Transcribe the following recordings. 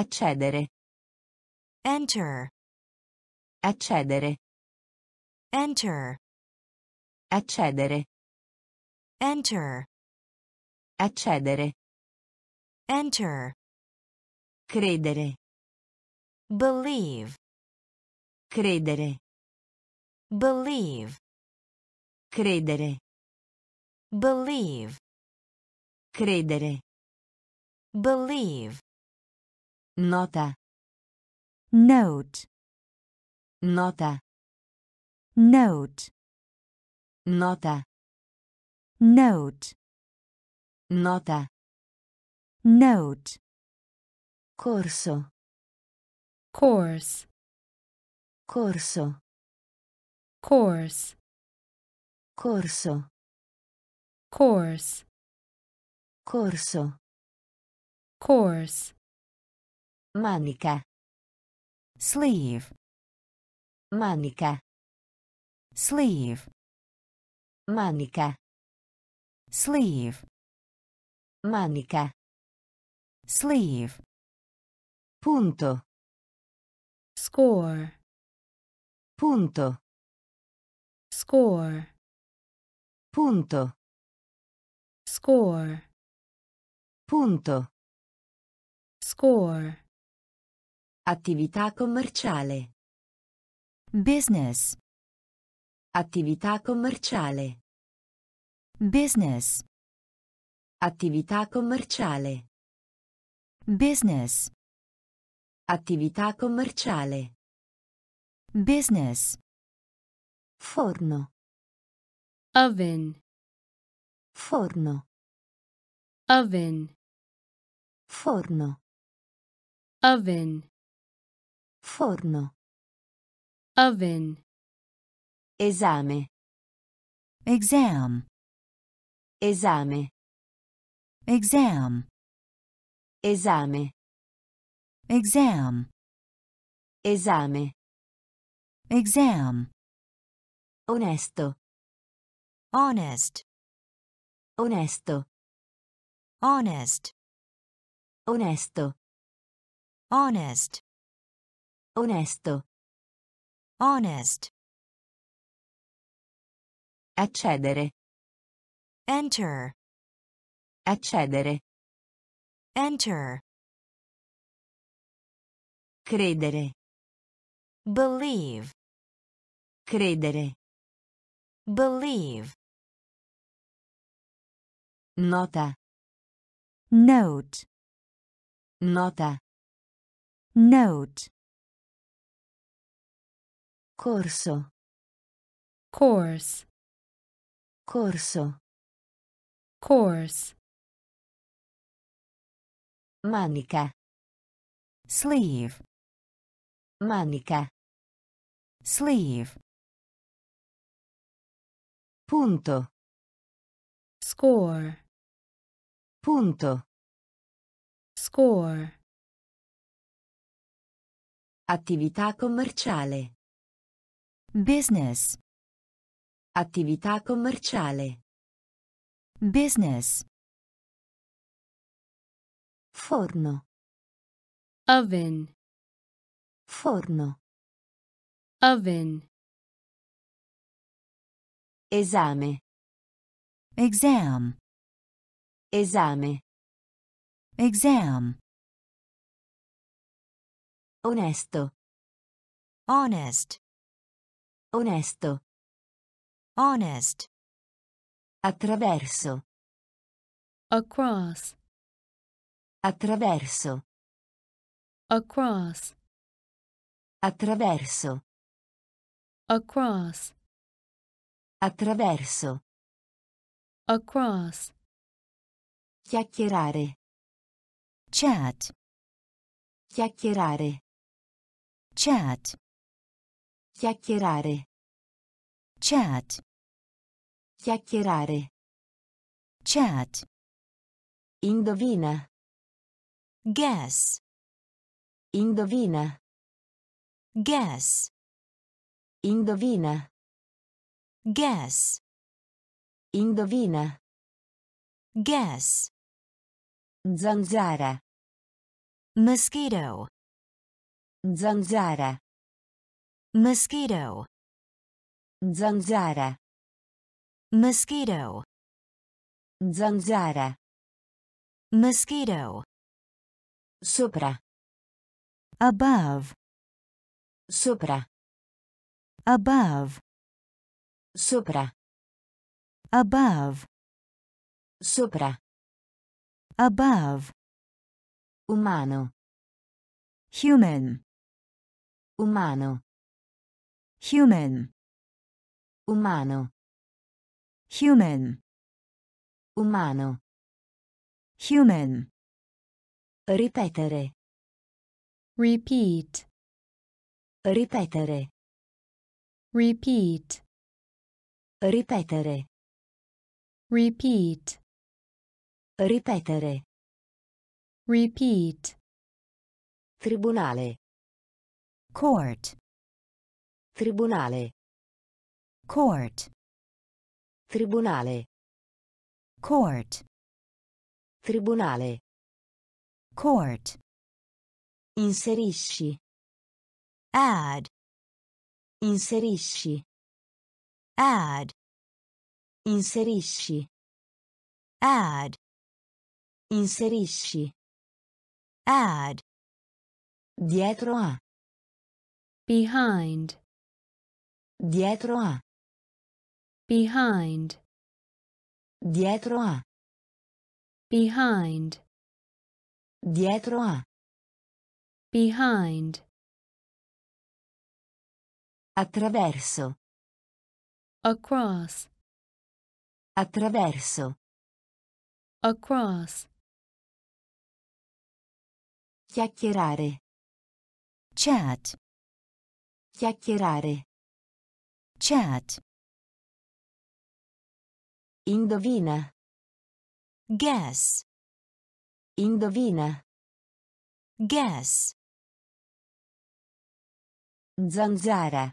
Accedere. enter, Accedere. enter, Accedere. enter, Accedere. enter, Credere. believe, Credere. believe, Credere. believe, Credere. believe, Nota. note, Nota. note, Nota. note, Nota. note, Corso. course, Corso. course, Corso. course, Corso. course, Manica. sleeve, Manica. sleeve, Manica. sleeve, Manica. sleeve, Punto. score, Punto. score, Punto. score, Punto. score, Attività commerciale. business, Attività commerciale. business, Attività commerciale. business, Attività commerciale. business, Forno. oven, Forno. oven, Forno. oven, Forno. oven, Esame. exam, Esame. exam, Esame. exam, Esame. exam, Onesto. honest, Onesto. honest, Onesto. honest, Onesto. honest, Accedere. enter, Accedere. enter, Credere. believe, Credere. believe, Nota. note, Nota. note, Corso. course, Corso. course, Manica. sleeve, Manica. sleeve, Punto. score, Punto. score, Attività commerciale. Business, Attività commerciale. business, Forno. oven, Forno. oven, Esame. exam, Esame. exam, Onesto. honest, Onesto. honest, Attraverso. across, Attraverso. across, Attraverso. across, Attraverso. across, Chiacchierare. chat, Chiacchierare. chat, Chiacchierare. chat, Chiacchierare. chat, Indovina. guess, Indovina. guess, Indovina. guess, Indovina. guess, Zanzara. mosquito, Zanzara. Mosquito, Zanzara. mosquito, Zanzara. mosquito, Sopra. above, Sopra. above, Sopra. above, Sopra. above, Umano. human, Umano. Human, Umano. human, Umano. human, Ripetere. repeat, Ripetere. repeat, Ripetere. repeat, Ripetere. repeat, Tribunale. court, Tribunale. court, Tribunale. court, Tribunale. court, Inserisci. add, Inserisci. add, Inserisci. add, Inserisci. add, Dietro a. behind, Dietro a. behind, Dietro a. behind, Dietro a. behind, Attraverso. across, Attraverso. across, Chiacchierare. chat, Chiacchierare. Chat, Indovina. guess, Indovina. guess, Zanzara.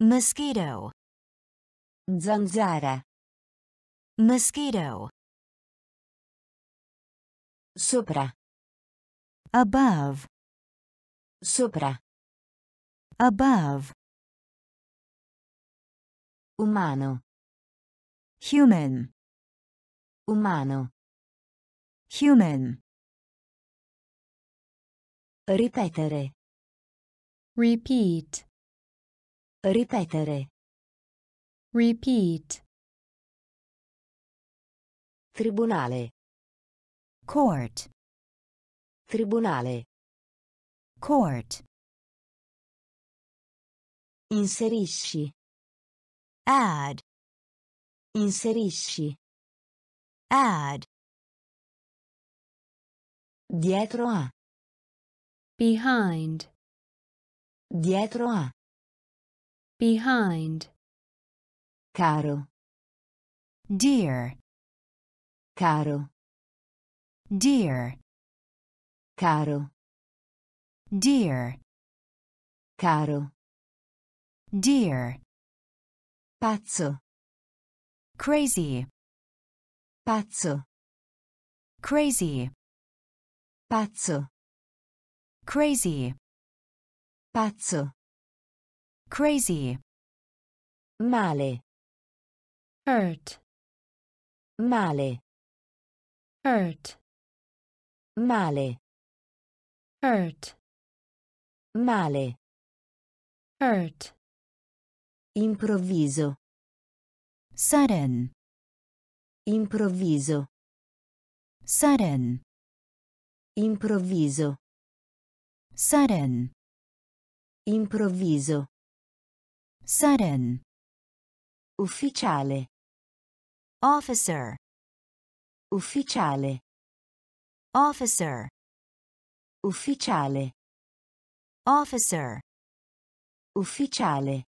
mosquito, Zanzara. mosquito, Sopra. above, Sopra. above, Umano. human, Umano. human, Ripetere. repeat, Ripetere. repeat, Tribunale. court, Tribunale. court, Inserisci. Add, Inserisci. add, Dietro a. behind, Dietro a. behind, Caro. dear, Caro. dear, Caro. dear, Caro. dear, Pazzo. crazy, Pazzo. crazy, Pazzo. crazy, Pazzo. crazy, Male. hurt, Male. hurt, Male. hurt, Male. hurt, Improvviso. sudden, Improvviso. sudden, Improvviso. sudden, Improvviso. sudden, Ufficiale. officer, Ufficiale. officer, Ufficiale. officer, Ufficiale.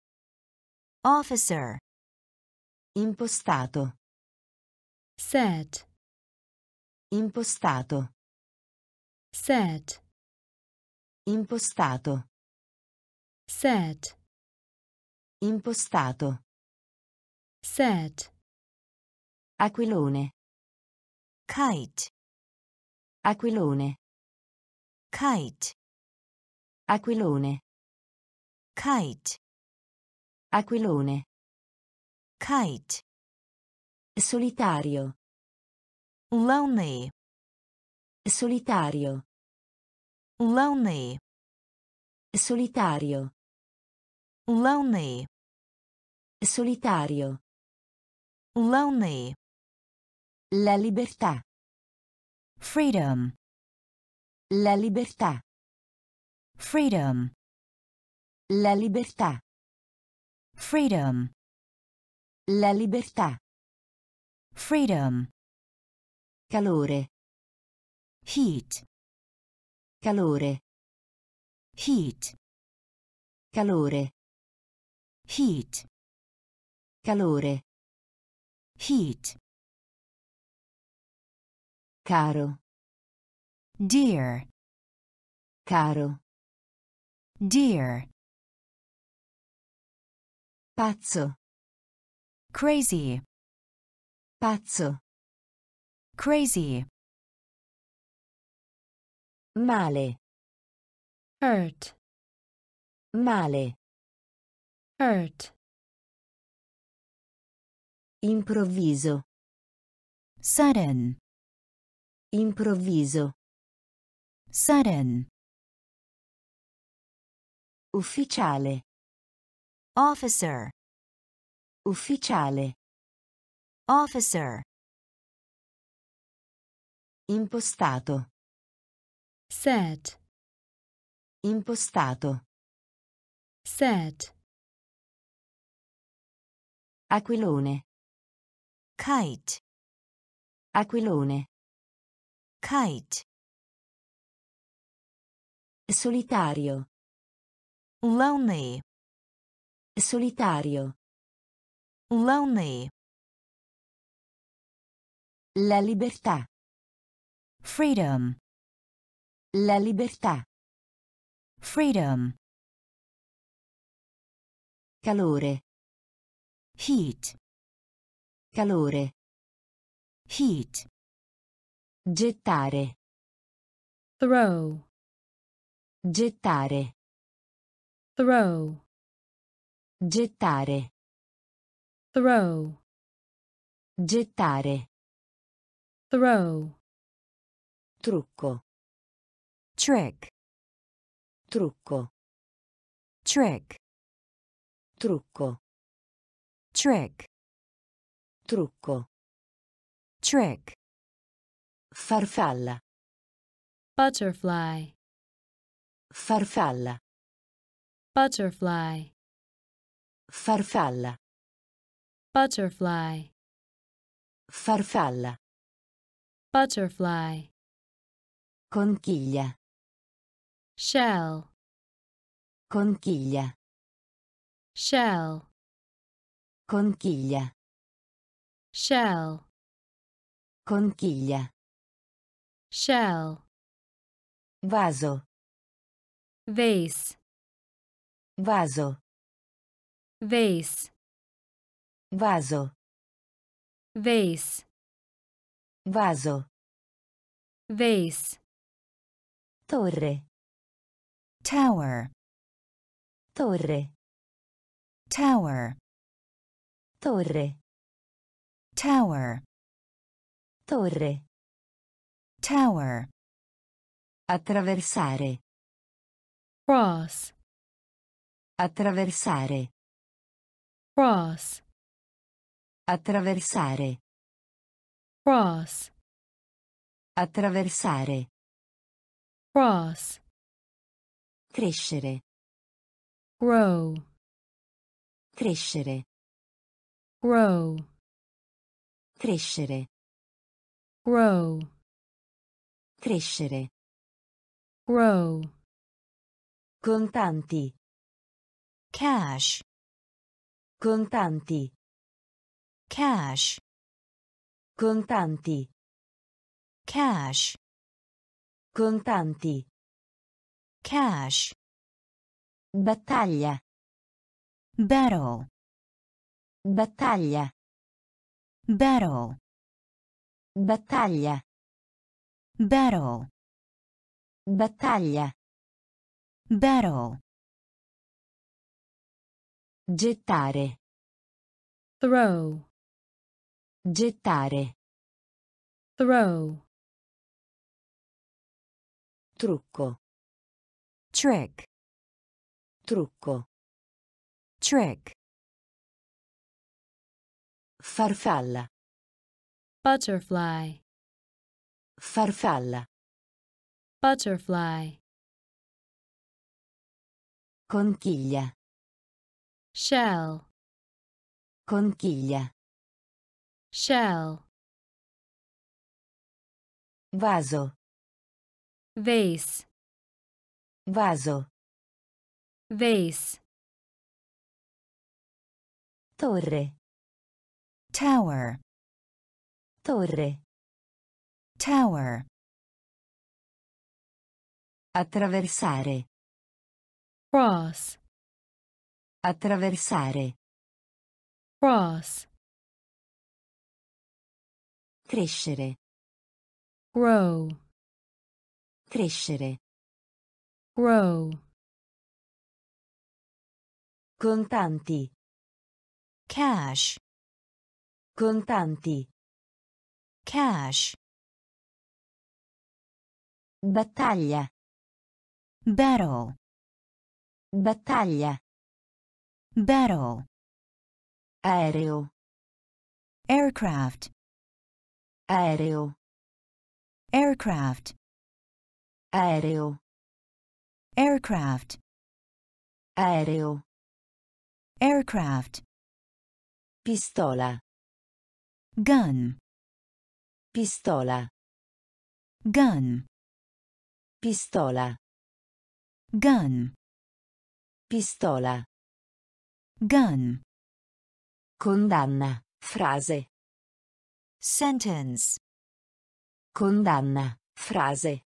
Officer, Impostato. set, Impostato. set, Impostato. set, Impostato. set, Aquilone. kite, Aquilone. kite, Aquilone. kite, Aquilone. kite, Solitario. lonely, Solitario. lonely, Solitario. lonely, Solitario. lonely, La libertà. freedom, La libertà. freedom, La libertà. Freedom, La libertà. freedom, Calore. heat, Calore. heat, Calore. heat, Calore. heat, Caro. dear, Caro. dear, Pazzo. crazy, Pazzo. crazy, Male. hurt, Male. hurt, Improvviso. sudden, Improvviso. sudden, Ufficiale. Officer, Ufficiale. officer, Impostato. set, Impostato. set, Aquilone. kite, Aquilone. kite, Solitario. lonely, Solitario. lonely, La libertà. freedom, La libertà. freedom, Calore. heat, Calore. heat, Gettare. throw, Gettare. throw, Gettare. throw, Gettare. throw, Trucco. trick, Trucco. trick, Trucco. trick, Trucco. trick, Farfalla. butterfly, Farfalla. butterfly, Farfalla. butterfly, Farfalla. butterfly, Conchiglia. shell, Conchiglia. shell, Conchiglia. shell, Conchiglia. shell, Vaso. vase, Vaso. Vase, Vaso. vase, Vaso. vase, Torre. tower, Torre. tower, Torre. tower, Torre. tower, Attraversare. cross, Attraversare. Cross, Attraversare. cross, Attraversare. cross, Crescere. grow, Crescere. grow, Crescere. grow, Crescere. grow, Contanti. cash, Contanti. cash, Contanti. cash, Contanti. cash, Battaglia. battle, Battaglia. battle, Battaglia. battle, Battaglia. battle, Gettare. throw, Gettare. throw, Trucco. trick, Trucco. trick, Farfalla. butterfly, Farfalla. butterfly, Conchiglia. Shell, Conchiglia. shell, Vaso. vase, Vaso. vase, Torre. tower, Torre. tower, Attraversare. cross, Attraversare. cross, Crescere. grow, Crescere. grow, Contanti. cash, Contanti. cash, Battaglia. battle, Battaglia. Battle, Aereo. aircraft, Aereo. aircraft, Aereo. aircraft, Aereo. aircraft, Pistola. gun, Pistola. gun, Pistola. gun, Pistola. Gun, Condanna. Frase. sentence, Condanna. Frase.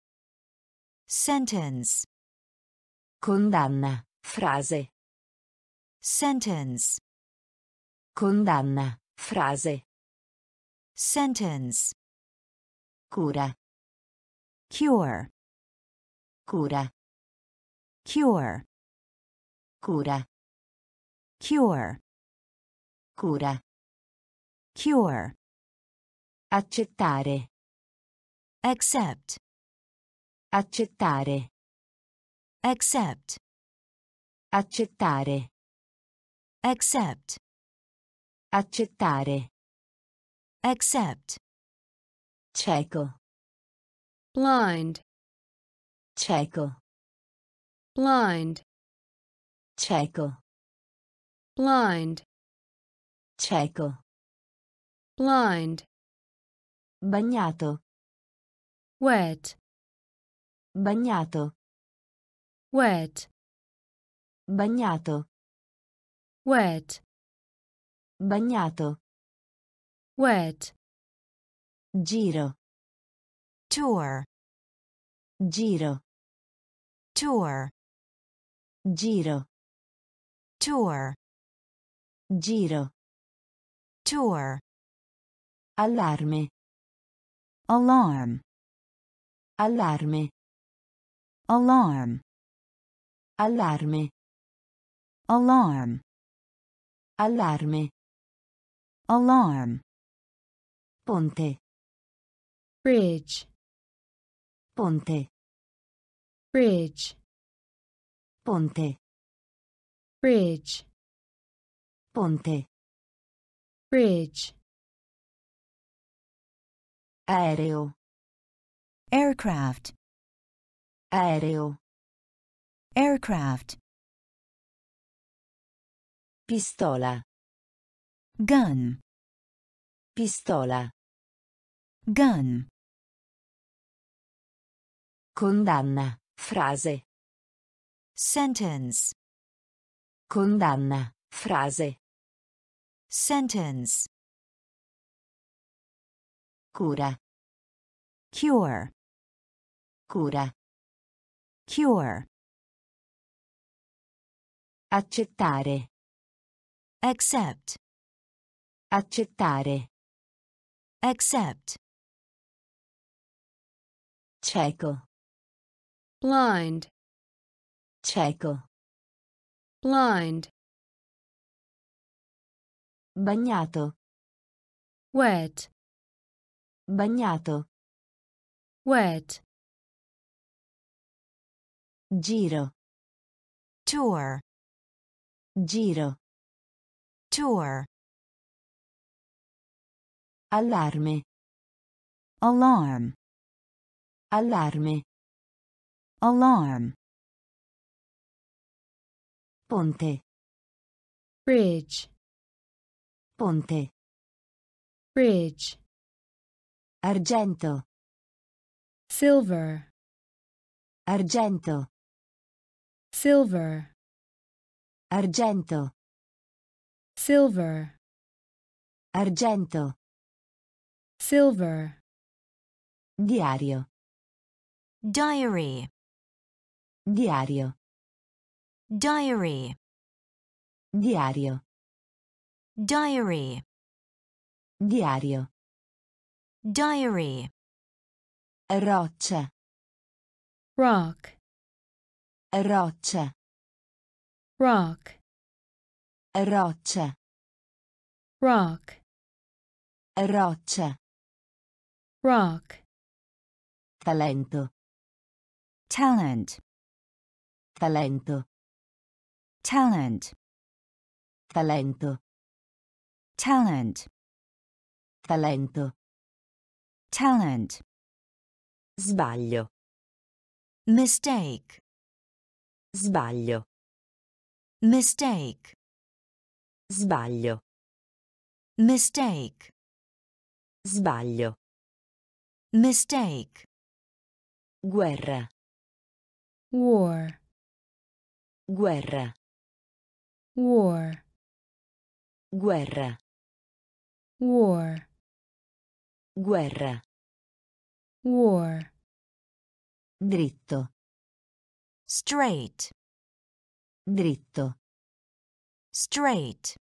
sentence, Condanna. Frase. sentence, Condanna. Frase. sentence, Cura. cure, Cura. cure, Cura. Cure, Cura. cure, Accettare. accept, Accettare. accept, Accettare. accept, Accettare. accept, Cieco. blind, Cieco. blind, Cieco. Blind, Cieco. blind, Bagnato. wet, Bagnato. wet, Bagnato. wet, Bagnato. wet, Giro. tour, Giro. tour, Giro. tour, Giro. tour, Allarme. alarm, Allarme. alarm, Allarme. alarm, Allarme. alarm, Ponte. bridge, Ponte. bridge, Ponte. bridge, Ponte. bridge, Aereo. aircraft, Aereo. aircraft, Pistola. gun, Pistola. gun, Condanna. Frase. sentence, Condanna. Frase. Sentence, Cura. cure, Cura. cure, Accettare. accept, Accettare. accept, Cieco. blind, Cieco. blind, Bagnato. wet, Bagnato. wet, Giro. tour, Giro. tour, Allarme. alarm, Allarme. alarm, Ponte. bridge, Ponte. bridge, Argento. silver, Argento. silver, Argento. silver, Argento. silver, Diario. diary, Diario. diary, Diario. Diary, Diario. diary, Roccia. rock, Roccia. rock, Roccia. rock, Roccia. rock, Talento. talent, Talento. talent, Talento. Talent, Talento. talent, Sbaglio. mistake, Sbaglio. mistake, Sbaglio. mistake, Sbaglio. mistake, Guerra. war, Guerra. war, Guerra. War, Guerra. war, Dritto. straight, Dritto. straight,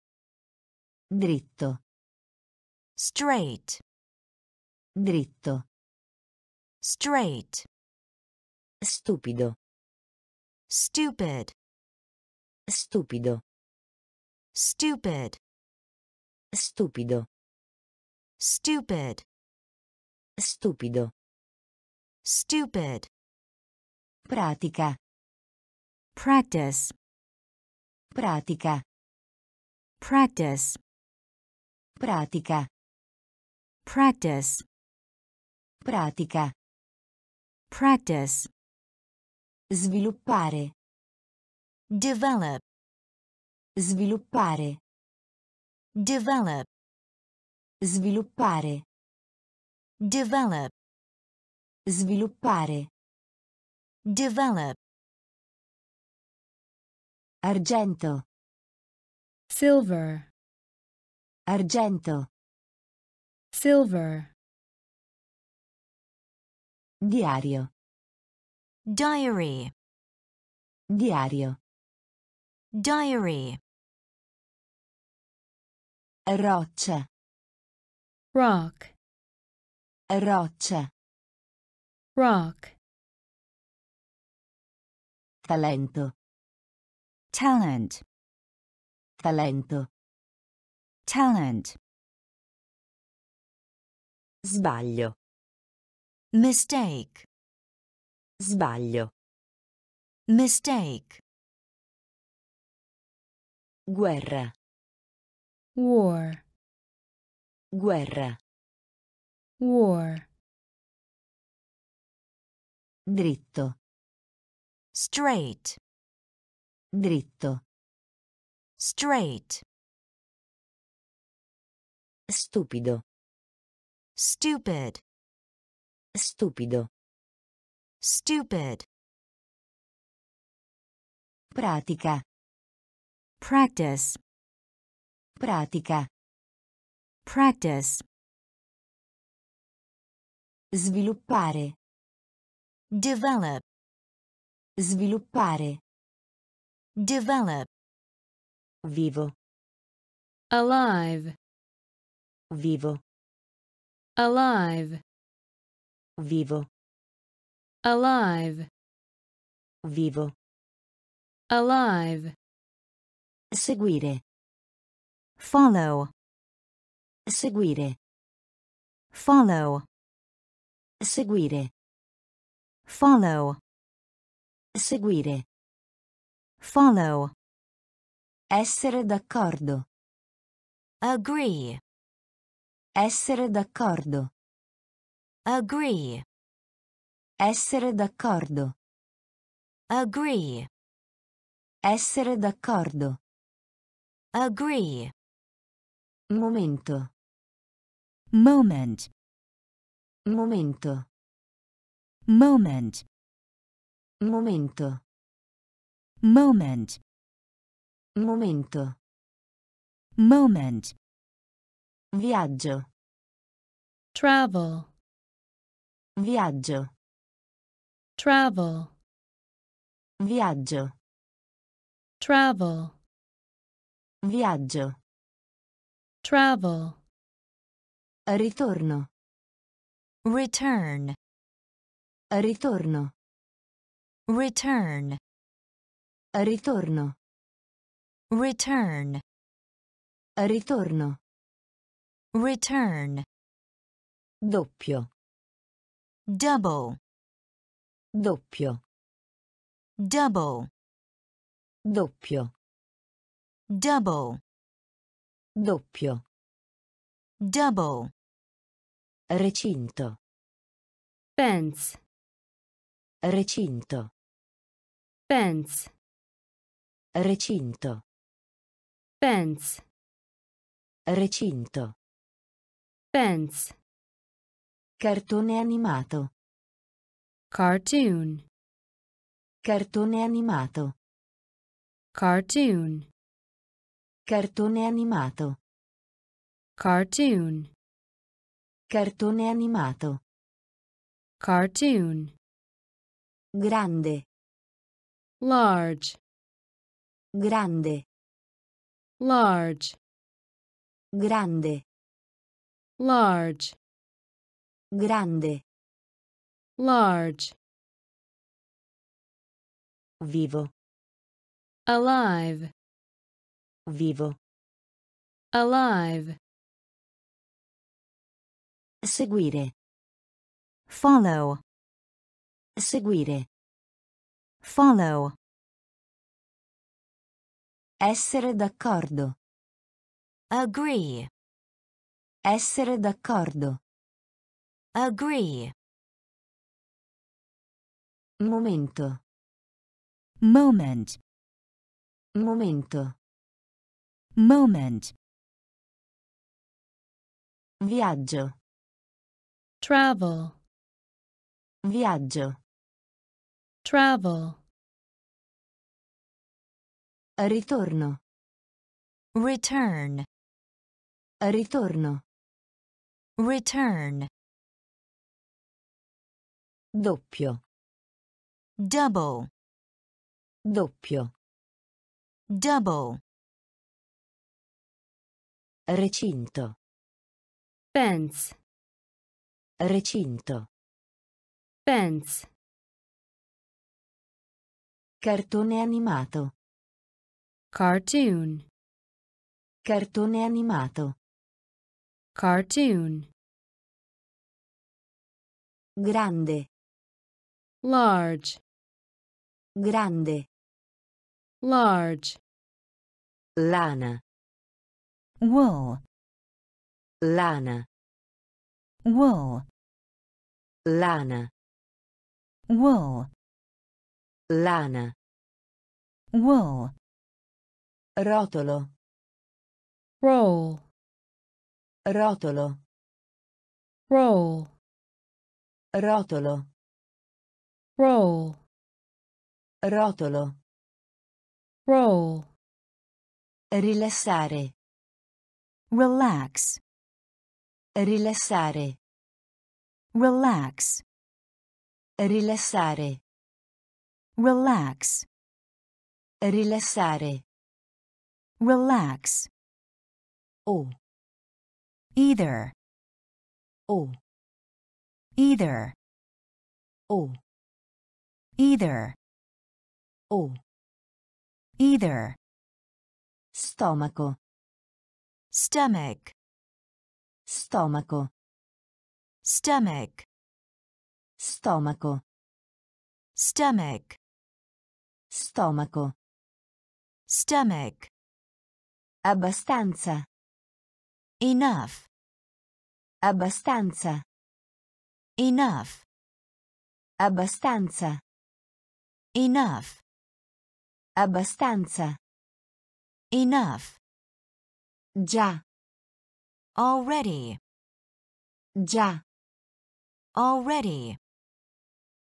Dritto. straight, Dritto. straight, Stupido. stupid, Stupido. stupid, Stupido. Stupid, Stupido. stupid, Pratica. practice, Pratica. practice, Pratica. practice, Pratica. practice, Sviluppare. develop, Sviluppare. develop, Sviluppare. develop, Sviluppare. develop, Argento. silver, Argento. silver, Diario. diary, Diario. diary, Roccia. Rock, Roccia. rock, Talento. talent, Talento. talent, Sbaglio. mistake, Sbaglio. mistake, Guerra. war, Guerra. war, Dritto. straight, Dritto. straight, Stupido. stupid, Stupido. stupid, Pratica. practice, Pratica. Practice, Sviluppare. develop, Sviluppare. develop, Vivo. alive, Vivo. alive, Vivo. alive, Vivo. alive, Seguire. follow, Seguire. follow, Seguire. follow, Seguire. follow, Essere d'accordo. agree, Essere d'accordo. agree, Essere d'accordo. agree, Essere d'accordo. agree, Momento. moment, Momento. moment, Momento. moment, Momento. moment, Viaggio. travel, Viaggio. travel, Viaggio. travel, Viaggio. Travel, Ritorno. return, Ritorno. return, Ritorno. return, Ritorno. return, Doppio. double, Doppio. double, Doppio. double, Doppio. double, Recinto. fence, Recinto. fence, Recinto. fence, Recinto. fence, Cartone animato. cartoon, Cartone animato. cartoon, Cartone animato. cartoon, Cartone animato. cartoon, Grande. large, Grande. large, Grande. large, Grande. large, Vivo. alive, Vivo. alive, Seguire. follow, Seguire. follow, Essere d'accordo. agree, Essere d'accordo. agree, Momento. moment, Momento. Moment, Viaggio. travel, Viaggio. travel, Ritorno. return, Ritorno. return, Doppio. double, Doppio. double, Recinto. fence, Recinto. fence, Cartone animato. cartoon, Cartone animato. cartoon, Grande. large, Grande. large, Lana. Wool, Lana. wool, Lana. wool, Lana. wool, Rotolo. roll, Rotolo. roll, Rotolo. roll, Rotolo. roll, Rilassare. Relax, Rilassare. relax, Rilassare. relax, Rilassare. relax, O. either, O. either, O. either, O. Either. Stomaco. Stomach. Stomaco. Stomach. Stomaco. Stomach. Stomaco. Stomach. Abbastanza. Enough. Abbastanza. Enough. Abbastanza. Enough. Abbastanza. Enough. Già. Already. Già. Already.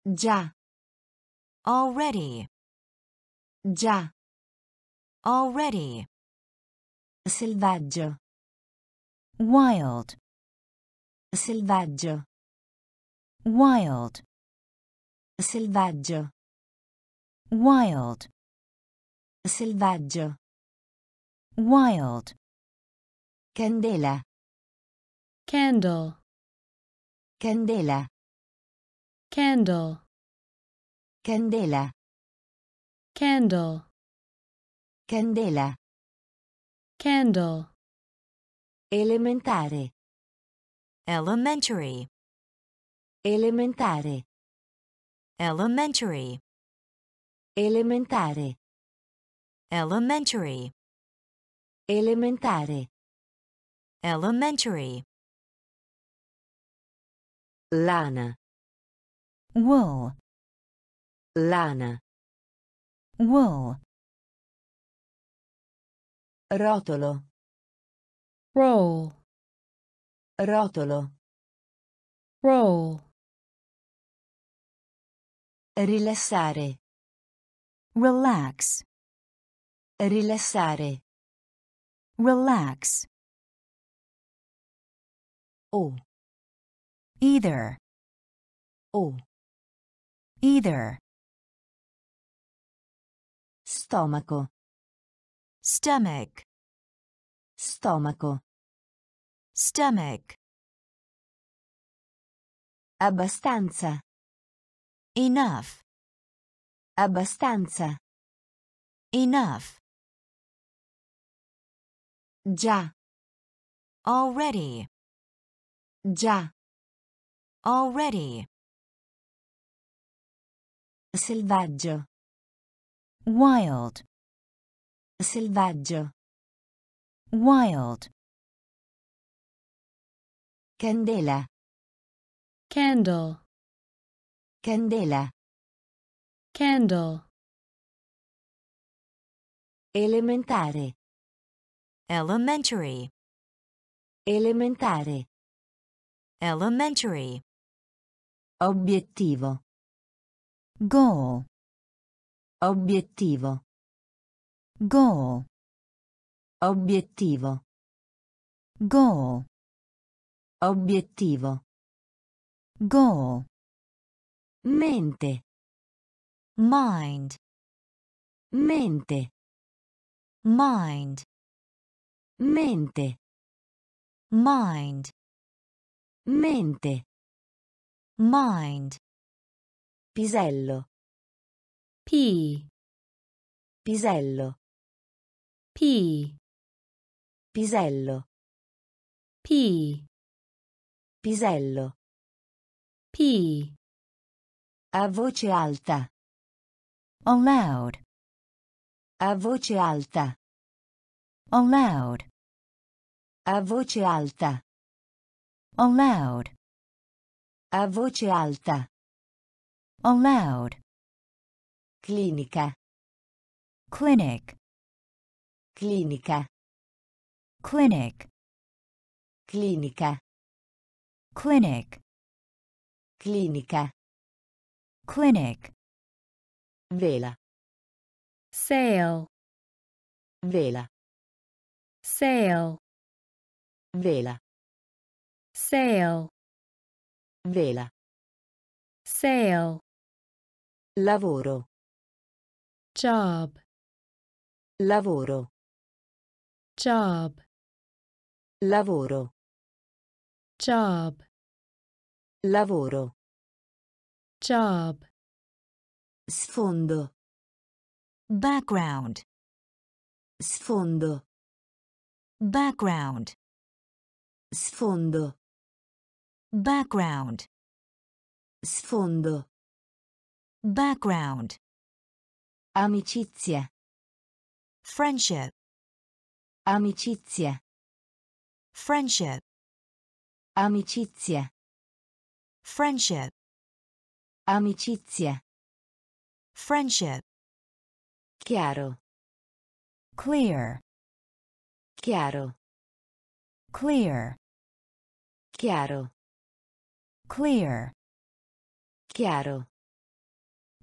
Già. Already. Già. Already. Selvaggio. Wild. Selvaggio. Wild. Selvaggio. Wild. Selvaggio. Wild. Candela. candle, Candela. candle, Candela. candle, Candela. candle, Elementare. Elementary. Elementare. Elementary. Elementare. Elementary. Elementare. Elementary. Lana. Wool. Lana. Wool. Rotolo. roll, Rotolo. roll, Rilassare. Relax. Rilassare. Relax. O. Either. O. Either. Stomaco. Stomach. Stomaco. Stomach. Abbastanza. Enough. Abbastanza. Enough. Già. Already. Già. Already. Selvaggio. Wild. Selvaggio. Wild. Candela. candle, Candela. candle, Elementare. Elementary. Elementare. Elementary. Obiettivo. Goal. Obiettivo. Goal. Obiettivo. Goal. Obiettivo. Goal. Mente. Mind. Mente. Mind. Mente. Mind. Mente. Mind. Pisello. P, Pisello. P, Pisello. P, Pisello. P, A voce alta. Aloud. A voce alta. Aloud. A voce alta. Aloud. A voce alta. Aloud. Clinica. Clinic. Clinica. Clinic. Clinica. Clinic. Clinica. Clinic. Vela. sail, Vela. sail, Vela. Sail, Vela. sail, Lavoro. job, Lavoro. job, Lavoro. job, Lavoro. job, Sfondo. background, Sfondo. background, Sfondo. Background, Sfondo. background, Amicizia. friendship, Amicizia. friendship, Amicizia. friendship, Amicizia. friendship, Chiaro. clear, Chiaro. clear, Chiaro. Clear, Chiaro.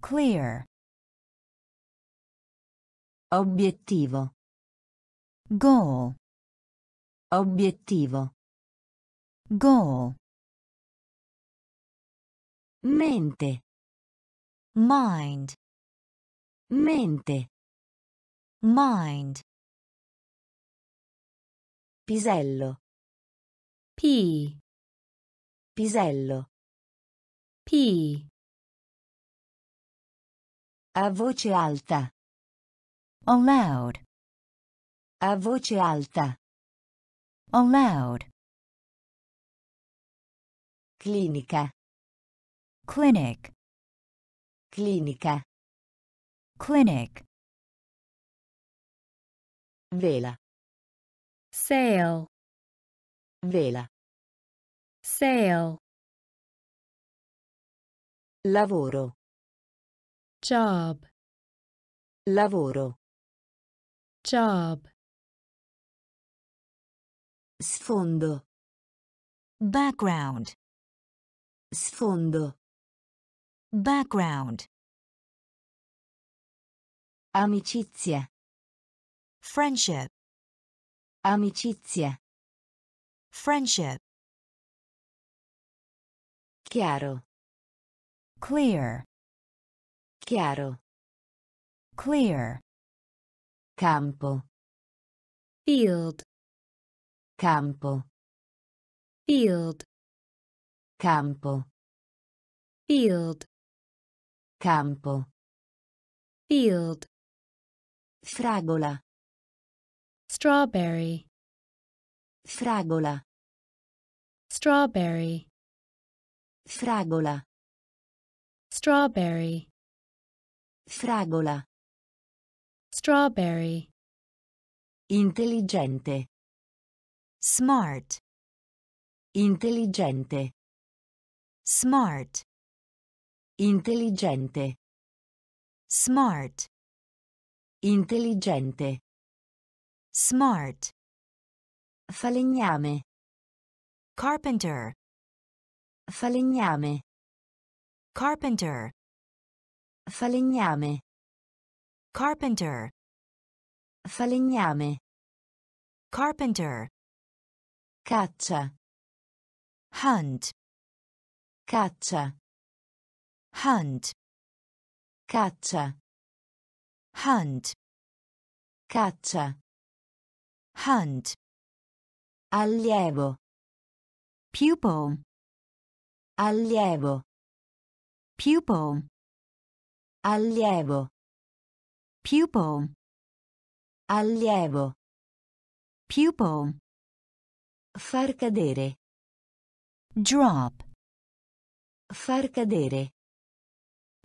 clear, Obiettivo. goal, Obiettivo. goal, Mente. mind, Mente. mind, Pisello. P, Pisello. P, A voce alta. allowed, A voce alta. allowed, Clinica. clinic, Clinica. clinic, Vela. sail, Vela. Sail, Lavoro. job, Lavoro. job, Sfondo. background, Sfondo. background, Amicizia. friendship, Amicizia. friendship, Chiaro. clear, Chiaro. clear, Campo. field, Campo. field, Campo. field, Campo. field, Fragola. strawberry, Fragola. strawberry, Fragola. strawberry, Fragola. strawberry, Intelligente. smart, Intelligente. smart, Intelligente. smart, Intelligente. smart, Falegname. carpenter, Falegname. carpenter, Falegname. carpenter, Falegname. carpenter, Caccia. hunt, Caccia. hunt, Caccia. hunt, Caccia. hunt, Allievo. pupil, Allievo. pupil, Allievo. pupil, Allievo. pupil, Far cadere. drop, Far cadere.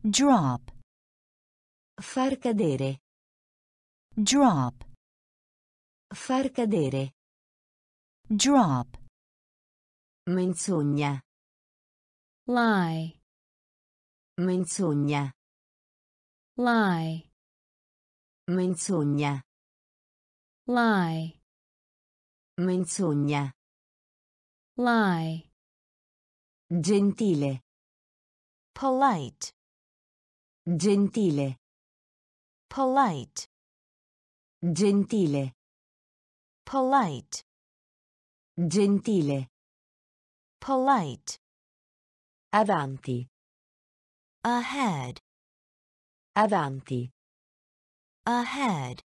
drop, Far cadere. drop, Far cadere. drop, Menzogna. Lie, Menzogna. lie, Menzogna. lie, Menzogna. lie, Gentile. polite, Gentile. polite, Gentile. polite, Gentile. polite, Avanti. ahead, Avanti. ahead,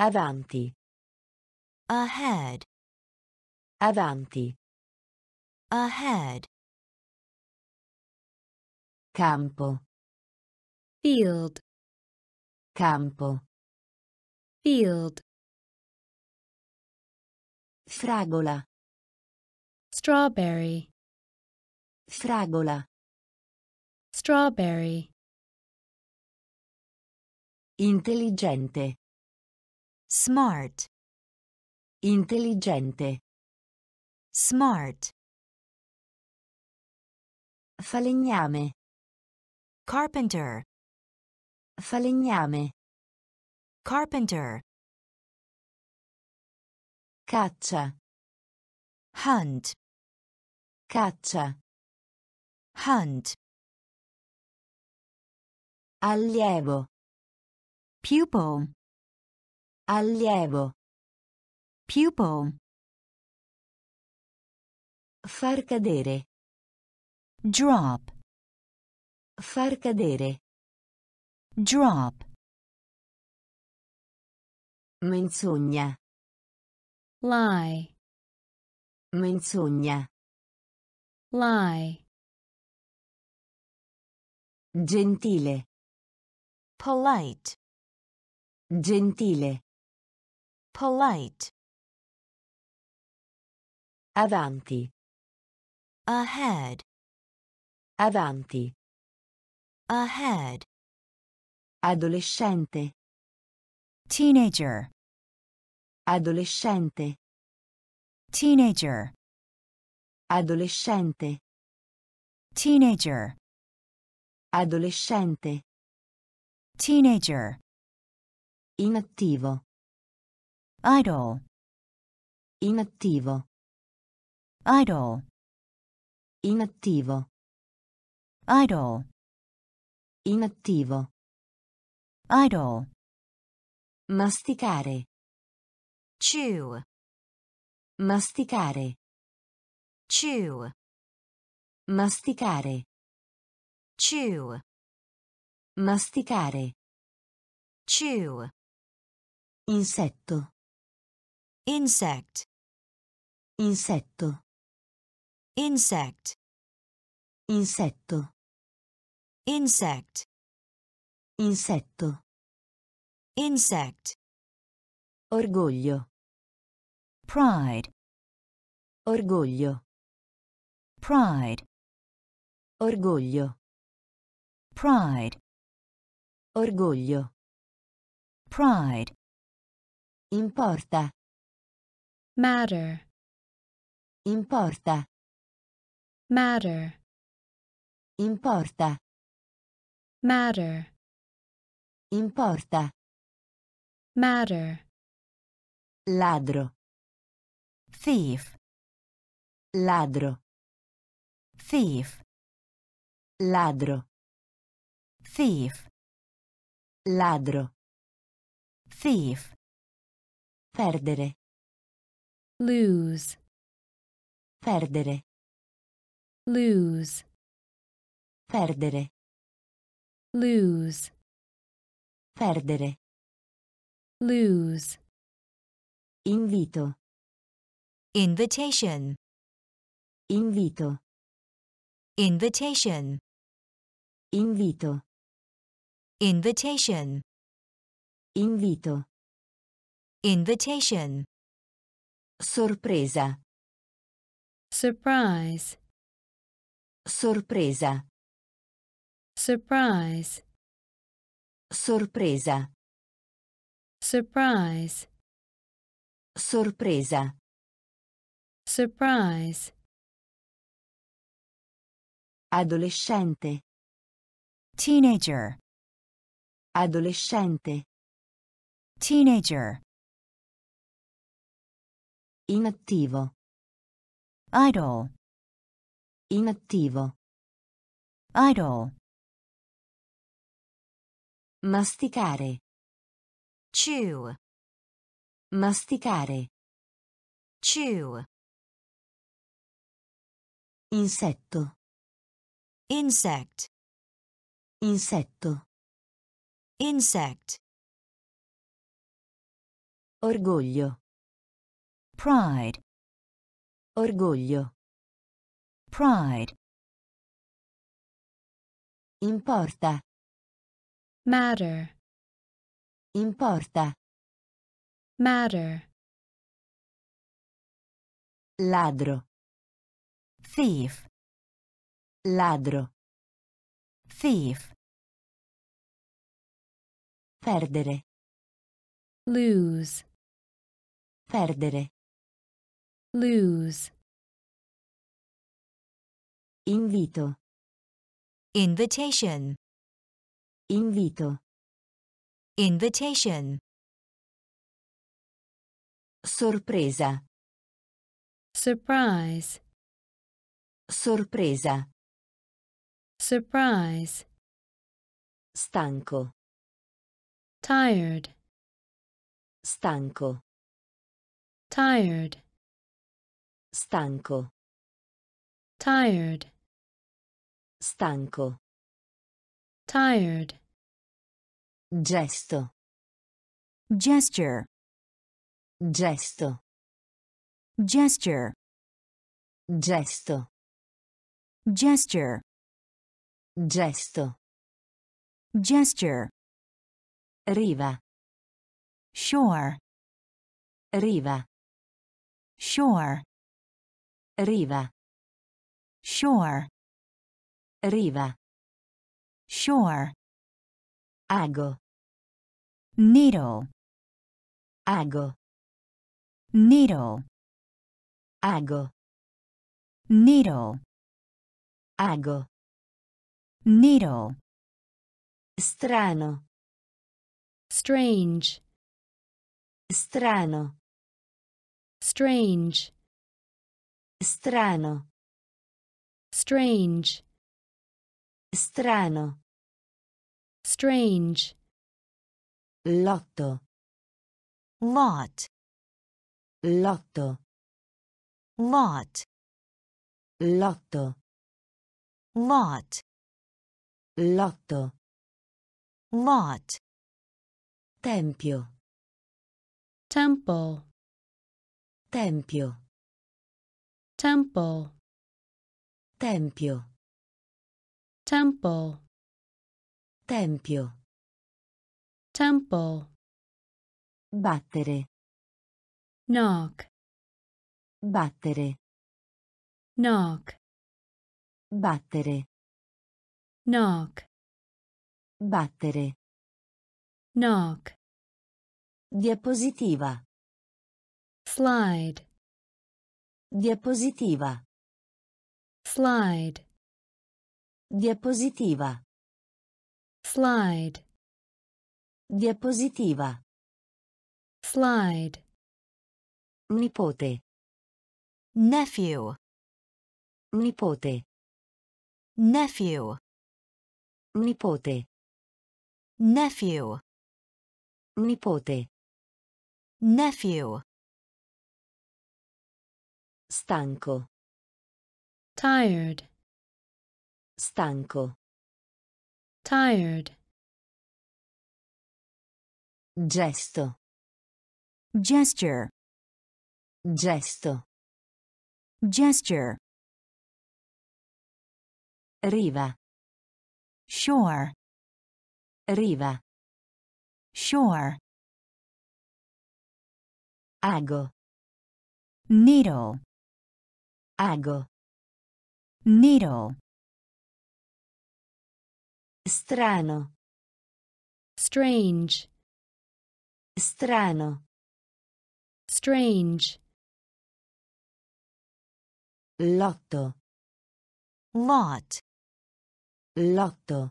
Avanti. ahead, Avanti. ahead, Campo. field, Campo. field, Fragola. strawberry, Fragola. strawberry, Intelligente. smart, Intelligente. smart, Falegname. carpenter, Falegname. carpenter, Caccia. hunt, Caccia. Hunt, Allievo. pupil, Allievo. pupil, Far cadere. drop, Far cadere. drop, Menzogna. lie, Menzogna. lie, Gentile. polite, Gentile. polite, Avanti. ahead, Avanti. ahead, Adolescente. teenager, Adolescente. teenager, Adolescente. teenager, Adolescente. teenager, Inattivo. idle, Inattivo. idle, Inattivo. idle, Inattivo. idle, Masticare. chew, Masticare. chew, Masticare. Chew, Masticare. chew, Insetto. insect, Insetto. insect, Insetto. insect, Insetto. insect, Orgoglio. pride, Orgoglio. pride, Orgoglio. Pride, Orgoglio. pride, Importa. matter, Importa. matter, Importa. matter, Importa. matter, Ladro. thief, Ladro. thief, Ladro. Thief, Ladro. thief, Perdere. lose, Perdere. lose, Perdere. lose, Perdere. lose, Invito. invitation, Invito. invitation, Invito. Invitation, Invito. invitation, Sorpresa. surprise, Sorpresa. surprise, Sorpresa. surprise, Sorpresa. surprise, Adolescente. teenager, Adolescente. teenager, Inattivo. idle, Inattivo. idle, Masticare. chew, Masticare. chew, Insetto. insect, Insetto. Insect, Orgoglio. pride, Orgoglio. pride, Importa. matter, Importa. matter, Ladro. thief, Ladro. thief, Perdere. lose, Perdere. lose, Invito. invitation, Invito. invitation, Sorpresa. surprise, Sorpresa. surprise, Stanco. Tired, Stanco. tired, Stanco. tired, Stanco. tired, Gesto. gesture, Gesto. gesture, Gesto. gesture, Gesto. gesture, Riva. shore, Riva. shore, Riva. shore, Riva. shore, Ago. needle, Ago. needle, Ago. needle, Ago. needle, Strano. Strange, Strano. strange, Strano. strange, Strano. strange, Lotto. lot, Lotto. lot, Lotto. lot, Lotto. lot, Tempio. temple, Tempio. temple, Tempio. temple, Tempio. temple, Battere. knock, Battere. knock, Battere. knock, Battere. knock, Diapositiva. slide, Diapositiva. slide, Diapositiva. slide, Diapositiva. slide, Nipote. nephew, Nipote. nephew, Nipote. nephew, Nipote. Nephew, Stanco. tired, Stanco. tired, Gesto. gesture, Gesto. gesture, Riva. shore, Riva. shore, Ago. needle, Ago. needle, Strano. strange, Strano. strange, Lotto. lot, Lotto.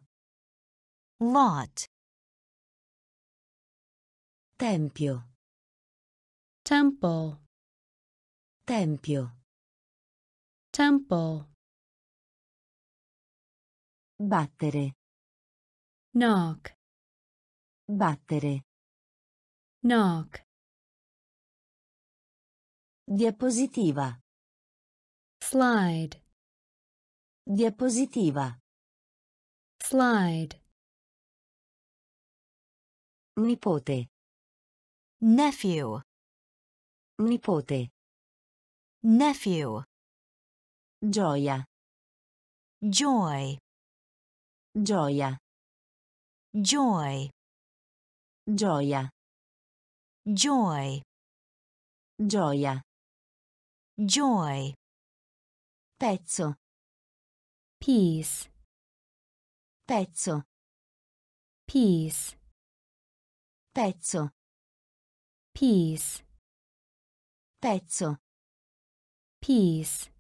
lot, Tempio. Temple, Tempio. temple, Battere. knock, Battere. knock, Diapositiva. slide, Diapositiva. slide, Nipote. nephew, Nipote. nephew, Gioia. joy, Gioia. joy, Gioia. joy, Gioia. joy, Pezzo. piece, Pezzo. piece, Pezzo. piece, Pezzo. piece,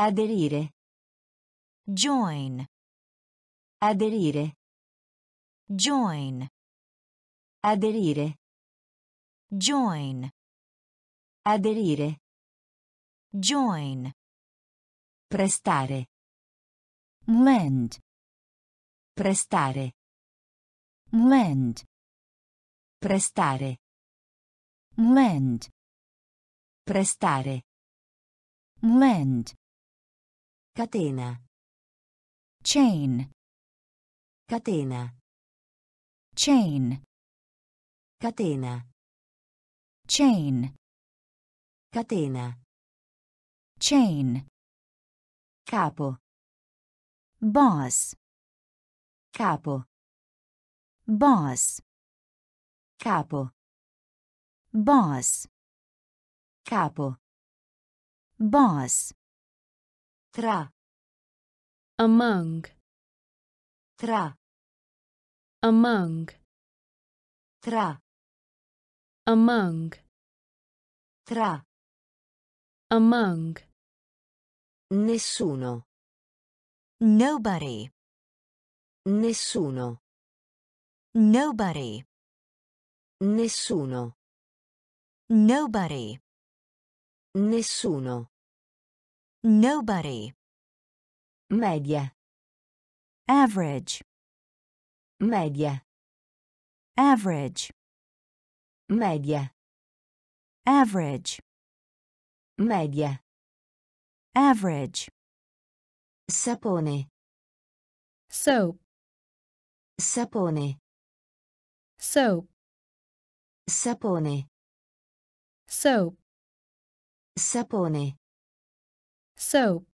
Aderire. join, Aderire. join, Aderire. join, Aderire. join, Prestare. lend, Prestare. lend, Prestare. lend, Prestare. lend, Catena. chain, Catena. chain, Catena. chain, Catena. chain, Capo. boss, Capo. boss, Capo. boss, Capo. boss, Tra. among, Tra. among, Tra. among, Tra. among, Nessuno. nobody, Nessuno. nobody, Nessuno. nobody, Nessuno. nobody, Media. average, Media. average, Media. average, Media. average, Sapone. soap, Sapone. soap, Sapone. soap, Sapone. soap,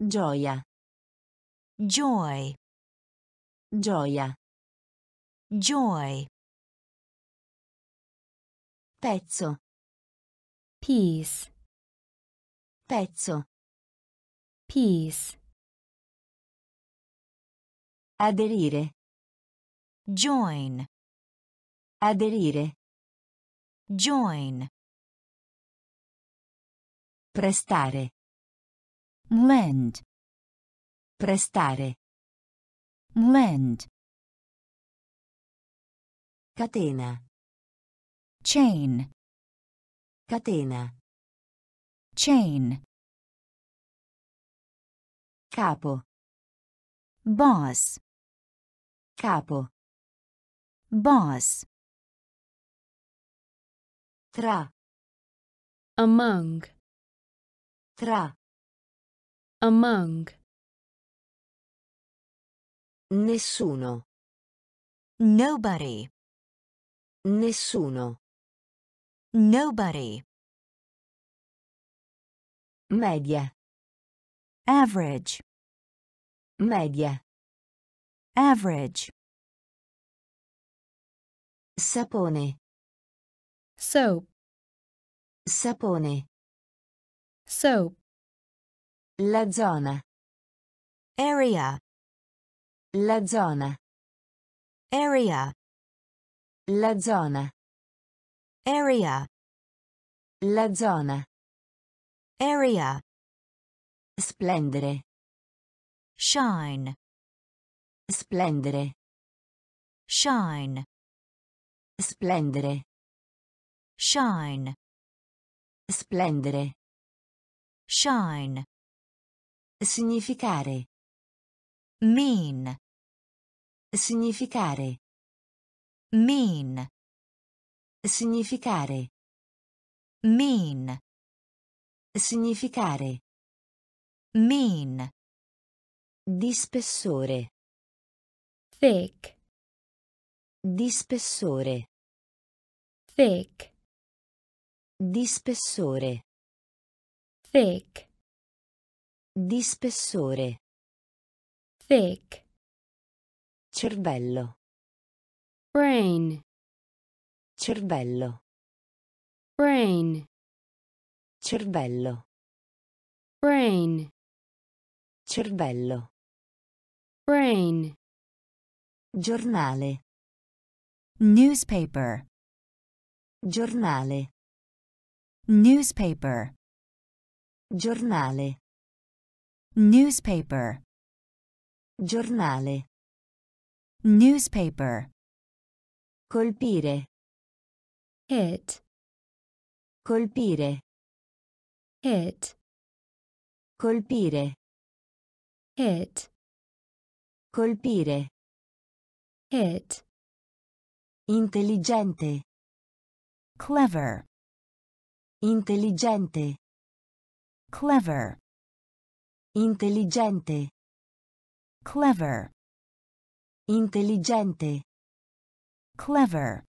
Gioia. joy, Gioia. joy, Pezzo. piece, Pezzo. piece, Aderire. join, Aderire. join, Prestare. lend, Prestare. lend, Catena. chain, Catena. chain, Capo. boss, Capo. boss, Tra. among, Tra. among, Nessuno. nobody, Nessuno. nobody, Media. average, Media. average, Sapone. soap, Sapone. Soap, La zona. area, La zona. area, La zona. area, La zona. area, Splendere. shine, Splendere. shine, Splendere. shine, Splendere. Shine, Significare. mean, Significare. mean, Significare. mean, Significare. mean, Di spessore. thick, Di spessore. thick, Di spessore. Thick, Di spessore. thick, Cervello. brain, Cervello. brain, Cervello. brain, Cervello. brain, Giornale. newspaper, Giornale. newspaper, Giornale. newspaper, Giornale. newspaper, Colpire. hit, Colpire. hit, Colpire. hit, Colpire. hit, Intelligente. clever, Intelligente. Clever, Intelligente. clever, Intelligente. clever,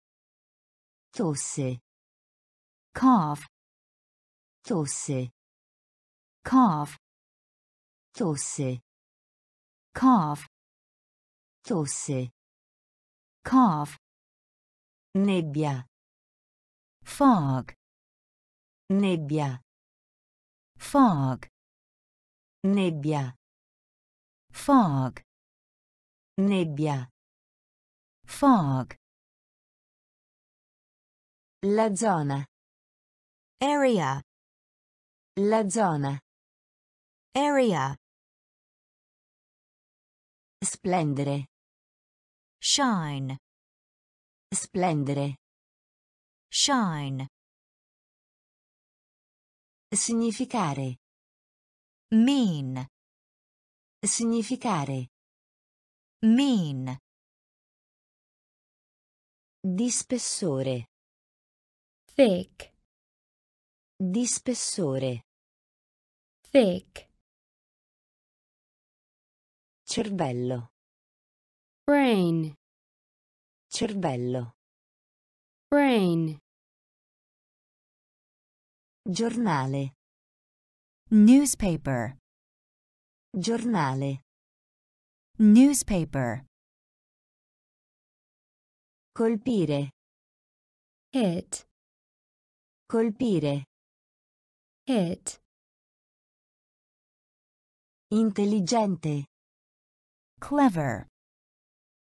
Tosse. cough, Tosse. cough, Tosse. cough, Tosse. cough, Nebbia. fog, Nebbia. Fog, Nebbia. fog, Nebbia. fog, La zona. area, La zona. area, Splendere. shine, Splendere. shine, Significare. mean, Significare. mean, Di spessore. thick, Di spessore. thick, Cervello. brain, Cervello. brain, Giornale. newspaper, Giornale. newspaper, Colpire. hit, Colpire. hit, Intelligente. clever,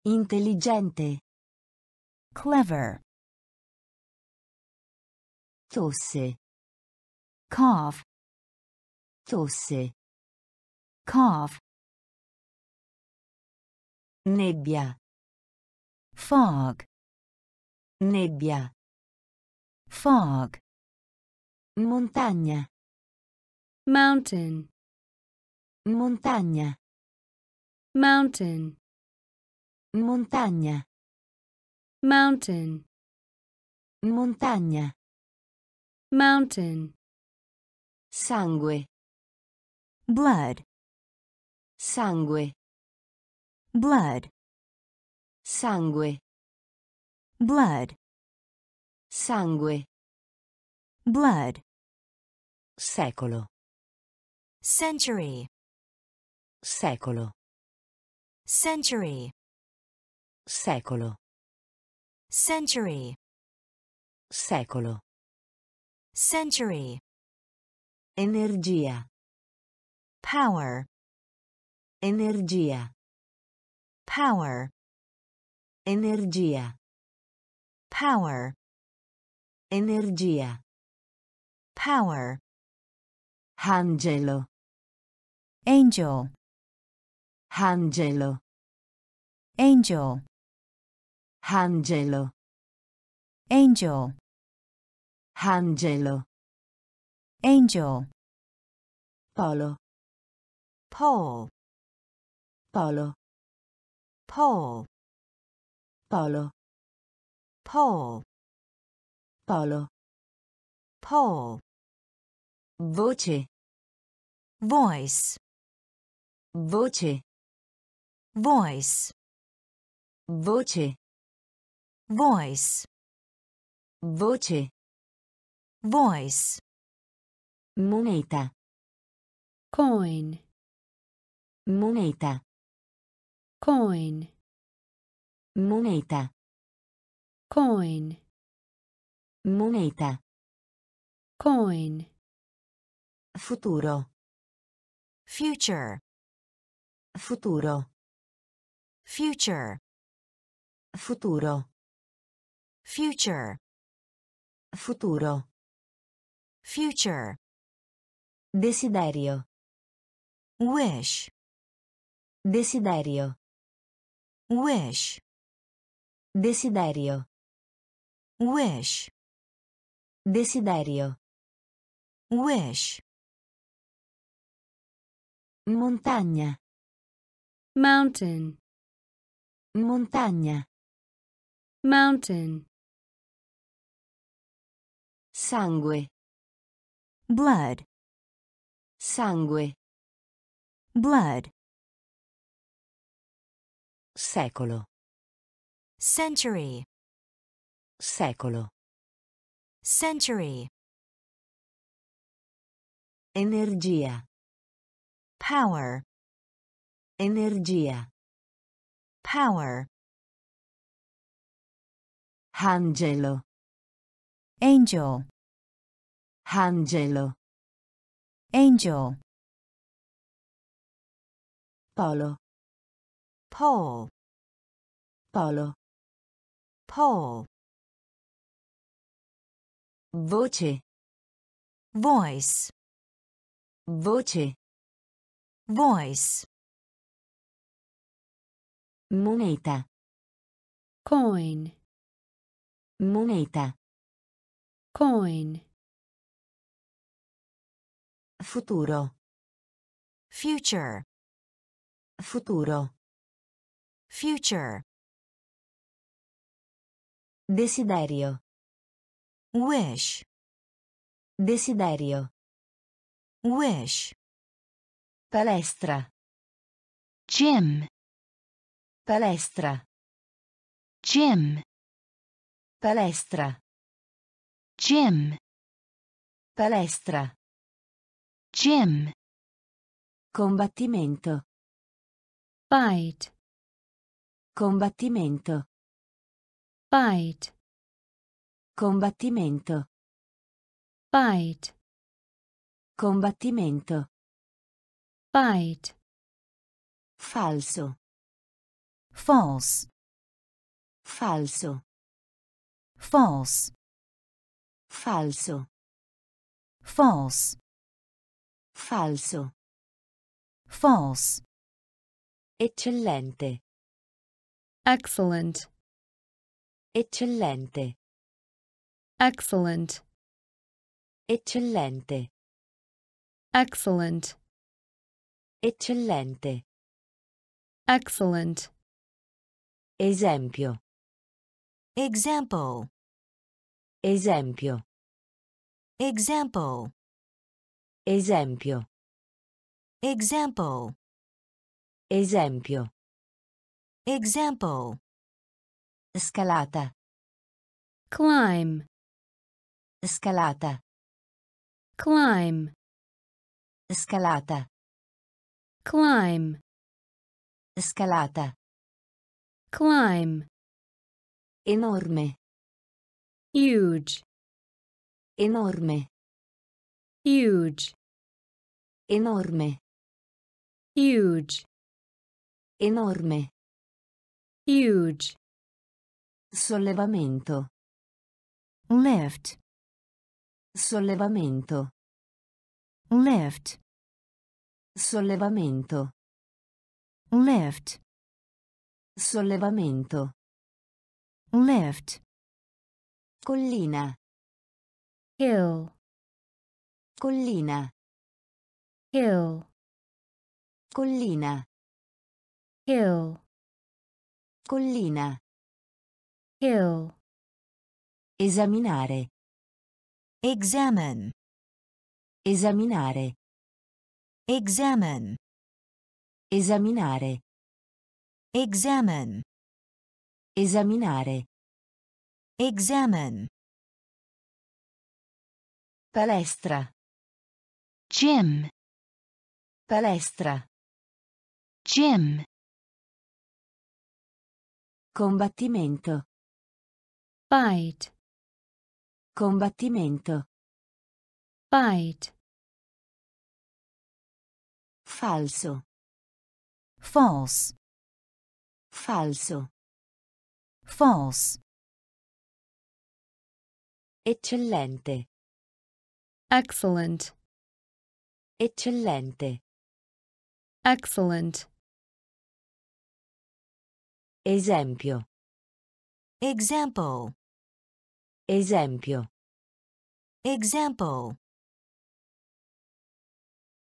Intelligente. clever, Tosse. Cough, Tosse. cough, Nebbia. fog, Nebbia. fog, Montagna. mountain, Montagna. mountain, Montagna. mountain, Montagna. mountain, Sangue. blood, Sangue. blood, Sangue. blood, Sangue. blood, Secolo. century, Secolo. century, Secolo. century, Secolo. century, Energia. power, Energia. power, Energia. power, Energia. power, Angelo. angel, Angelo. angel, Angelo. angel, Angelo. Angel, Polo. pole, Polo. pole, Polo. pole, Polo. pole, Voce. voice, Voce. voice, Voce. voice, Voce. voice, Moneta. coin, Moneta. coin, Moneta. coin, Moneta. coin, Futuro. future, Futuro. future, Futuro. future, Futuro. future, Desiderio. wish, Desiderio. wish, Desiderio. wish, Desiderio. wish, Montagna. mountain, Montagna. mountain, Sangue. blood, Sangue. blood, Secolo. century, Secolo. century, Energia. power, Energia. power, Angelo. angel, Angelo. Angel, Polo. pole, Polo. pole, Voce. voice, Voce. voice, Moneta. coin, Moneta. coin, Futuro. future, Futuro. future, Desiderio. wish, Desiderio. wish, Palestra. gym, Palestra. gym, Palestra. gym, Palestra. Gym, Combattimento. fight, Combattimento. fight, Combattimento. fight, Combattimento. fight, Falso. false, Falso. false, Falso. false, Falso. false, Eccellente. excellent, Eccellente. excellent, Eccellente. excellent, Eccellente. excellent, Esempio. example, Esempio. example, Esempio. example, Esempio. example, Scalata. climb, Scalata. climb, Scalata. climb, Scalata. climb, Enorme. huge, Enorme. Huge, Enorme. huge, Enorme. huge, Sollevamento. lift, Sollevamento. lift, Sollevamento. lift, Sollevamento. lift, Collina. hill, Collina. hill, Collina. hill, Collina. hill, Esaminare. examine, Esaminare. examine, Esaminare. examine, Esaminare. examine, Palestra. Gym, Palestra. gym, Combattimento. fight, Combattimento. fight, Falso. false, Falso. false, Eccellente. excellent, Eccellente. excellent, Esempio. example, Esempio. example,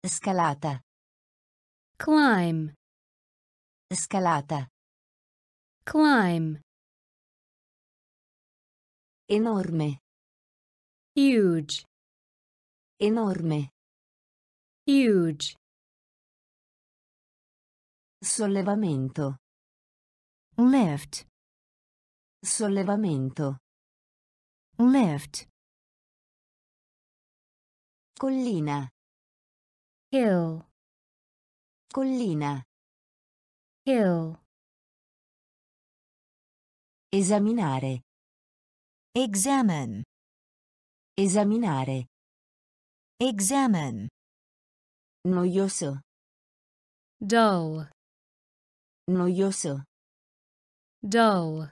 Scalata. climb, Scalata. climb, Enorme. huge, Enorme. Huge, Sollevamento. lift, Sollevamento. lift, Collina. hill, Collina. hill, Esaminare. examine, Esaminare. examine, Noioso. dull, Noioso. dull,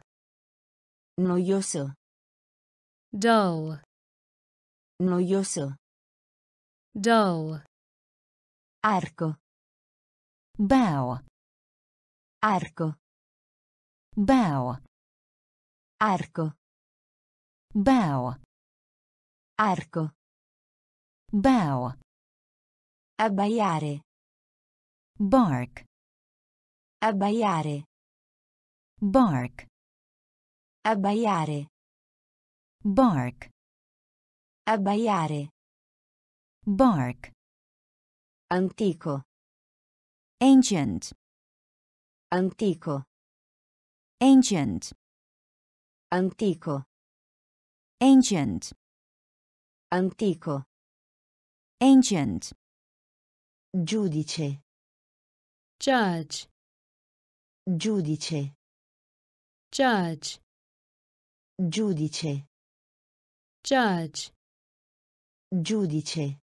Noioso. dull, Noioso. dull, Arco. bow, Arco. bow, Arco. bow, Arco. bow, Abbaiare. bark, Abbaiare. bark, Abbaiare. bark, Abbaiare. bark, Antico. ancient, Antico. ancient, Antico. ancient, Antico. ancient, Giudice. judge, Giudice. judge, Giudice. judge, Giudice.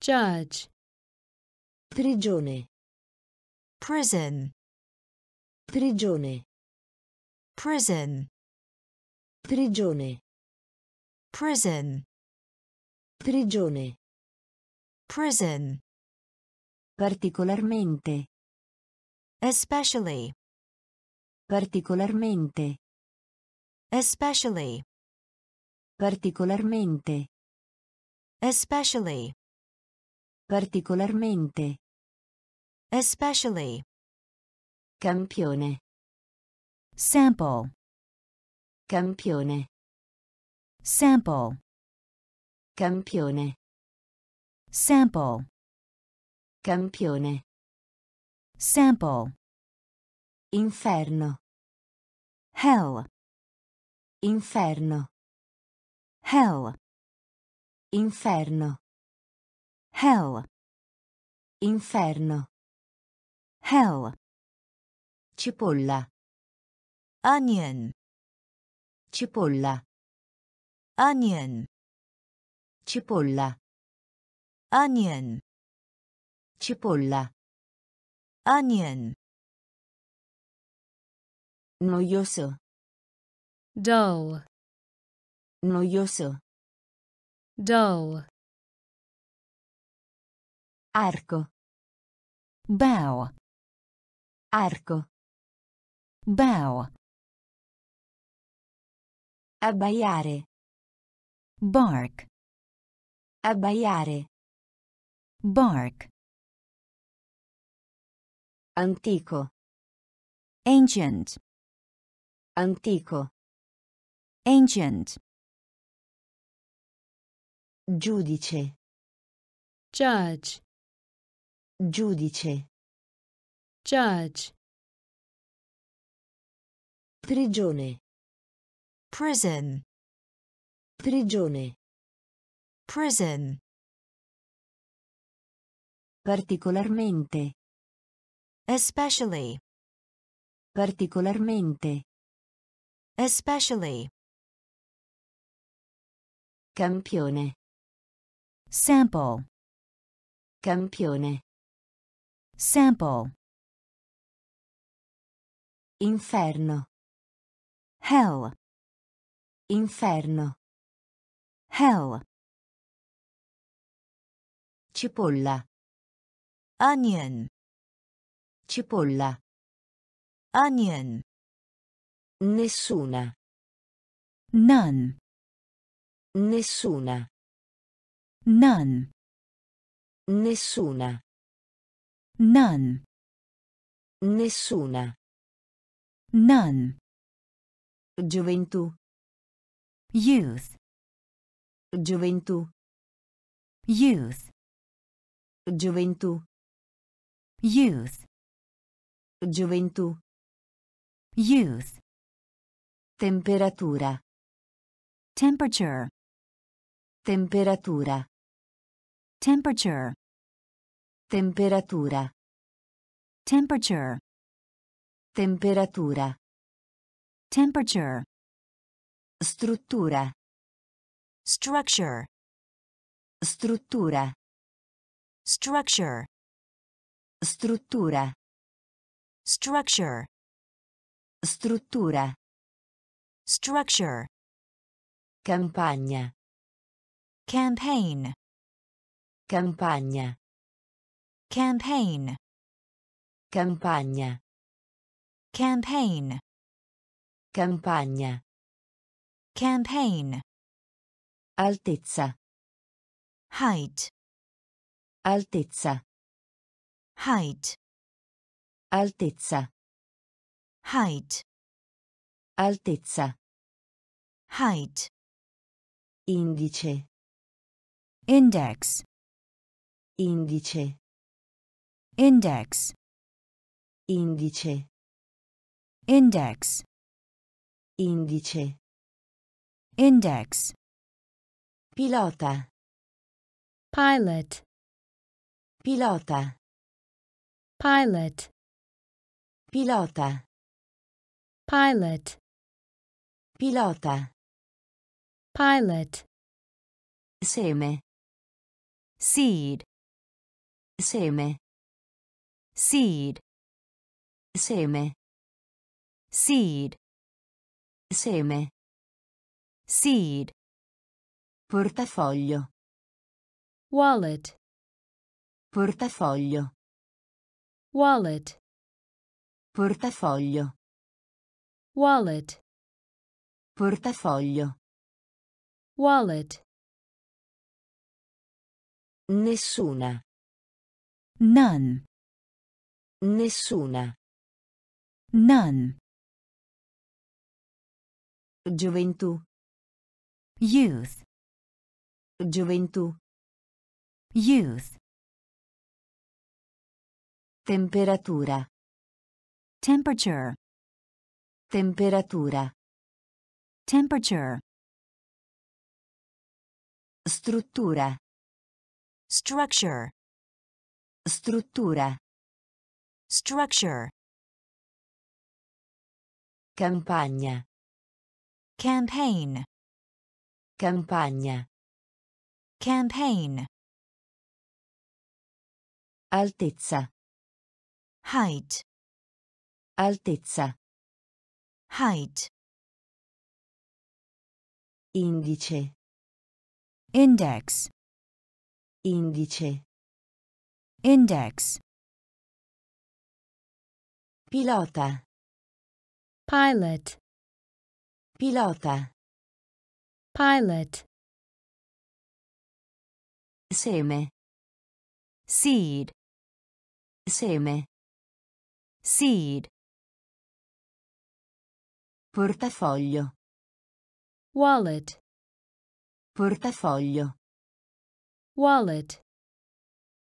judge, Prigione. prison, Prigione. prison, Prigione. prison, Prigione. prison, Particolarmente. especially, Particolarmente. especially, Particolarmente. especially, Particolarmente. especially, Campione. sample, Campione. sample, Campione. sample, Campione. sample, Inferno. hell, Inferno. hell, Inferno. hell, Inferno. hell, Cipolla. onion, Cipolla. onion, Cipolla. onion, Cipolla. onion, Noioso. dull, Noioso. dull, Arco. bow, Arco. bow, Abbaiare. bark, Abbaiare. bark, Antico. ancient, Antico. ancient, Giudice. judge, Giudice. judge, Prigione. prison, Prigione. prison, Particolarmente. Especially, Particolarmente. especially, Campione. sample, Campione. sample, Inferno. hell, Inferno. hell, Cipolla. onion, Cipolla. onion, Nessuna. none, Nessuna. none, Nessuna. none, Nessuna. none, Gioventù. youth, Gioventù. youth, Gioventù. youth, Gioventù. youth, Temperatura. temperature, Temperatura. temperature, Temperatura. temperature, Temperatura. temperature, Struttura. structure, Struttura. structure, Struttura. Structure, Struttura. structure, Campagna. campaign, Campagna. campaign, Campagna. campaign, Campagna. campaign, Altezza. height, Altezza. height, Altezza. height, Altezza. height, Indice. index, Indice. index, Indice. index, Indice. index, Pilota. pilot, Pilota. pilot, Pilota. pilot, Pilota. pilot, Seme. seed, Seme. seed, Seme. seed, Seme. seed, Portafoglio. wallet, Portafoglio. wallet, Portafoglio. wallet, Portafoglio. wallet, Nessuna. none, Nessuna. none, Gioventù. youth, Gioventù. youth, Temperatura. Temperature, Temperatura. temperature, Struttura. structure, Struttura. structure, Campagna. campaign, Campagna. campaign, Altezza. height, Altezza. height, Indice. index, Indice. index, Pilota. pilot, Pilota. pilot, Seme. seed, Seme. seed, Portafoglio. wallet, Portafoglio. wallet,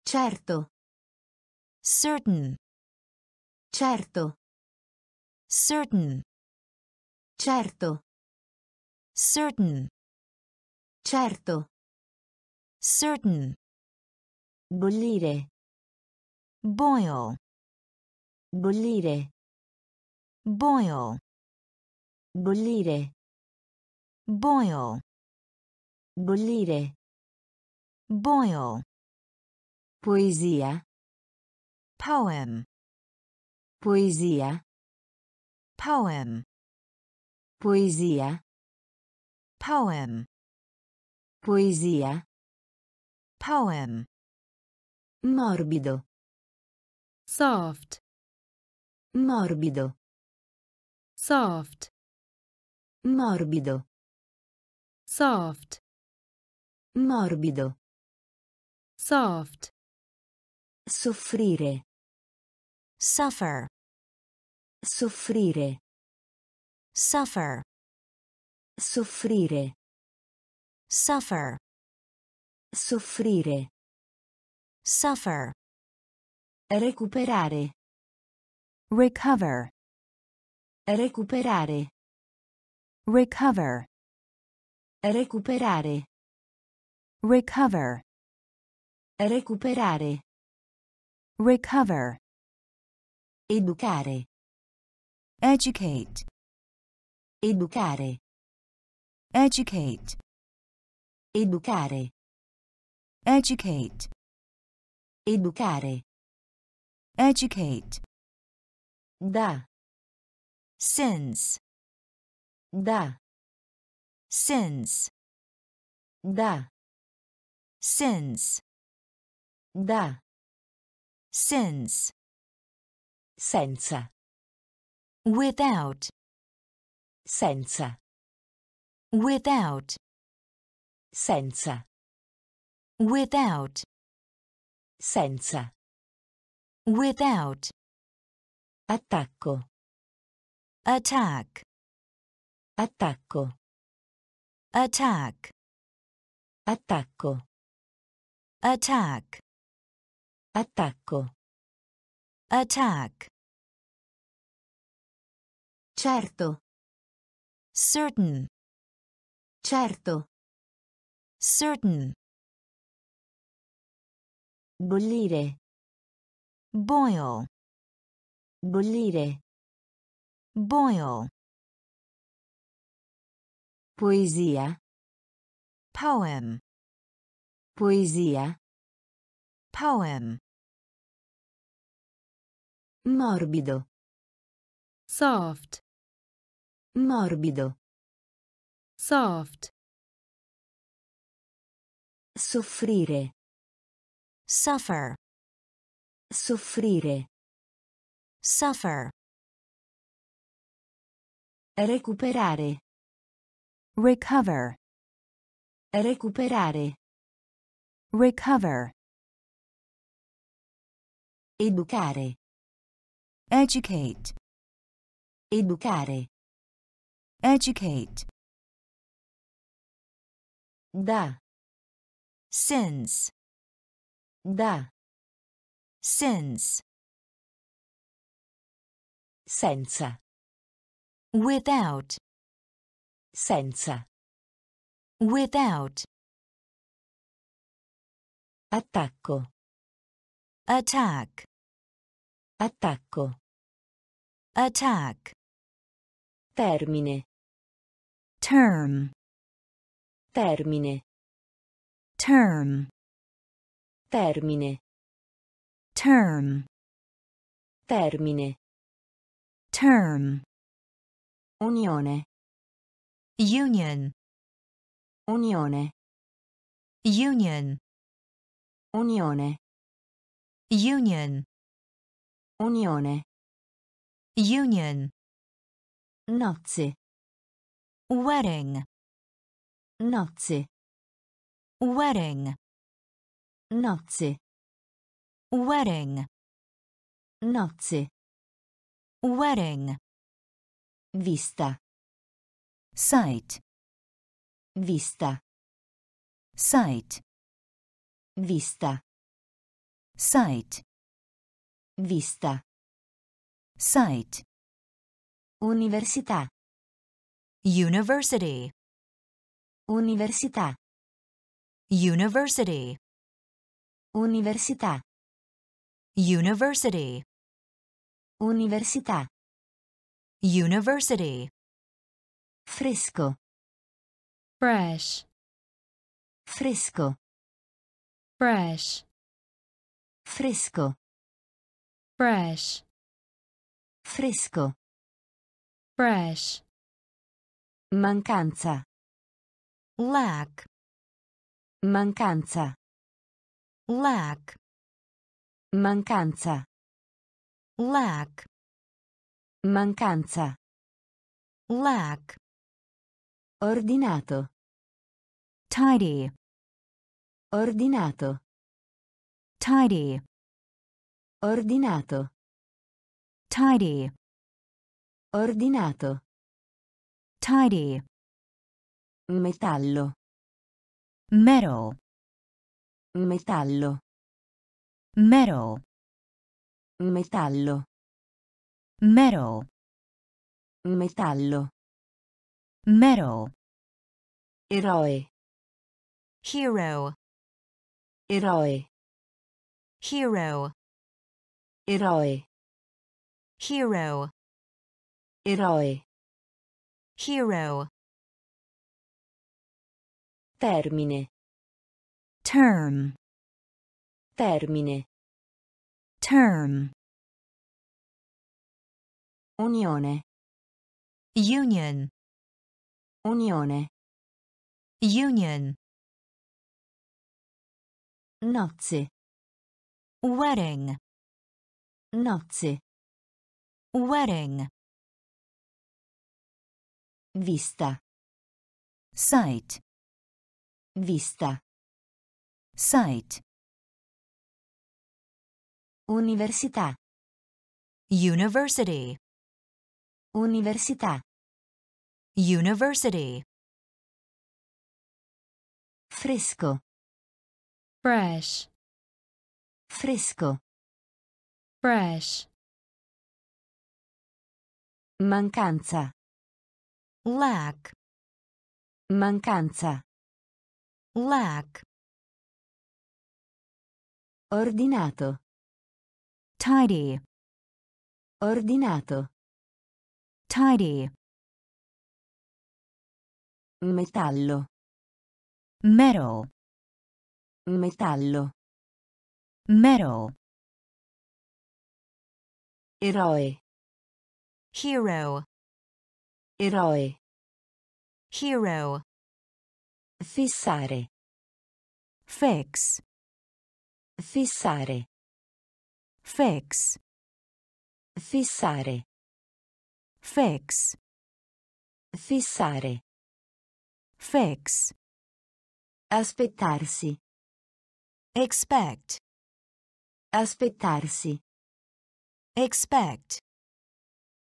Certo. certain, Certo. certain, Certo. certain, Certo. certain, Bollire. boil, Bollire. boil, bollire, boil, bollire, boil, poesia, poem, poesia, poem, poesia, poem, poesia, poem, morbido, soft, morbido, soft, morbido, soft, morbido, soft, soffrire, suffer, soffrire, suffer, soffrire, suffer, soffrire, suffer, recuperare, recover, recuperare, recover, recuperare, recover, recuperare, recover, educare, educate, educare, educate, educare, educate, educare, educate, da, since, da, since, da, since, da, since, senza, without, senza, without, senza, without, senza, without, attacco, attack, attacco, attack, attacco, attack, attacco, attack, certo, certain, certo, certain, bollire, boil, bollire, boil, poesia, poem, poesia, poem, morbido, soft, morbido, soft, soffrire, suffer, soffrire, suffer, recuperare, recover, recuperare, recover, educare, educate, educare, educate, da, since, da, since, senza, without, senza, without, attacco, attack, attacco, attack, termine, term, termine, term, termine, term, termine, term, unione, union, unione, union, unione, union, unione, union, nozze, wedding, nozze, wedding, nozze, wedding, nozze, wedding, vista, sight, vista, sight, vista, sight, vista, sight, università, university, università, university, università, university, università, University. Fresco. fresh, Fresco. fresh, Fresco. fresh, Fresco. fresh, Mancanza. Lack. Mancanza. Lack. Mancanza. Lack. Mancanza. Lack. Ordinato. Tidy. Ordinato. Tidy. Ordinato. Tidy. Ordinato. Tidy. Metallo. Metal. Metallo. Metal. Metallo. Metal. Metallo. Metal. Eroe. Hero. Eroe. Hero. Eroe. Hero. Eroe. Hero. Termine. Term. Termine. Term. Unione. Union. Unione. Union. Nozze. Wedding. Nozze. Wedding. Vista. Sight. Vista. Sight. Università. University. Università. University. Fresco. fresh, Fresco. fresh, Mancanza. Lack. Mancanza. Lack. Ordinato. Tidy. Ordinato. Tidy. Metallo. Metal. Metallo. Metal. Eroe. Hero. Eroe. Hero. Fissare. Fix. Fissare. Fix. Fissare. Fix. Fissare. Fix. Aspettarsi. Expect. Aspettarsi. Expect.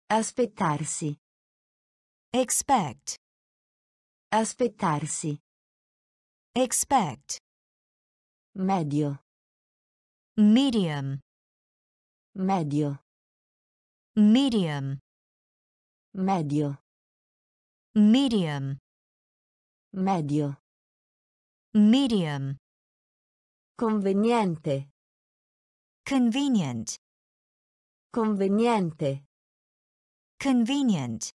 Aspettarsi. Expect. Aspettarsi. Expect. Medio. Medium. Medio. Medium. Medio. Medium. Medio. Medium. Conveniente. Convenient. Conveniente. Convenient.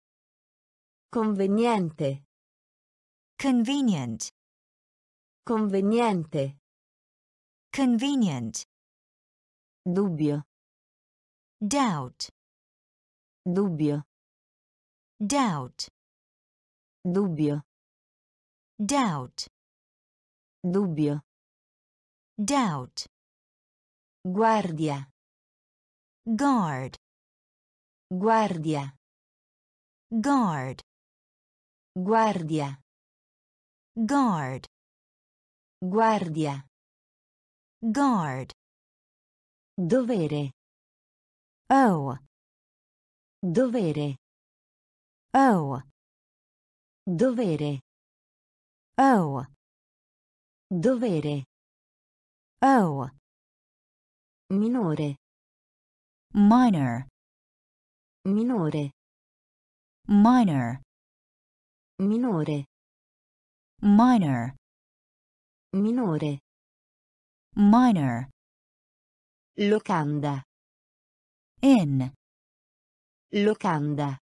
Conveniente. Convenient. Conveniente. Convenient. Dubbio. Doubt. Dubbio. Doubt. Dubbio. Doubt. Dubbio. Doubt. Guardia. Guard. Guardia. Guard. Guardia. Guard. Guardia. Guard. Dovere. Oh. Dovere. Oh. Dovere. Oh. Dovere. Oh. Minore. Minor. Minore. Minor. Minore. Minor. Minore. Minor. Locanda. In. Locanda.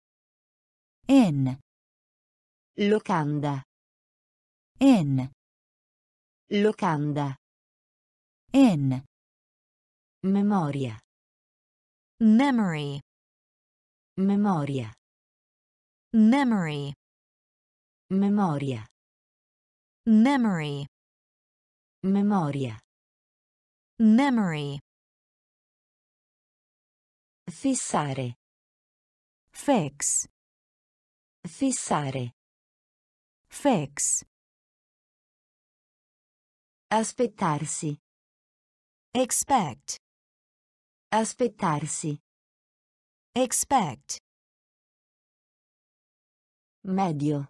in, locanda, in, locanda, in, memoria, memory, memoria, memory, memoria, memory, memoria, memory, fissare, fix, fissare, fix, aspettarsi, expect, aspettarsi, expect, medio,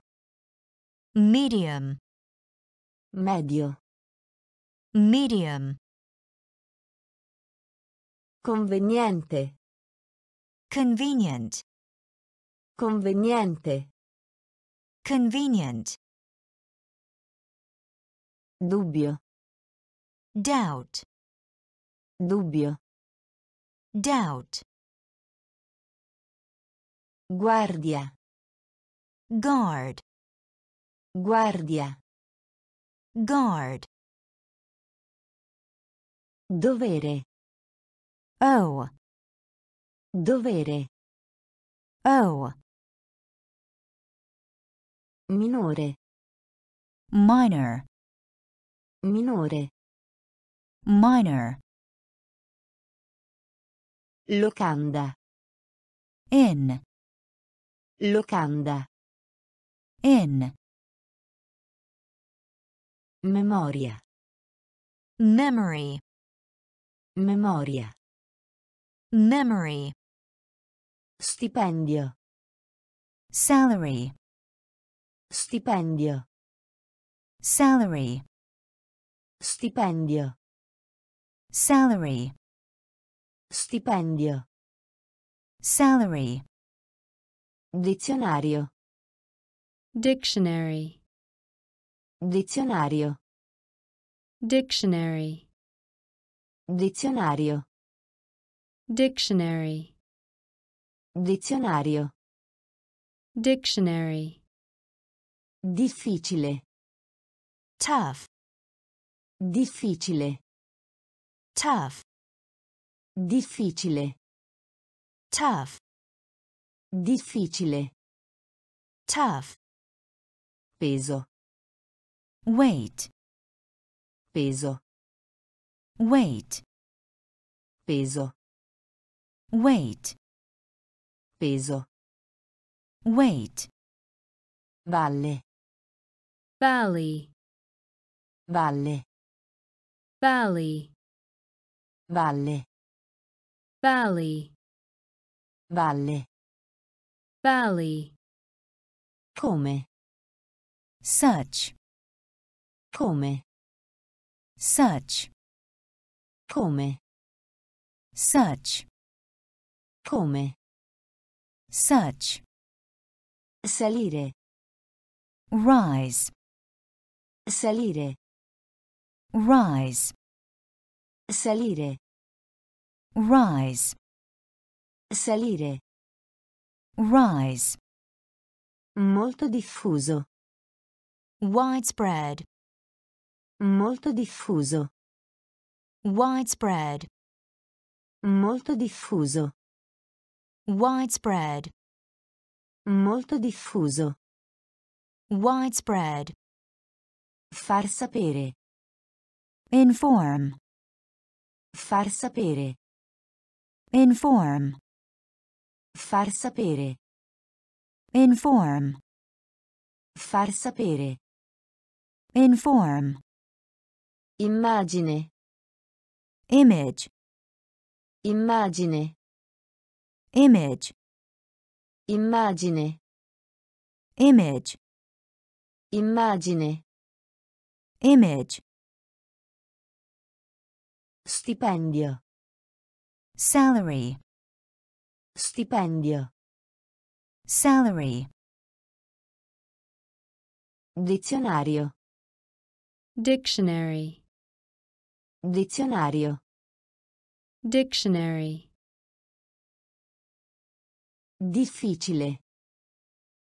medium, medio, medium, conveniente, convenient, conveniente, convenient, dubbio, doubt, dubbio, doubt, guardia, guard, guardia, guard, dovere, owe, dovere, owe, minore, minor, minore, minor, locanda, in, locanda, in, memoria, memory, memoria, memory, stipendio, salary, stipendio, salary, stipendio, salary, stipendio, salary, dizionario, dictionary, dizionario, dictionary, dizionario, dictionary, dizionario, dictionary, difficile, tough, difficile, tough, difficile, tough, difficile, tough, peso, weight, peso, weight, peso, weight, peso, weight, valle, valley, valle, valley, valle, valley, valle, valley, come, such, come, such, come, such, come, such, salire, rise, salire, rise, salire, rise, salire, rise, molto diffuso, widespread, molto diffuso, widespread, molto diffuso, widespread, molto diffuso, widespread, far sapere, inform, far sapere, inform, far sapere, inform, far sapere, inform, immagine, image, immagine, image, immagine, image, immagine, image, stipendio, salary, stipendio, salary, dizionario, dictionary, dizionario, dictionary, difficile,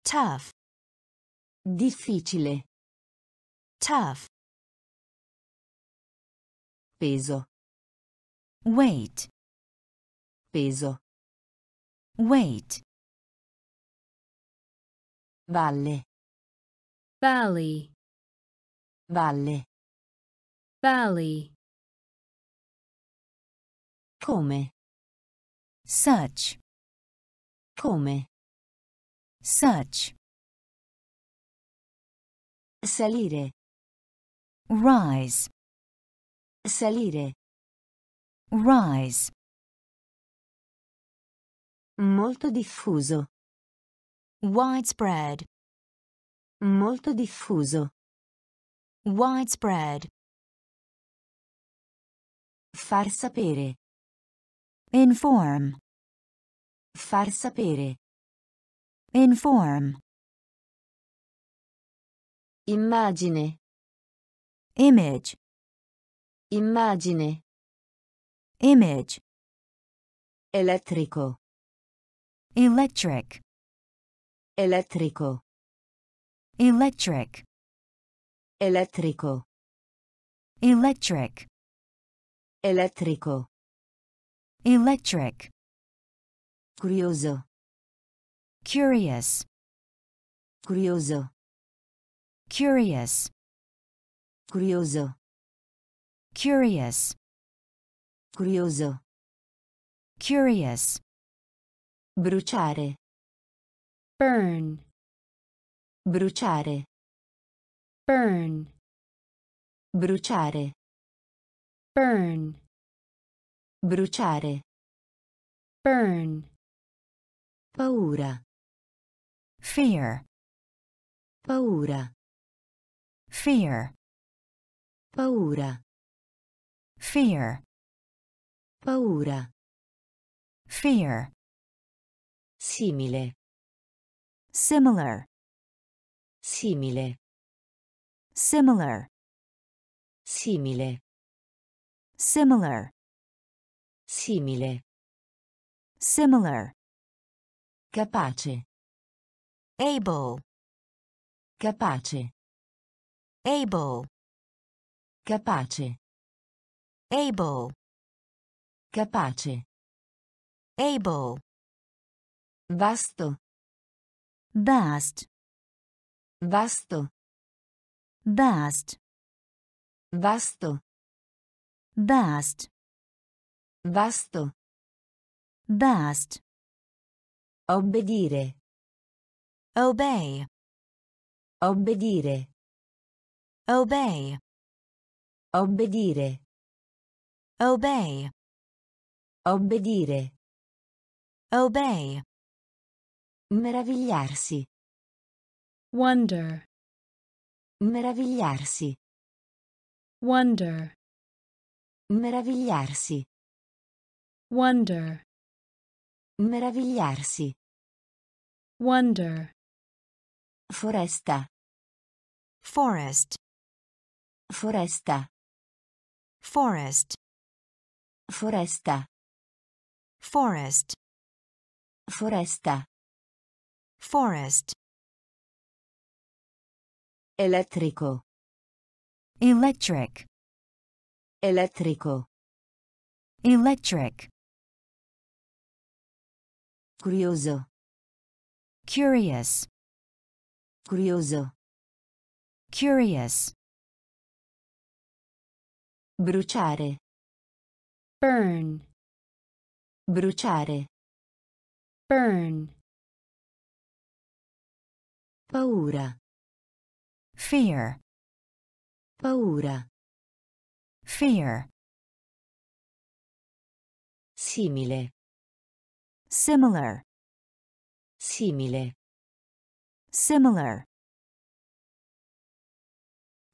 tough, Difficile. tough, Peso. Weight, Peso. weight, Valle. valley, Valle. valley, Come. such, Come. such, Salire. rise, Salire. Rise, Molto diffuso. widespread, Molto diffuso. widespread, Far sapere. inform, Far sapere. inform, Immagine. image, Immagine. Image, Elettrico. electric, Elettrico. electric, Elettrico. electric, Elettrico. electric, Curioso. curious, Curioso. curious, Curioso. curious, Curioso. curious, Bruciare. burn, Bruciare. burn, Bruciare. burn, Bruciare. burn, Paura. fear, Paura. fear, Paura. fear, Paura. fear, Simile. similar, Simile. similar, Simile. similar, Simile. similar, Capace. able, Capace. able, Capace. able, Capace. able, Vasto. vast, Vasto. vast, Vasto. vast, Vasto. vast, Obbedire. obey, Obbedire. obey, Obbedire. obey, Obbedire. obey, Meravigliarsi. wonder, Meravigliarsi. wonder, Meravigliarsi. wonder, Meravigliarsi. wonder, Foresta. forest, Foresta. forest, Foresta. Forest, Foresta. forest, Elettrico. electric, Elettrico. electric, Curioso. curious, Curioso. curious, Bruciare. burn, Bruciare. burn, Paura. fear, Paura. fear, Simile. similar, Simile. similar,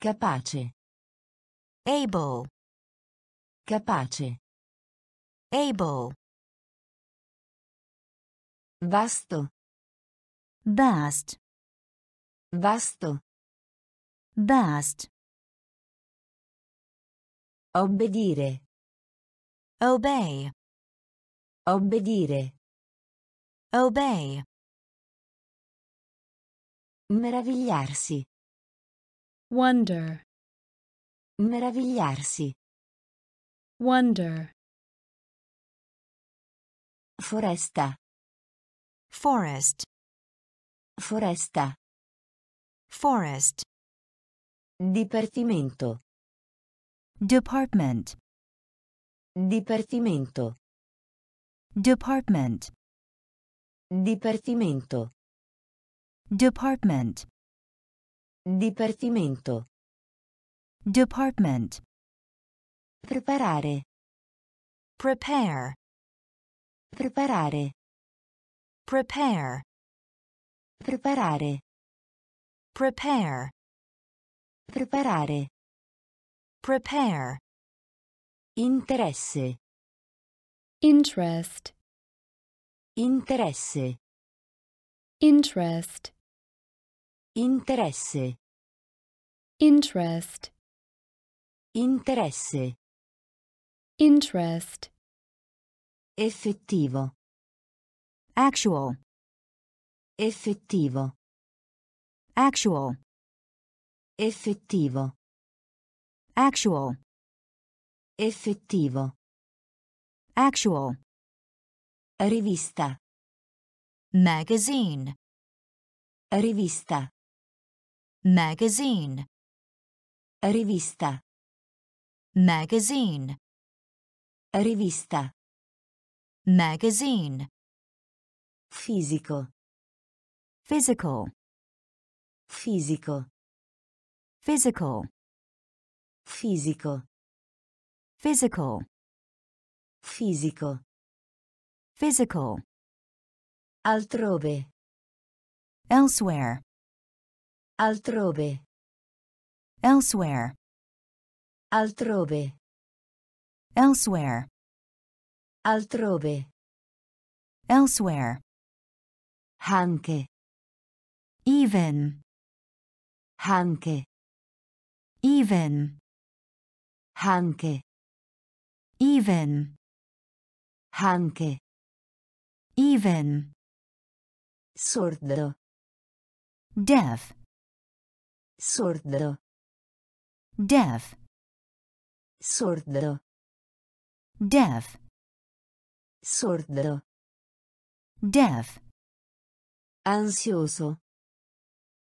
Capace. able, Capace. able, Vasto. vast, Vasto. vast, Obbedire. obey, Obbedire. obey, Meravigliarsi. wonder, Meravigliarsi. wonder, Foresta. Forest, Foresta. forest, Dipartimento. department, Dipartimento. department, Dipartimento. department, Dipartimento. department, Preparare. prepare, Preparare. Prepare, Preparare. prepare, Preparare. prepare, Interesse. interest, Interesse. interest, Interesse. interest, Interesse. interest, Effettivo. Actual, Effettivo. actual, Effettivo. actual, Effettivo. actual, Rivista. magazine, Rivista. magazine, Rivista. magazine, Rivista. magazine, Fisico. physical, Fisico. physical, Fisico. physical, Fisico. physical, Altrove. elsewhere, Altrove. elsewhere, Altrove. elsewhere, Altrove. elsewhere, Anche. even, Anche. even, Anche. even, Anche. even, Sordo. deaf, Sordo. deaf, Sordo. deaf, Sordo. deaf, Ansioso.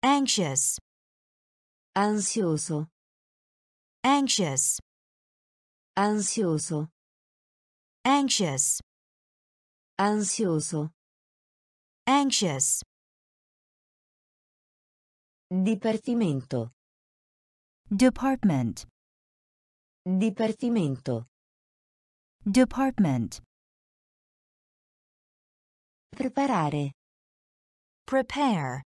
anxious, Ansioso. anxious, Ansioso. anxious, Ansioso. anxious, Dipartimento. department, Dipartimento. department, Preparare. Prepare,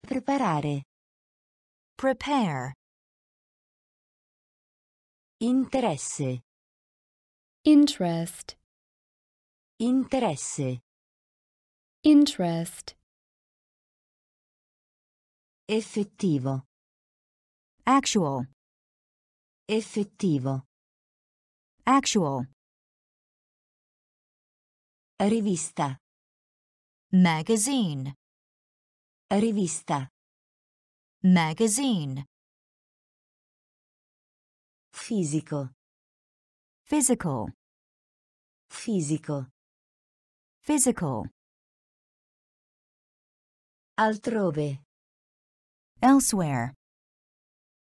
Preparare. prepare, Interesse. interest, Interesse. interest, Effettivo. actual, Effettivo. actual, Rivista. Magazine, Rivista. magazine, Fisico. physical, Fisico. physical, Altrove. elsewhere,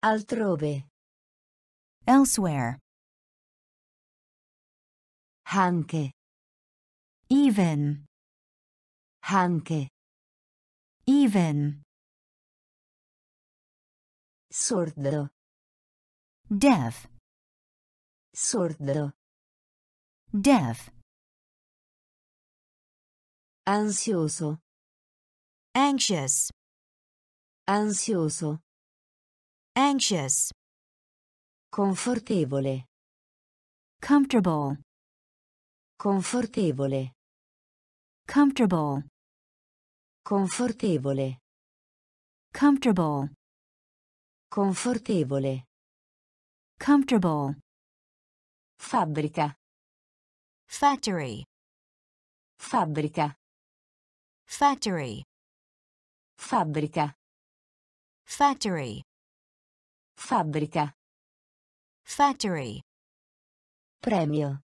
Altrove. elsewhere, Anche. even, Anche. even, Sordo. deaf, Sordo. deaf, Ansioso. anxious, Ansioso. anxious, Confortevole. comfortable, Confortevole. comfortable, Confortevole. comfortable, Confortevole. comfortable, Fabbrica. factory, Fabbrica. factory, Fabbrica. factory, Fabbrica. factory, Premio.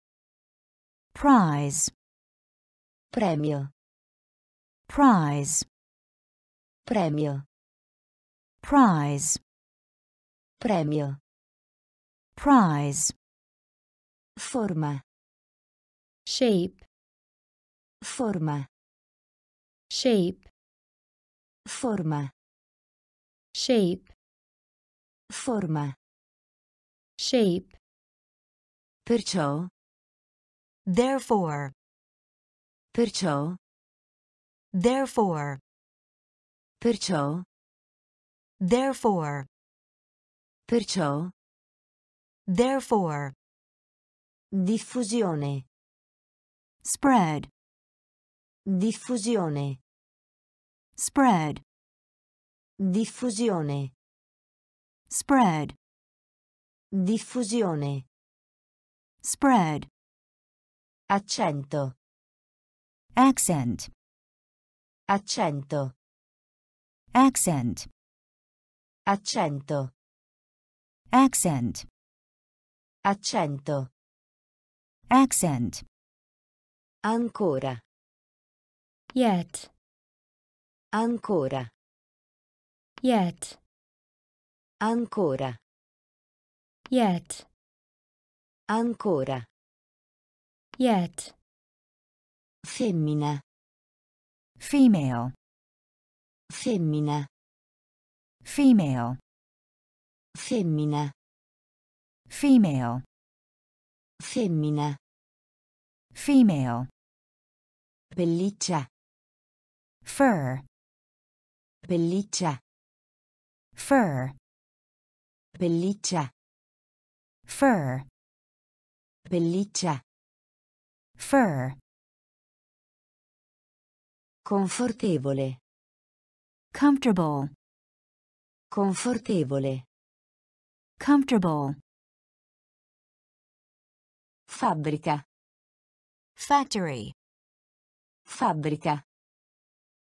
prize, Premio. Prize, Premio. prize, Premio. prize, Forma. shape, Forma. shape, Forma. shape, Forma. shape, Perciò. therefore, Perciò. Therefore, Perciò. therefore, Perciò. therefore, Diffusione. spread, Diffusione. spread, Diffusione. spread, Diffusione. spread, Accento. accent, Accento. accent, Accento. accent, Accento. accent, Ancora. yet, Ancora. yet, Ancora. yet, Ancora. yet, Femmina. Female, Femmina. female, Femmina. female, Femmina. female, Pelliccia. fur, Pelliccia. fur, Pelliccia. fur, Pelliccia. fur, Confortevole. comfortable, Confortevole. comfortable, Fabbrica. factory, Fabbrica.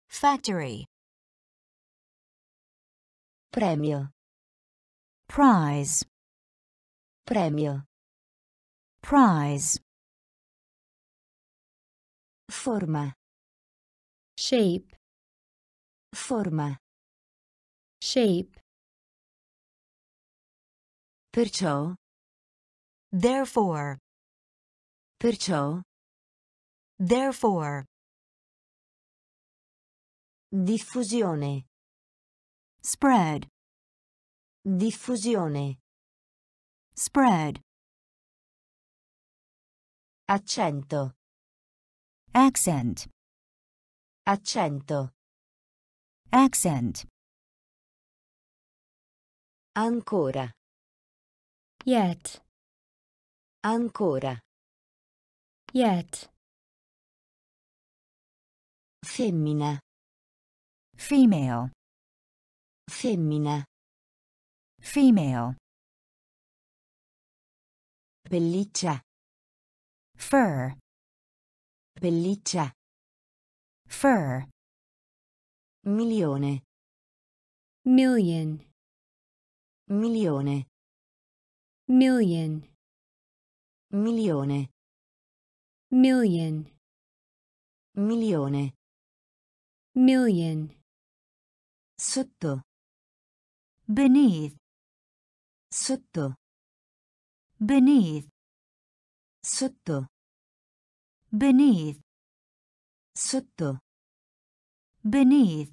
factory, Premio. prize, Premio. prize, Forma. Shape, Forma. shape, Perciò. therefore, Perciò. therefore, Diffusione. spread, Diffusione. spread, Accento. accent, Accento. accent, Ancora. yet, Ancora. yet, Femmina. female, Femmina. female, Pelliccia. fur, Pelliccia. Fur, Milione. million, Milione. million, Milione. million, Milione. million, Sotto. beneath, Sotto. beneath, Sotto. beneath, Sotto. beneath,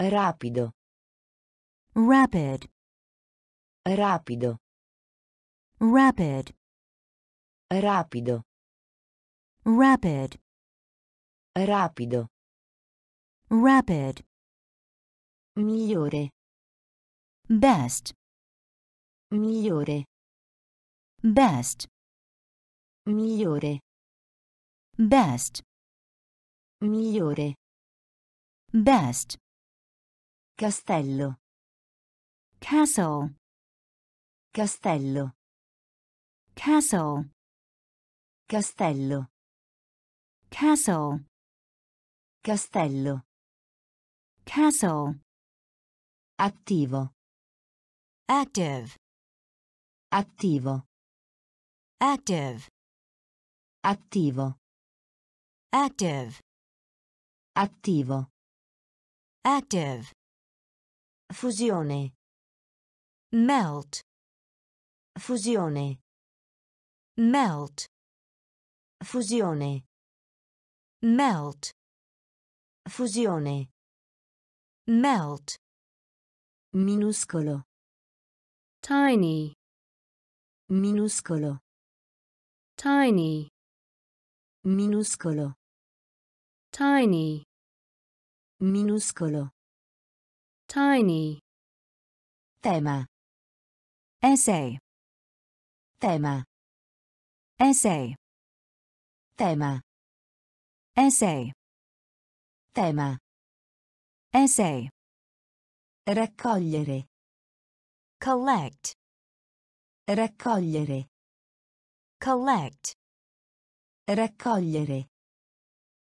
Rapido. rapid, Rapido. rapid, Rapido. rapid, Rapido. rapid, Migliore. best, Migliore. best, Migliore. best, Migliore. best, Castello. castle, Castello. castle, Castello. castle, Castello. castle, Attivo. active, Attivo. active, Attivo. active, Attivo. active, Fusione. melt, Fusione. melt, Fusione. melt, Fusione. melt, Minuscolo. tiny, Minuscolo. tiny, Minuscolo. Tiny, Minuscolo. tiny, Tema. essay, Tema. essay, Tema. essay, Tema. essay, Raccogliere. collect, Raccogliere. collect, Raccogliere.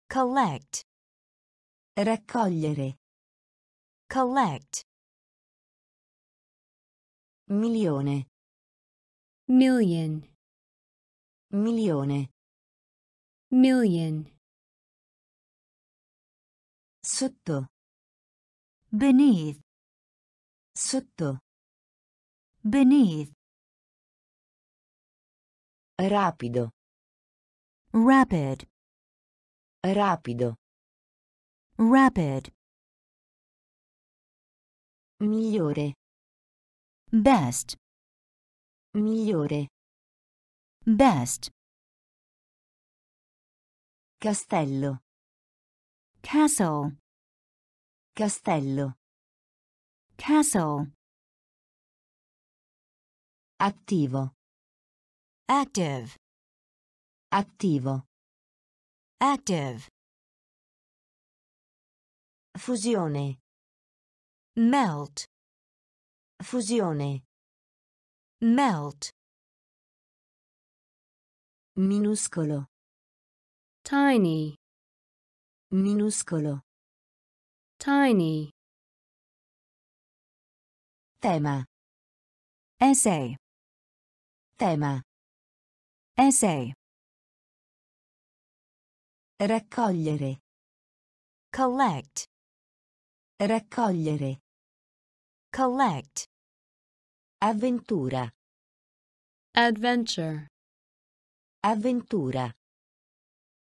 Collect, Raccogliere. collect, Milione. million, Milione. million, Sotto. beneath, Sotto. beneath, Rapido. rapid, Rapido. rapid, Migliore. best, Migliore. best, Castello. castle, Castello. castle, Attivo. active, Attivo. Active, Fusione. melt, Fusione. melt, Minuscolo. tiny, Minuscolo. tiny, Tema. essay, Tema. essay, Raccogliere. collect, Raccogliere. collect, Avventura. adventure, Avventura.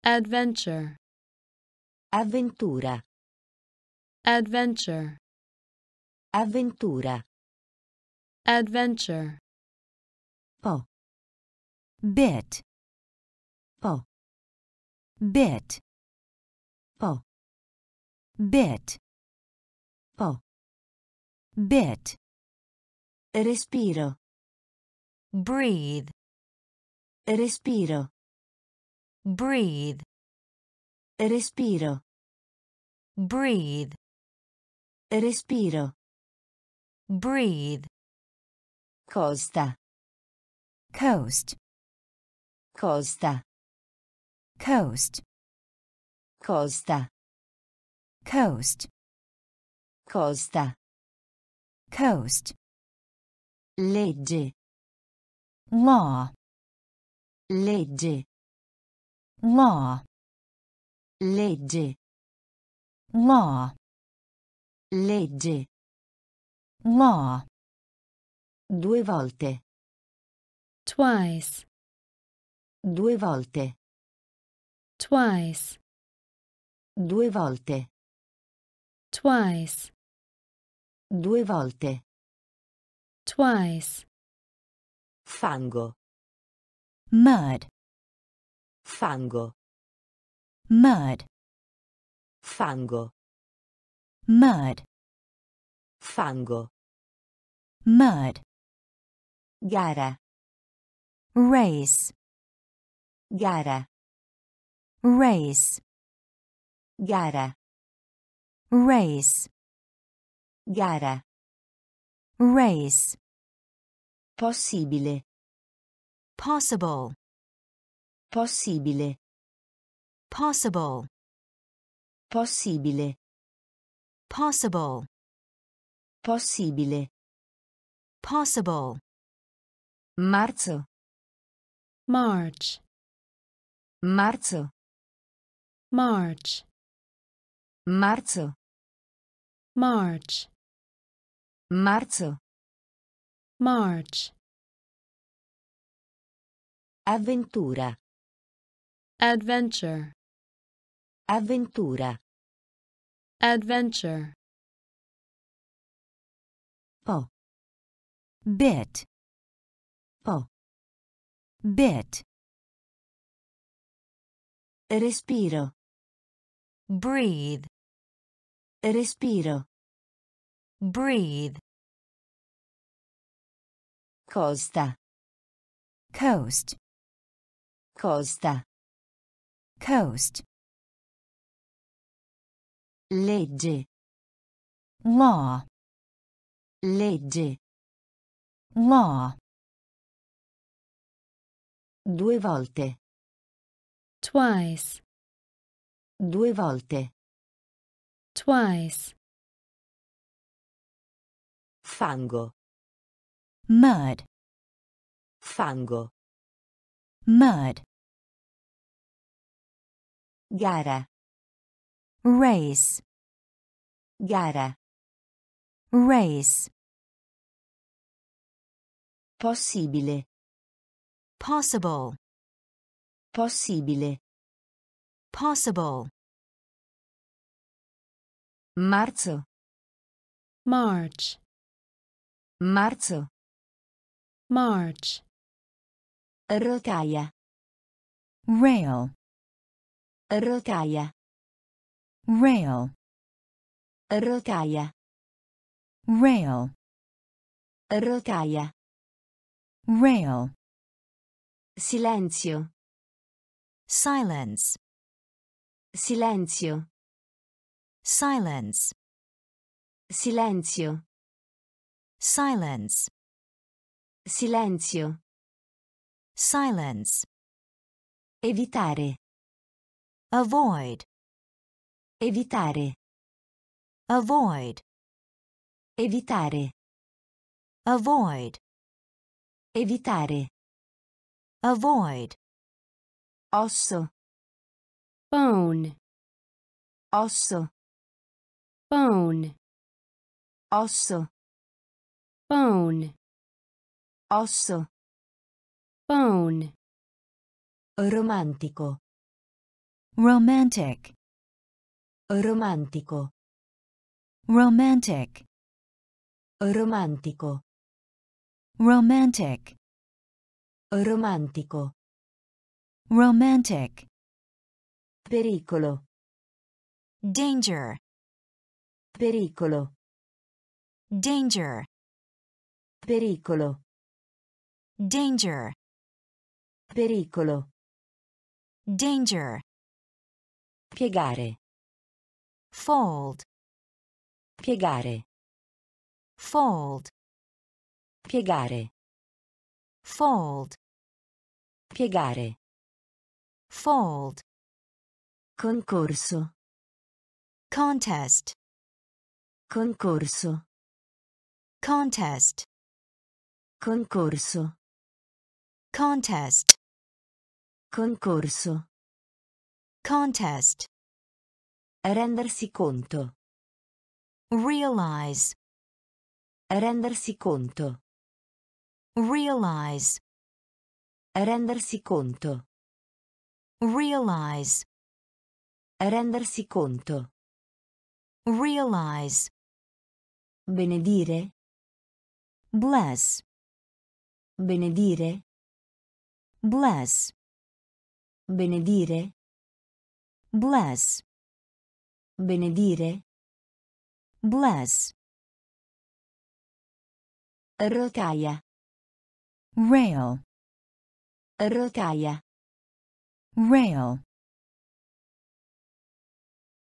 adventure, Avventura. adventure, Avventura. adventure, Po. bit, Po. Bit, Po. bit, Po. bit, Respiro. breathe, Respiro. breathe, Respiro. breathe, Respiro. breathe, Costa. coast, Costa. Coast, Costa. coast, Costa. coast, Legge. law, Legge. law, Legge. law, Legge. law, Due volte. twice, Due volte. Twice, Due volte. twice, Due volte. twice, Fango. mud, Fango. mud, Fango. mud, Fango. mud, Gara. race, Gara. Race, Gara. race, Gara. race, Possibile. possible, Possibile. possible, Possibile. possible, Possibile. possible, Marzo. March, Marzo. March, Marzo. March, Marzo. March. Avventura. Adventure, Avventura. adventure. Po. bit, Po. bit, Respiro. Breathe, Respiro. breathe, Costa. coast, Costa. coast, Legge. law, Legge. law, Due volte. Twice, Due volte. twice. Fango. mud, Fango. mud, Gara. race, Gara. race, Possibile. possible, Possibile. Possible, Marzo. March, Marzo. March. Rotaia. rail, Rotaia. rail, Rotaia. rail, Rotaia. rail, Silenzio. silence, Silenzio. silence, Silenzio. silence, Silenzio. silence, Evitare. avoid, Evitare. avoid, Evitare. avoid, Evitare. avoid, Osso. Bone, Osso. bone, Osso. bone, Osso. bone. Romantico. romantic, Romantico. romantic, Romantico. romantic, Romantico. romantic, Pericolo. danger, Pericolo. danger, Pericolo. danger, Pericolo. danger, Piegare. fold, Piegare. fold, Piegare. fold, Piegare. fold, Concorso. contest, Concorso. contest, Concorso. contest, Concorso. contest, Rendersi conto. realize, Rendersi conto. realize, Rendersi conto. realize, Rendersi conto. realize, Benedire. bless, Benedire. bless, Benedire. bless, Benedire. bless, Rotaia. rail, Rotaia. rail,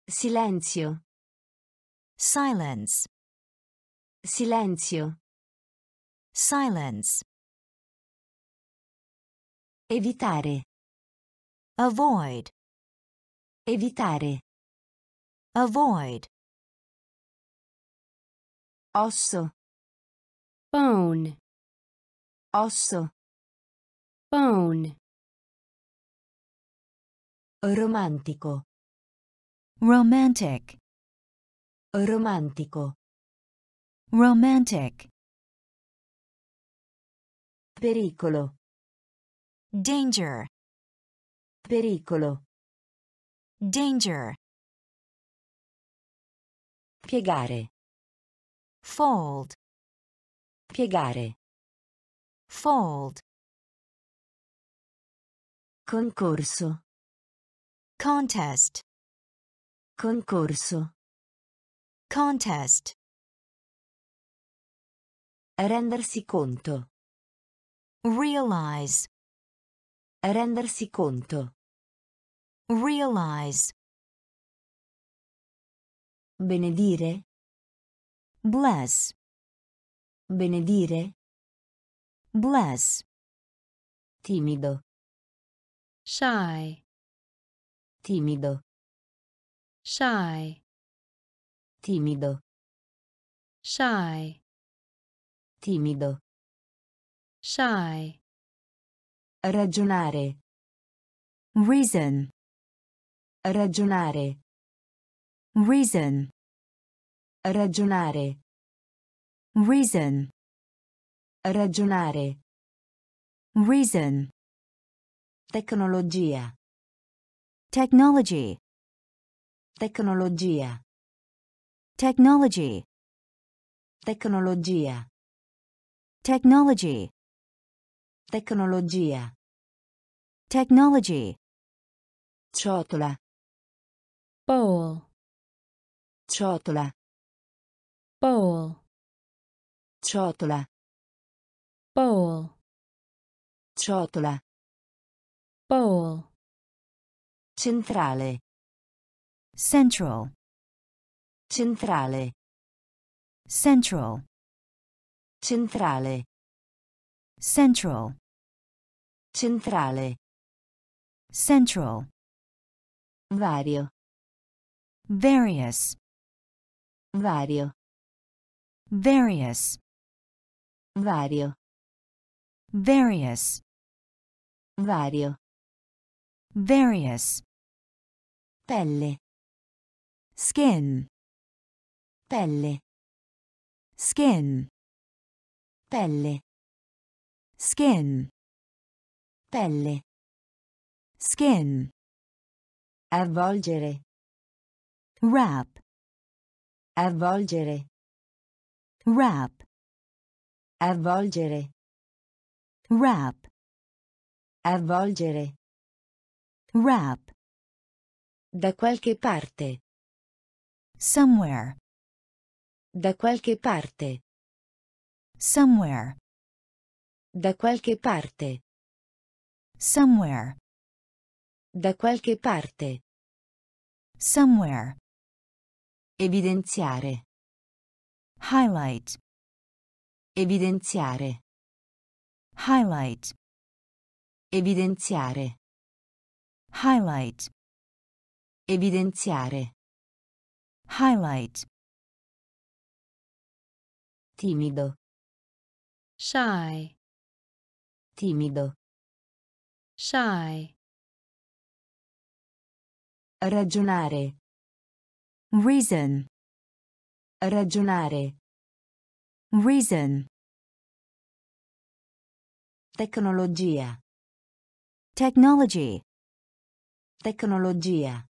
Silenzio. silence, Silenzio. silence, Evitare. avoid, Evitare. avoid, Osso. bone, Osso. bone, Romantico. Romantic, Romantico. romantic, Pericolo. danger, Pericolo. danger, Piegare. fold, Piegare. fold, Concorso. contest, Concorso. contest, Rendersi conto. realize, Rendersi conto. realize, Benedire. bless, Benedire. bless, Timido. shy, Timido. Shy, Timido. shy, Timido. shy, Ragionare. reason, Ragionare. reason, Ragionare. reason, Ragionare. reason, Tecnologia. technology, Tecnologia. technology, Tecnologia. technology, Tecnologia. technology, Ciotola. bowl, Ciotola. bowl, Ciotola. bowl, Ciotola. bowl, Centrale. Central, Centrale. central, Centrale. central, Centrale. central, Vario. various, Vario. various, Vario. various, Vario. various, Pelle. Skin, Pelle. skin, Pelle. skin, Pelle. skin, Avvolgere. wrap, Avvolgere. wrap, Avvolgere. wrap, Avvolgere. wrap, Da qualche parte. Somewhere, Da qualche parte. somewhere, Da qualche parte. somewhere, Da qualche parte. somewhere, Evidenziare. highlight, Evidenziare. highlight, Evidenziare. highlight, Evidenziare. Highlight, Timido. shy, Timido. shy, Ragionare. reason, Ragionare. reason, Tecnologia. technology, Tecnologia.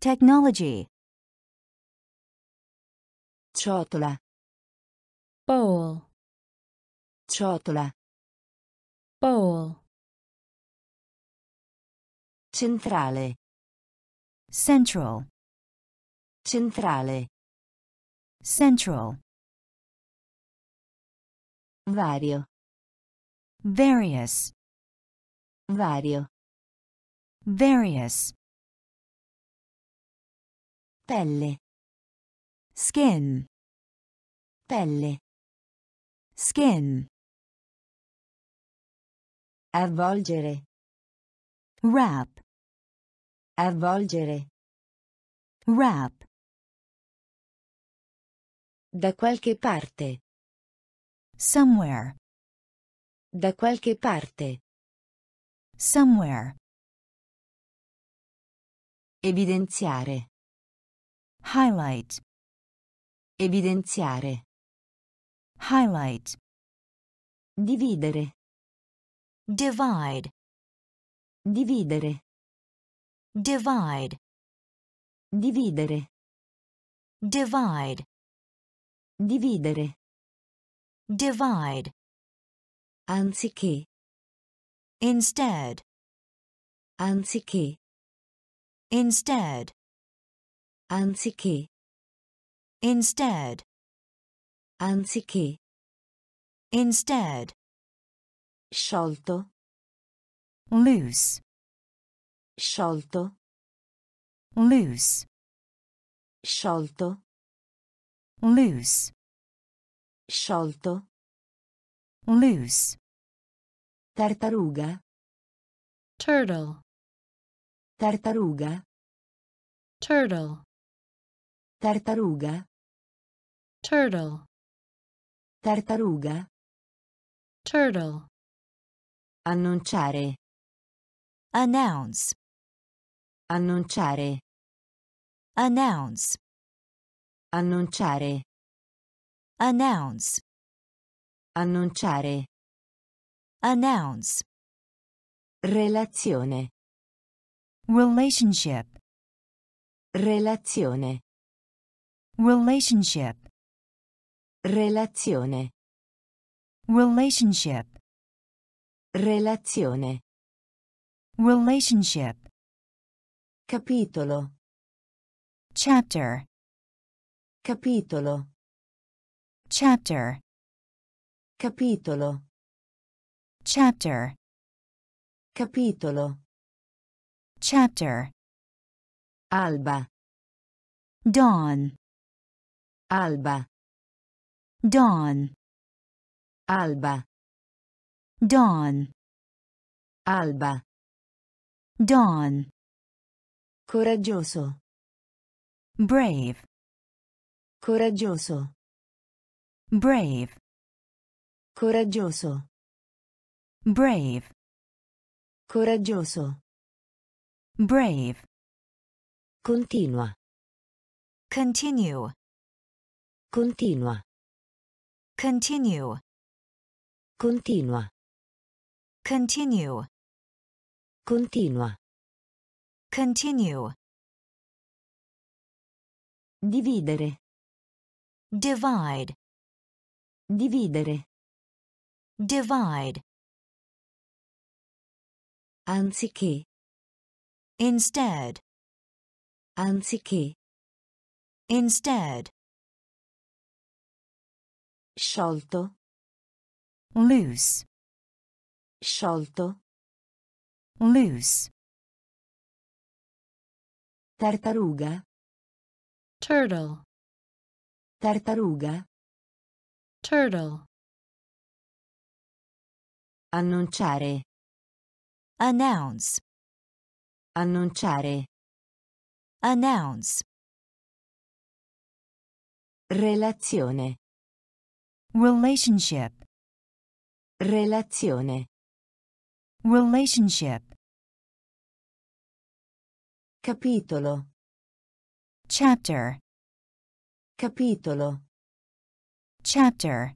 technology, Ciotola. bowl, Ciotola. bowl, Centrale. central, Centrale. central, Vario. various, Vario. various, Pelle. Skin, Pelle. skin, Avvolgere. wrap, Avvolgere. wrap, Da qualche parte. somewhere, Da qualche parte. somewhere, Evidenziare. highlight, Evidenziare. highlight, Dividere. divide, Dividere. divide, Dividere. divide, Dividere. divide, Anziché. instead, Anziché. instead, Anziché. Instead, Anziché. instead, Sciolto. loose, Sciolto. loose, Sciolto. loose, Sciolto. loose, Tartaruga. turtle, Tartaruga. turtle, Tartaruga. Turtle, Tartaruga. turtle, Annunciare. announce, Annunciare. announce, Annunciare. announce, Annunciare. announce, Relazione. relationship, Relazione. relationship, Relazione. relationship, Relazione. relationship, Capitolo. chapter, Capitolo. chapter, Capitolo. chapter, Capitolo. chapter, Alba. dawn, Alba. Dawn, Alba. dawn, Alba. dawn, Coraggioso. brave, Coraggioso. brave, Coraggioso. brave, Coraggioso. brave, Continua. continue, Continua. Continue, Continua. continue, Continua. continue, Dividere. divide, Dividere. divide, Anziché. instead, Anziché. instead, Sciolto. loose, Sciolto. loose, Tartaruga. turtle, Tartaruga. turtle, Annunciare. announce, Annunciare. announce, Relazione. Relationship, Relazione. relationship, Capitolo. chapter, Capitolo. chapter,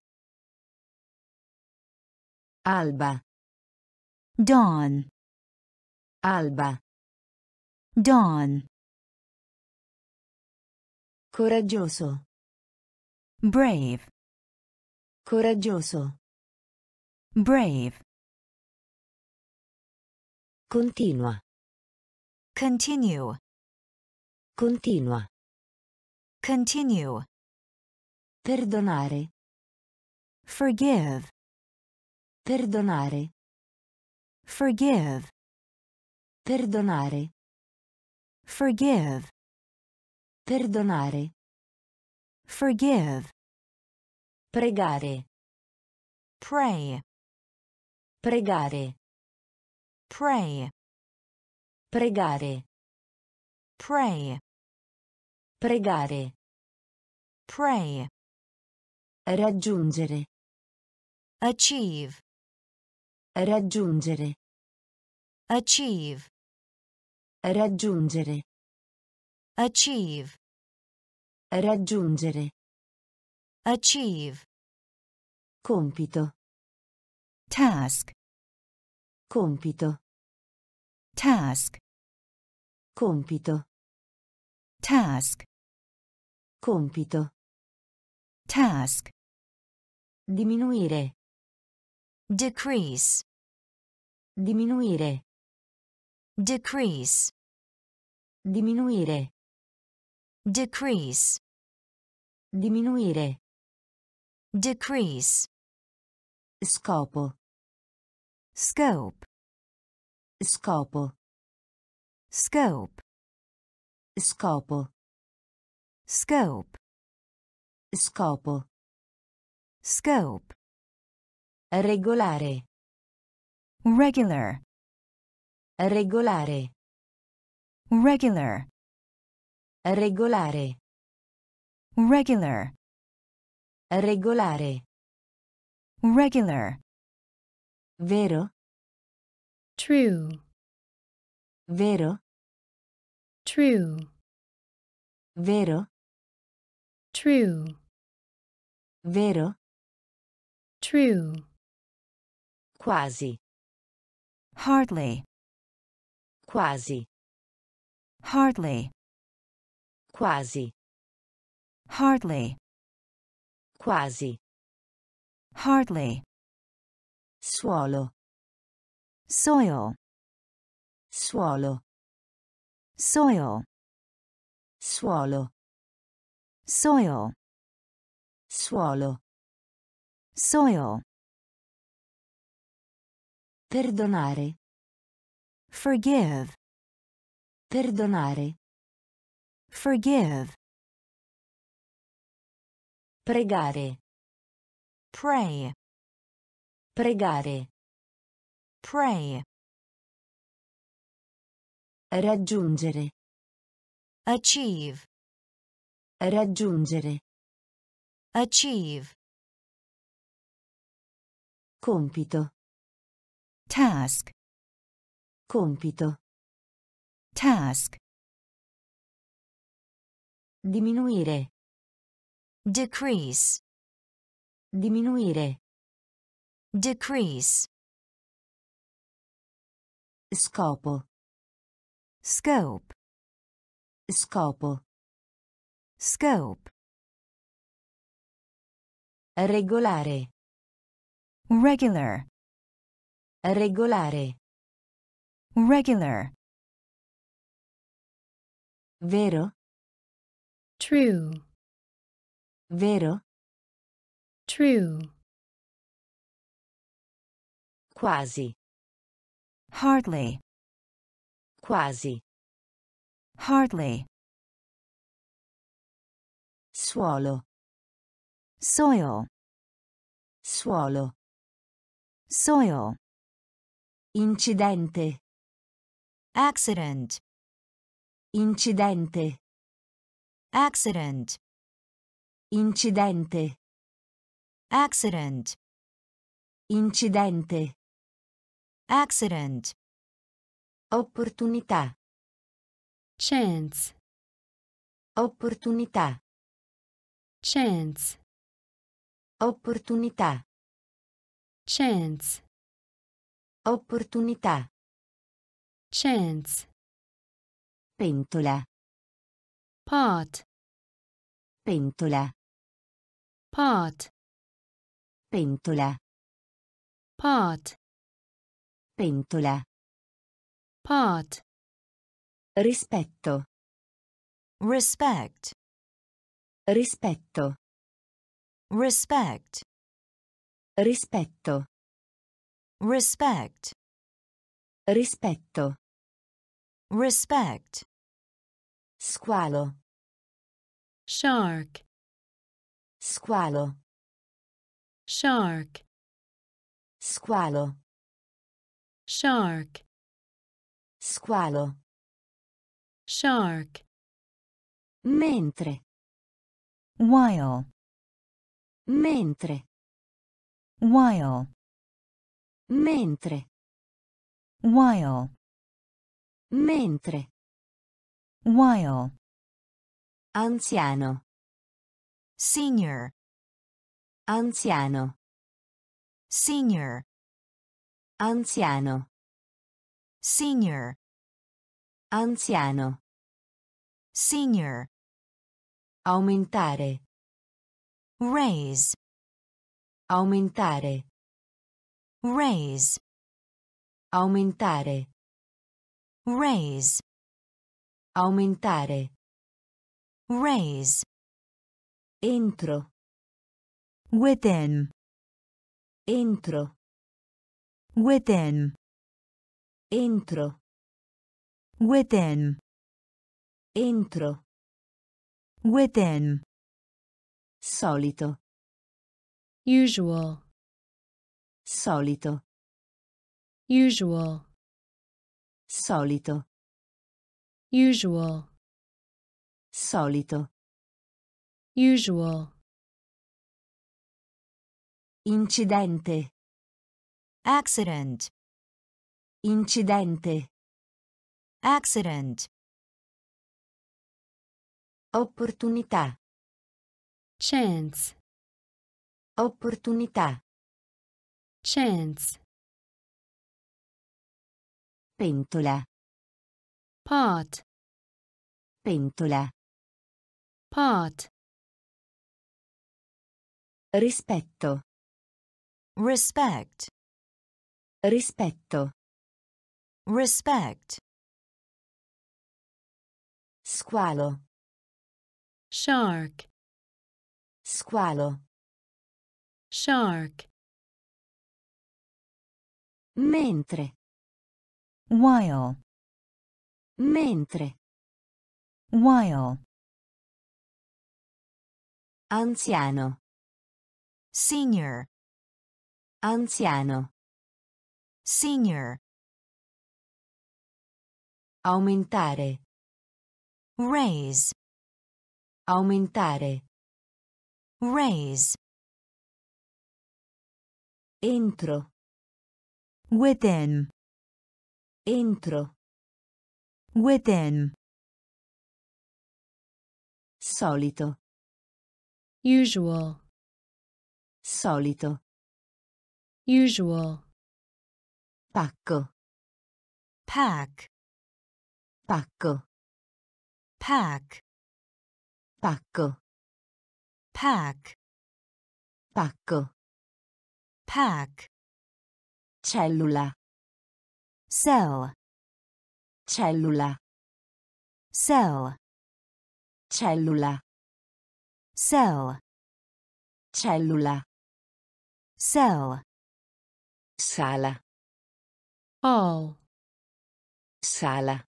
Alba. dawn, Alba. dawn, Coraggioso. brave, Coraggioso. brave, Continua. continue, Continua. continue, Perdonare. forgive, Perdonare. forgive, Perdonare. forgive, Perdonare. forgive, Pregare. pray, Pregare. pray, Pregare. pray, Pregare. pray, Raggiungere. achieve, Raggiungere. achieve, Raggiungere. achieve, Raggiungere. Achieve, Compito. task, Compito. task, Compito. task, Compito. task, Diminuire. decrease, Diminuire. decrease, Diminuire. decrease, Diminuire. Decrease, Scopo. scope, Scopo. scope, Scopo. scope, Scopo. scope, Regolare. regular, Regolare. regular, Regolare. regular, Regolare. regular, Vero? true, Vero? true, Vero? true, Vero? true, Quasi. hardly, Quasi. hardly, Quasi. hardly, Quasi. hardly, Suolo. soil, Suolo. soil, Suolo. soil, Suolo. soil, Perdonare. forgive, Perdonare. forgive, Pregare. pray, Pregare. pray, Raggiungere. achieve, Raggiungere. achieve, Compito. task, Compito. task, Diminuire. Decrease, Diminuire. decrease, Scopo. scope, Scopo. scope, Regolare. regular, Regolare. regular, Vero? true, Vero? true, Quasi. hardly, Quasi. hardly, Suolo. soil, Suolo. soil, Incidente. accident, Incidente. accident, Incidente. accident, Incidente. accident, Opportunità. chance, Opportunità. chance, Opportunità. chance, Opportunità. chance, Pentola. pot, Pentola. Pot. Pentola. Pot. Pentola. Pot. Rispetto. Respect. Rispetto. Respect. Rispetto. Respect. Rispetto. Respect. Squalo. Shark. Squalo. Shark. Squalo. Shark. Squalo. Shark. Mentre. While. Mentre. While. Mentre. While. Mentre. While. Anziano senior, Anziano. senior, Anziano. senior, Anziano. senior, Aumentare. raise, Aumentare. raise, Aumentare. raise, Aumentare. raise, Entro. within, Entro. within, Entro. within, Entro. within, Solito. usual, Solito. usual, Solito. usual, Solito. Usual, Incidente. accident, Incidente. accident, Opportunità. chance, Opportunità. chance, Pentola. pot, Pentola. pot, Rispetto. respect, Rispetto. respect, Squalo. shark, Squalo. shark, Mentre. while, Mentre. while, Anziano. Senior, Anziano. senior, Aumentare. raise, Aumentare. raise, Entro. within, Entro. within, Solito. usual, Solito. usual, Pacco. pack, Pacco. pack, Pacco. pack, Pacco. pack, Cellula. cell, Cellula. cell, Cellula. cell, Cellula. Cell, Sala. all, Sala.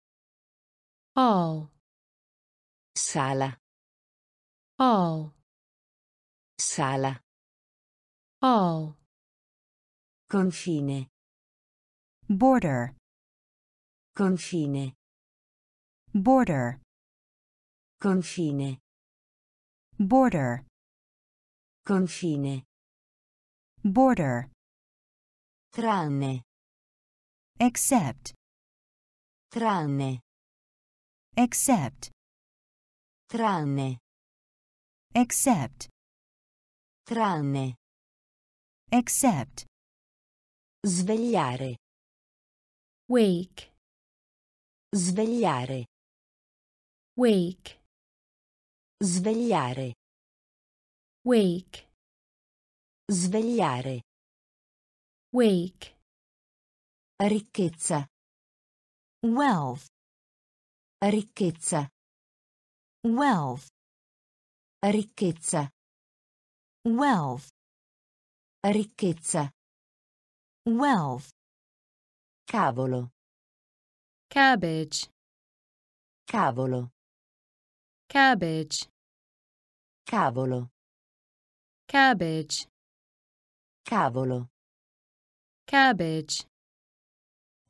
all, Sala. all, Sala. all, Confine. border, Confine. border, Confine. border, Confine. Border, Tranne. except, Tranne. except, Tranne. except, Tranne. except, Svegliare. wake, Svegliare. wake, Svegliare. wake, Svegliare. wake, Ricchezza. wealth, Ricchezza. wealth, Ricchezza. wealth, Ricchezza. wealth, Cavolo. cabbage, Cavolo. cabbage, Cavolo. cabbage, Cavolo. cabbage,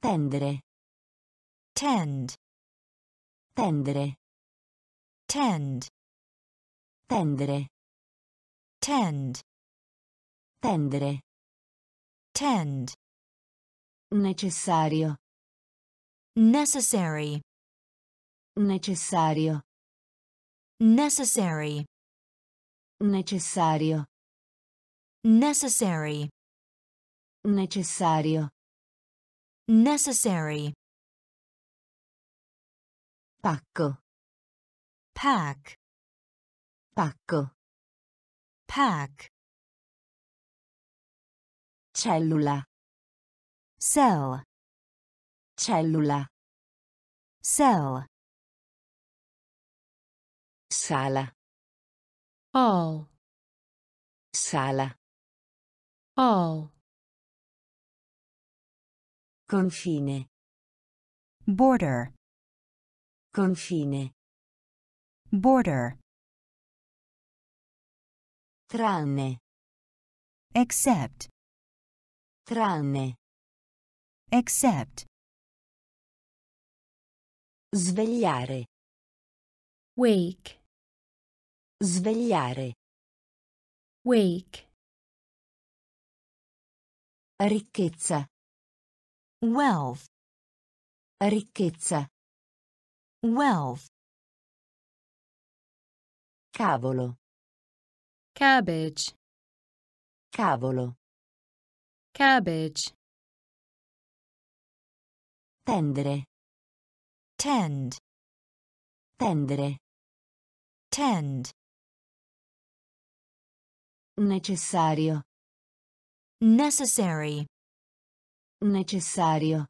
Tendere. tend, Tendere. tend, Tendere. tend, Tendere. tend, Necessario. necessary, Necessario. necessary, Necessario. Necessary, Necessario. necessary, Pacco. pack, Pacco. pack, Cellula. cell, Cellula. cell, Sala. hall, Sala. Hall, Confine. border, Confine. border, Tranne. except, Tranne. except, Svegliare. wake, Svegliare. wake, Ricchezza. wealth, Ricchezza. wealth, Cavolo. cabbage, Cavolo. cabbage, Tendere. tend, Tendere. tend, Necessario. Necessary, Necessario.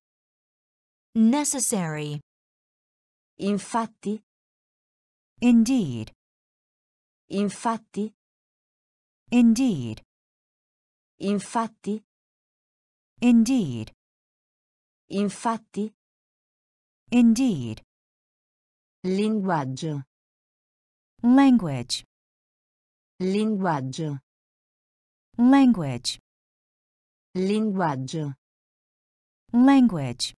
necessary, Infatti. indeed, Infatti. indeed, Infatti. indeed, Infatti. indeed, Linguaggio. language, Linguaggio. language, Linguaggio. language,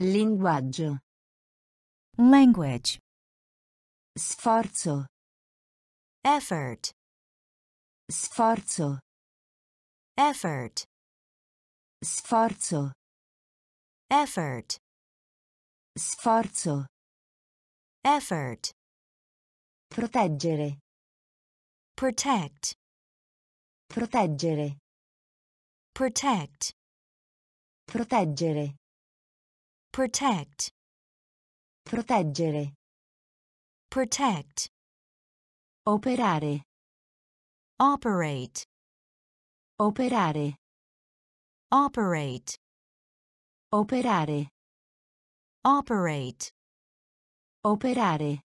Linguaggio. language, Sforzo. effort, Sforzo. effort, Sforzo. effort, Sforzo. effort, Proteggere. protect, Proteggere. Protect, Proteggere. protect, Proteggere. protect, Operare. operate, Operare. operate, Operare. operate, Operare.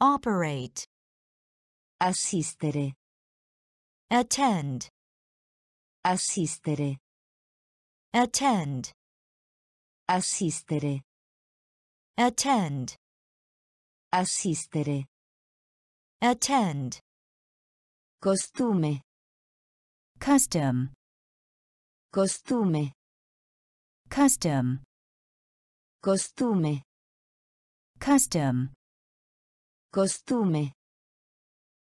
operate, Assistere. attend, Assistere. attend, Assistere. attend, Assistere. attend, Costume. custom, Costume. custom, Costume. custom, Costume.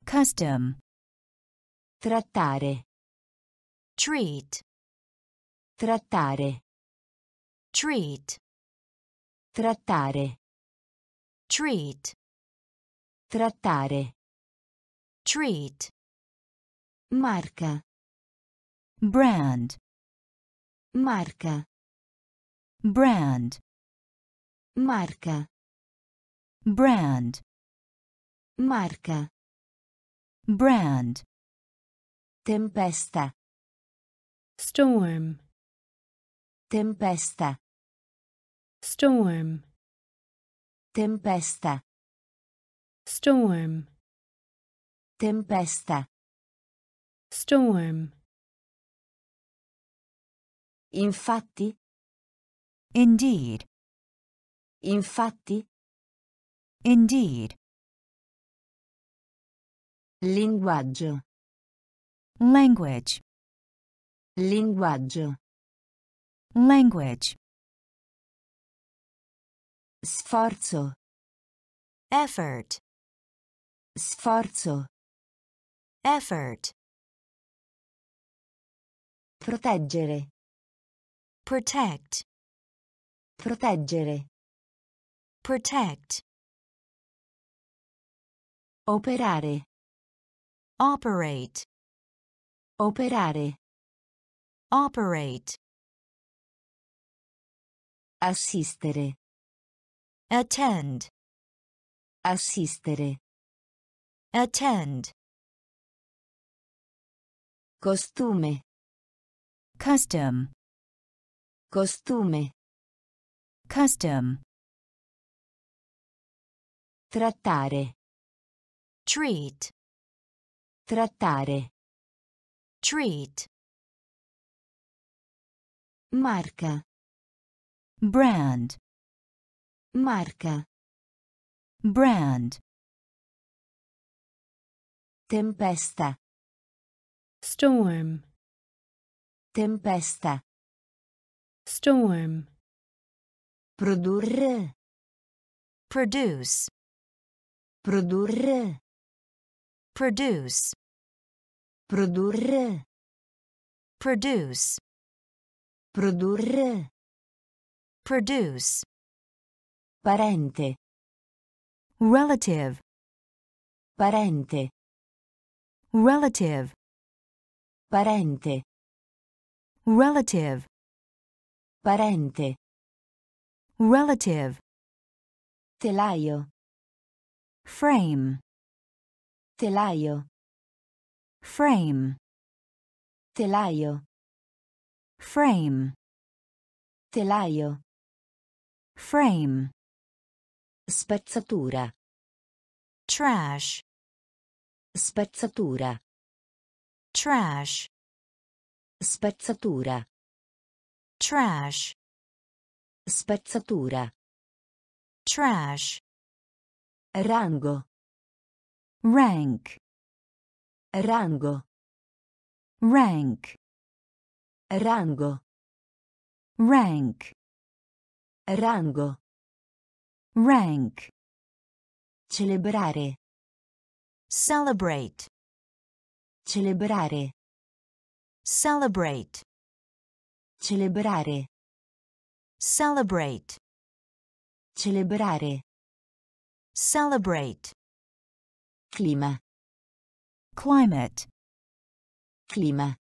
custom, Trattare. Treat, Trattare. treat, Trattare. treat, Trattare. treat, Marca. brand, Marca. brand, Marca. brand, Marca. brand, Tempesta. Storm, Tempesta. storm, Tempesta. storm, Tempesta. storm, Infatti. indeed, Infatti. indeed, Linguaggio. language, Linguaggio. language, Sforzo. effort, Sforzo. effort, Proteggere. protect, Proteggere. protect, Operare. operate, Operare. Operate, Assistere. attend, Assistere. attend, Costume. custom, Costume. custom, Trattare. treat, Trattare. treat, Marca. brand, Marca. brand, Tempesta. storm, Tempesta. storm, Produrre. produce, Produrre. produce, Produrre. produce, Produrre. produce, Parente. relative, Parente. relative, Parente. relative, Parente. relative, Telaio. frame, Telaio. frame, Telaio. Frame, Telaio. frame, Spezzatura. trash, Spezzatura. trash, Spezzatura. trash, Spezzatura. trash, Rango. rank, Rango. rank, Rango. rank, Rango. rank, Celebrare. celebrate, Celebrare. celebrate, Celebrare. celebrate, Celebrare. celebrate, Clima. climate, Clima.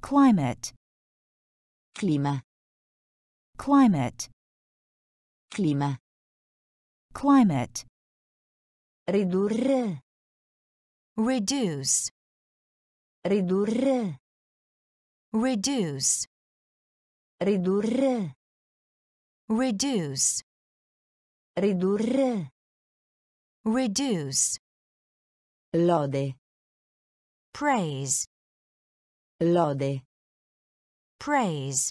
Climate, Clima. climate, Clima. climate, Ridurre. reduce, Ridurre. reduce, Ridurre. reduce, Ridurre. reduce, Lode. praise, Lode. praise,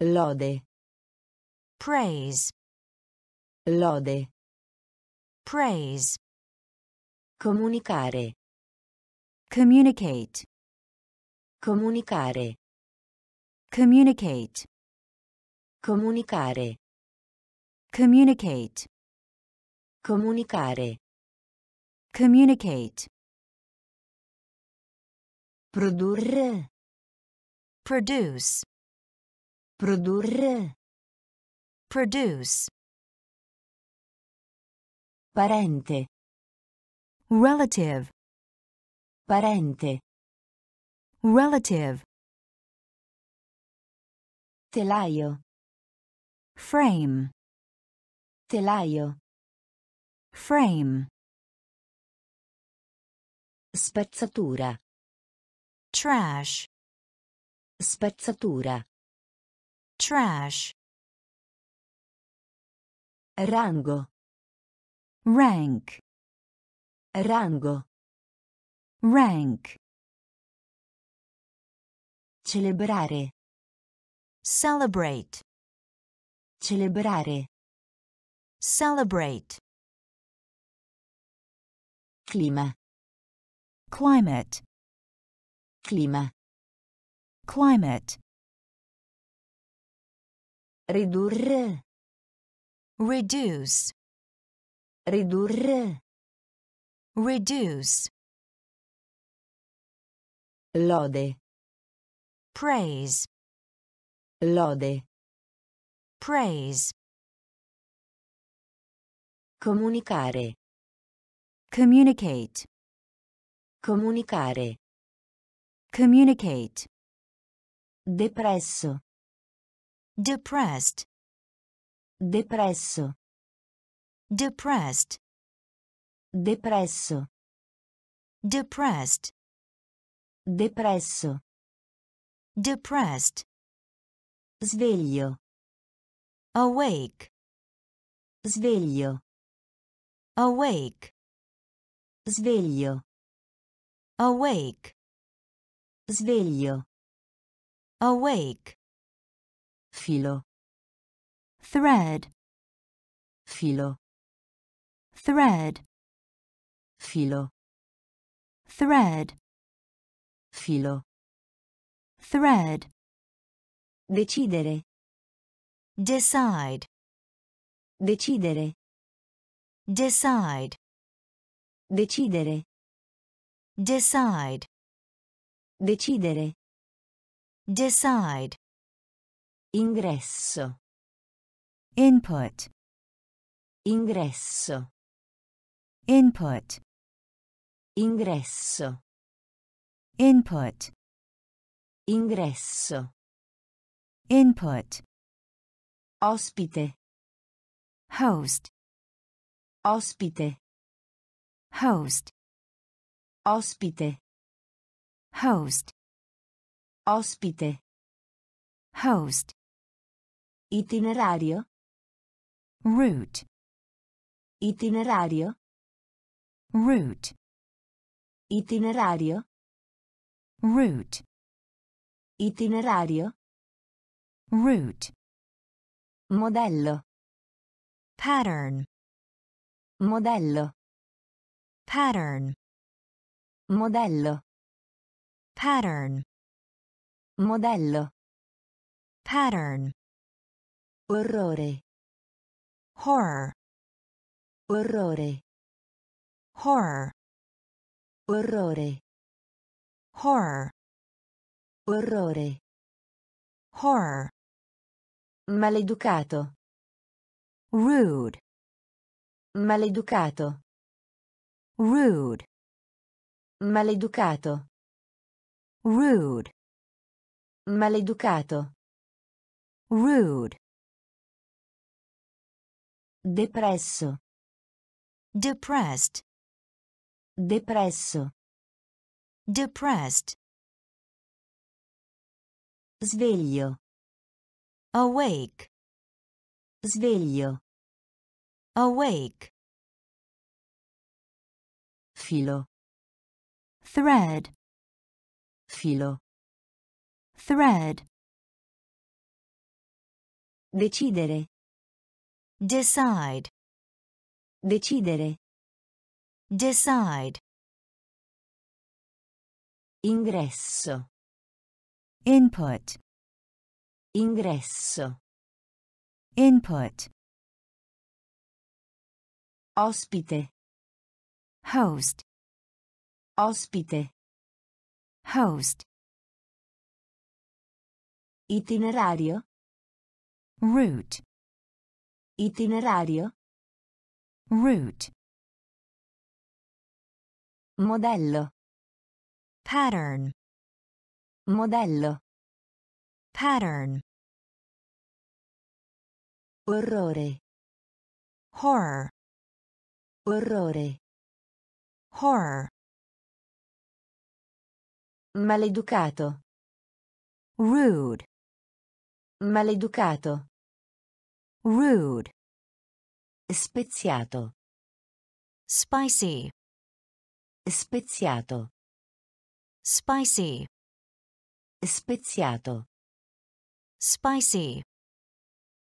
Lode. praise, Lode. praise, Comunicare. communicate, Comunicare. communicate, Comunicare. communicate, Comunicare. communicate, Produrre. produce, Produrre. produce, Parente. relative, Parente. relative, Telaio. frame, Telaio. frame, Spezzatura. Trash, Spezzatura. trash, Rango. rank, Rango. rank, Celebrare. celebrate, Celebrare. celebrate, Clima. climate, Clima. climate, Ridurre. reduce, Ridurre. reduce, Lode. praise, lode, praise, comunicare, communicate, comunicare, communicate, depresso, depressed, depresso, depressed, depresso, depressed, depresso, depressed, sveglio, awake, sveglio, awake, sveglio, awake, sveglio, awake, filo, thread, filo, thread, filo, thread, filo, thread, decidere, decide, decidere, decide, decidere, decide, decidere, decide, ingresso, input, ingresso, input, ingresso, input, ingresso, input, ospite, host, ospite, host, ospite, host, ospite, host, itinerario, route, itinerario, route, itinerario, route, itinerario, route, modello, pattern, modello, pattern, modello, pattern, modello, pattern, orrore, horror, orrore, horror, orrore, horror, orrore, horror, maleducato, rude, maleducato, rude, maleducato, rude, maleducato, rude, depresso, depressed, depresso, depressed, sveglio, awake, sveglio, awake, filo, thread, filo, thread, decidere, decide, decidere, decide, ingresso, input, ingresso, input, ospite, host, ospite, host, itinerario, route, itinerario, route, modello, pattern, modello, pattern, orrore, horror, orrore, horror, maleducato, rude, maleducato, rude, speziato, spicy, speziato, spicy, speziato, spicy,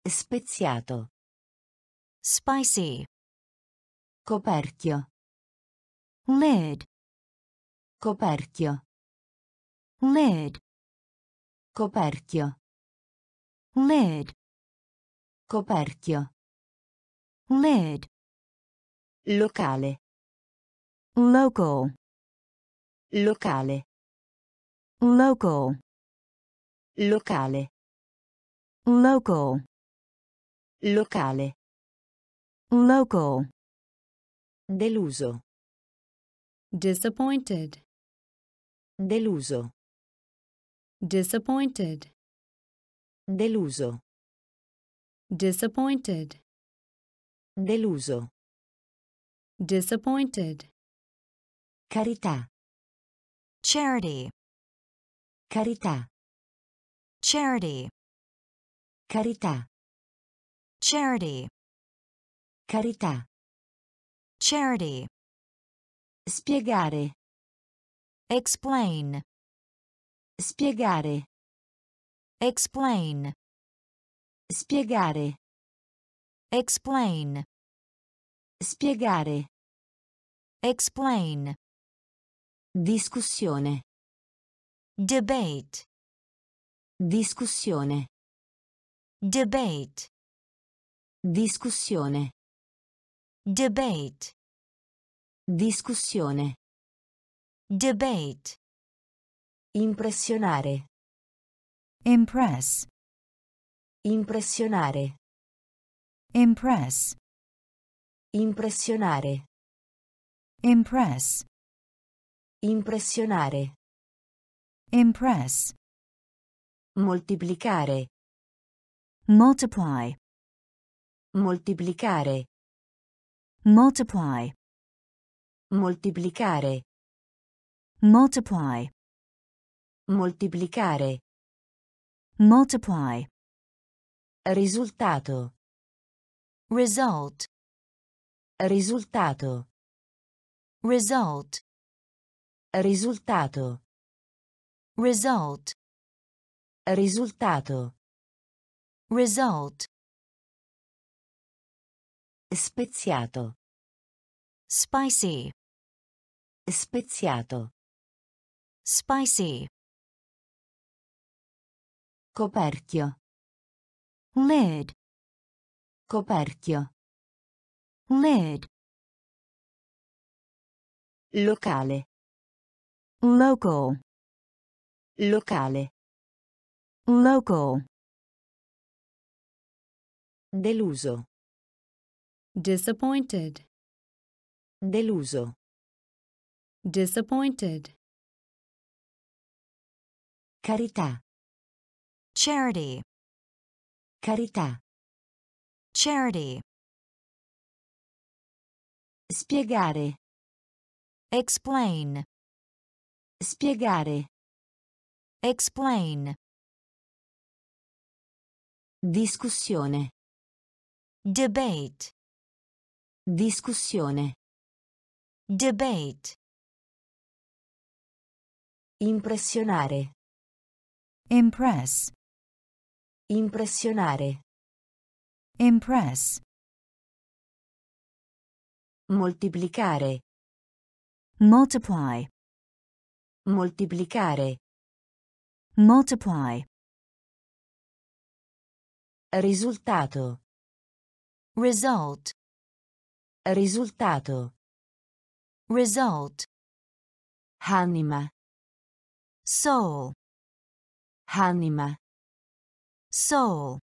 speziato, spicy, coperchio, lid, coperchio, lid, coperchio, lid, coperchio, lid, locale, local, locale, local, Locale. local, Locale. local, Deluso. disappointed, Deluso. Disappointed, Deluso. disappointed, Deluso. disappointed, Carità. charity, Carità. charity, Carità. charity, Carità. charity, Spiegare. explain, Spiegare. explain, Spiegare. explain, Spiegare. explain, Discussione. debate, Discussione. debate, Discussione. debate, Discussione. debate, Impressionare. impress, Impressionare. impress, Impressionare. impress, Impressionare. impress, Moltiplicare. multiply, Moltiplicare. multiply, Moltiplicare. multiply, Moltiplicare. multiply, Risultato. result, Risultato. result, Risultato. result, Risultato. result, Speziato. spicy, Speziato. spicy, Coperchio. lid, Coperchio. lid, Locale. local, Locale. local, Deluso. disappointed, Deluso. disappointed, Carità. Charity, Carità. charity, Spiegare. explain, Spiegare. explain, Discussione. debate, Discussione. debate, Impressionare. impress, Impressionare. impress, Moltiplicare. multiply, Moltiplicare. multiply, Risultato. result, Risultato. result, Anima. soul, Anima. Soul,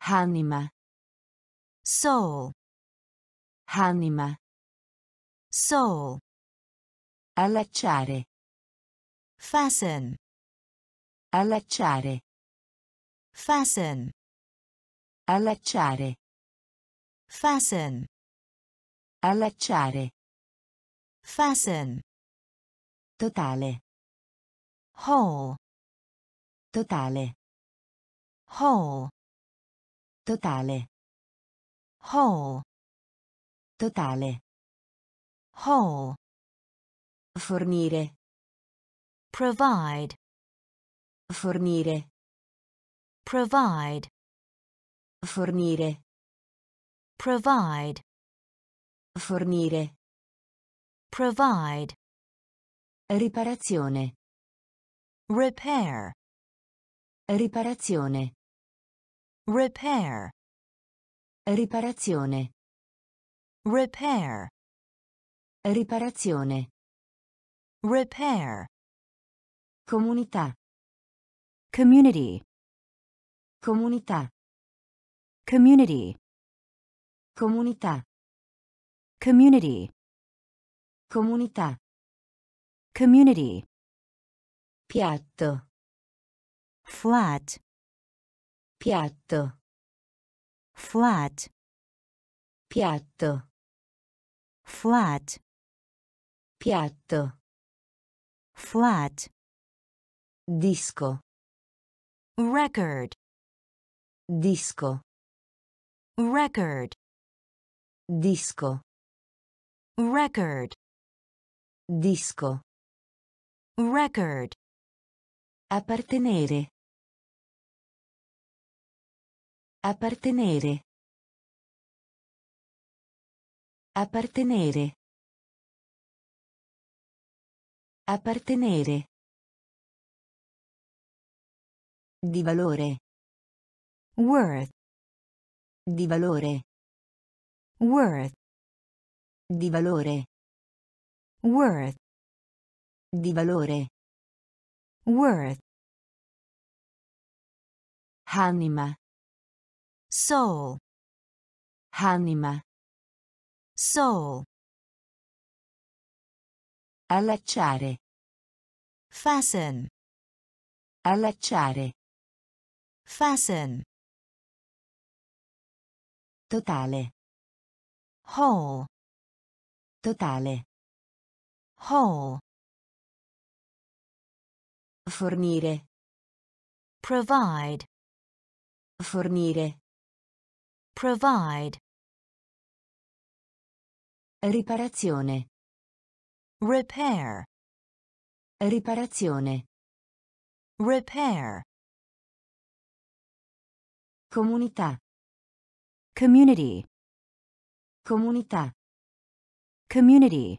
Anima. soul, Anima. soul, Allacciare. fasten, Allacciare. fasten, Allacciare. fasten, Allacciare. fasten, Totale. whole, Totale. Whole, Totale. whole, Totale. whole, Fornire. provide, Fornire. provide, Fornire. provide, Fornire. provide, Riparazione. repair, Riparazione. repair, Riparazione. repair, Riparazione. repair, Comunità. community, Comunità. community, Comunità. community, Comunità. community, Piatto. Flat, Piatto. flat, Piatto. flat, Piatto. flat, Disco. record, Disco. record, Disco. record, Disco. record, Appartenere. Appartenere. Appartenere. Appartenere. Di valore. worth, Di valore. worth, Di valore. worth, Di valore. worth, Anima. Soul, Anima. soul, Allacciare. fasten, Allacciare. fasten, Totale. whole, Totale. whole, Fornire. provide, Fornire. Provide, Riparazione. repair, Riparazione. repair, Comunità. community, Comunità. community,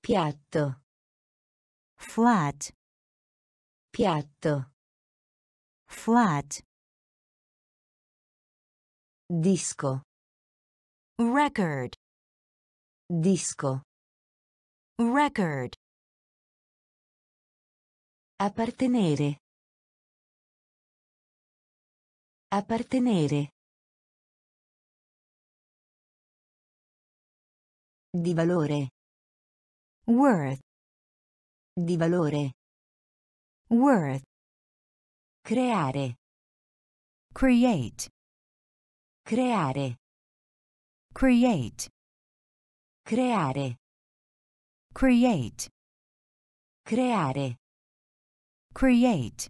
Piatto. flat, Piatto. flat, Disco. record, Disco. record, Appartenere. Appartenere. Di valore. worth, Di valore. worth, Creare. create, Creare. create, Creare. create, Creare. create,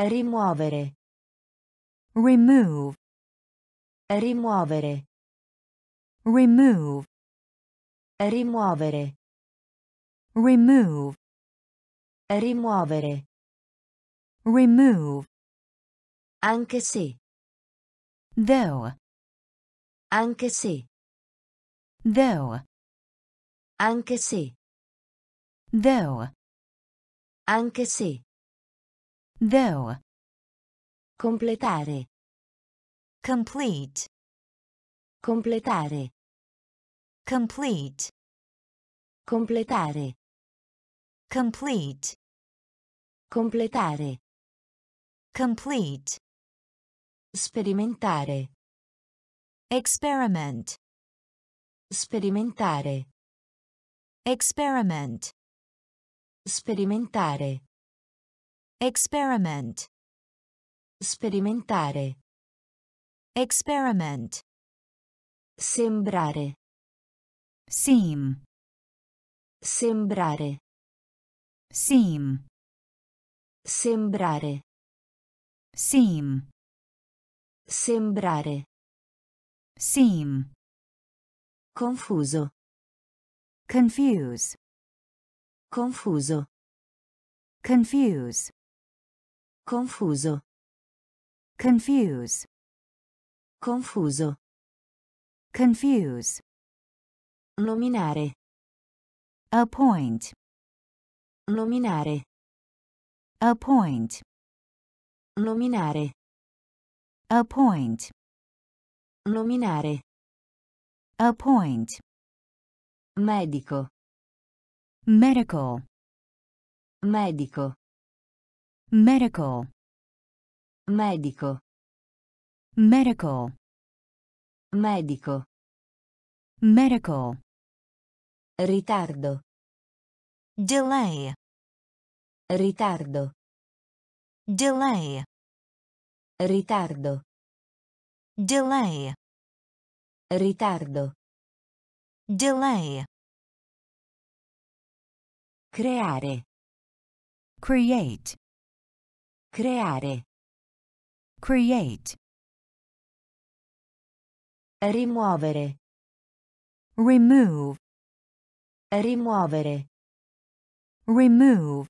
Rimuovere. remove, Rimuovere. remove, Rimuovere. remove, Rimuovere. remove, Anche se. Though, Anche se. though, Anche se. though, Anche se. though, Completare. complete, Completare. complete, Completare. complete, Completare. complete, Sperimentare. experiment, Sperimentare. experiment, Sperimentare. experiment, Sperimentare. experiment, Sembrare. seem, Sembrare. seem, Sembrare. seem, Sembrare. seem, Confuso. confuse, Confuso. confuse, Confuso. confuse, Confuso. confuse, Nominare. appoint, Nominare. appoint, Nominare. Appoint, Nominare. appoint, Medico. medical, Medico. medical, Medico. medical, Medico. medical, Ritardo. delay, Ritardo. delay, Ritardo. delay, Ritardo. delay, Creare. create, Creare. create, Rimuovere. remove, Rimuovere. remove,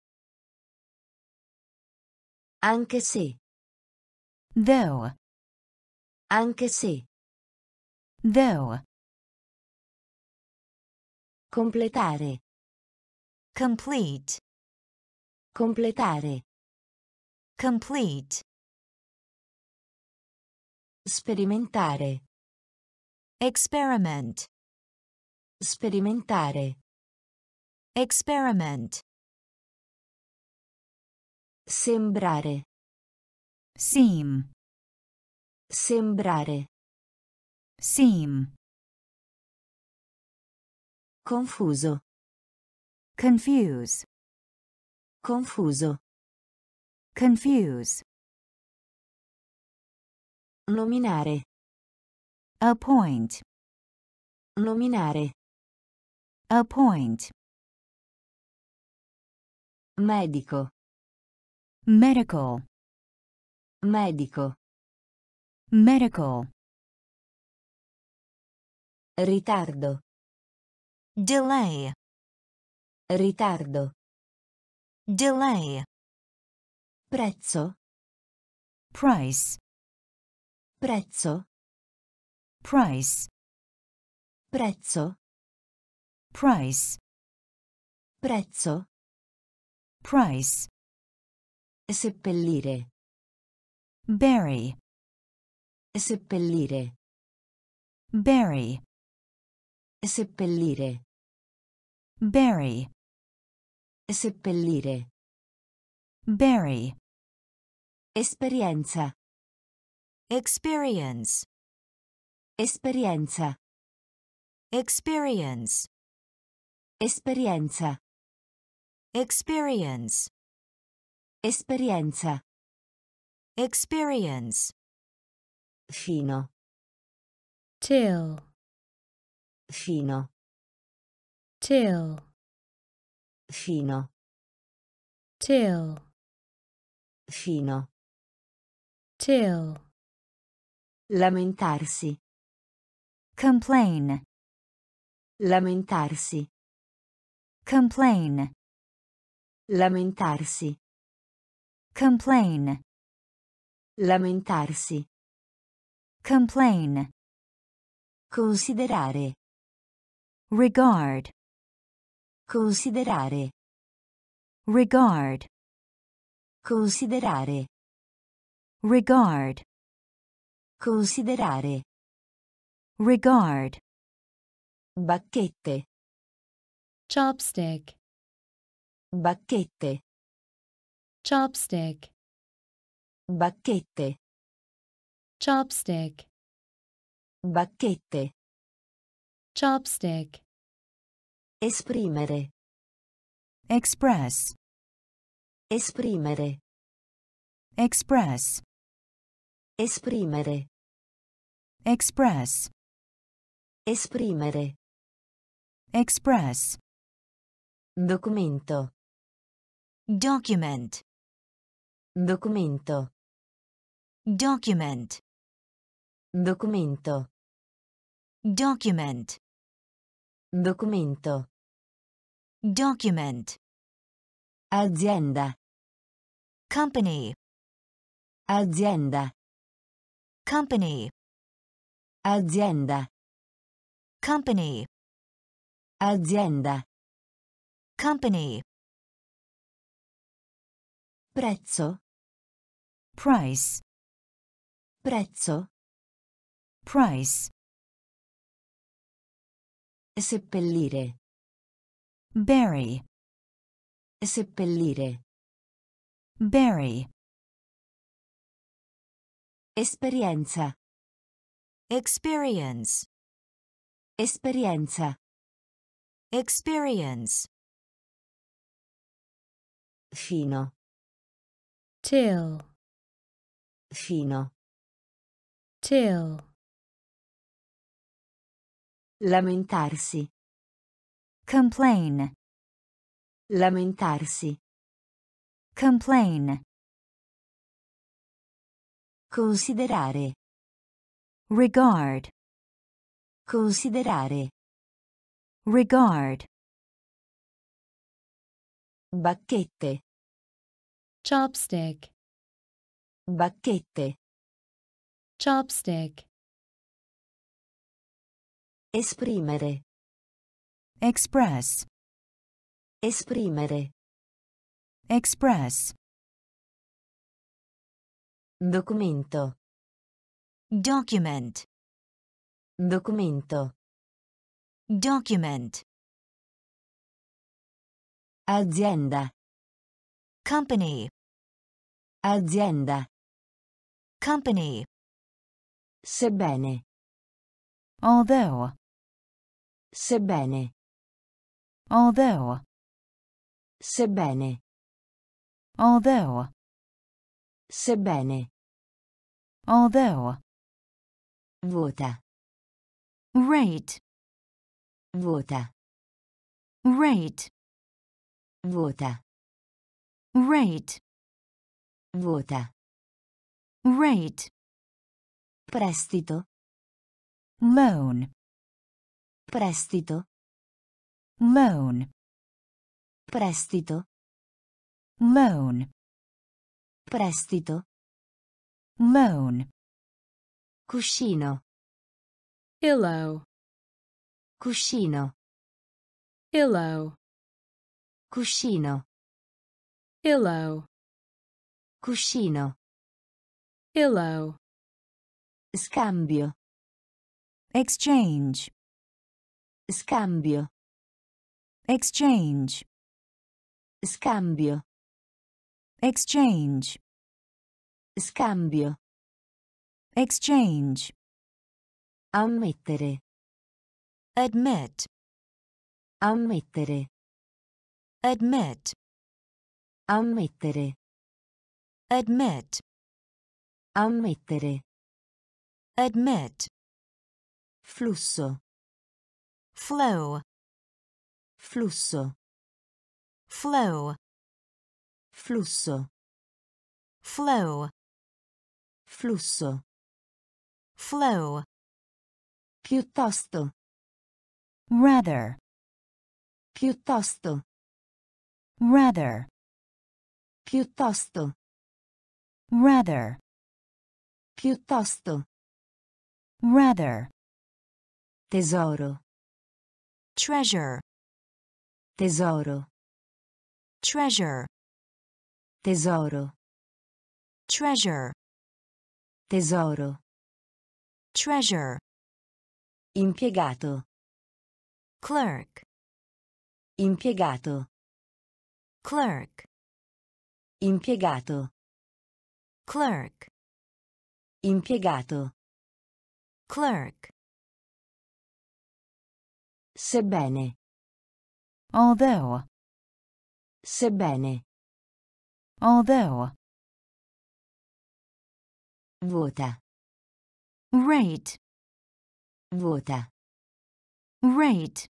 Anche se. Though, Anche se. though, Completare. complete, Completare. complete, Sperimentare. experiment, Sperimentare. experiment, Sembrare. Seem, Sembrare. seem, Confuso. confuse, Confuso. confuse, Nominare. appoint, Nominare. appoint, Medico. medical, Medico. medical, Ritardo. delay, Ritardo. delay, Prezzo. price, Prezzo. price, Prezzo. price, Prezzo. price, Seppellire. Bury, Seppellire. bury, Seppellire. bury, Seppellire. bury, Esperienza. experience, Esperienza. experience, Esperienza. experience, Esperienza. Experience, Fino. till, Fino. till, Fino. till, Fino. till, Lamentarsi. complain, Lamentarsi. complain, Lamentarsi. complain, Lamentarsi. complain, Considerare. regard, Considerare. regard, Considerare. regard, Considerare. regard, Bacchette. chopstick, Bacchette. chopstick, Bacchette. chopstick, Bacchette. chopstick, Esprimere. express, Esprimere. express, Esprimere. express, Esprimere. express, Documento. document, Documento. Document, Documento. document, Documento. document, Azienda. company, Azienda. company, Azienda. company, Azienda. company, Prezzo. price, Prezzo. price, Seppellire. bury, Seppellire. bury, Esperienza. experience, Esperienza. experience, Fino. till, Fino. Till, Lamentarsi. complain, Lamentarsi. complain, Considerare. regard, Considerare. regard, Bacchette. chopstick, Bacchette. Chopstick, Esprimere. express, Esprimere. express, Documento. document, Documento. document, Azienda. company, Azienda. company, Sebbene. although, Sebbene. although, Sebbene. although, Sebbene. although, Vota. rate, Vota. rate, Vota. rate, Vota. rate, Prestito. loan, Prestito. loan, Prestito. loan, Prestito. loan, Cuscino. pillow, Cuscino. pillow, Cuscino. pillow, Cuscino. pillow, Scambio. exchange, Scambio. exchange, Scambio. exchange, Scambio. exchange, Ammettere. admit, Ammettere. admit, Ammettere. admit, Ammettere. Admit, Flusso. flow, Flusso. flow, Flusso. flow, Flusso. flow, Piuttosto. rather, Piuttosto. rather, Piuttosto. rather, Piuttosto. Rather, Tesoro. treasure, Tesoro. treasure, Tesoro. treasure, Tesoro. treasure, Impiegato. clerk, Impiegato. clerk, Impiegato. clerk, Impiegato. Clerk, Sebbene. although, Sebbene. although, Vota. rate, Vota. rate,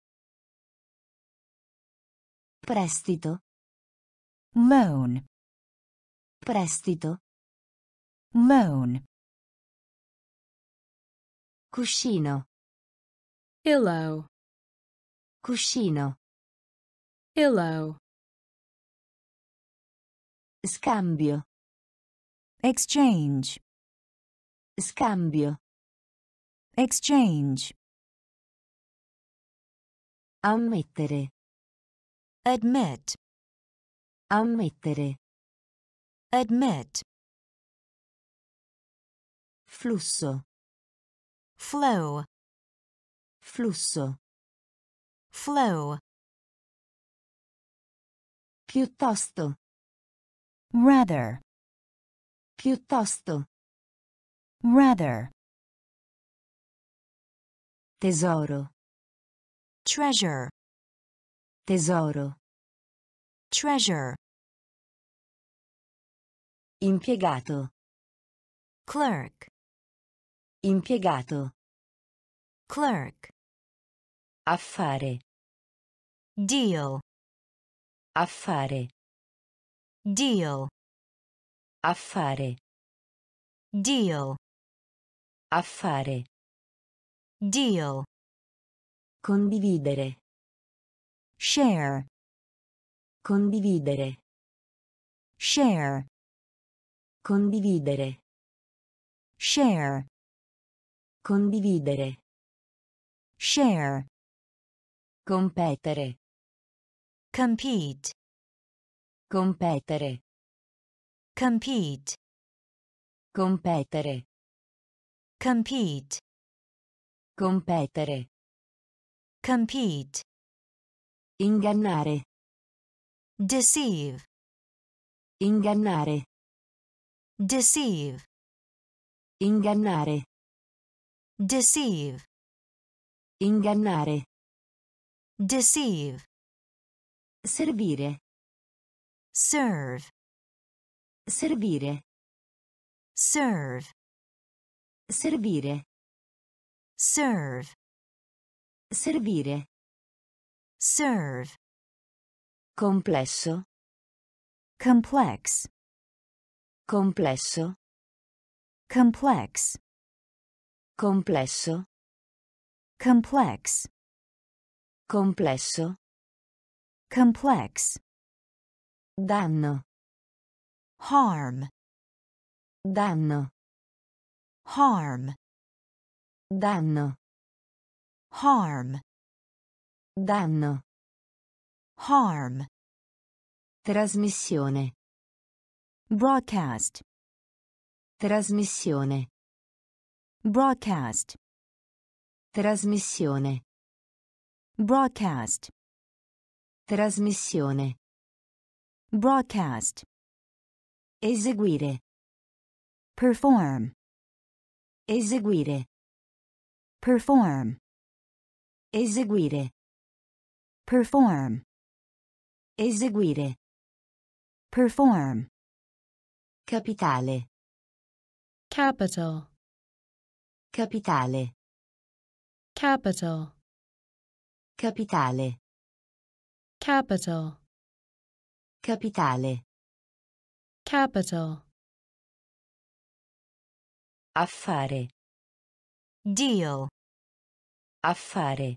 Prestito. loan, Prestito. loan, Cuscino. pillow, Cuscino. pillow, Scambio. exchange, Scambio. exchange, Ammettere. admit, Ammettere. admit, Flusso. Flow, Flusso. flow, Piuttosto. rather, Piuttosto. rather, Tesoro. treasure, Tesoro. treasure, Impiegato. clerk, Impiegato. Clerk, Affare. deal, Affare. deal, Affare. deal, Affare. deal, Condividere. share, Condividere. share, Condividere. share, Condividere. Share, Competere. compete, Competere. compete, Competere. compete, Competere. compete, Ingannare. deceive, Ingannare. deceive, Ingannare. deceive, Ingannare. deceive, Servire. serve, Servire. serve, Servire. serve, Servire. serve, Complesso. complex, Complesso. complex, Complesso. Complex, Complesso. complex, Danno. harm, Danno. harm, Danno. harm, Danno. harm, Trasmissione. broadcast, Trasmissione. broadcast, Trasmissione. broadcast, Trasmissione. broadcast, Eseguire. perform, Eseguire. perform, Eseguire. perform, Eseguire. perform, Capitale. capital, Capitale. Capital, Capitale. capital, Capitale. capital, Affare. deal, Affare.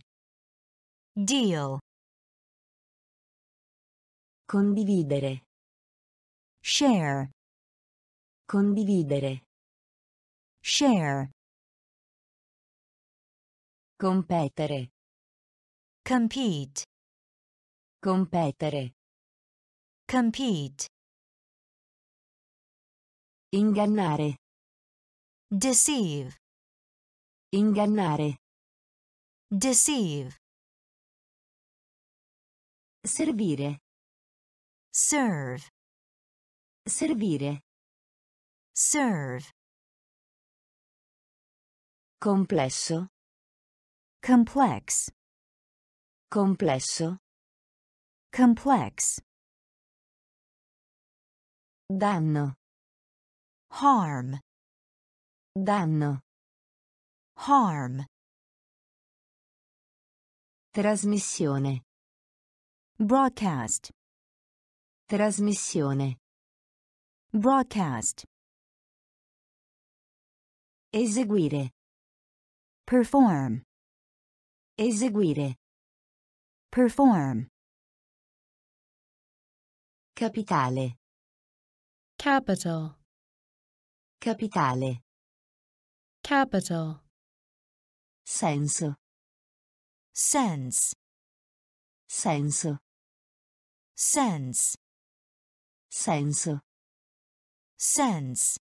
deal, Condividere. share, Condividere. share, Competere. compete, Competere. compete, Ingannare. deceive, Ingannare. deceive, Servire. serve, Servire. serve, Complesso. Complex, Complesso. complex, Danno. harm, Danno. harm, Trasmissione. broadcast, Trasmissione. broadcast, Eseguire. perform, Eseguire. perform, Capitale. capital, Capitale. capital, Senso. sense, Senso. sense, Senso. sense,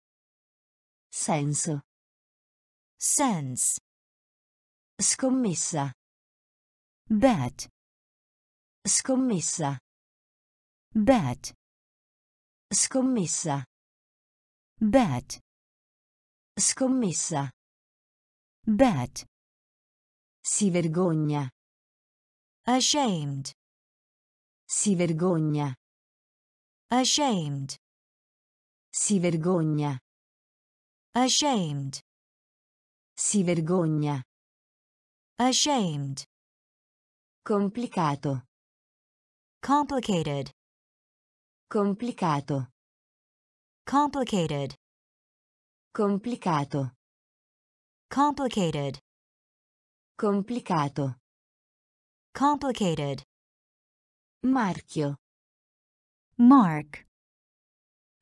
Senso. sense, Scommessa. Bet, Scommessa. bet, Scommessa. bet, Scommessa. bet, Si vergogna. ashamed, Si vergogna. ashamed, Si vergogna. ashamed, Si vergogna. ashamed, Complicato. complicated, Complicato. complicated, Complicato. complicated, Complicato. complicated, Marchio. mark,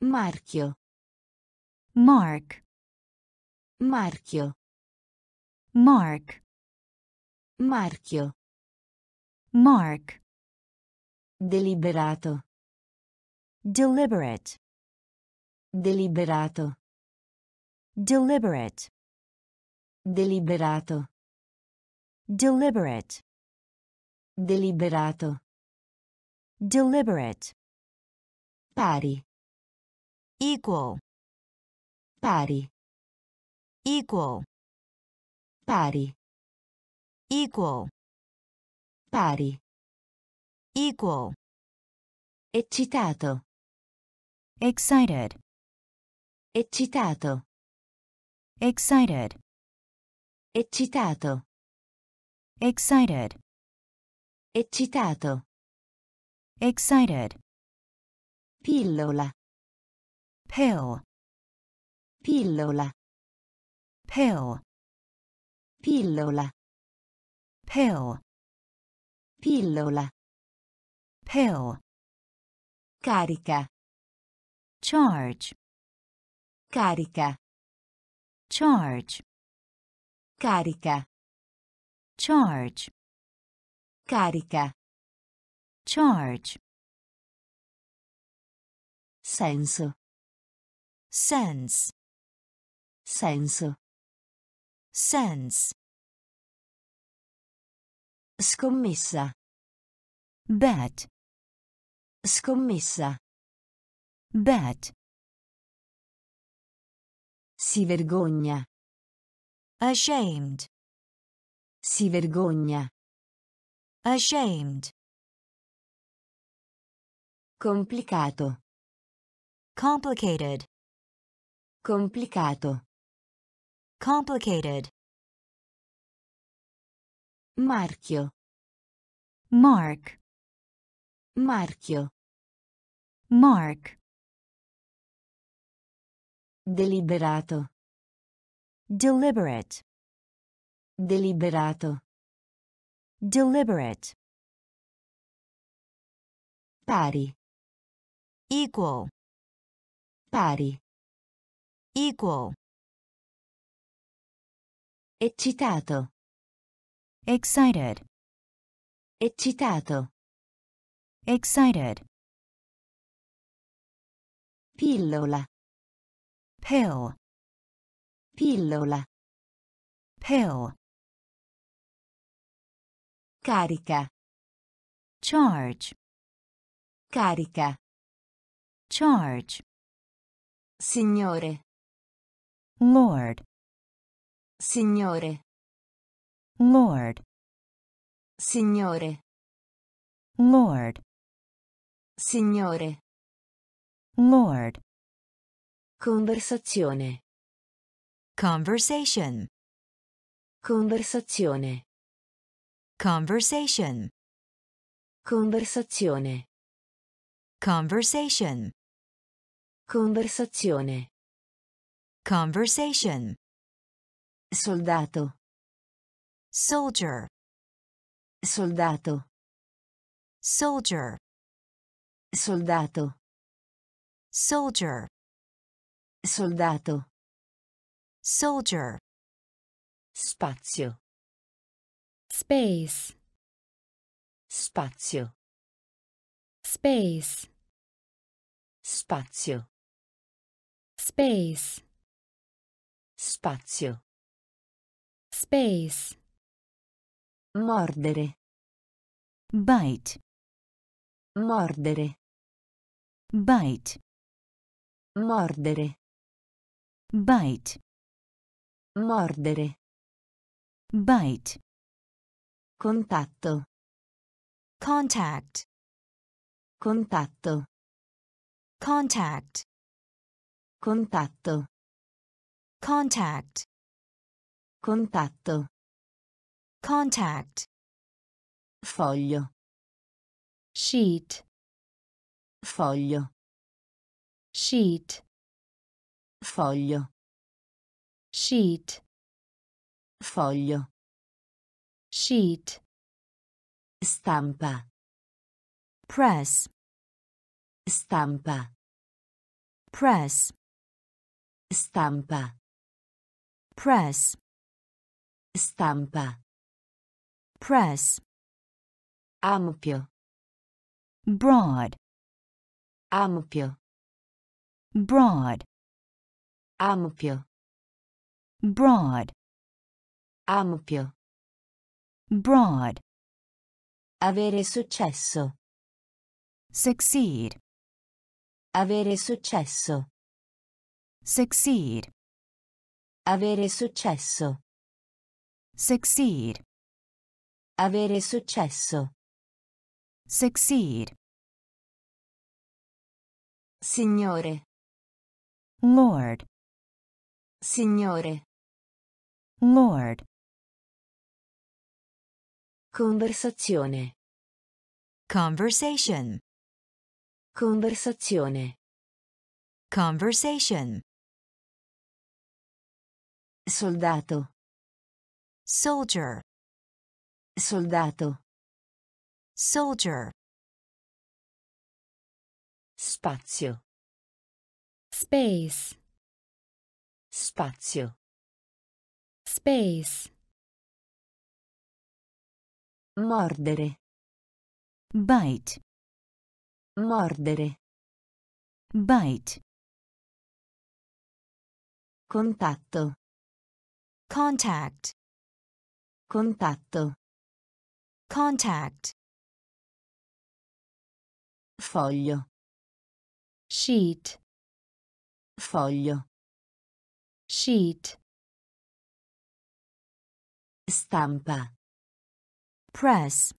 Marchio. mark, Marchio. mark, Marchio. Mark, Deliberato. deliberate, Deliberato. deliberate, Deliberato. deliberate, Deliberato. deliberate, Pari. equal, Pari. equal, Pari. equal, Pari. equal, Eccitato. excited, Eccitato. excited, Eccitato. excited, Eccitato. excited, Pillola. pill, Pillola. pill, Pillola. pill, Pillola. pill, Carica. charge, Carica. charge, Carica. charge, Carica. charge, Senso. sense, Senso. sense, Scommessa. bet, Scommessa. bet, Si vergogna. ashamed, Si vergogna. ashamed, Complicato. complicated, Complicato. complicated, Marchio. mark, Marchio. mark, Deliberato. deliberate, Deliberato. deliberate, Pari. equal, Pari. equal, Eccitato. Excited, Eccitato. excited, Pillola. pill, Pillola. pill, Carica. charge, Carica. charge, Signore. lord, Signore. Lord, Signore. lord, Signore. lord, Conversazione. conversation, Conversazione. conversation, Conversazione. conversation, Conversazione. conversation, Soldato. Soldier, Soldato. soldier, Soldato. soldier, Soldato. soldier, Spazio. space, Spazio. space, Spazio. space, Spazio. space, Mordere. bite, Mordere. bite, Mordere. bite, Mordere. bite, Contatto. contact, Contatto. contact, Contatto. contact, Contatto. Contact, Foglio. sheet, Foglio. sheet, Foglio. sheet, Foglio. sheet, Stampa. press, Stampa. press, Stampa. press, Stampa. Press, Ampio. broad, Ampio. broad, Ampio. broad, Ampio. broad, Avere successo. succeed, Avere successo. succeed, Avere successo. succeed, Avere successo. succeed, Signore. Lord, Signore. Lord, Conversazione. conversation, Conversazione. conversation, Soldato. soldier, Soldato. soldier, Spazio. space, Spazio. space, Mordere. bite, Mordere. bite, Contatto. contact, Contatto. Contact, Foglio. sheet, Foglio. sheet, Stampa. press,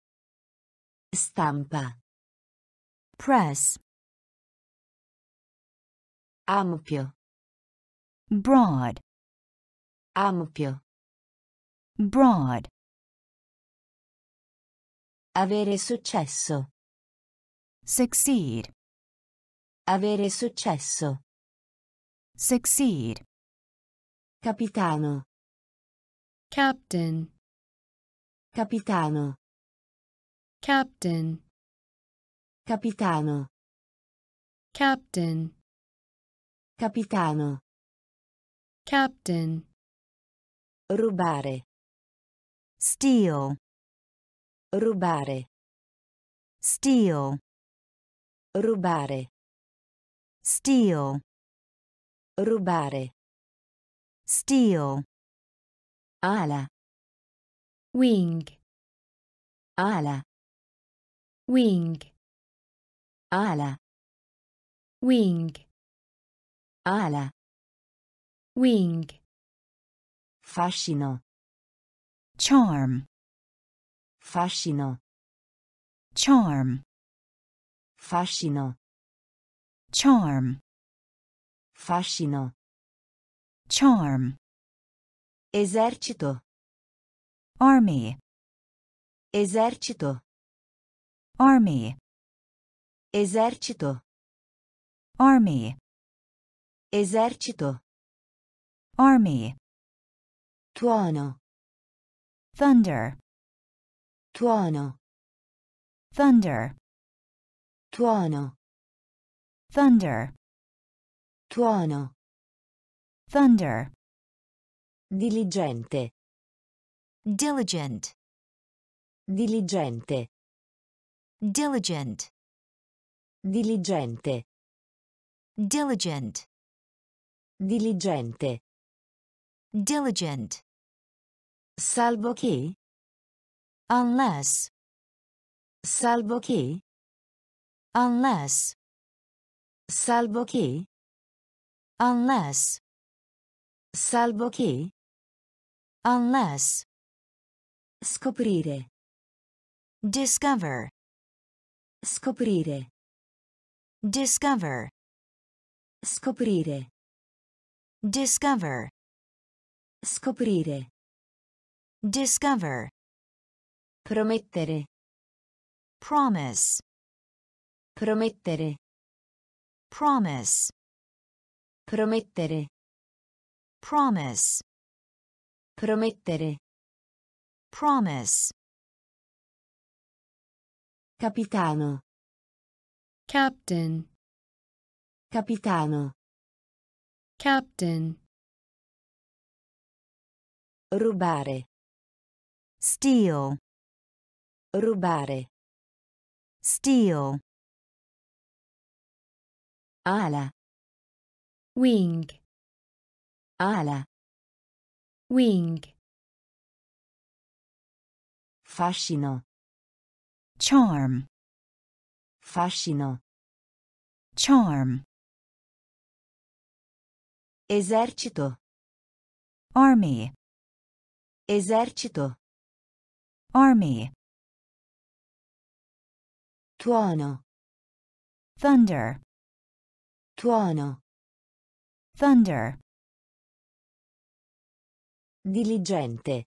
Stampa. press, Ampio. broad, Ampio. broad, Avere successo. succeed, Avere successo. succeed, Capitano. captain, Capitano. captain, Capitano. captain, Capitano. captain, Rubare. steal, Rubare. steal, Rubare. steal, Rubare. steal, Ala. wing, Ala. wing, Ala. wing, Ala. wing, Fascino. charm, Fascino. charm, Fascino. charm, Fascino. charm, Esercito. army, Esercito. army, Esercito. army, Esercito. army, Tuono. thunder, Tuono. thunder, Tuono. thunder, Tuono. thunder, Diligente. diligent, Diligente. diligent, Diligente. diligent, Diligente. diligent, Salvo che. Unless, Salvo che. unless, Salvo che? unless, Salvo che? unless, Scoprire. discover, Scoprire. discover, Scoprire. discover, Scoprire. discover, Promettere. promise, Promettere. promise, Promettere. promise, Promettere. promise, Capitano. captain, Capitano. captain, Rubare. steal, Rubare. steal, Ala. wing, Ala. wing, Fascino. charm, Fascino. charm, Esercito. army, Esercito. army, Tuono. thunder, Tuono. thunder, Diligente.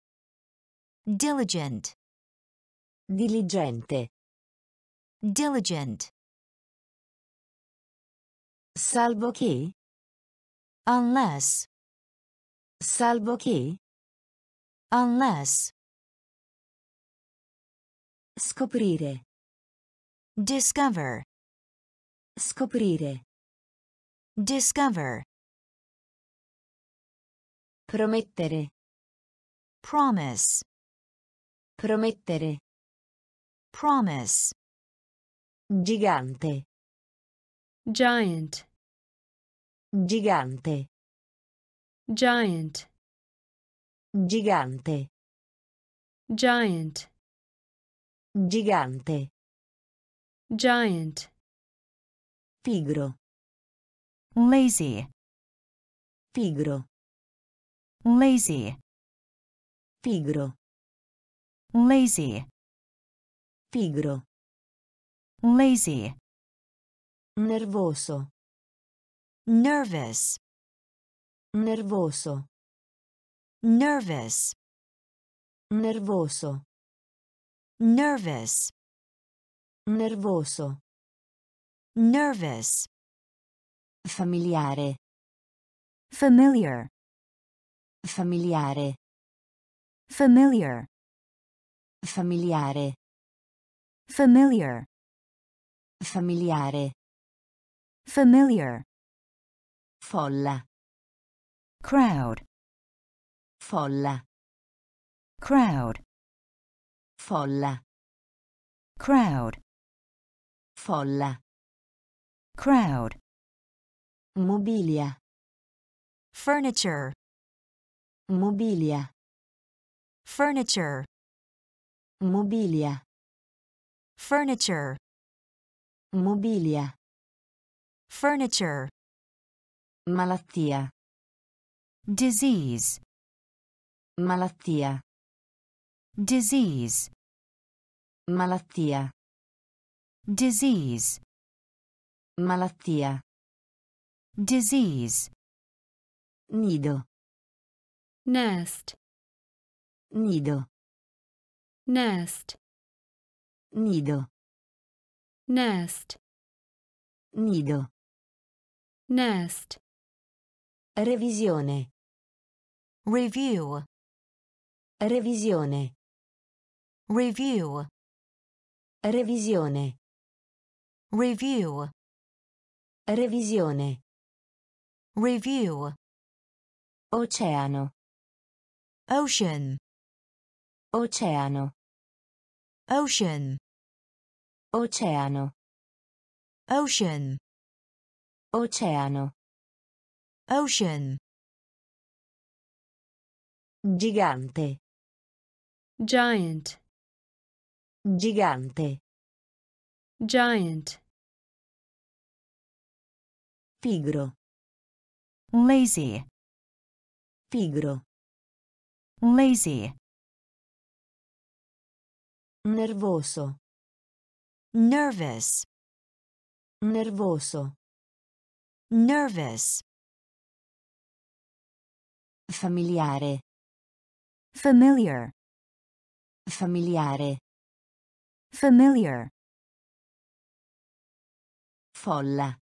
diligent, Diligente. diligent, Salvo che? unless, Salvo che? unless, Scoprire. Discover, Scoprire. discover, Promettere. promise, Promettere. promise, Gigante. giant, Gigante. giant, Gigante. giant, Gigante. Giant, Pigro. lazy, Pigro. lazy, Pigro. lazy, Pigro. lazy, Nervoso. nervous, Nervoso. nervous, Nervoso. nervous, Nervoso. nervous, Familiare. familiar, Familiare. familiar, Familiare. familiar, Familiare. familiar, Folla. crowd, Folla. crowd, Folla. crowd, Folla. crowd, Mobilia. furniture, Mobilia. furniture, Mobilia. furniture, Mobilia. furniture, Malattia. disease, Malattia. disease, Malattia. Disease, Malattia. disease, Nido. nest, Nido. nest, Nido. nest, Nido. nest, Revisione. review, Revisione. review, Revisione. Review, Revisione. review, Oceano. ocean, Oceano. ocean, Oceano. ocean, Oceano. ocean, Gigante. giant, Gigante. giant, Pigro. lazy, Pigro. lazy, Nervoso. nervous, Nervoso. nervous, Familiare. familiar, Familiare. familiar, Folla.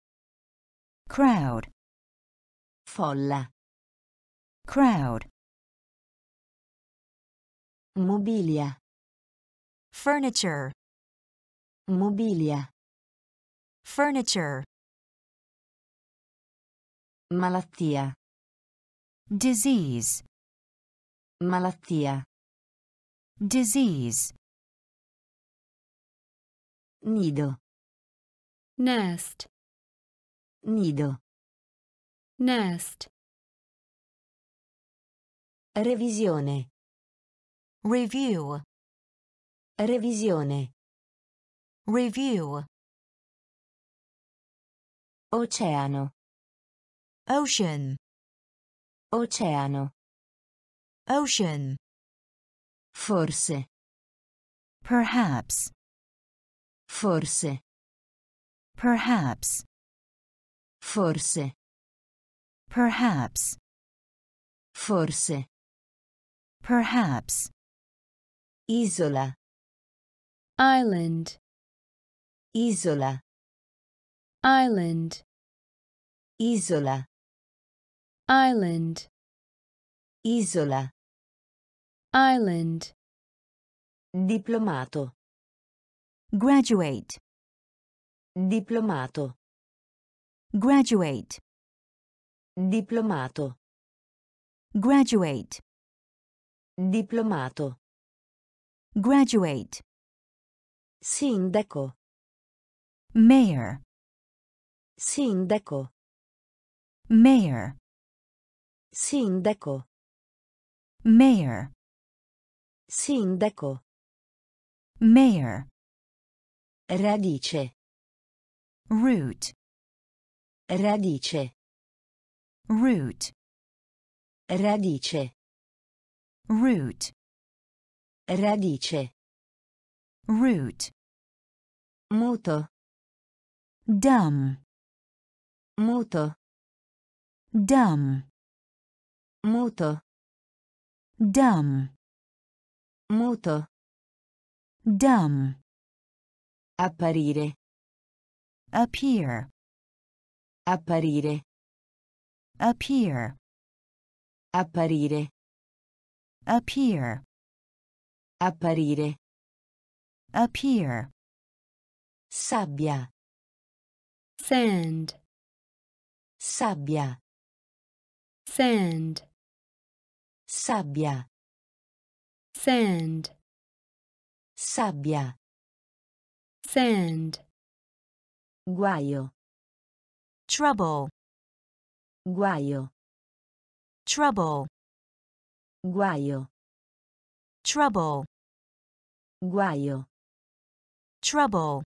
Crowd, Folla. crowd, Mobilia. furniture, Mobilia. furniture, Malattia. disease, Malattia. disease, Nido. nest, Nido. nest, Revisione. review, Revisione. review, Oceano. ocean, Oceano. ocean, Forse. perhaps, Forse. perhaps, Forse. perhaps, Forse. perhaps, Isola. island, Isola. island, Isola. island, Isola. island, Diplomato. graduate, Diplomato. Graduate, Diplomato. graduate, Diplomato. graduate, Sindaco. mayor, Sindaco. mayor, Sindaco. mayor, Sindaco. mayor, Radice. root, Radice. root, Radice. root, Radice. root, Muto. dumb, Muto. dumb, Muto. dumb, Muto. dumb, Apparire. appear, Apparire. appear, Apparire. appear, Apparire. appear, Sabbia. sand, Sabbia. sand, Sabbia. sand, Sabbia. sand, Guaio. Trouble, Guaio. trouble, Guaio. trouble, Guaio. trouble,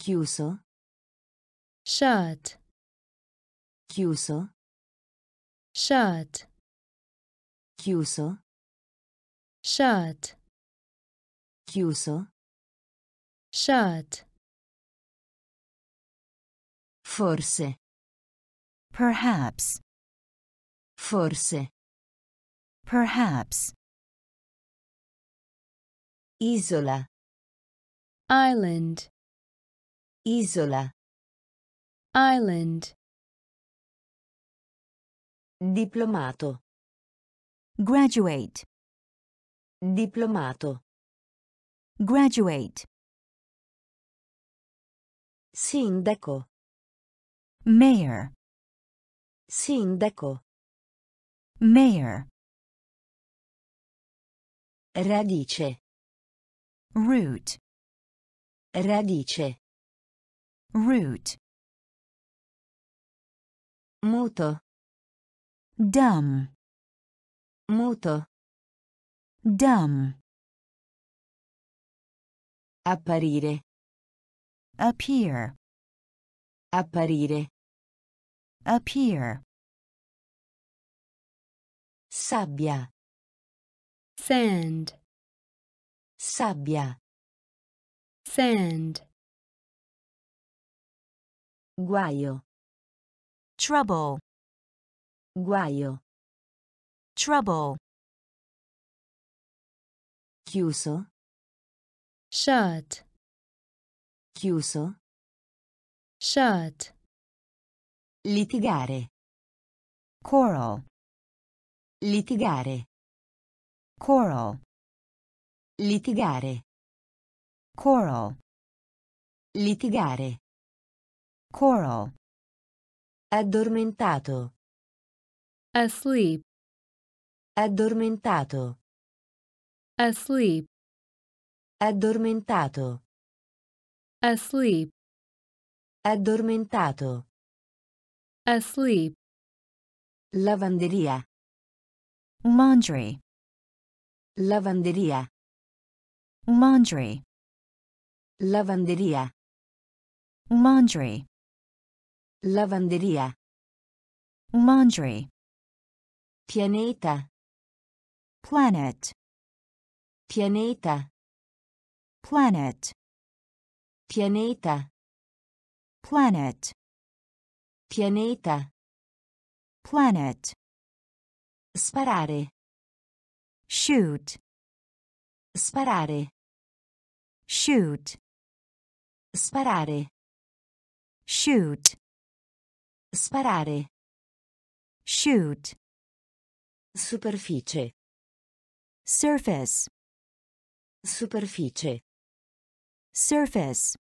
Chiuso. shut, Chiuso. shut, Chiuso. shut, Chiuso. shut, Forse. perhaps, Forse. perhaps, Isola. island, Isola. island, Diplomato. graduate, Diplomato. graduate, Sindaco. Mayor, Sindaco. mayor, Radice. root, Radice. root, Muto. dumb, Muto. dumb, Apparire. appear, Apparire. Appear, sabbia, sand, sabbia, sand, guaio, trouble, guaio, trouble, chiuso, shut, chiuso, shut, litigare, coral, litigare, coral, litigare, coral, litigare, coral, addormentato, asleep, addormentato, asleep, addormentato, asleep, addormentato, asleep, lavanderia, laundry, lavanderia, laundry, lavanderia, laundry, lavanderia, laundry, pianeta, planet, pianeta, planet, pianeta, planet, pianeta, planet, sparare, shoot, sparare, shoot, sparare, shoot, sparare, shoot, superficie, surface, superficie, surface,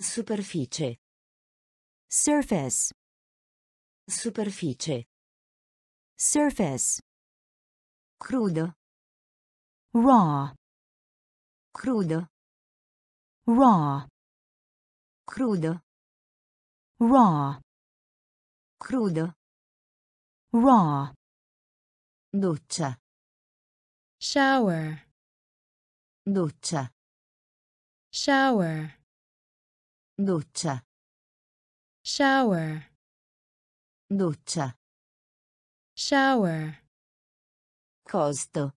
superficie, surface, superficie, surface, crudo, raw, crudo, raw, crudo, raw, crudo, raw, doccia, shower, doccia, shower, doccia, shower, doccia, shower, costo,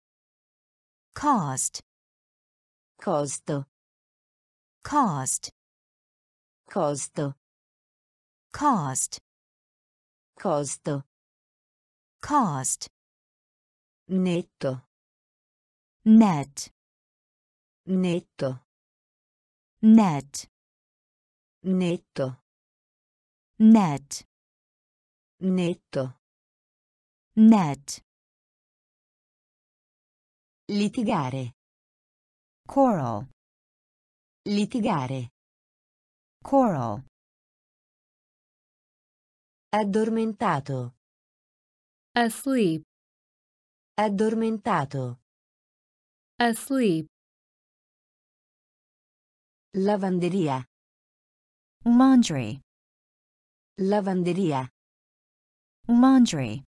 cost, costo, cost, costo, cost, costo, cost, netto, net, netto, net, netto, net, netto, net, litigare, coral, litigare, coral, addormentato, asleep, addormentato, asleep, lavanderia, laundry, lavanderia, laundry,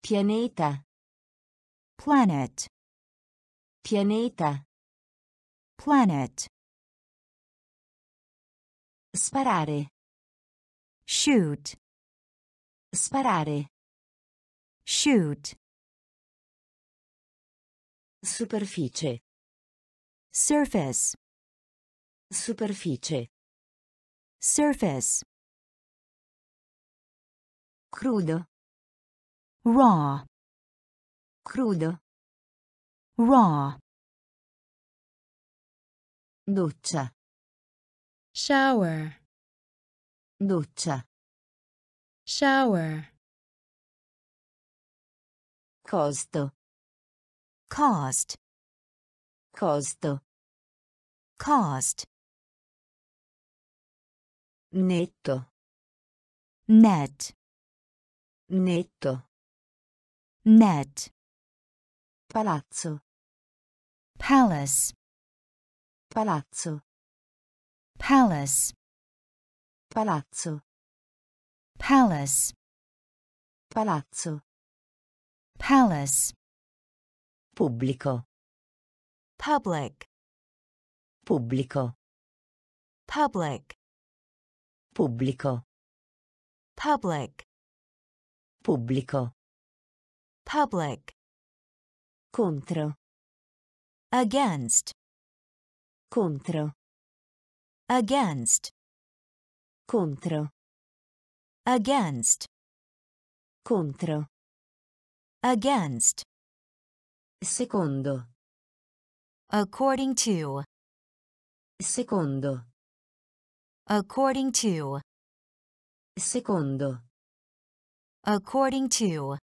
pianeta, planet, pianeta, planet, sparare, shoot, sparare, shoot, superficie, surface, superficie, surface, crudo, raw, crudo, raw, doccia, shower, doccia, shower, costo, cost, costo, cost, netto, net, netto, net, palazzo, palace, palazzo, palace, palazzo, palace, palazzo, palace, pubblico, public, pubblico, public, Pubblico. public, Pubblico. public, Contro. against, Contro. against, Contro. against, Contro. against, Secondo. according to, Secondo. According to, Secondo. according to,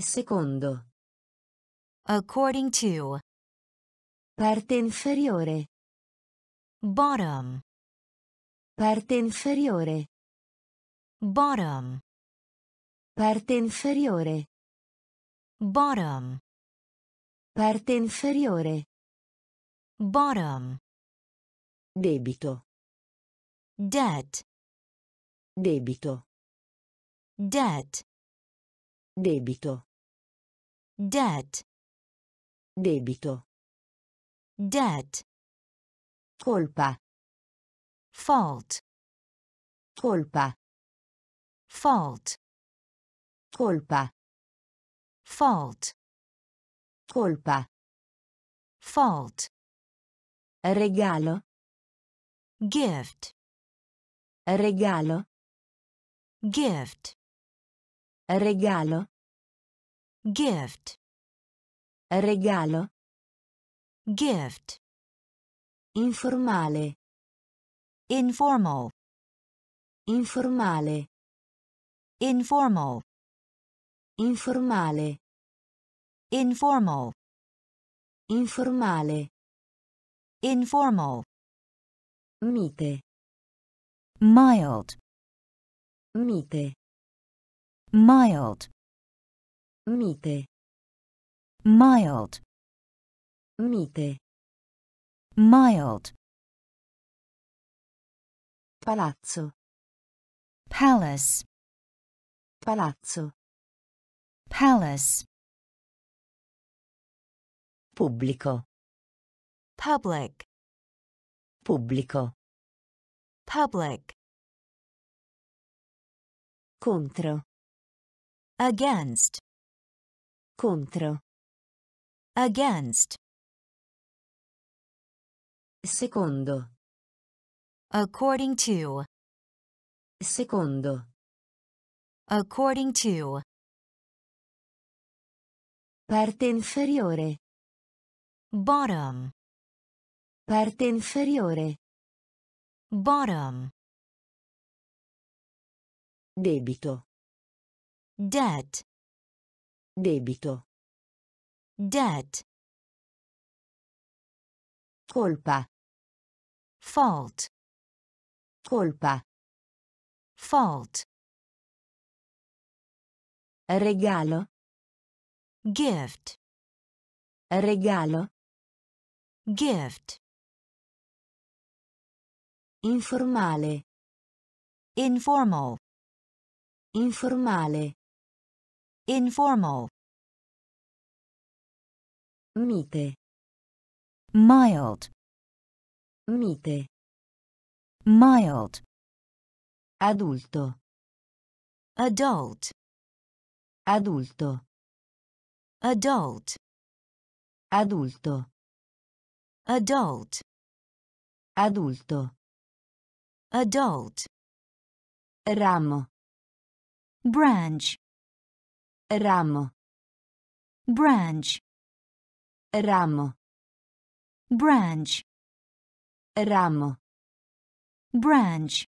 Secondo. according to, Parte inferiore. bottom, Parte inferiore. bottom, Parte inferiore. bottom, Parte inferiore. bottom, Debito. Debt, Debito. debt, Debito. debt, Debito. debt, Colpa. fault, Colpa. fault, Colpa. fault, Colpa. fault, Regalo. gift, Regalo. gift, Regalo. gift, Regalo. gift, Informale. informal, Informale. informal, Informale. informal, Informale. informal, Mite. Mild, Mite. mild, Mite. mild, Mite. mild, Palazzo. palace, Palazzo. palace, Pubblico. public, Pubblico. Public, Contro. against, Contro. against, Secondo. according to, Secondo. according to, Parte inferiore. bottom, Parte inferiore. Bottom, Debito. debt, Debito. debt, Colpa. fault, Colpa. fault, Regalo. gift, Regalo. gift, Informale. informal, Informale. informal, Mite. mild, Mite. mild, Adulto. adult, Adulto. adult, Adulto. adult, Adulto. Adult, Ramo. branch, Ramo. branch, Ramo. branch, Ramo. branch,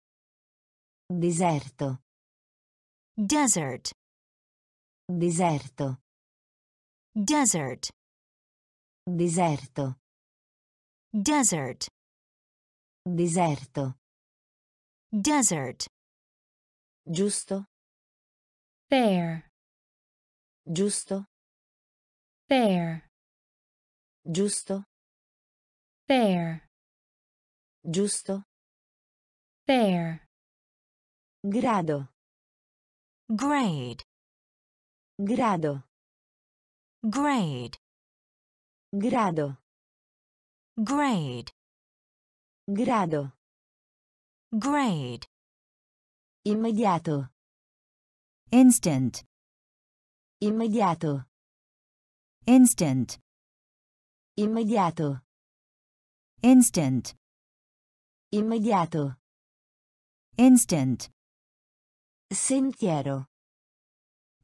Deserto. desert, Deserto. desert, Deserto. desert, Deserto. Desert, Giusto. fair, Giusto. fair, Giusto. fair, Giusto. fair, Grado. grade, Grado. grade, Grado. grade, Grado. Grade, Immediato. instant, Immediato. instant, Immediato. instant, Immediato. instant, Sentiero.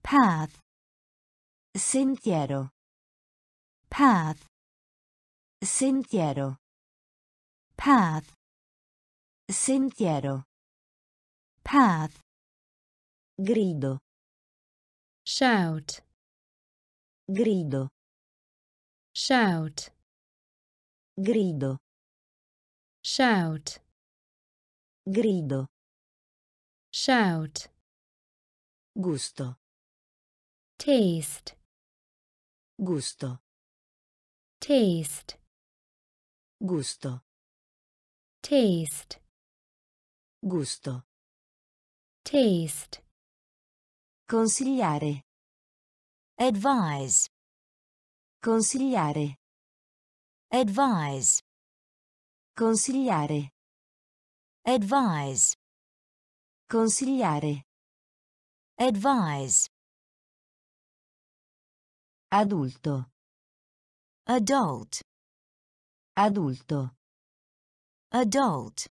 path, Sentiero. path, Sentiero. path, Sentiero. path, Grido. shout, Grido. shout, Grido. shout, Grido. shout, Gusto. taste, Gusto. taste, Gusto. taste, Gusto. taste, Consigliare. advise, Consigliare. advise, Consigliare. advise, Consigliare. advise, Adulto. adult, Adulto. adult,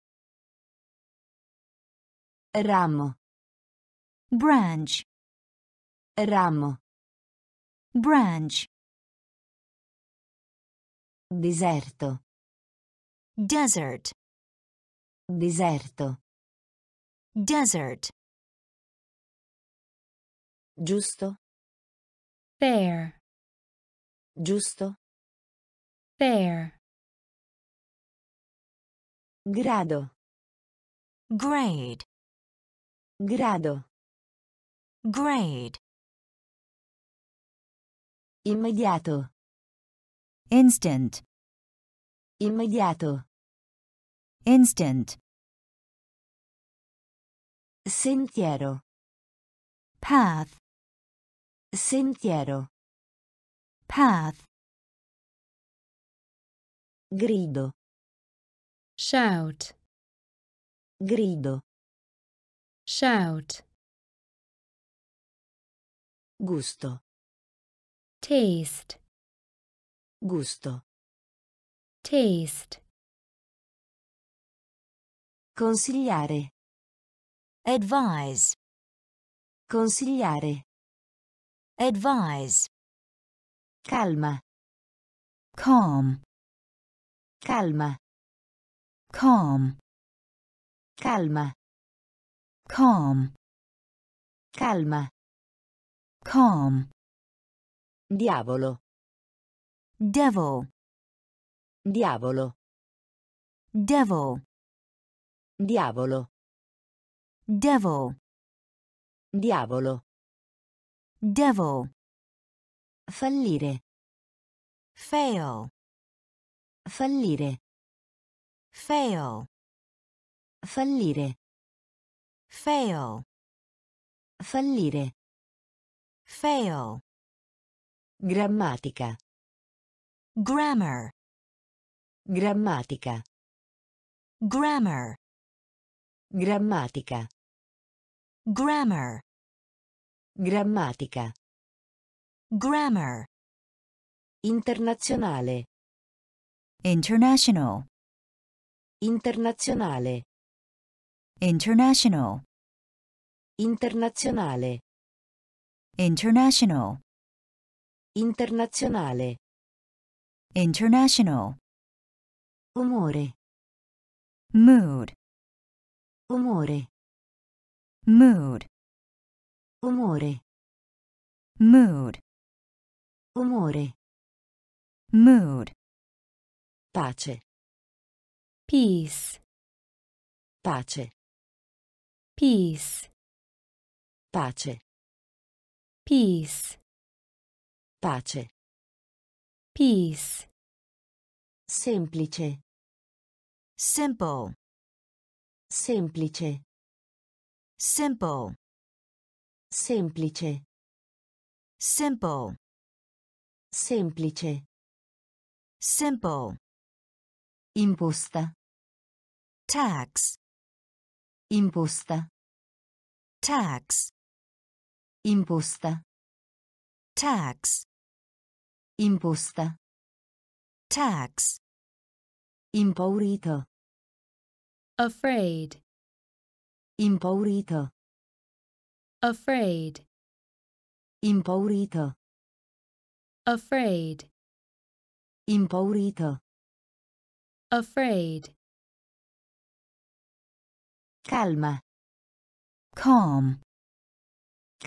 Ramo. branch, Ramo. branch, Deserto. desert, Deserto. desert, Giusto. fair, Giusto. fair, Grado. grade, Grado. grade, Immediato. instant, Immediato. instant, Sentiero. path, Sentiero. path, Grido. shout, Grido. Shout, Gusto. taste, Gusto. taste, Consigliare. advise, Consigliare. advise, Calma. calm, Calma. calm, Calma. Calm, Calma. calm, Diavolo. devil, Diavolo. devil, Diavolo. devil, Diavolo. devil, Fallire. fail, Fallire. fail, Fallire. Fail, Fallire. fail, Grammatica. grammar, Grammatica. grammar, Grammatica. grammar, Grammatica. grammar, Internazionale. international, Internazionale. international, Internazionale. international, Internazionale. international, Umore. mood, Umore. mood, Umore. mood, Umore. mood, Pace. peace, Pace. peace, Pace. peace, Pace. peace, Semplice. simple, Semplice. simple, Semplice. simple, Semplice. simple, Imposta. tax, Imposta. tax, Imposta. tax, Imposta. tax, Impaurito. afraid, Impaurito. afraid, Impaurito. afraid, Impaurito. afraid, Calma. calm,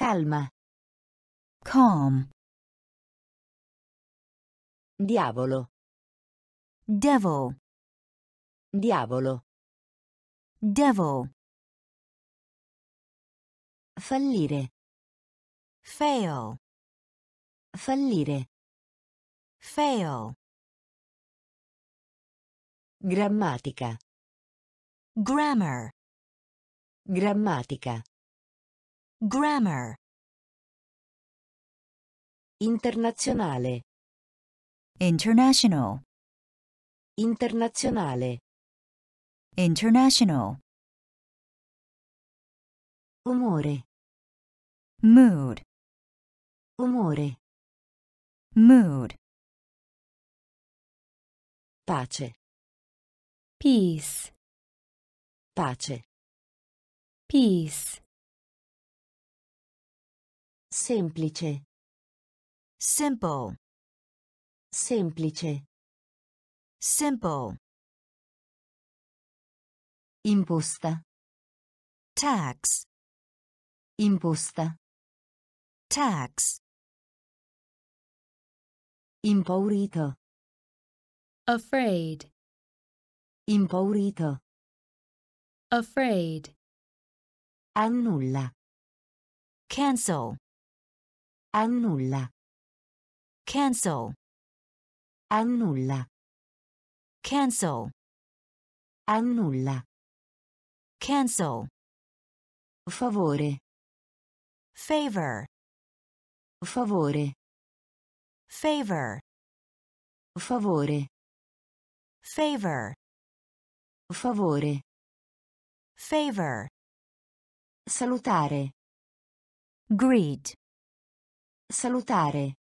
Calma. calm, Diavolo. devil, Diavolo. devil, Fallire. fail, Fallire. fail, Grammatica. grammar, Grammatica. Grammar, Internazionale. international, Internazionale. international, Umore. mood, Umore. mood, Pace. peace, Pace. peace, Semplice. simple, Semplice. simple, Imposta. tax, Imposta. tax, Impaurito. afraid, Impaurito. afraid, Annulla. cancel, Annulla. cancel, Annulla. cancel, Annulla. cancel, Favore. favor, Favore. favor, Favore. favor, Favore. favor, Salutare. greet, Salutare.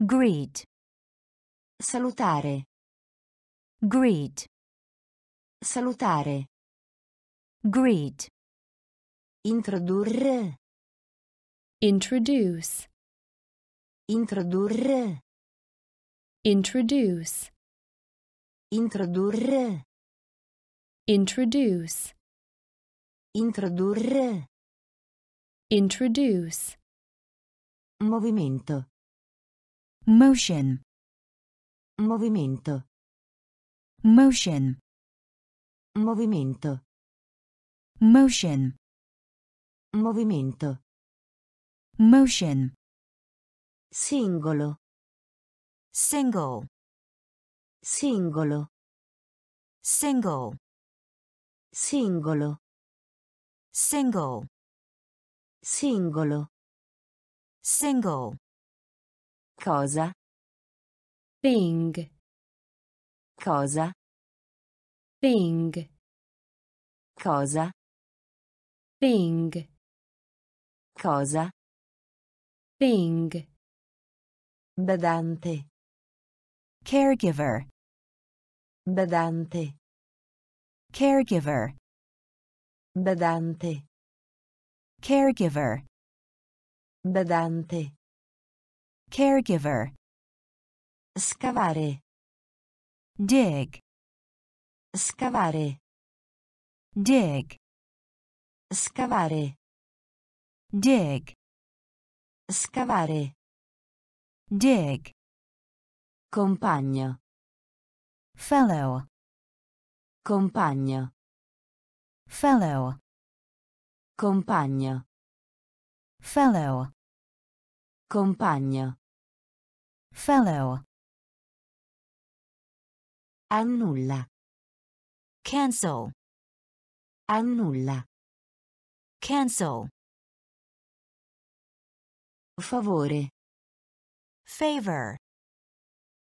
greet, Salutare. greet, Salutare. greet, Introdurre. introduce, Introdurre. introduce, Introdurre. introduce, Introdurre. introduce, Movimento. motion, Movimento. motion, Movimento. motion, Movimento. motion, Singolo. single, Singolo. single, Singolo. single, Singolo. Single, Cosa? thing, Cosa? thing, Cosa? thing, Cosa? thing, Badante. caregiver, Badante. caregiver, Badante. caregiver, Badante. caregiver, Scavare. dig, Scavare. dig, Scavare. dig, Scavare. dig, Compagno. fellow, Compagno. fellow, Compagno. Fellow, Compagno. fellow, Annulla. cancel, Annulla. cancel, Favore. favor,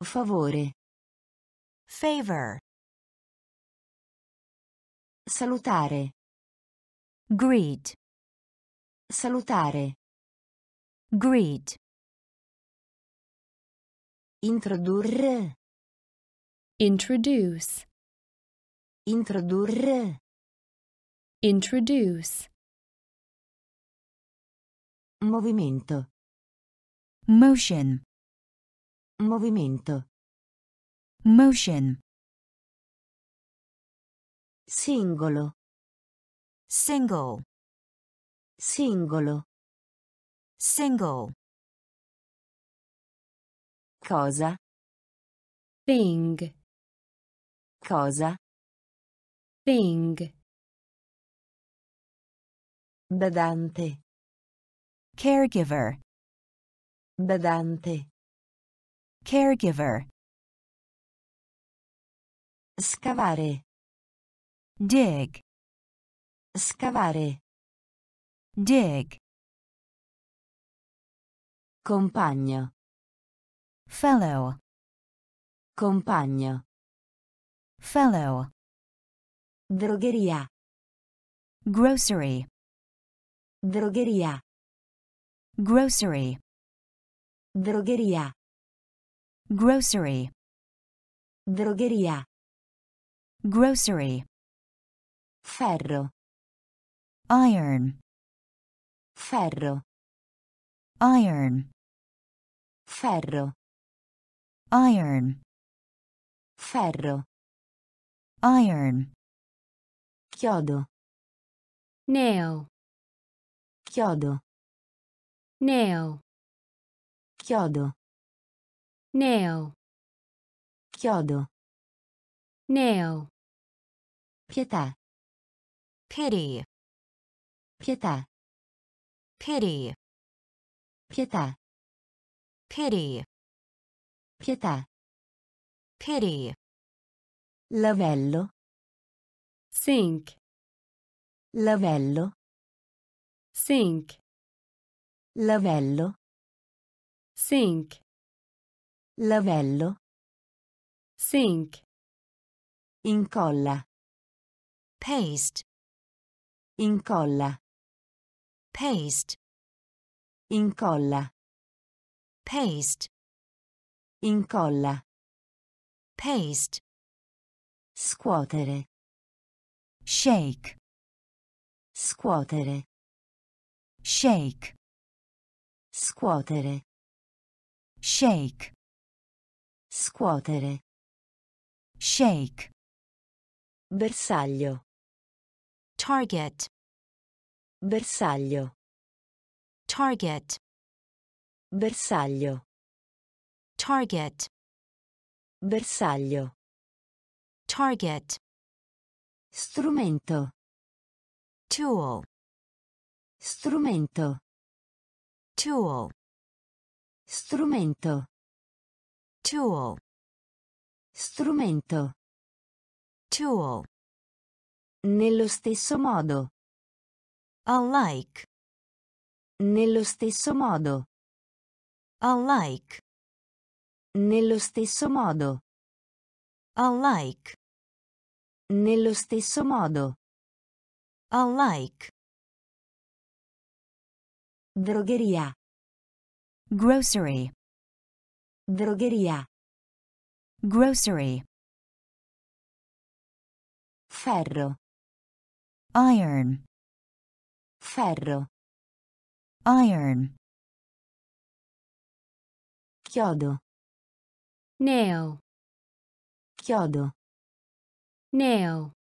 Favore. favor, Salutare. greet, Salutare. greet, Introdurre. introduce, Introdurre. introduce, Movimento. motion, Movimento. motion, Singolo. single, Singolo. single, Cosa. thing, Cosa. thing, Badante. caregiver, Badante. caregiver, Scavare. dig, Scavare. Dig, Compagno. fellow, Compagno. fellow, Drogheria. grocery, Drogheria. grocery, Drogheria. grocery, Drogheria. grocery, Ferro. iron, Ferro. iron, Ferro. iron, Ferro. iron, Chiodo. nail, Chiodo. nail, Chiodo. nail, Chiodo. nail, Pietà. pity, Pietà. Pity, Pietà. pity, Pietà. pity, Lavello. sink, Lavello. sink, Lavello. sink, Lavello. sink, Incolla. paste, Incolla. Paste, Incolla. paste, Incolla. paste, Scuotere. shake, Scuotere. shake, Scuotere. shake, Scuotere. shake, Bersaglio. target, Bersaglio. target, Bersaglio. target, Bersaglio. target, Strumento. tool, Strumento. tool, Strumento. tool, Strumento. tool, Nello stesso modo. Alike, Nello stesso modo. alike, Nello stesso modo. alike, Nello stesso modo. alike, Drogheria. grocery, Drogheria. grocery, Ferro. iron, Ferro. iron, Chiodo. nail, Chiodo. nail,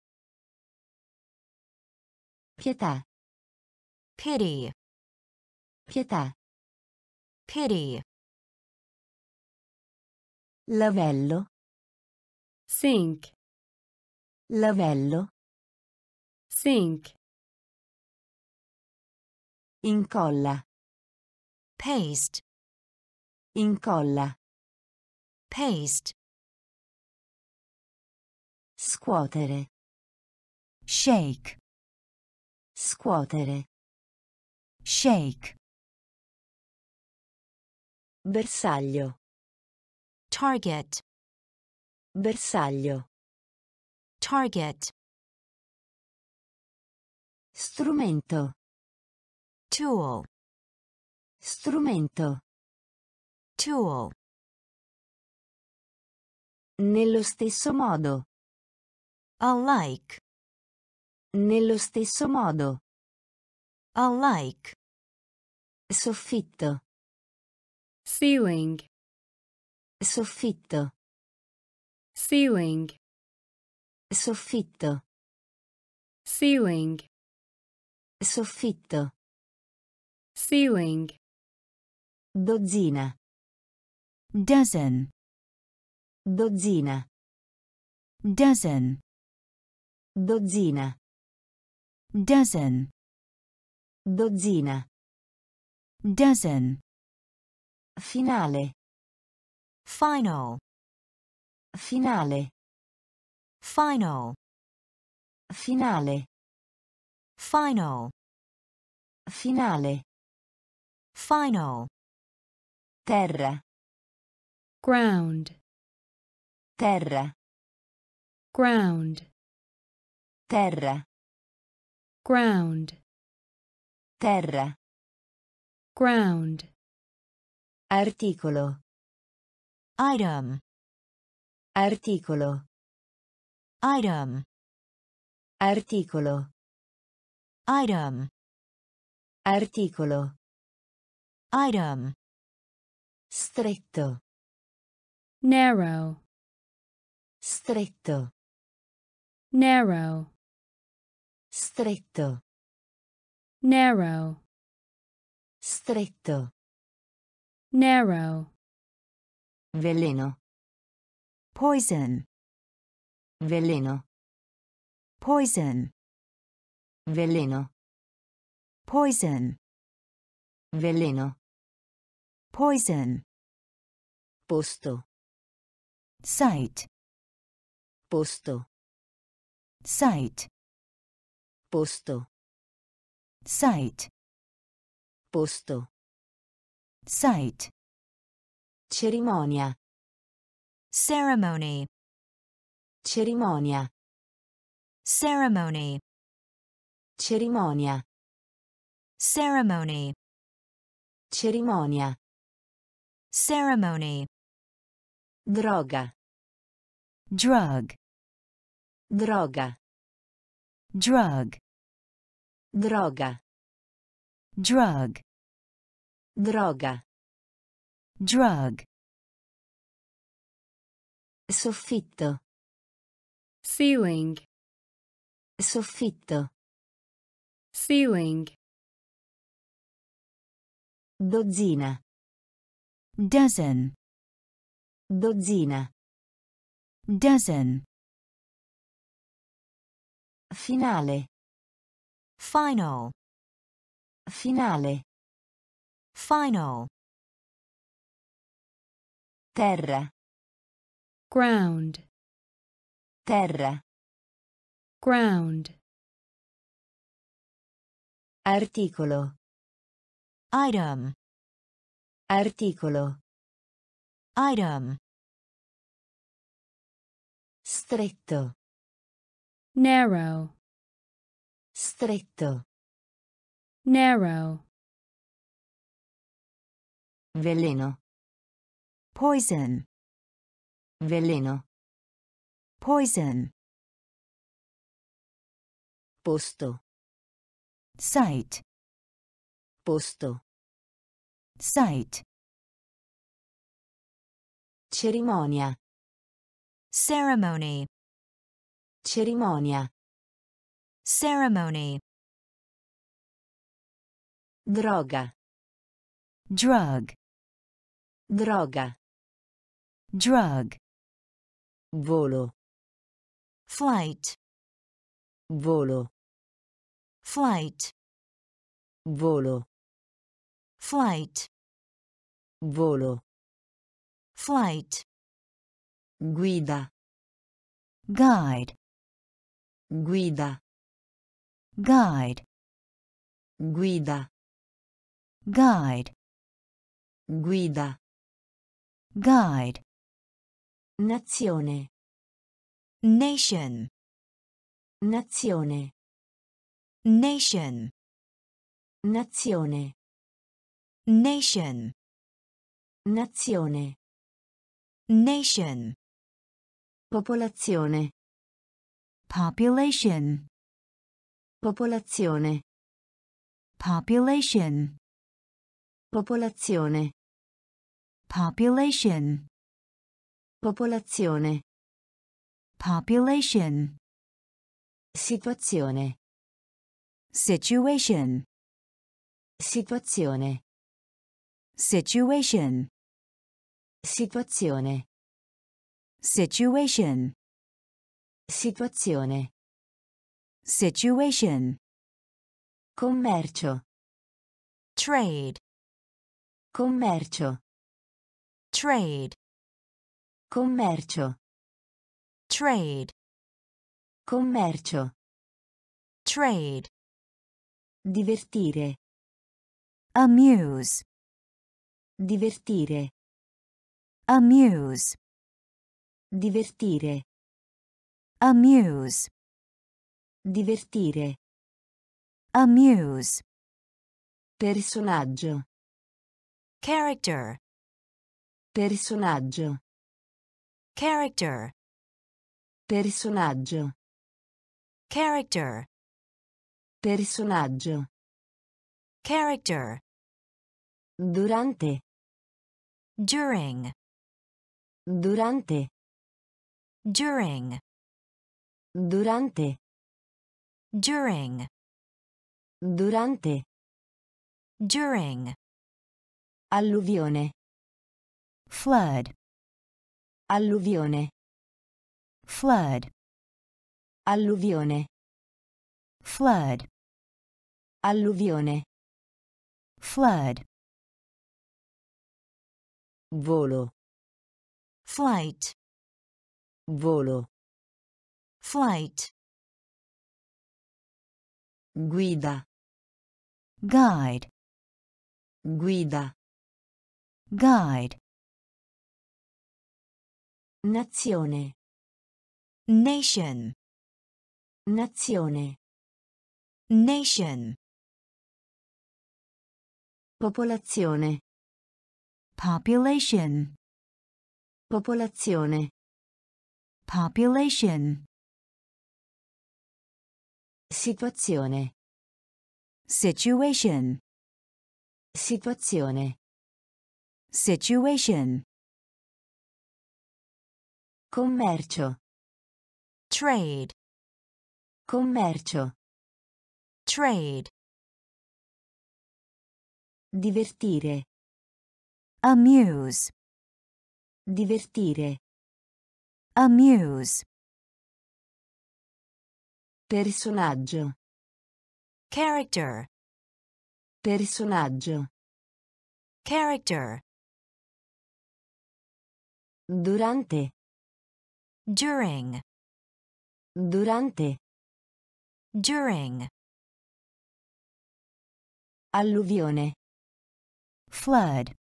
Pietà. pity, Pietà. pity, Lavello. sink, Lavello. sink, Incolla. paste, Incolla. paste, Scuotere. shake, Scuotere. shake, Bersaglio. target, Bersaglio. target, Strumento. Tool, Strumento. tool, Nello stesso modo. alike, Nello stesso modo. alike, Soffitto. ceiling, Soffitto. ceiling, Soffitto. ceiling, Soffitto. Ceiling, Dozzina. dozen, Dozzina. dozen, Dozzina. dozen, Dozzina. dozen, Finale. final, Finale. final, Finale. final, Finale. Final, Terra. ground, Terra. ground, Terra. ground, Terra. ground, Articolo. item, Articolo. item, Articolo. item, Articolo. Item, Stretto. narrow, Stretto. narrow, Stretto. narrow, Stretto. narrow, Veleno. poison, Veleno. poison, Veleno. poison, Veleno. Poison, Posto. site, Posto. site, Posto. site, Posto. site, Cerimonia. ceremony, Cerimonia. ceremony, Cerimonia. ceremony, Cerimonia. Ceremony, Droga. drug, Droga. drug, Droga. drug, Droga. drug, Soffitto. ceiling, Soffitto. ceiling, Dozzina. Dozen, Dozzina. dozen, Finale. final, Finale. final, Terra. ground, Terra. ground, Articolo. item, Articolo. item, Stretto. narrow, Stretto. narrow, Veleno. poison, Veleno. poison, Posto. site, Posto. Site, Cerimonia. ceremony, Cerimonia. ceremony, Droga. drug, Droga. drug, Volo. flight, Volo. flight, Volo. Flight, Volo. flight, Guida. guide, Guida. guide, Guida. guide, Guida. guide, Nazione. nation, Nazione. nation, Nazione. Nation, Nazione. nation, Popolazione. population, Popolazione. population, Popolazione. population, Popolazione. population, Situazione. situation, Situazione. Situation, Situazione. situation, Situazione. situation, Commercio. trade, Commercio. trade, Commercio. trade, Commercio. trade, Divertire. amuse, Divertire. amuse, Divertire. amuse, Divertire. amuse, Personaggio. character, Personaggio. character, Personaggio. character, Personaggio. character, Durante. During, Durante. during, Durante. during, Durante. during, Alluvione. flood, Alluvione. flood, Alluvione. flood, Alluvione. flood, Volo. flight, Volo. flight, Guida. guide, Guida. guide, Nazione. nation, Nazione. nation, Popolazione. Population, Popolazione. population, Situazione. situation, Situazione. situation, Commercio. trade, Commercio. trade, Divertire. Amuse, Divertire. amuse, Personaggio. character, Personaggio. character, Durante. during, Durante. during, Alluvione. flood,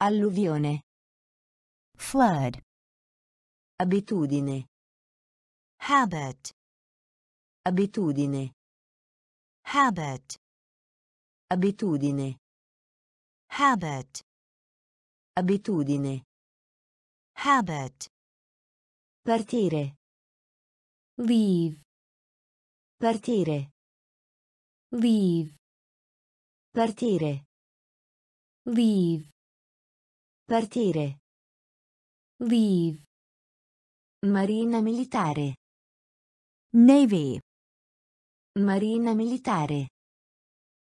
Alluvione. flood, Abitudine. habit, Abitudine. habit, Abitudine. habit, Abitudine. habit, Partire. leave, Partire. leave, Partire. leave, Partire. leave, Marina militare. navy, Marina militare.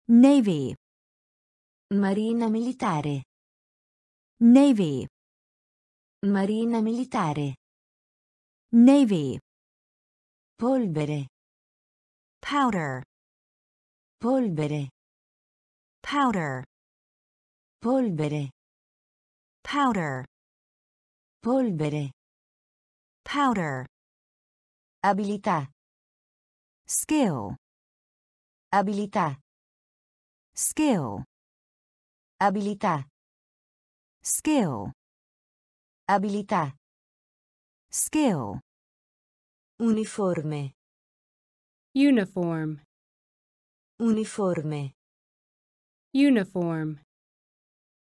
navy, Marina militare. navy, Marina militare. navy, Polvere. powder, Polvere. powder, Polvere. Powder, Polvere. powder, Abilità. skill, Abilità. skill, Abilità. skill, Abilità. skill, Uniforme. uniform, Uniforme. uniform,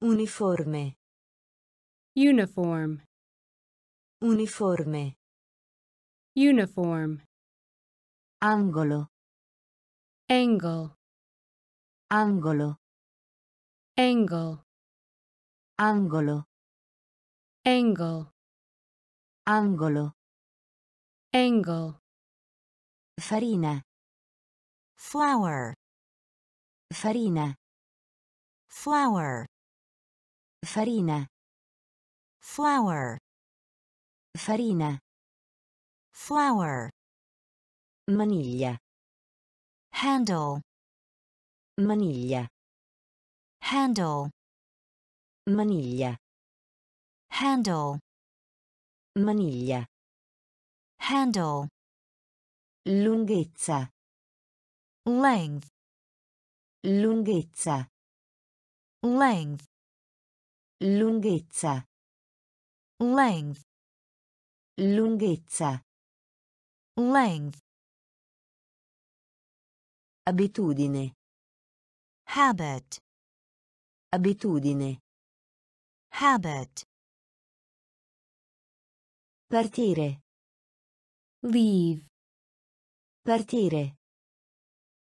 uniforme, uniform, uniforme, uniform, angolo, angle, angolo, angle, angolo, angle, angolo, angle, farina, flour, farina, flour, farina, flour, farina, flour, maniglia, handle, maniglia, handle, maniglia, handle, maniglia, handle, lunghezza, length, lunghezza, length, lunghezza, length, lunghezza, length, abitudine, habit, abitudine, habit, partire, leave, partire,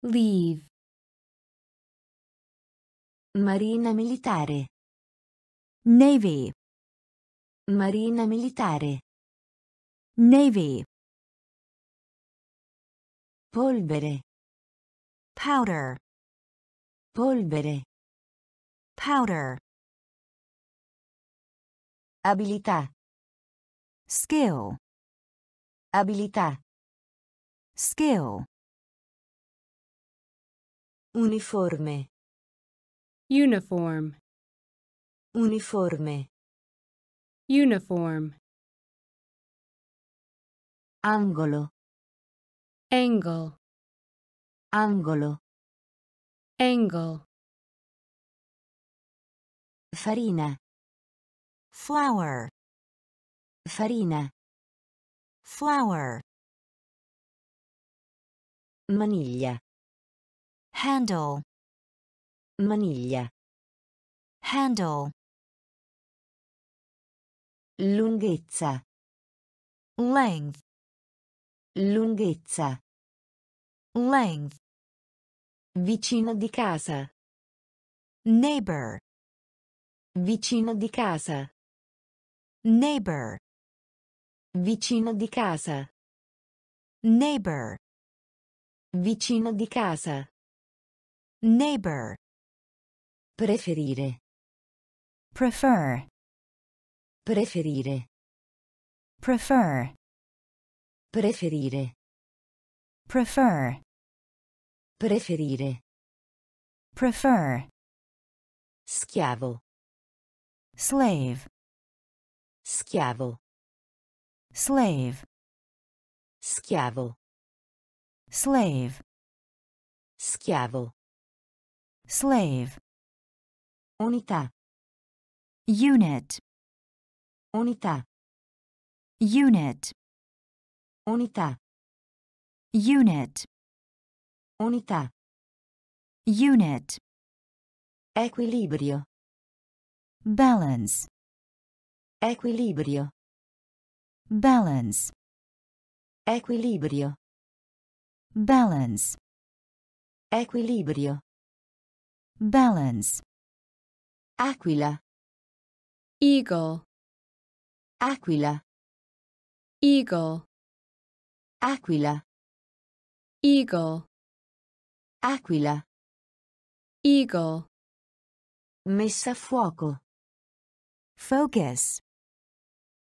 leave, marina militare, navy, marina militare, navy, polvere, powder, polvere, powder, abilità, skill, abilità, skill, uniforme, uniform, uniforme, uniform, angolo, angle, angolo, angle, farina, flour, farina, flour, maniglia, handle, maniglia, handle, lunghezza, length, lunghezza, length, vicino di casa, neighbor, vicino di casa, neighbor, vicino di casa, neighbor, vicino di casa, neighbor, preferire, prefer, preferire, prefer, preferire, prefer, preferire, prefer, schiavo, slave, schiavo, slave, schiavo, slave, schiavo, slave, unità, unit, unità, unit, unità, unit, unità, unit, equilibrio, balance, equilibrio, balance, equilibrio, balance, equilibrio, balance, aquila, eagle, aquila, eagle, aquila, eagle, aquila, eagle, messa a fuoco, focus,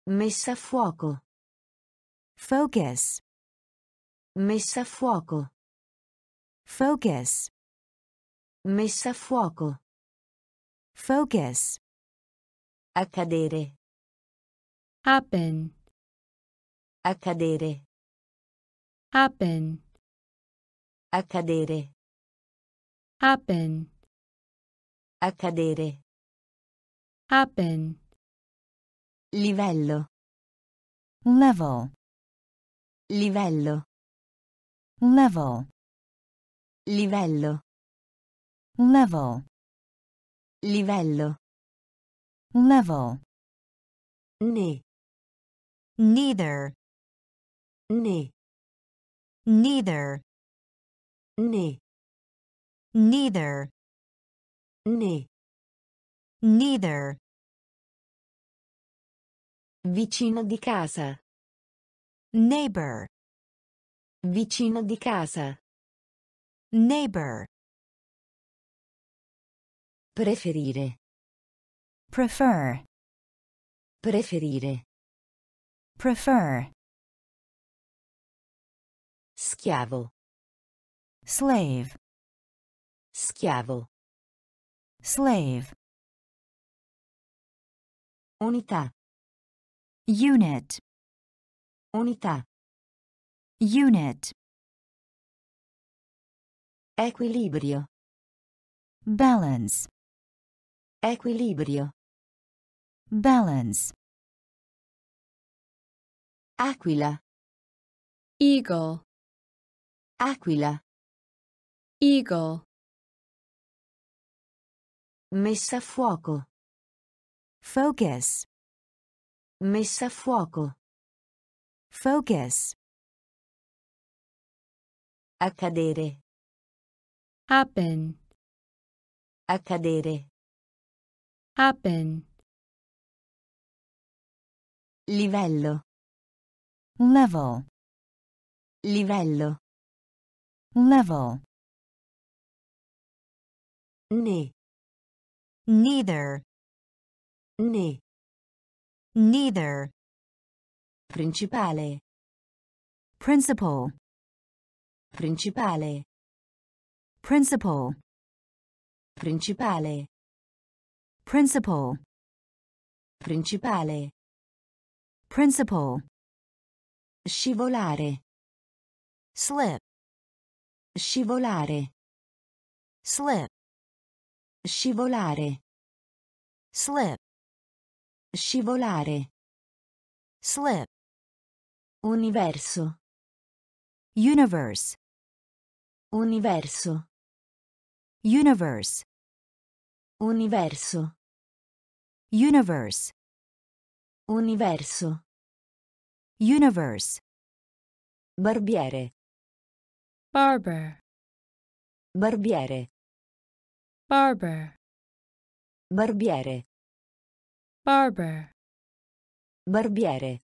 messa a fuoco, focus, messa a fuoco, focus, messa a fuoco, focus, accadere, happen, accadere, happen, accadere, happen, accadere, happen, livello, level, livello, level, livello, level, Livello. level, Ne. Neither, Ne. neither, Ne. neither, Ne. neither, Vicino di casa. neighbor, Vicino di casa. neighbor, Preferire. prefer, Preferire. Prefer, Schiavo. slave, Schiavo. slave, Unità. unit, Unità. unit, Equilibrio. balance, Equilibrio. balance, Aquila. eagle, Aquila. eagle, Messa a fuoco. focus, Messa a fuoco. focus, Accadere. happen, Accadere. happen, Livello. Level, Livello. level, Ne. neither, Ne. neither, Principale. principal, Principale. principal, Principale. principal, Principale. principal, Scivolare. slip, Scivolare. slip, Scivolare. slip, Scivolare. slip, Universo. universe, Universo. universe, Universo. universe, Universo. Universe, Barbiere. barber, Barbiere. barber, Barbiere. barber, Barbiere.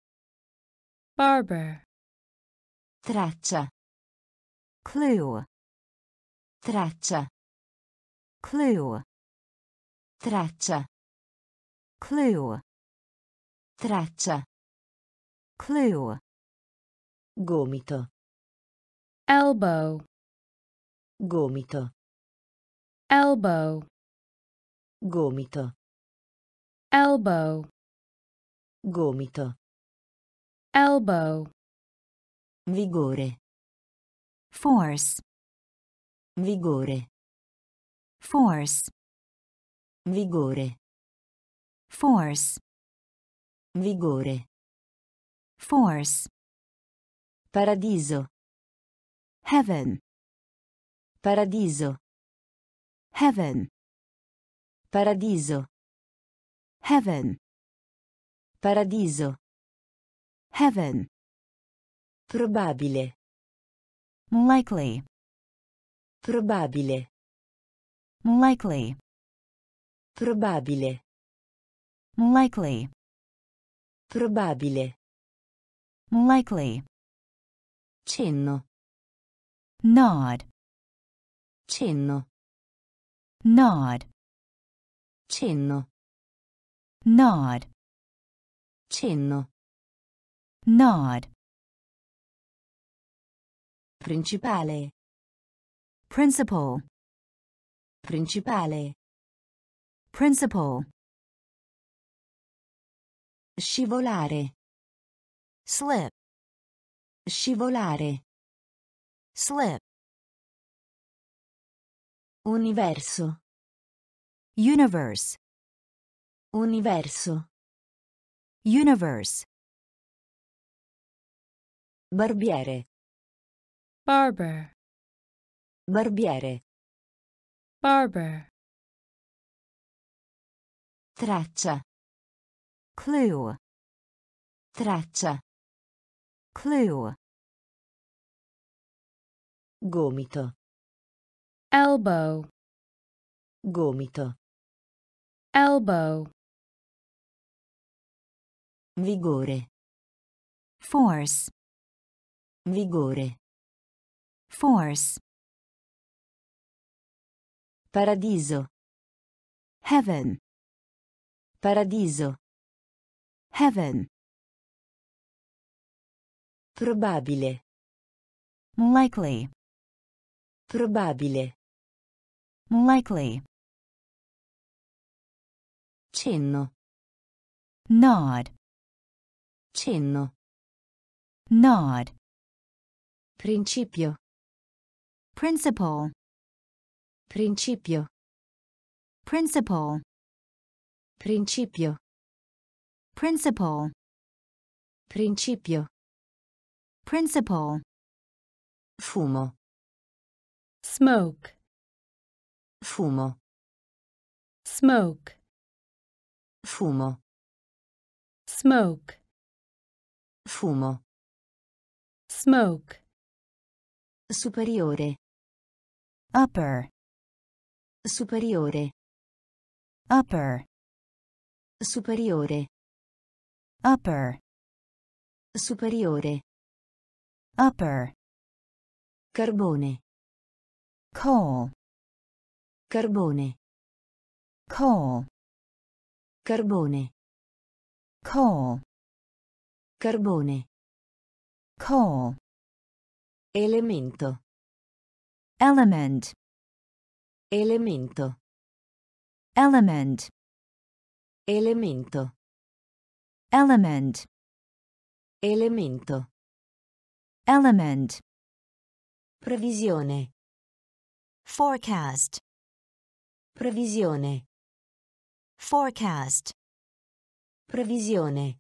barber, Traccia. clue, Traccia. clue, Traccia. clue, Traccia. Clue, Gomito. elbow, Gomito. elbow, Gomito. elbow, Gomito. elbow, Vigore. force, Vigore. force, Vigore. force, Vigore. Force, Paradiso. heaven, Paradiso. heaven, Paradiso. heaven, Paradiso. heaven, Probabile. likely, Probabile. likely, Probabile. likely, Probabile. Likely, Cenno. nod, Cenno. nod, Cenno. nod, Cenno. nod, Principale. principal, Principale. principal, Scivolare. Slip, Scivolare. slip, Universo. universe, Universo. universe, Barbiere. barber, Barbiere. barber, Traccia. clue, Traccia. Clue, Gomito. elbow, Gomito. elbow, Vigore. force, Vigore. force, Paradiso. heaven, Paradiso. heaven, Probabile. likely, Probabile. likely, Cenno. nod, Cenno. nod, Principio. principle, Principio. principle, Principio. principle, Principio. Principle, Fumo. smoke, Fumo. smoke, Fumo. smoke, Fumo. smoke, Superiore. upper, Superiore. upper, Superiore. upper, Superiore. Upper, Carbone. coal, Carbone. coal, Carbone. coal, Carbone. coal, Elemento. element, Elemento. element, Elemento. element, Elemento. Element, Previsione. forecast, Previsione. forecast, Previsione.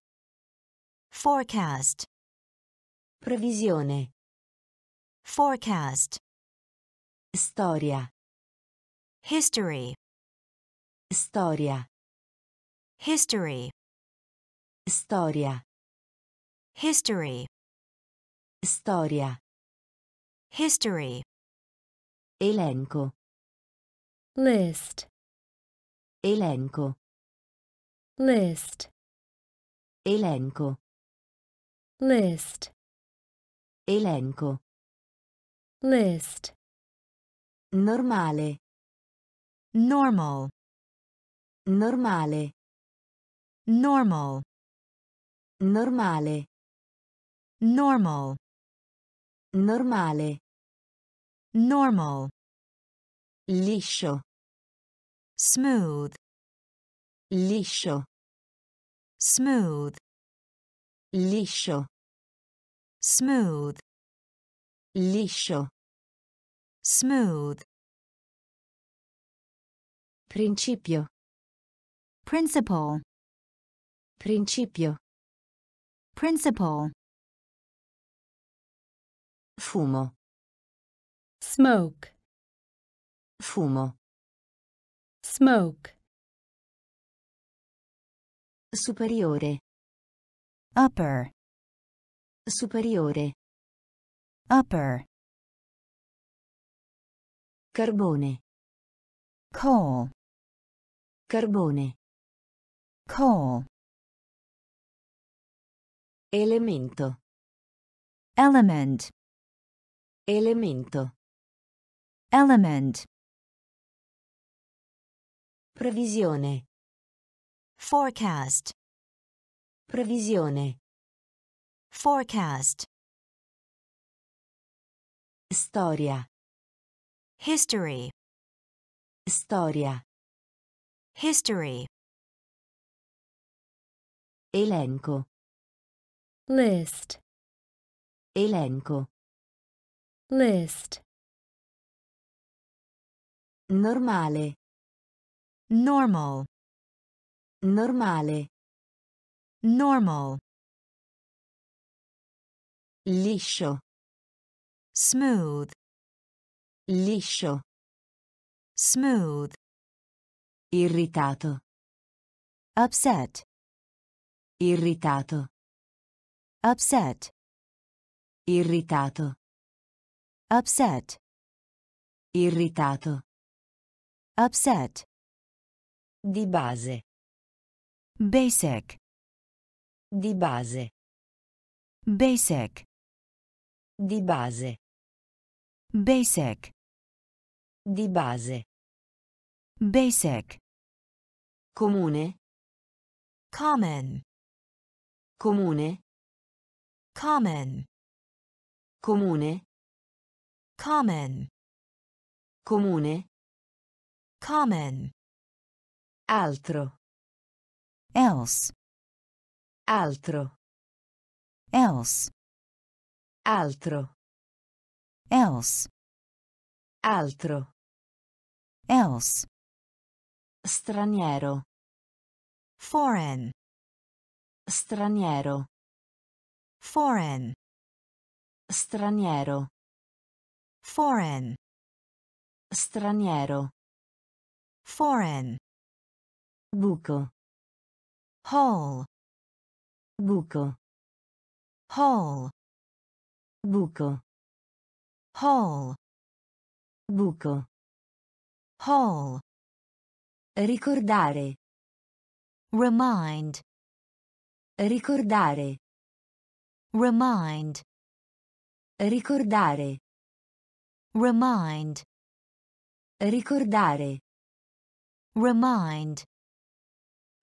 forecast, Previsione. forecast, Storia. history, Storia. history, Storia. history, Storia. history, Elenco. list, Elenco. list, Elenco. list, Elenco. list, Normale. normal, Normale. normal, Normale. normal, Normale. normal, Liscio. smooth, Liscio. smooth, Liscio. smooth, Liscio. smooth, Principio. principle, Principio. principle, Fumo. smoke, Fumo. smoke, Superiore. upper, Superiore. upper, Carbone. coal, Carbone. coal, Elemento. element, Elemento. element, Previsione. forecast, Previsione. forecast, Storia. history, Storia. history, Elenco. list, Elenco. List, Normale. normal, Normale. normal, Liscio. smooth, Liscio. smooth, Irritato. upset, Irritato. upset, Irritato. Upset, Irritato. upset, Di base. basic, Di base. basic, Di base. basic, Di base. basic, Comune. common, Comune. common, Comune. Common, Comune. common, Altro. else, Altro. else, Altro. else, Altro. else, Straniero. foreign, Straniero. foreign, Straniero. Foreign, Straniero. foreign, Buco. whole, Buco. whole, Buco. whole, Buco. whole, Ricordare. remind, Ricordare. remind, Ricordare. Remind, Ricordare. remind,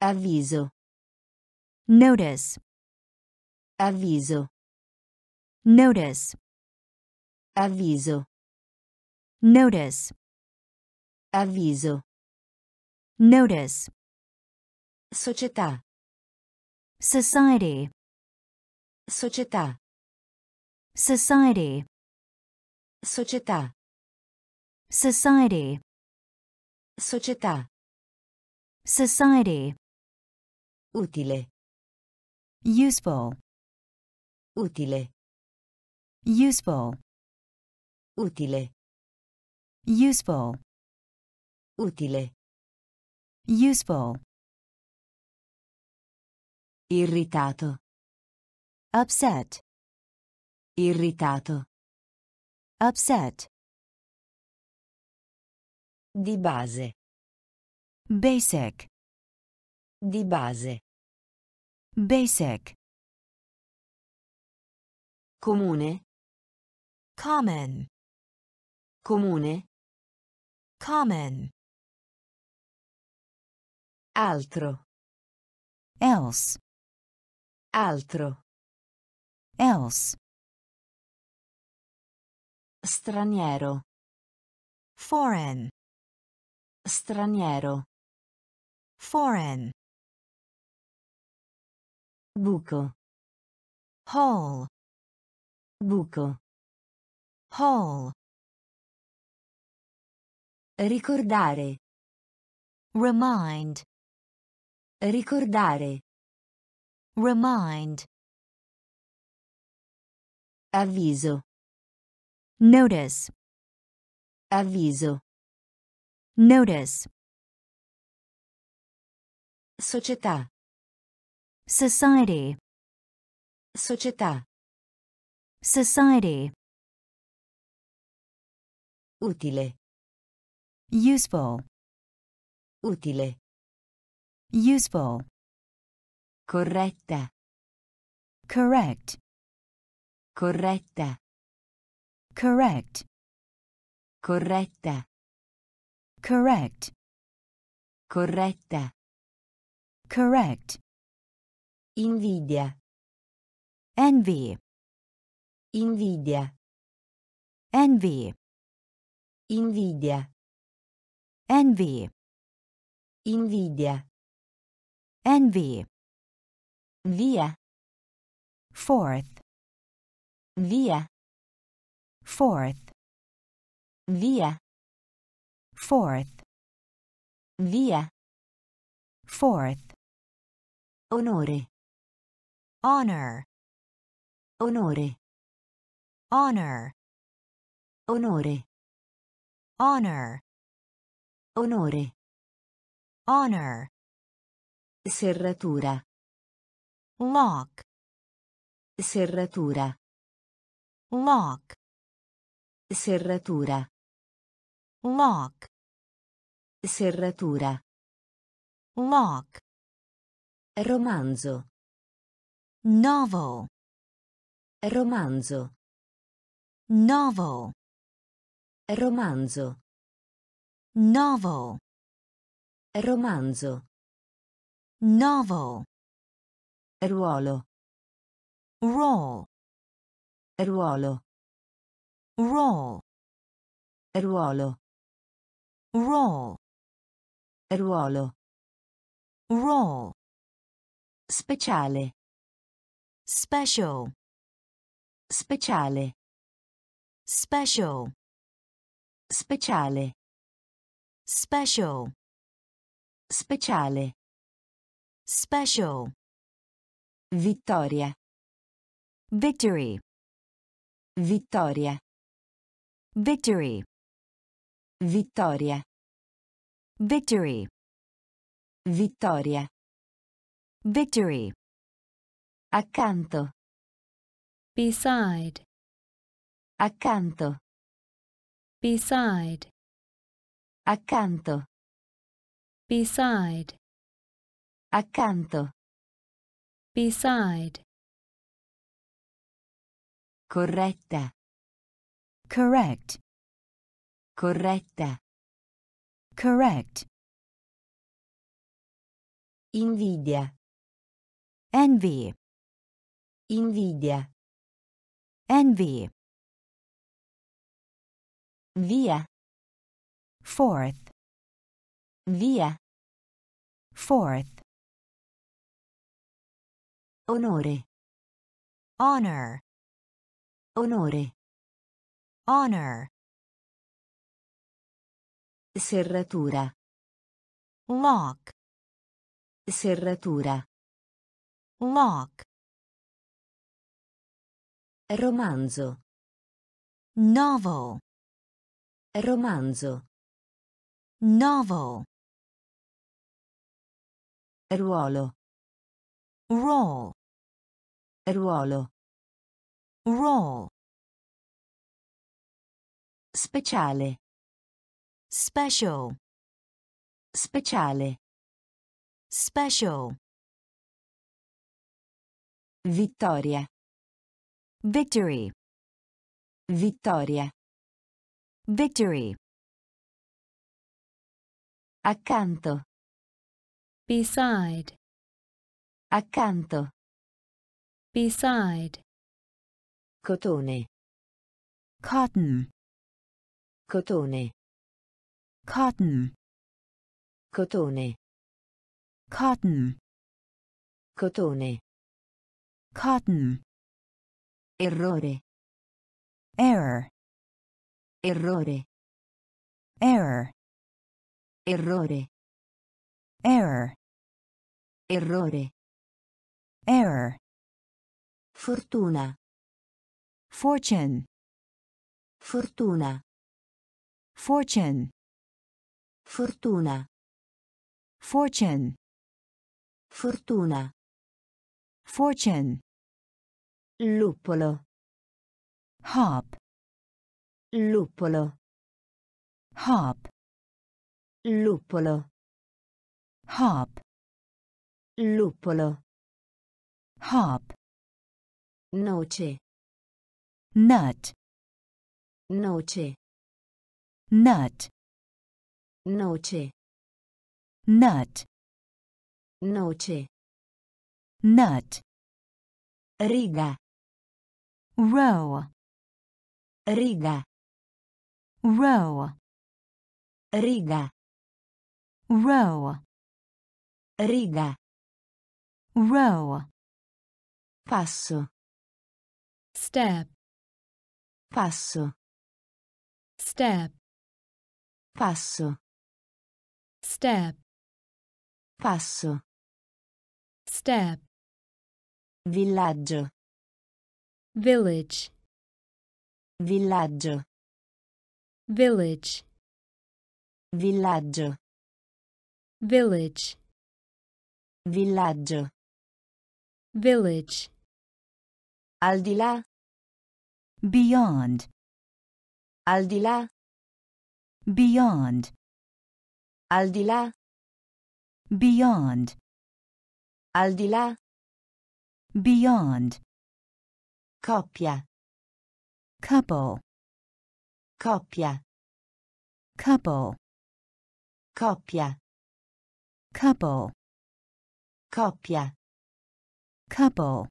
Avviso. notice, Avviso. notice, Avviso. notice, Avviso. notice, Società. society, Società. society, Società. society, Società. society, Utile. useful, Utile. useful, Utile. useful, Utile. useful, Irritato. upset, Irritato. Upset, Di base. basic, Di base. basic, Comune. common, Comune. common, Altro. else, Altro. else, Straniero. foreign, Straniero. foreign, Buco. whole, Buco. whole, Ricordare. remind, Ricordare. remind, Avviso. Notice, Avviso. notice, Società. society, Società. society, Utile. useful, Utile. useful, Corretta. correct, Corretta. Correct, Corretta. correct, Corretta. correct, Invidia. envy, Invidia. envy, Invidia. envy, Invidia. envy, Via. fourth, Via. Fourth, Via. fourth, Via. fourth, Onore. honor, Onore. honor, Onore. honor, Onore. honor, Serratura. lock, Serratura. lock, Serratura. lock, Serratura. lock, Romanzo. novel, Romanzo. novel, Romanzo. novel, Romanzo. novel, Ruolo. roll, Ruolo. Roll, Ruolo. roll, Ruolo. roll, Speciale. special, Speciale. special, Speciale. special, Speciale. special, Vittoria. victory, Vittoria. Victory, Vittoria. victory, Vittoria. victory, Accanto. beside, Accanto. beside, Accanto. beside, Accanto. beside, Corretta. Correct, Corretta. correct, Invidia. envy, Invidia. envy, Via. fourth, Via. fourth, Onore. honor, Onore. Honor, Serratura. lock, Serratura. lock, Romanzo. novel, Romanzo. novel, Ruolo. roll, Ruolo. roll, Speciale. special, Speciale. special, Vittoria. victory, Vittoria. victory, Accanto. beside, Accanto. beside, Cotone. cotton, Cotone. cotton, Cotone. cotton, Cotone. cotton, Errore. error, Errore. error, Errore. error, Errore. error, Fortuna. fortune, Fortuna. Fortune, Fortuna. fortune, Fortuna. fortune, Luppolo. hop, Luppolo. hop, Luppolo. hop, Luppolo. hop, Noce. nut, Noce. Nut, Noce. nut, Noce. nut, Riga. row, Riga. row, Riga. row, Riga. row, Passo. step, Passo. step, Passo. step, Passo. step, Villaggio. village, Villaggio. village, Villaggio. village, Villaggio. village, Al di là, beyond, al di là, beyond, al di là, beyond, al di là, beyond, coppia, couple, coppia, couple, coppia, couple, coppia, couple,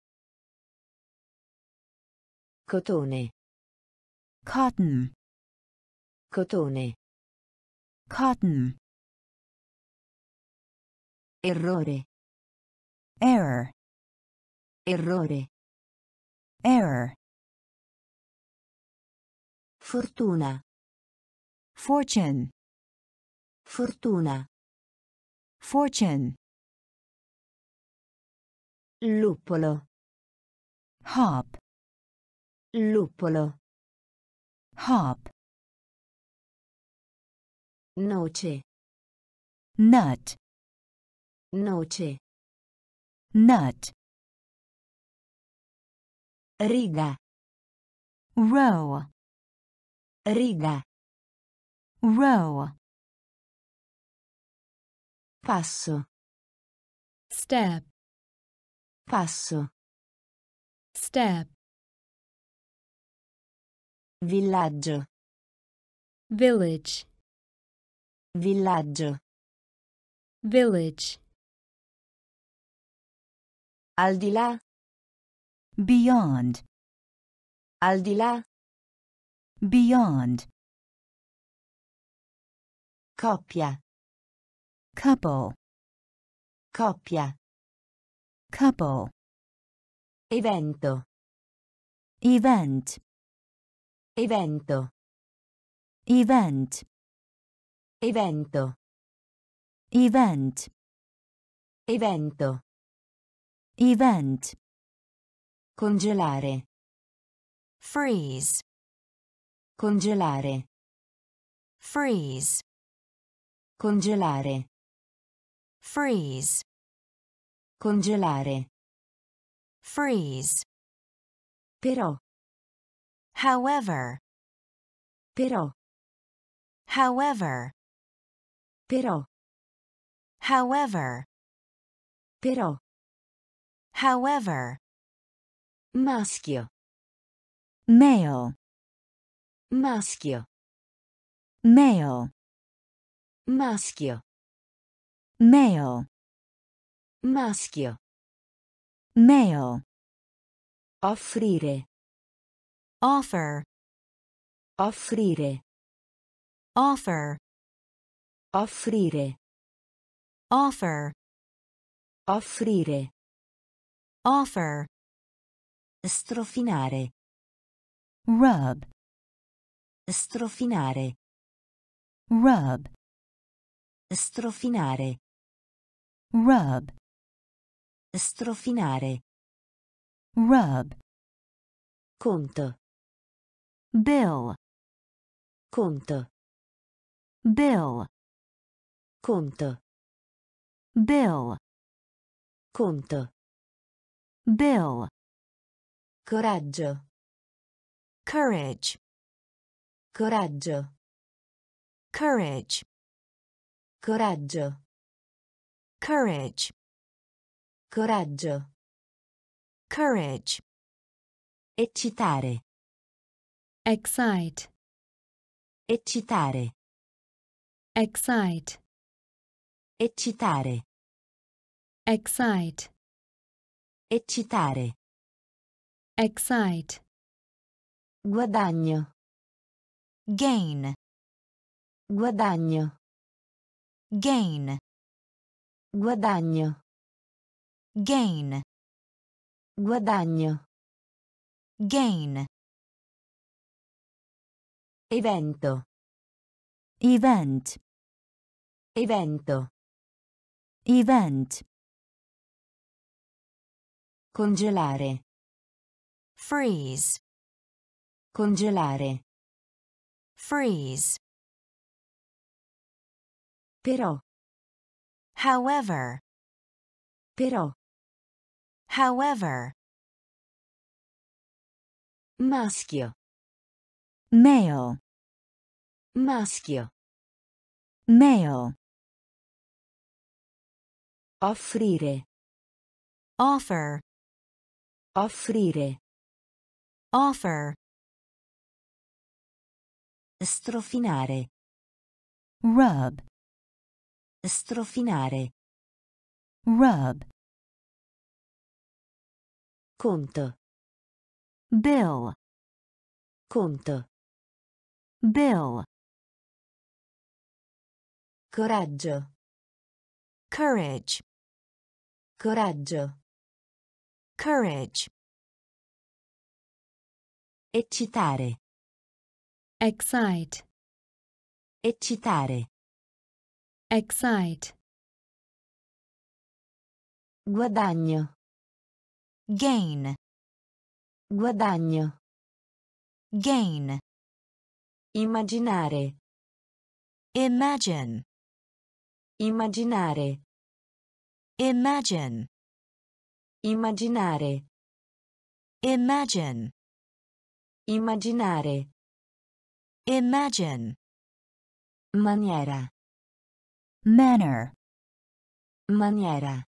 cotone, cotton, cotone, cotton, errore, error, errore, error, fortuna, fortune, fortuna, fortune, luppolo, hop, luppolo, hop, noce, nut, noce, nut, riga, row, riga, row, passo, step, passo, step, villaggio, village, villaggio, village, al di là, beyond, al di là, beyond, coppia, couple, coppia, couple, evento, event, evento, event, evento, event, evento, event, congelare, freeze, congelare, freeze, congelare, freeze, congelare, freeze. però, However, però, however, però, however, però, however, maschio, male, maschio, male, maschio, male, maschio, male, offrire, offer, offrire, offer, offrire, offer, offrire, offer, strofinare, rub, strofinare, rub, strofinare, rub, strofinare, rub, conto, bill, conto, bill, conto, bill, conto, bill, coraggio, courage, coraggio, courage, coraggio, courage, coraggio, courage, eccitare, excite, eccitare, excite, eccitare, excite, eccitare, excite, guadagno, gain, guadagno, gain, guadagno, gain, guadagno, gain, evento, event, evento, event, congelare, freeze, congelare, freeze, però, however, Però. However. Maschio. Male. Maschio. Male. Offrire. Offer. Offrire. Offer. Strofinare. Rub. Strofinare. Rub. Conto. Bill. Conto. Bill. Coraggio. Courage. Coraggio. Courage. Eccitare. excite, Eccitare. excite, Guadagno. Gain. Guadagno. Gain. Immaginare. Imagine. Immaginare. Imagine. Immaginare. Imagine. Immaginare. Imagine. Maniera. Manner. Maniera.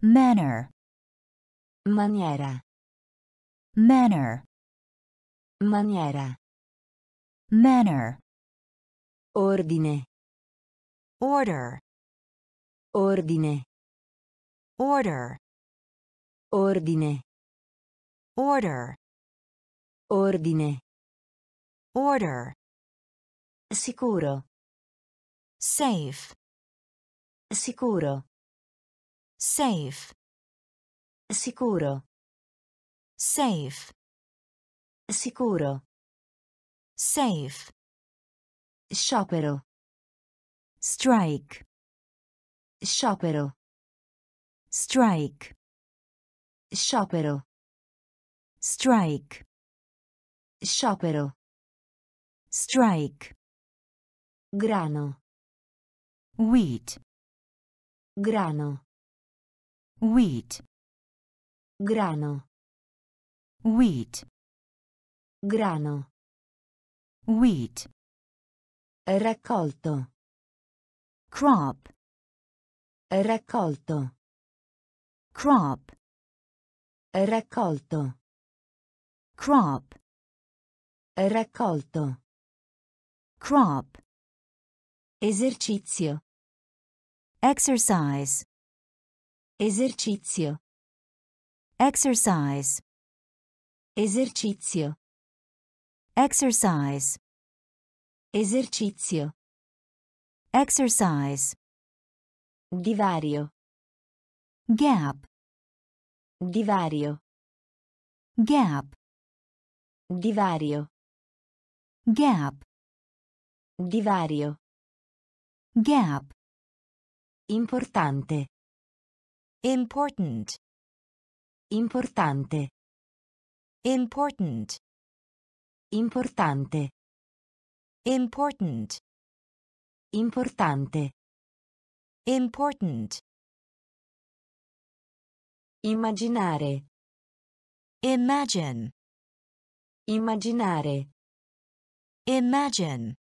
Manner. Maniera. Manner. Maniera. Manner. Ordine. Order. Ordine. Order. Ordine. Order. Ordine. Order. Sicuro. Safe. Sicuro. Safe. Sicuro. Safe. Sicuro. Safe. Sciopero. Strike. Sciopero. Strike. Sciopero. Strike. Sciopero. Strike. Grano. Wheat. Grano. Wheat. Grano. Wheat. Grano. Wheat. Raccolto. Crop. Raccolto. Crop. Raccolto. Crop. Raccolto. Crop. Esercizio. Exercise. Esercizio. Exercise. Esercizio. Exercise. Esercizio. Exercise. Divario. Gap. Divario. Gap. Divario. Gap. Divario. Gap. Importante. Important. Importante. Important. Importante. Important. Importante. Important. Immaginare. Imagine. Immaginare. Imagine.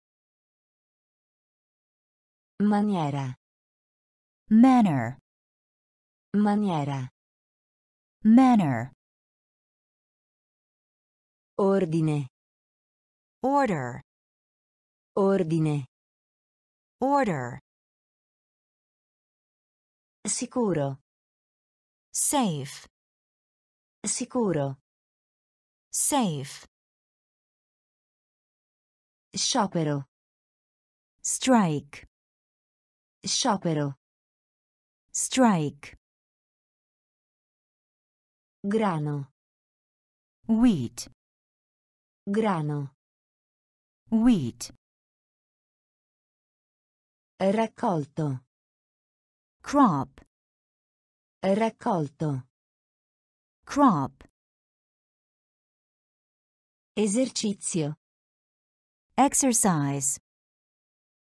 Maniera. Manner. Maniera. Manner. Ordine. Order. Ordine. Order. Sicuro. Safe. Sicuro. Safe. Sciopero. Strike. Sciopero. Strike. Grano. Wheat. Grano. Wheat. Raccolto. Crop. Raccolto. Crop. Esercizio. Exercise.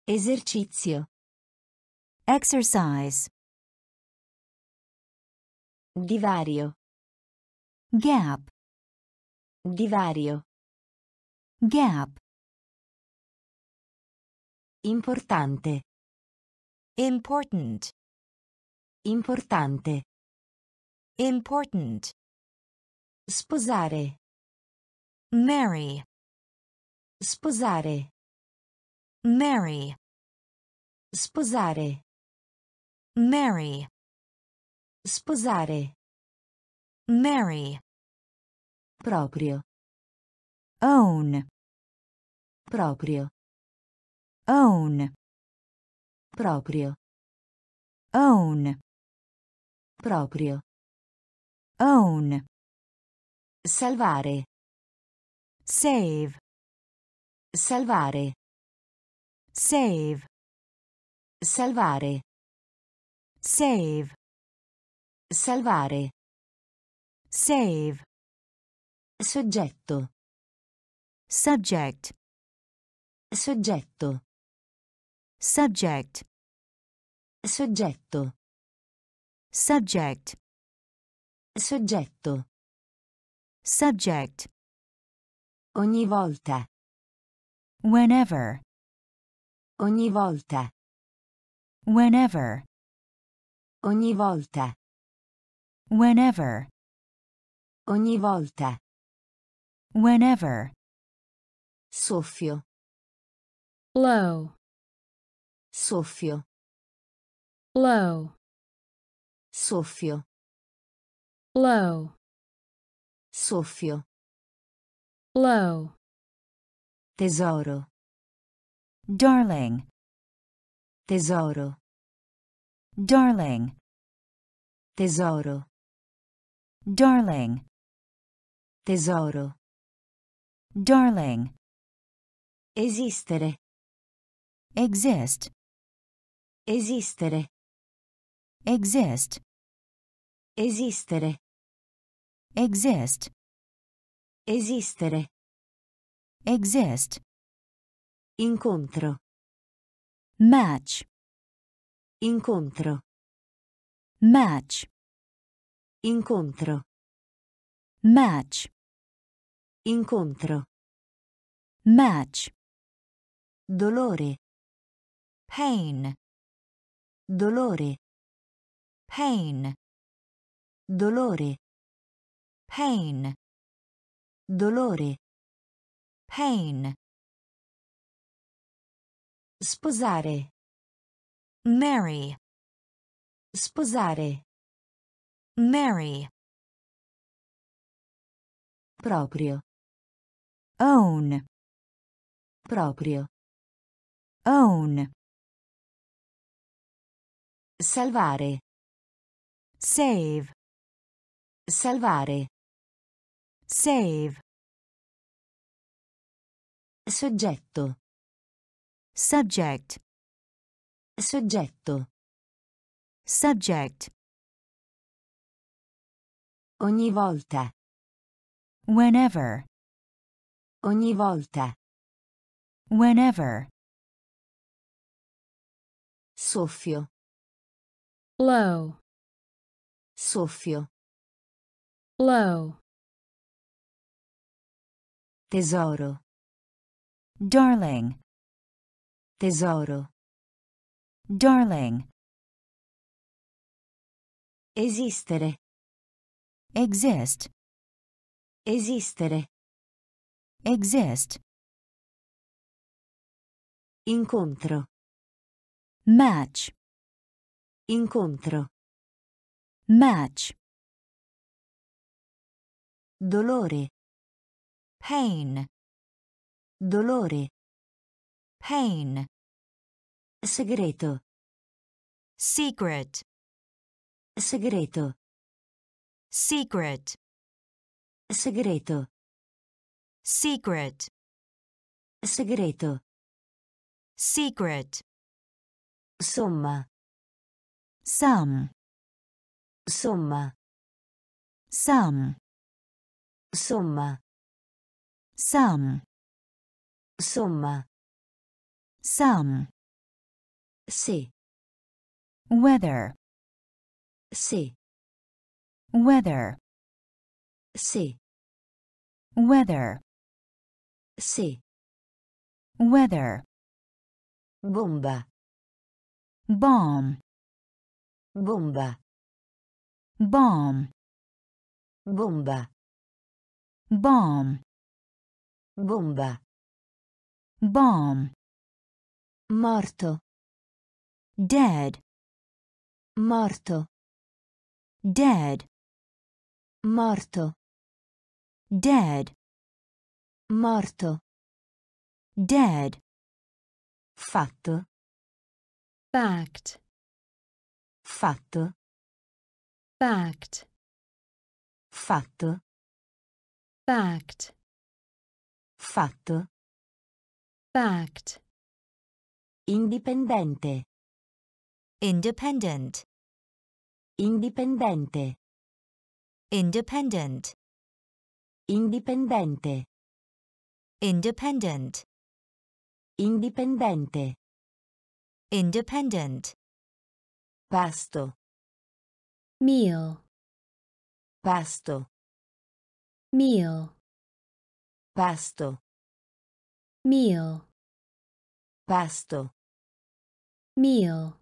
Esercizio. Exercise. Divario. gap, Divario. gap, Importante. important, Importante. important, Sposare. marry, Sposare. marry, Sposare. marry, Sposare. marry, Proprio. own, Proprio. own, Proprio. own, Proprio. own, Salvare. save, Salvare. save, Salvare. save, Salvare. save, Soggetto. subject, Soggetto. subject, Soggetto. Subject, Soggetto. subject, Ogni volta. whenever, Ogni volta. whenever, Ogni volta. whenever, Ogni volta. whenever, Soffio. blow, Soffio. blow, Soffio. blow, Soffio. blow, Tesoro. darling, Tesoro. darling, Tesoro. darling, Tesoro. darling, Esistere. exist, Esistere. Exist, Esistere. exist, Esistere. exist, Incontro. match, Incontro. match, Incontro. match, Incontro. match, Dolore. pain, Dolore. Pain, Dolore. pain, Dolore. pain, Sposare. marry, Sposare. marry, Proprio. own, Proprio. own, Salvare. Save, Salvare. save, Soggetto. subject, Soggetto. subject, Ogni volta. whenever, Ogni volta. whenever, Soffio. blow, Soffio. blow, Tesoro. darling, Tesoro. darling, Esistere. exist, Esistere. exist, Incontro. match, Incontro. Match, Dolore. pain, Dolore. pain, Segreto. secret, Segreto. secret, Segreto. secret, Segreto. secret, Somma. some, Somma. some, Somma. some, Somma. some, Sì. whether, Sì. weather, Sì. weather, Sì. weather, Bomba. bomb, Bomba. Bomb, Bomba. bomb, Bomba. bomb, Morto. dead, Morto. dead, Morto. dead, Morto. dead, Fatto. fact, Fatto. Fact, Fatto. fact, Fatto. fact, Indipendente. independent, Indipendente. independent, Indipendente. independent, Indipendente. independent, Pasto. Meal, Pasto. meal, Pasto. meal, Pasto. meal,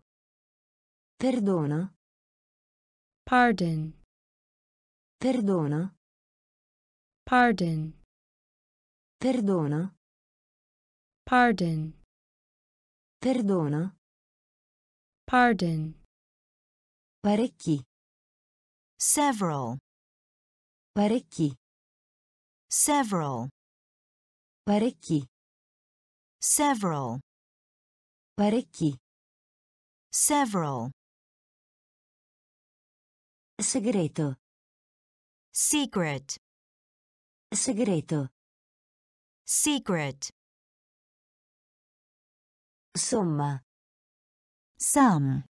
Perdono. pardon, Perdono. pardon, Perdono. pardon, Perdono. pardon, Parecchi. Several, Parecchi. several, Parecchi. several, Parecchi. several, Segreto. secret, Segreto. secret, Somma. some,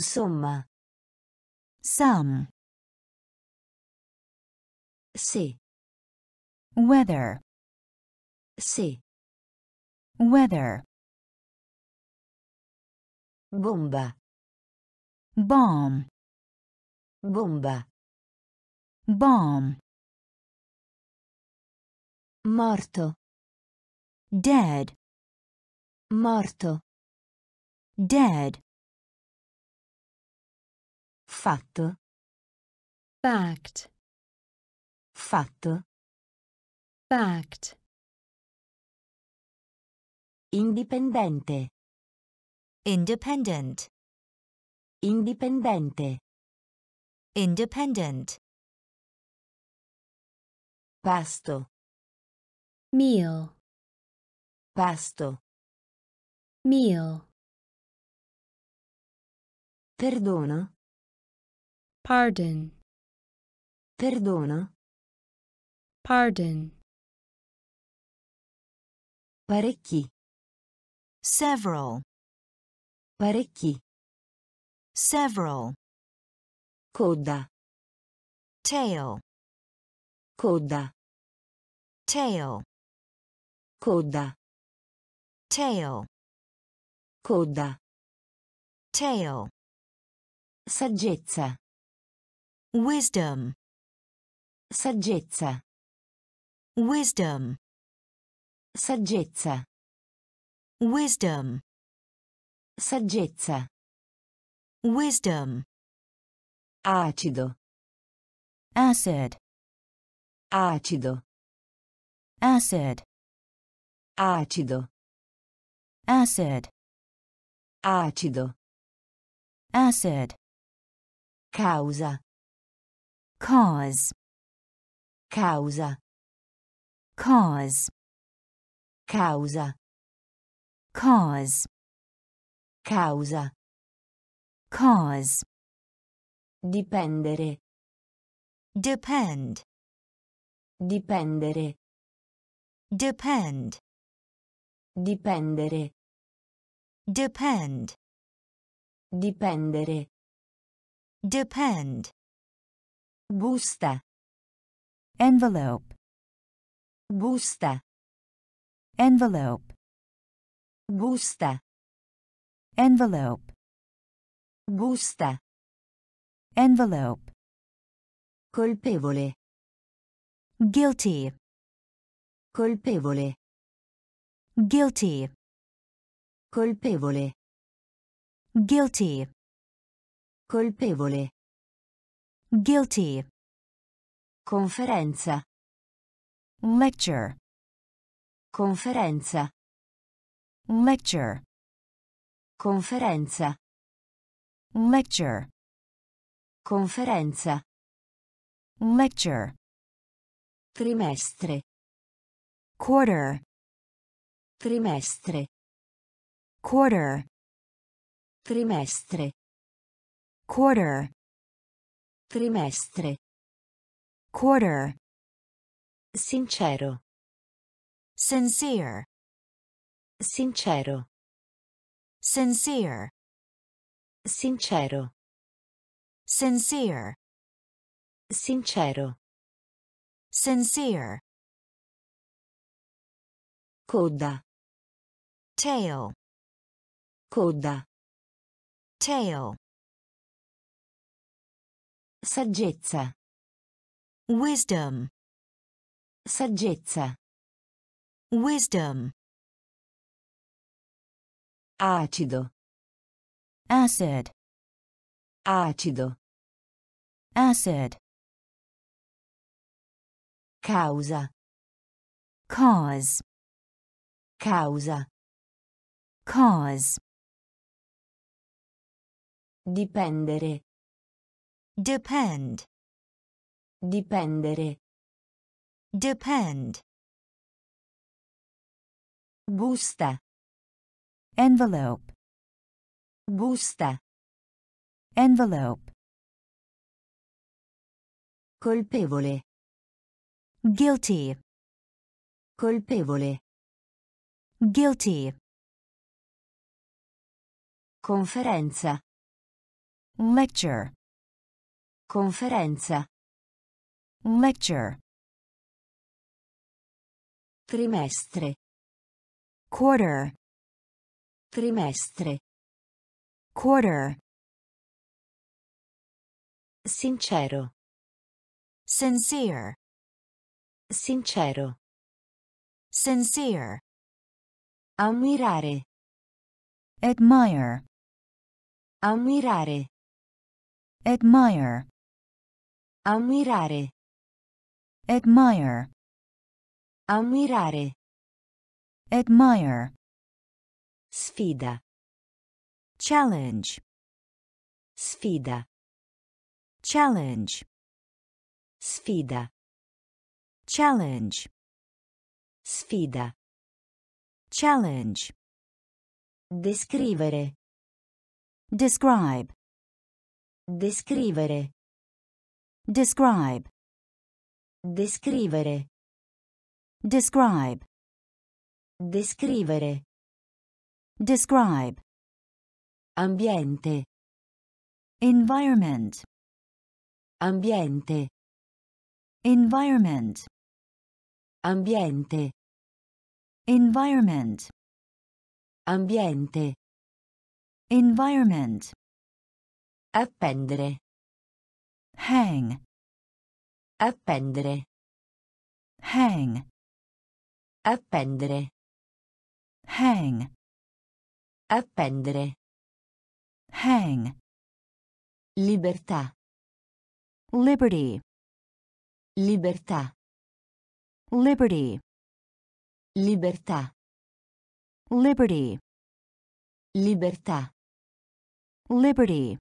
Somma. Some, Sì. weather, Sì. weather, Bomba. bomb, Bomba. bomb, Morto. dead, Morto. dead, Fatto. fact, Fatto. fact, Indipendente. independent, Indipendente. independent, Pasto. meal, Pasto. meal, Perdono. Pardon, Perdono. pardon, Parecchi. several, Parecchi. several, Coda. tail, Coda. tail, Coda. tail, Coda. tail, Saggezza. Wisdom, Saggezza. wisdom, Saggezza. wisdom, Saggezza. wisdom, Acido. acid, Acido. acid, Acido. acid, Acido. acid, Causa. Cause, Causa. cause, Causa. cause, Causa. cause, Dipendere. depend, Dipendere. depend, Dipendere. depend, Dipendere. depend, Busta. envelope, Busta. envelope, Busta. envelope, Busta. envelope, Colpevole. guilty, Colpevole. guilty, Colpevole. guilty, Colpevole. Guilty, Conferenza. lecture, Conferenza. lecture, Conferenza. lecture, Conferenza. lecture, Trimestre. quarter, Trimestre. quarter, Trimestre. quarter, Trimestre. quarter, Sincero. sincere, Sincero. sincere, Sincero. sincere, Sincero. sincere, Coda. tail, Coda. tail, Saggezza. wisdom, Saggezza. wisdom, Acido. acid, Acido. acid, Causa. cause, Causa. cause, Dipendere. Depend, Dipendere. depend, Busta. envelope, Busta. envelope, Colpevole. guilty, Colpevole. guilty, Conferenza. lecture, Conferenza. lecture, Trimestre. quarter, Trimestre. quarter, Sincero. sincere, Sincero. sincere, Ammirare. admire, Ammirare. admire, Ammirare. admire, Ammirare. admire, Sfida. challenge, Sfida. challenge, Sfida. challenge, Sfida. challenge, Descrivere. describe, Descrivere. Describe, Descrivere. describe, Descrivere. describe, Ambiente. environment, Ambiente. environment, Ambiente. environment, Ambiente. environment, Appendere. Hang, Appendere. hang, Appendere. hang, Appendere. hang, Libertà. liberty, Libertà. liberty, Libertà. liberty, Libertà. liberty,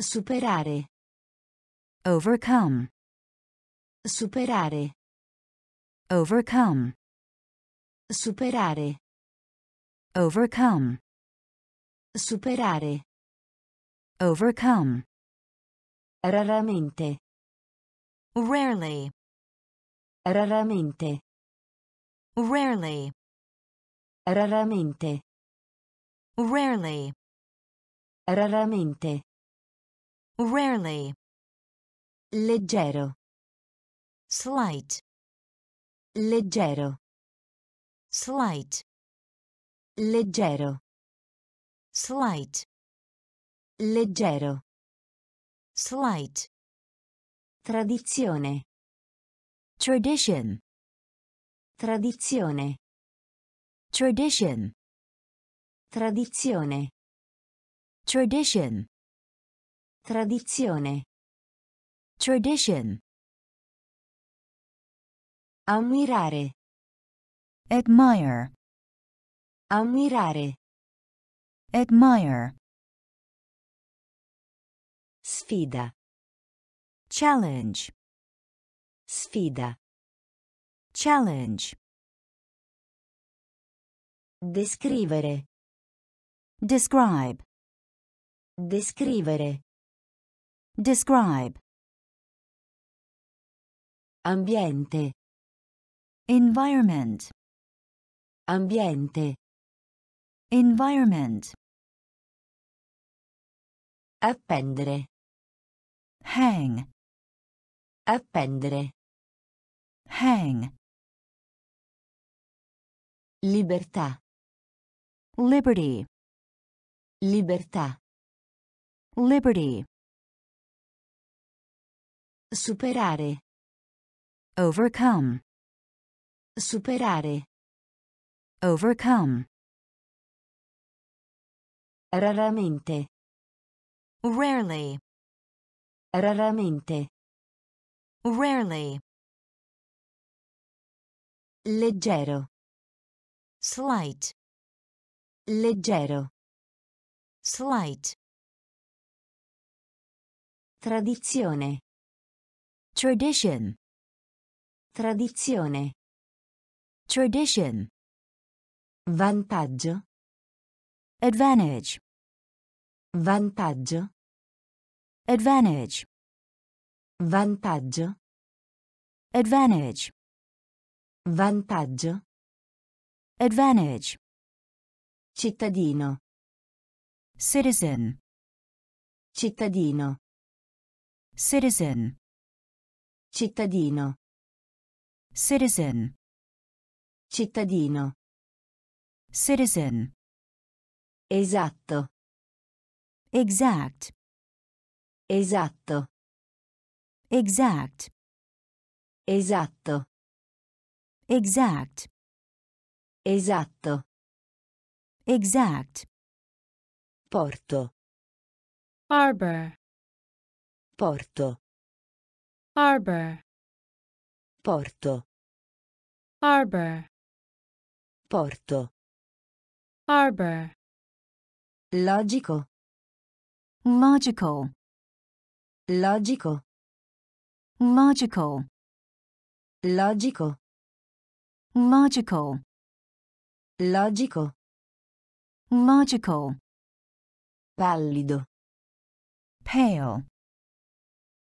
Superare. Overcome, Superare. overcome, Superare. overcome, Superare. overcome, Raramente. rarely, Raramente. rarely, Raramente. rarely, Raramente. rarely, Leggero. slight, Leggero. slight, Leggero. slight, Leggero. slight, Tradizione. tradition, Tradizione. tradition, Tradizione. tradition, Tradizione. Tradition, Ammirare. admire, Ammirare. admire, Sfida. challenge, Sfida. challenge, Descrivere. describe, Descrivere. describe, Ambiente. environment, Ambiente. environment, Appendere. hang, Appendere. hang, Libertà. liberty, Libertà. liberty, Superare. Overcome, Superare. overcome, Raramente. rarely, Raramente. rarely, Leggero. slight, Leggero. slight, Tradizione. tradition, Tradizione. tradition, Vantaggio. advantage, Vantaggio. advantage, Vantaggio. advantage, Vantaggio. advantage, Cittadino. citizen, Cittadino. citizen, Cittadino. Citizen, Cittadino. citizen, Esatto. exact, Esatto. exact, Esatto. exact, Esatto. exact, Porto. harbor, Porto. harbor, Porto. Harbor, Porto. harbor, Logico. logical, Logico. logical, Logico. logical, Logico. logical, Pallido. pale,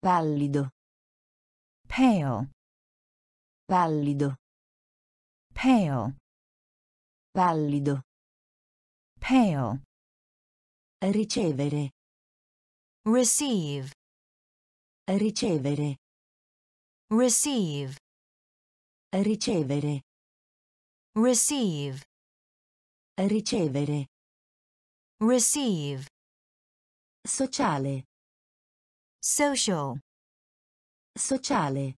Pallido. pale, Pallido. Pale, Pallido. pale, Ricevere. receive, Ricevere. receive, Ricevere. receive, Ricevere. receive, Sociale. social, Sociale.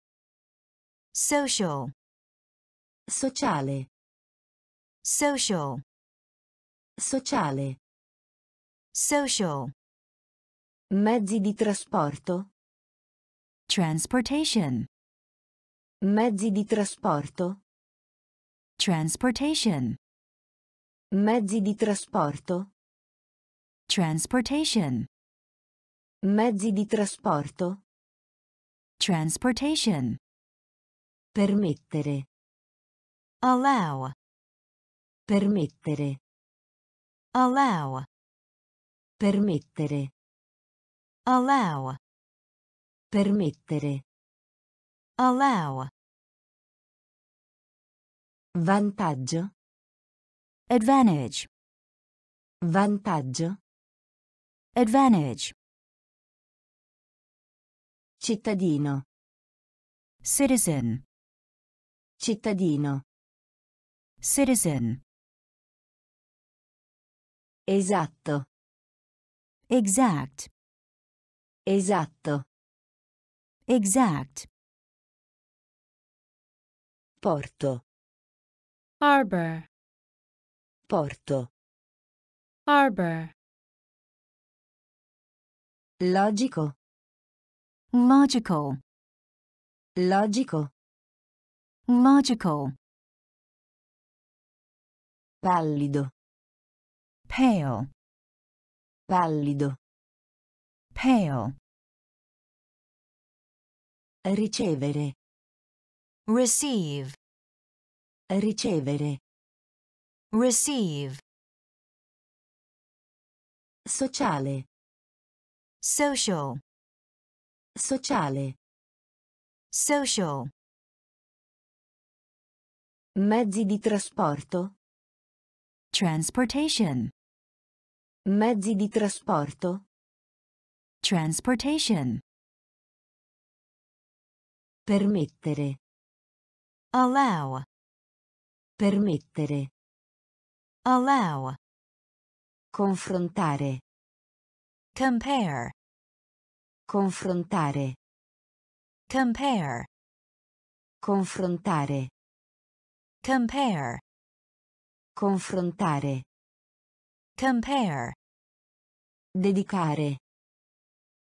social, Sociale. social, Sociale. social, Mezzi di trasporto. transportation, Mezzi di trasporto. transportation, Mezzi di trasporto. transportation, Mezzi di trasporto. transportation, Permettere. Allow, Permettere. allow, Permettere. allow, Permettere. allow, Vantaggio. advantage, Vantaggio. advantage, Cittadino. citizen, Cittadino. Citizen, Esatto. exact, Esatto. exact, Porto. harbor, Porto. harbor, Logico. logical, Logico. logical, Pallido. pale, Pallido. pale, Ricevere. receive, Ricevere. receive, Sociale. social, Sociale. social, Mezzi di trasporto. Transportation, Mezzi di trasporto. transportation, Permettere. allow, Permettere. allow, Confrontare. compare, Confrontare. compare, Confrontare. compare, Confrontare. compare, Dedicare.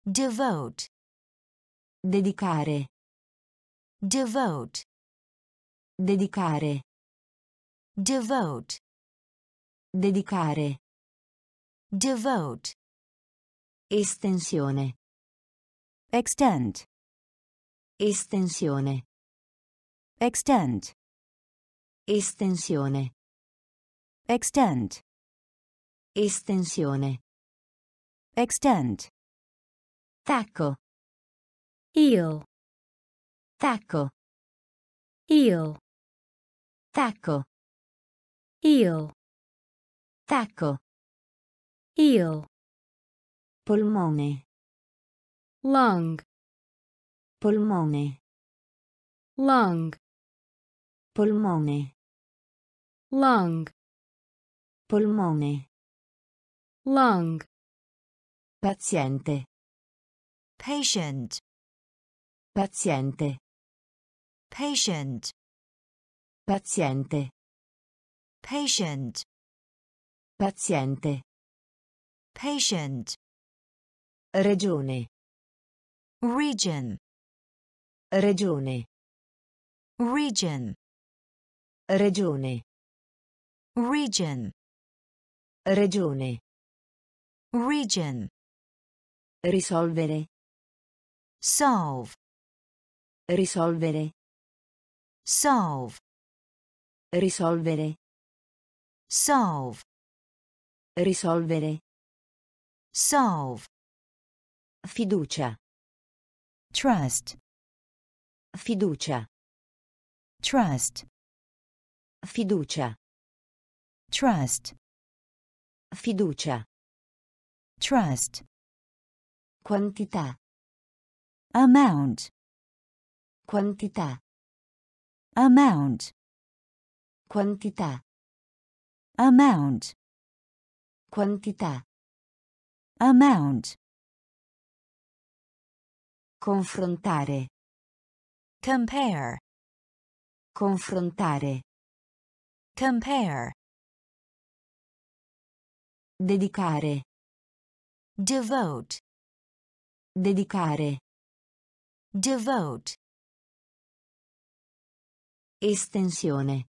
devote, Dedicare. devote, Dedicare. devote, Dedicare. devote, Estensione. extend, Estensione. extend, Estensione. Extend, Estensione. extend, Tacco. heel, Tacco. heel, Tacco. heel, Tacco. heel, Polmone. lung, Polmone. lung, Polmone. lung, Polmone. lung, Paziente. patient, Paziente. patient, Paziente. patient, Paziente. patient, Regione. region, Regione. region, Regione. region, Regione. region, Risolvere. solve, Risolvere. solve, Risolvere. solve, Risolvere. solve, Fiducia. trust, Fiducia. trust, Fiducia. trust, Fiducia. trust, Quantità. amount, Quantità. amount, Quantità. amount, Quantità. amount, Confrontare. compare, Confrontare. compare, Dedicare. devote, Dedicare. devote, Estensione.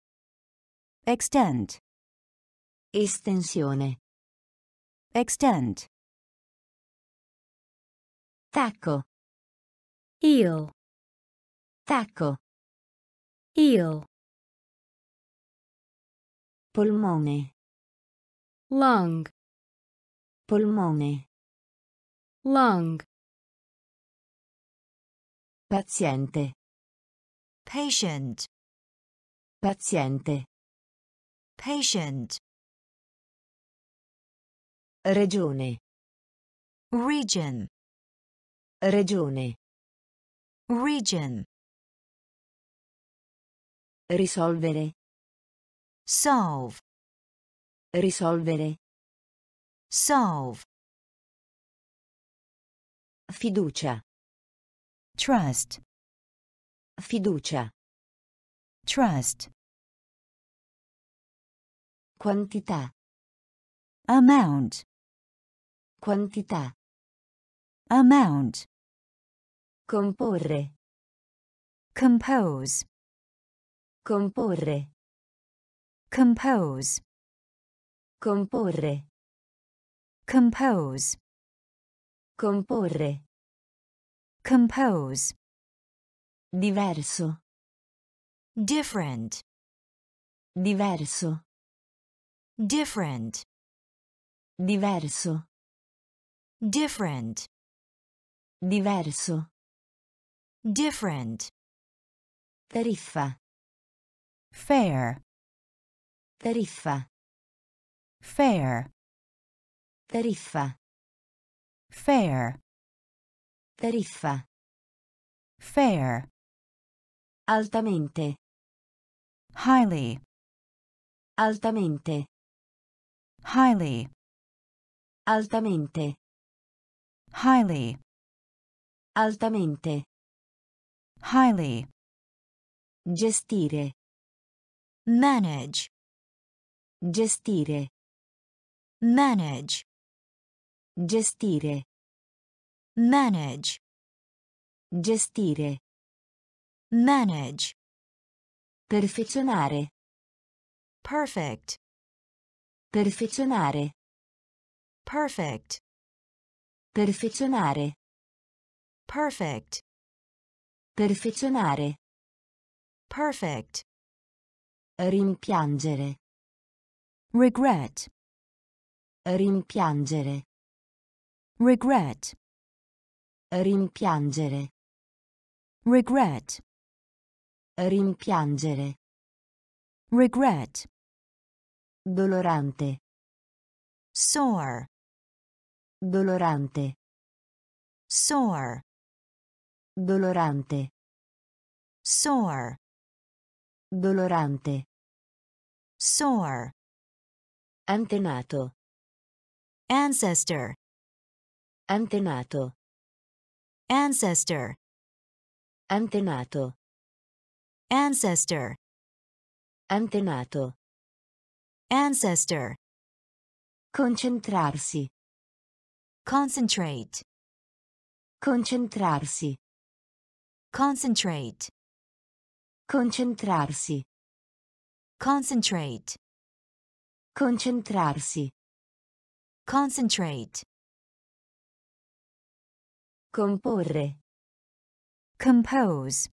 extend, Estensione. extend, Tacco. heel, Tacco. heel, Polmone. Lung, Polmone. lung, Paziente. patient, Paziente. patient, Regione. region, Regione. region, Risolvere. solve, Risolvere. solve, Fiducia. trust, Fiducia. trust, Quantità. amount, Quantità. amount, Comporre. compose, Comporre. compose, Comporre. compose, Comporre. compose, Diverso. different, Diverso. different, Diverso. different, Diverso. different, Tariffa. fair, Tariffa. Fair, Tariffa. fair, Tariffa. fair, Altamente. highly, Altamente. highly, Altamente. highly, Altamente. highly, Gestire. manage, Gestire. Manage, Gestire. manage, Gestire. manage, Perfezionare. perfect, Perfezionare. perfect, Perfezionare. perfect, Perfezionare. perfect, Rimpiangere. regret, Rimpiangere. regret, Rimpiangere. regret, Rimpiangere. regret, Dolorante. sore, Dolorante. sore, Dolorante. sore, Dolorante. sore, Antenato. Ancestor, Antenato. ancestor, Antenato. ancestor, Antenato. ancestor, Concentrarsi. concentrate, Concentrarsi. concentrate, Concentrarsi. concentrate, Concentrarsi. Concentrate, Comporre. compose,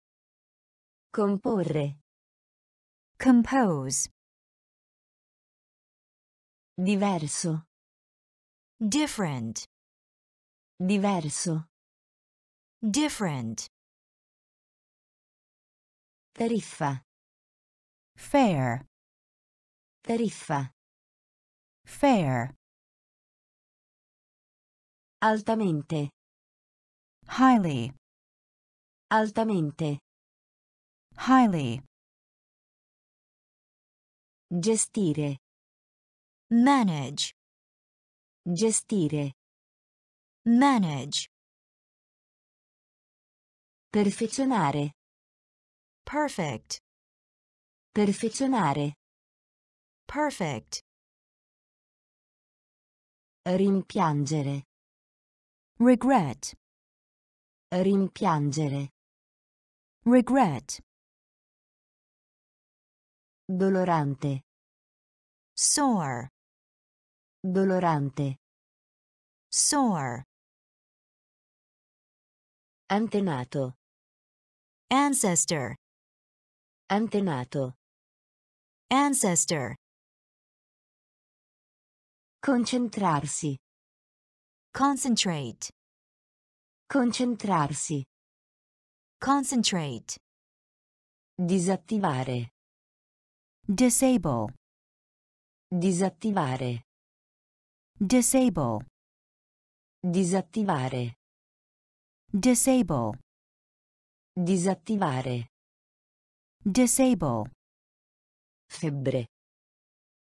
Comporre. compose, Diverso. different, Diverso. different, Tariffa. fair, Tariffa. fair, Altamente. highly, Altamente. highly, Gestire. manage, Gestire. manage, Perfezionare. perfect, Perfezionare. perfect, Rimpiangere. Regret, Rimpiangere. regret, Dolorante. sore, Dolorante. sore, Antenato. ancestor, Antenato. ancestor, Concentrarsi. Concentrate, Concentrarsi. concentrate, Disattivare. disable, Disattivare. disable, Disattivare. disable, Disattivare. disable, Febbre.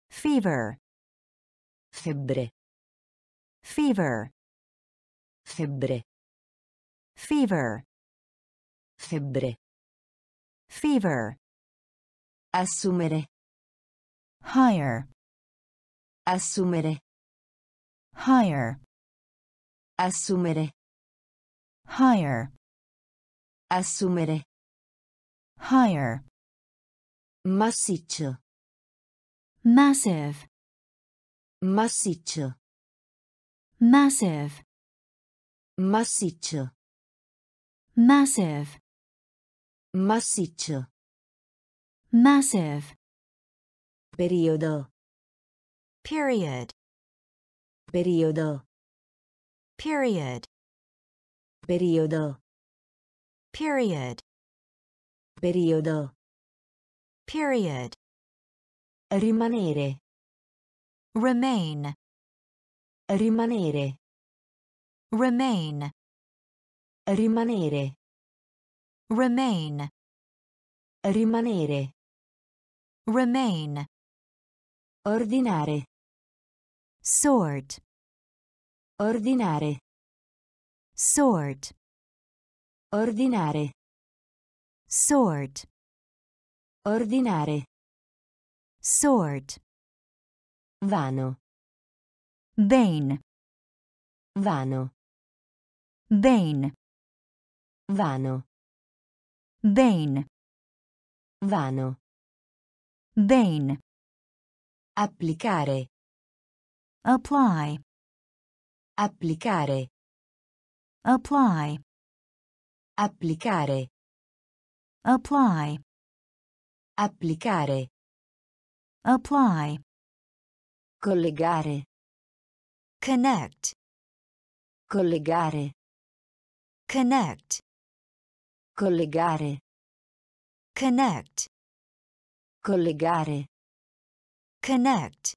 fever, Febbre. Fever, Febbre. fever, Febbre. fever, Assumere. hire, Assumere. hire, Assumere. hire, Assumere. hire, Massiccio. massive, Massiccio. Massive, Massiccio. massive, Massiccio. massive, Periodo. period, Periodo. period, Periodo. period, Periodo. period, Rimanere. remain, Rimanere. remain, Rimanere. remain, Rimanere. remain, Ordinare. sort, Ordinare. sort, Ordinare. sort, Ordinare. sort, Vano. Vain, Vano. vain, Vano. vain, Vano. vain, Applicare. apply, Applicare. apply, Applicare. apply, Applicare. apply, Collegare. Connect, Collegare. connect, Collegare. connect, Collegare. connect,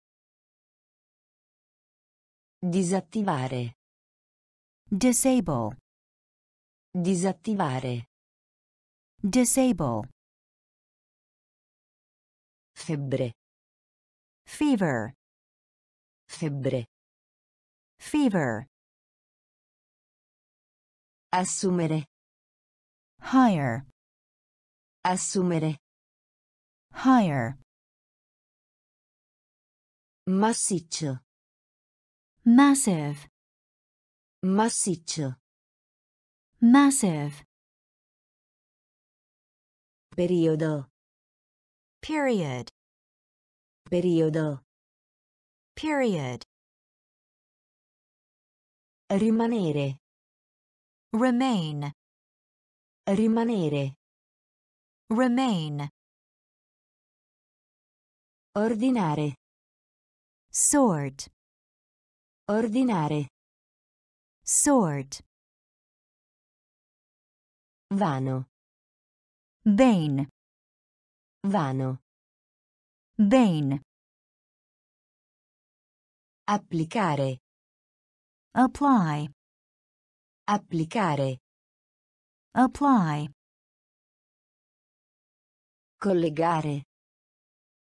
Disattivare. disable, Disattivare. disable, Febbre. fever, Febbre. Fever, Assumere. hire, Assumere. hire, Massiccio. massive, Massiccio. massive, Periodo. period, Periodo. period, Rimanere. remain, Rimanere. remain, Ordinare. sort, Ordinare. sort, Vano. vain, Vano. vain, Applicare. Apply, Applicare. apply, Collegare.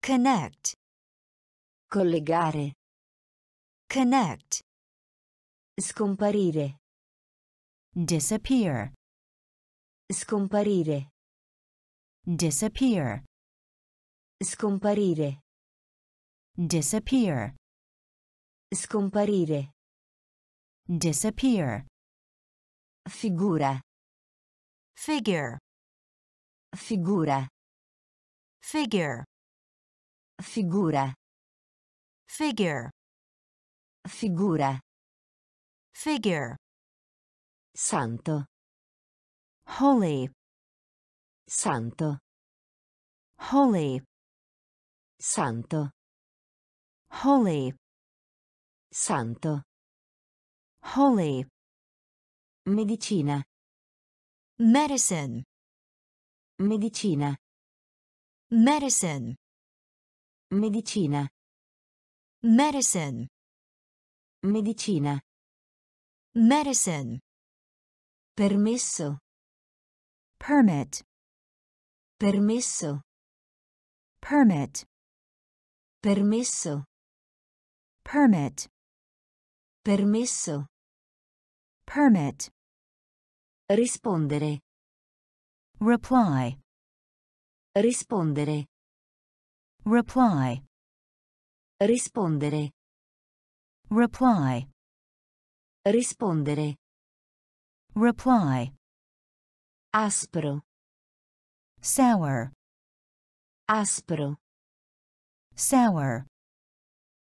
connect, Collegare. connect, Scomparire. disappear, Scomparire. disappear, Scomparire. disappear, Scomparire. Disappear, Figura. figure, Figura. figure, Figura. figure, Figura. figure, Santo. holy, Santo. holy, Santo. holy, Santo. Holy, Medicina. medicine, Medicina. medicine, Medicina. medicine, Medicina. medicine, Permesso. permit, Permesso. permit, Permesso. permit, Permesso. Permit, Rispondere. reply, Rispondere. reply, Rispondere. reply, Rispondere. reply, Aspro. sour, Aspro. sour,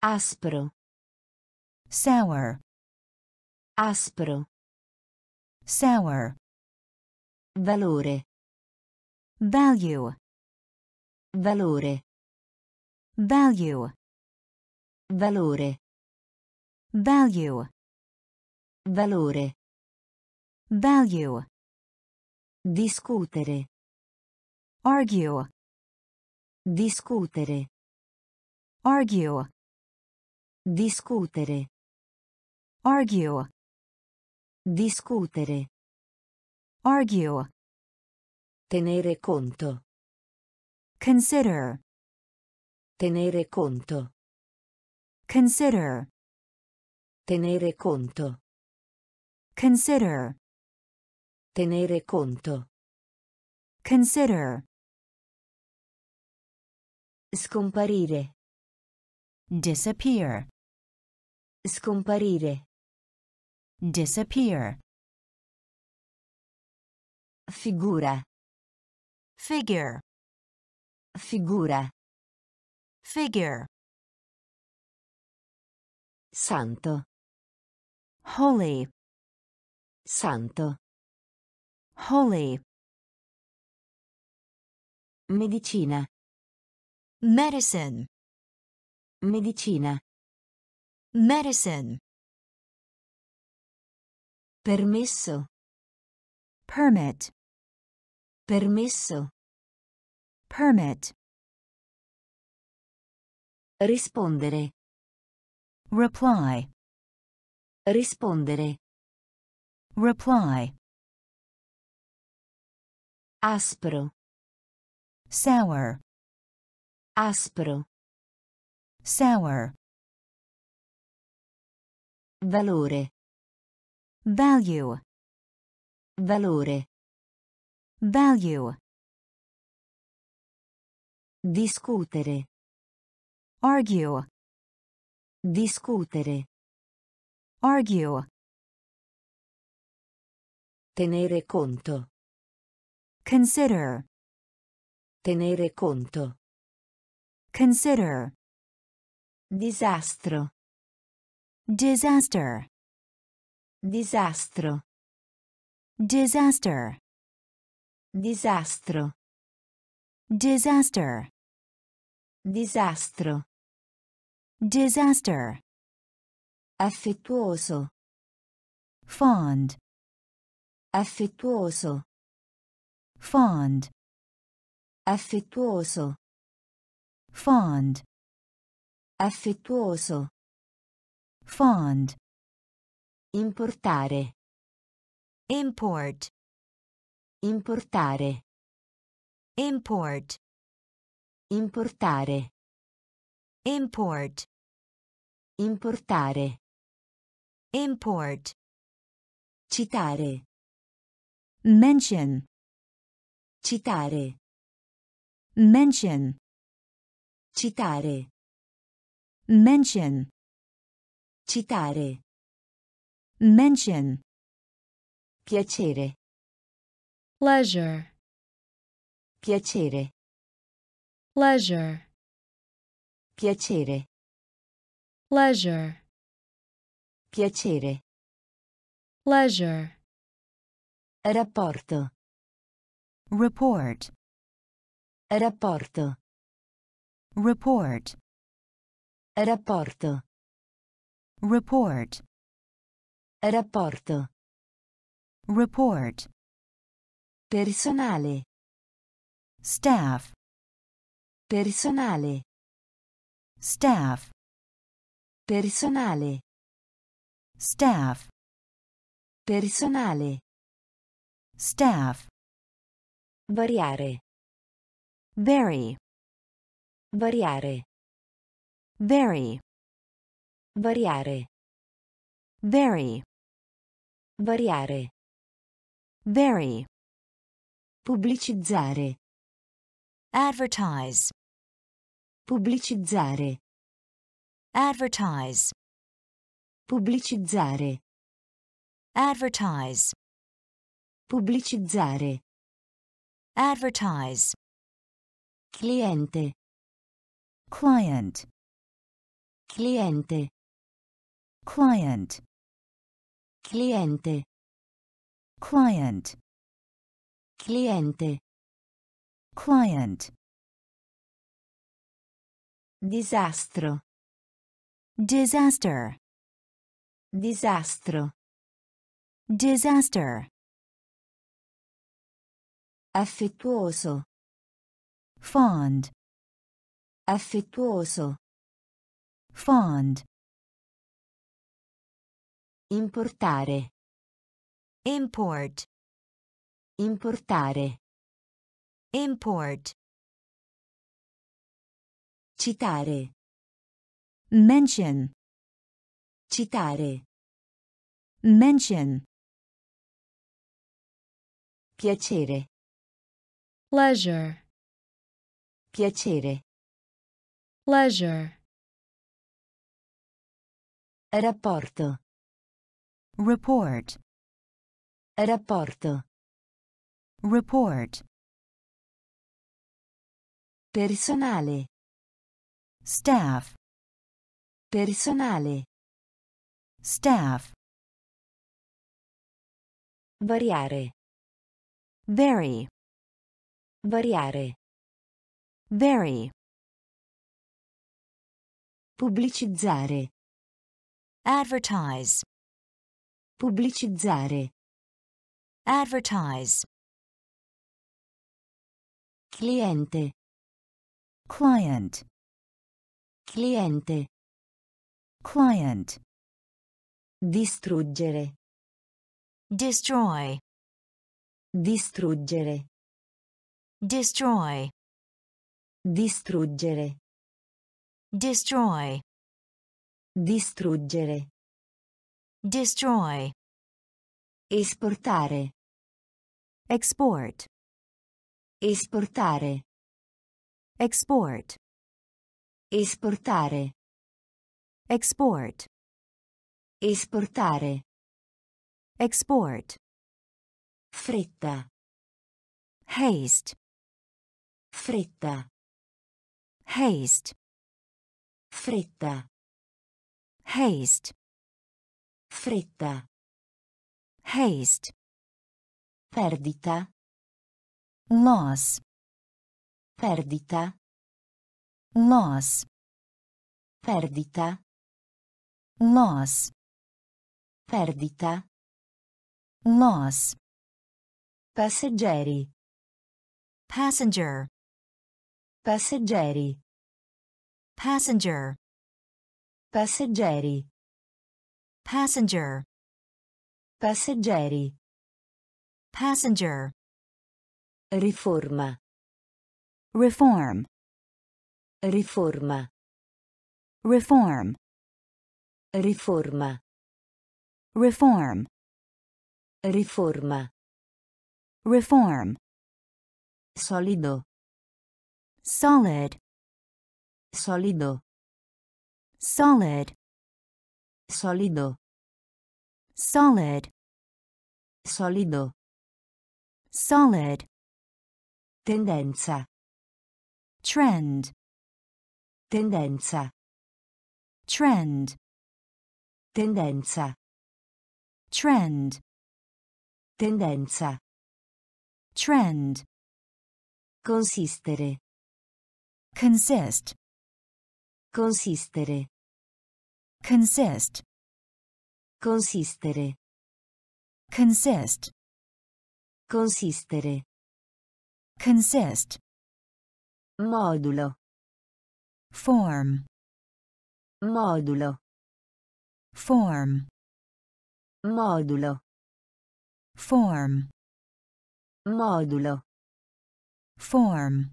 Aspro. sour, Aspro. sour, Valore. value, Valore. value, Valore. value, Valore. value, Discutere. argue, Discutere. argue, Discutere. argue, Discutere. argue, Tenere conto. consider, Tenere conto. consider, Tenere conto. consider, Tenere conto. consider, Scomparire. disappear, Scomparire. Disappear, Figura. figure, Figura. figure, Santo. holy, Santo. holy, Medicina. medicine, Medicina. medicine, Permesso. permit, Permesso. permit, Rispondere. reply, Rispondere. reply, Aspro. sour, Aspro. sour, Valore. Value, Valore. value, Discutere. argue, Discutere. argue, Tenere conto. consider, Tenere conto. consider, Disastro. disaster, Disastro. disaster, Disastro. disaster, Disastro. disaster, Affettuoso. fond, Affettuoso. fond, Affettuoso. fond, Affettuoso. fond, Importare. import, Importare. import, Importare. import, Importare. import, Citare. mention, Citare. mention, Citare. mention, Citare. Mention, Piacere. pleasure, Piacere. pleasure, Piacere. pleasure, Piacere. pleasure, Rapporto. report, Rapporto. report, Rapporto. report, Rapporto. report, Personale. staff, Personale. staff, Personale. staff, Personale. staff, Variare. vary, Variare. vary, Variare. vary, Variare. vary, Pubblicizzare. advertise, Pubblicizzare. advertise, Pubblicizzare. advertise, Pubblicizzare. advertise, Cliente. client, Cliente. client, Cliente. client, Cliente. client, Disastro. disaster, Disastro. disaster, Affettuoso. fond, Affettuoso. fond, Importare. import, Importare. import, Citare. mention, Citare. mention, Piacere. pleasure, Piacere. pleasure, Rapporto. Report, Rapporto. report, Personale. staff, Personale. staff, Variare. vary, Variare. vary, Pubblicizzare. advertise, Pubblicizzare. advertise, Cliente. client, Cliente. client, Distruggere. destroy, Distruggere. destroy, Distruggere. destroy, Distruggere. Destroy, Esportare. export, Esportare. export, Esportare. export, Esportare. export, Fretta. haste, Fretta. haste, Fretta. haste, Fretta. haste, Perdita. loss, Perdita. loss, Perdita. loss, Perdita. loss, Passeggeri. passenger, Passeggeri. passenger, Passeggeri. Passenger, Passeggeri. passenger, Riforma. reform, Riforma. reform, Riforma. reform, Riforma. reform, Solido. solid, Solido. solid, Solido. solid, Solido. solid, Tendenza. trend, Tendenza. trend, Tendenza. trend, Tendenza. trend, Consistere. consist, Consistere. Consist, Consistere. consist, Consistere. consist, Modulo. form, Modulo. form, Modulo. form, Modulo. form,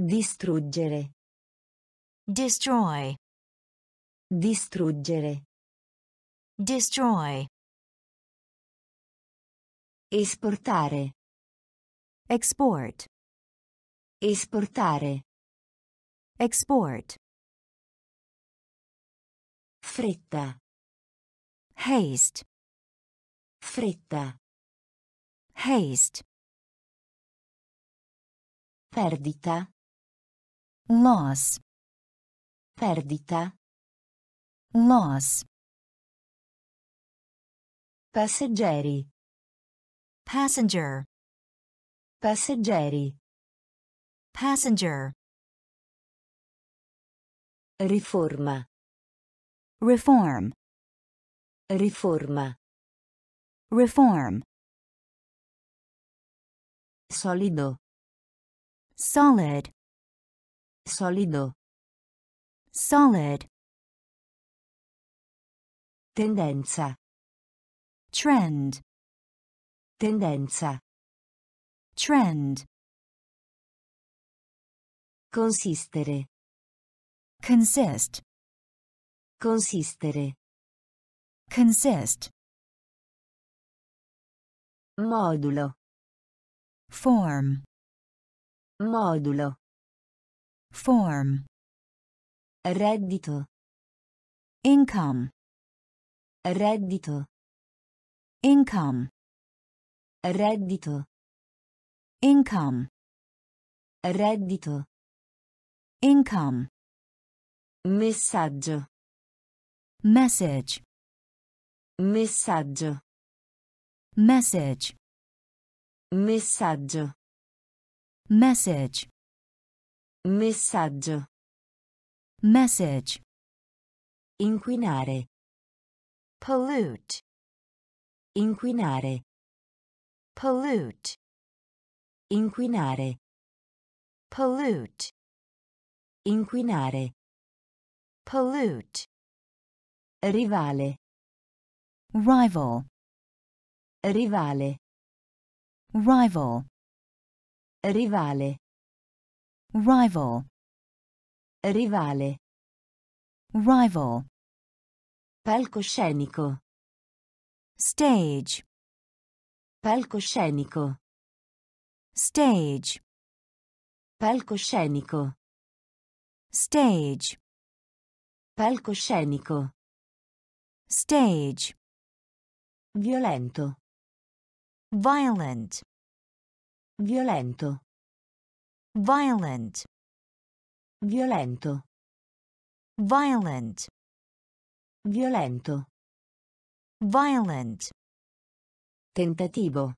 Distruggere. Destroy, Distruggere. destroy, Esportare. export, Esportare. export, Fretta. haste, Fretta. haste, Perdita. loss, Perdita. loss, Passeggeri. passenger, Passeggeri. passenger, Riforma. reform, Riforma. reform, Solido. solid, Solido. Solid, Tendenza. trend, Tendenza. trend, Consistere. consist, Consistere. consist, Modulo. form, Modulo. form, Reddito. income, Reddito. income, Reddito. income, Reddito. income, Messaggio. message, Messaggio. message, Messaggio. message, Messaggio. Message, Inquinare. pollute, Inquinare. pollute, Inquinare. pollute, Inquinare. pollute, Rivale. rival, Rivale. rival, Rivale. rival, Rivale. rival, Palcoscenico. stage, Palcoscenico. stage, Palcoscenico. stage, Palcoscenico. stage, Violento. violent, Violento. violent, Violento. violent, Violento. violent, Tentativo.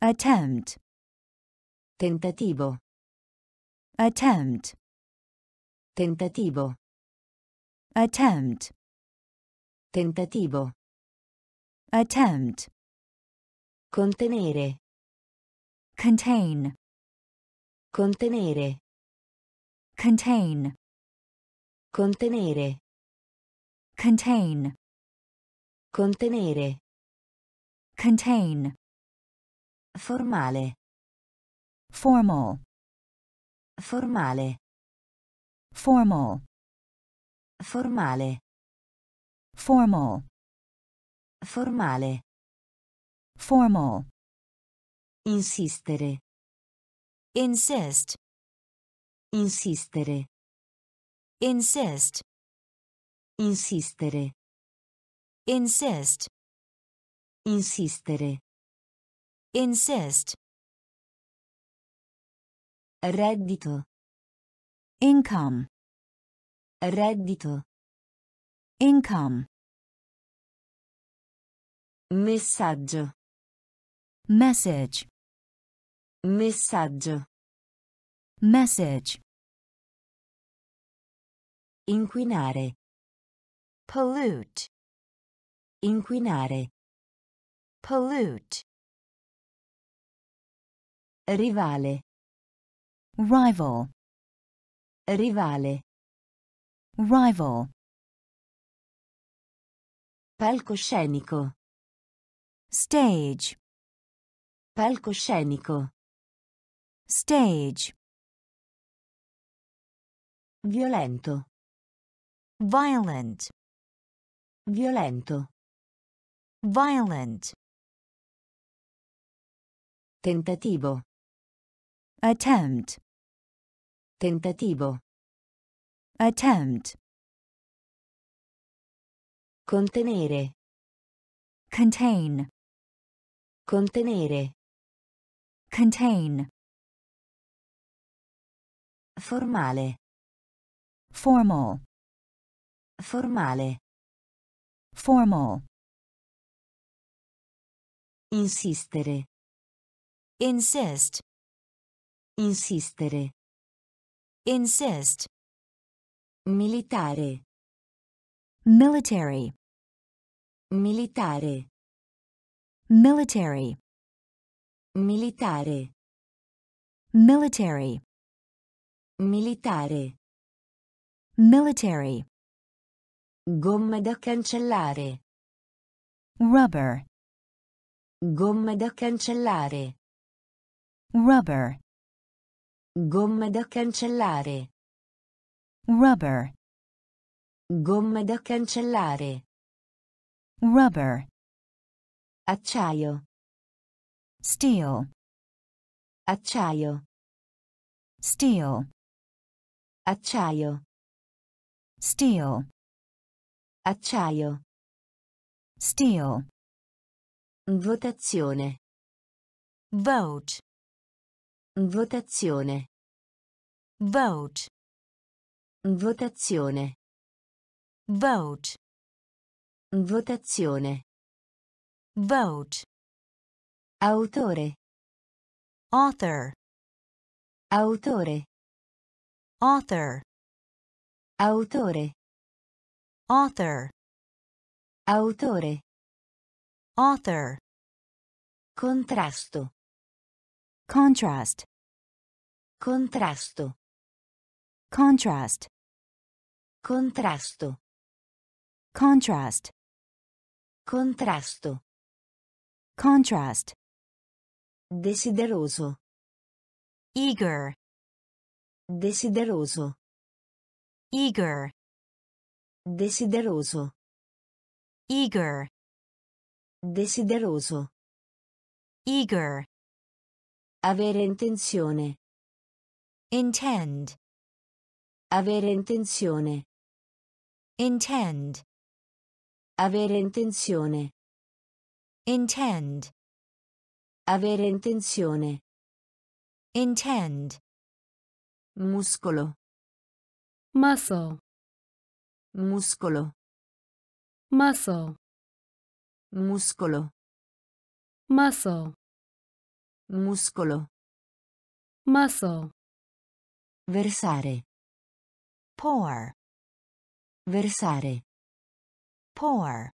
attempt, Tentativo. attempt, Tentativo. attempt, Tentativo. attempt, Contenere. contain, Contenere. Contain, Contenere. contain, Contenere. contain, Formale. formal, Formale. formal, Formale. formal, Formale. formal, Insistere. insist, Insistere. insist, Insistere. insist, Insistere. insist, Reddito. income, Reddito. income, Messaggio. message, Messaggio. Message, Inquinare. pollute, Inquinare. pollute, Rivale. rival, Rivale. rival, Palcoscenico. stage, Palcoscenico. stage, Violento. violent, Violento. violent, Tentativo. attempt, Tentativo. attempt, Contenere. contain, Contenere. contain, Formale. Formal, Formale. formal, Insistere. insist, Insistere. insist, Militare. military, Militare. military, Militare. military, Militare. Military, Gomme da cancellare. rubber, Gomme da cancellare. rubber, Gomme da cancellare. rubber, Gomme da cancellare. rubber, Acciaio. steel, Acciaio. steel, Acciaio. Steel, Acciaio. steel, Votazione. vote, Votazione. vote, Votazione. vote, Votazione. vote, Autore. author, Autore. author, Autore. author, Autore. author, Contrasto. contrast, Contrasto. contrast, Contrasto. contrast, Contrasto. contrast, Desideroso. eager, Desideroso. Eager, Desideroso. eager, Desideroso. eager, Avere intenzione. intend, Avere intenzione. intend, Avere intenzione. intend, Avere intenzione. intend, Muscolo. Muscle, Muscolo. muscle, Muscolo. muscle, Muscolo. muscle, Versare. pour, Versare. pour,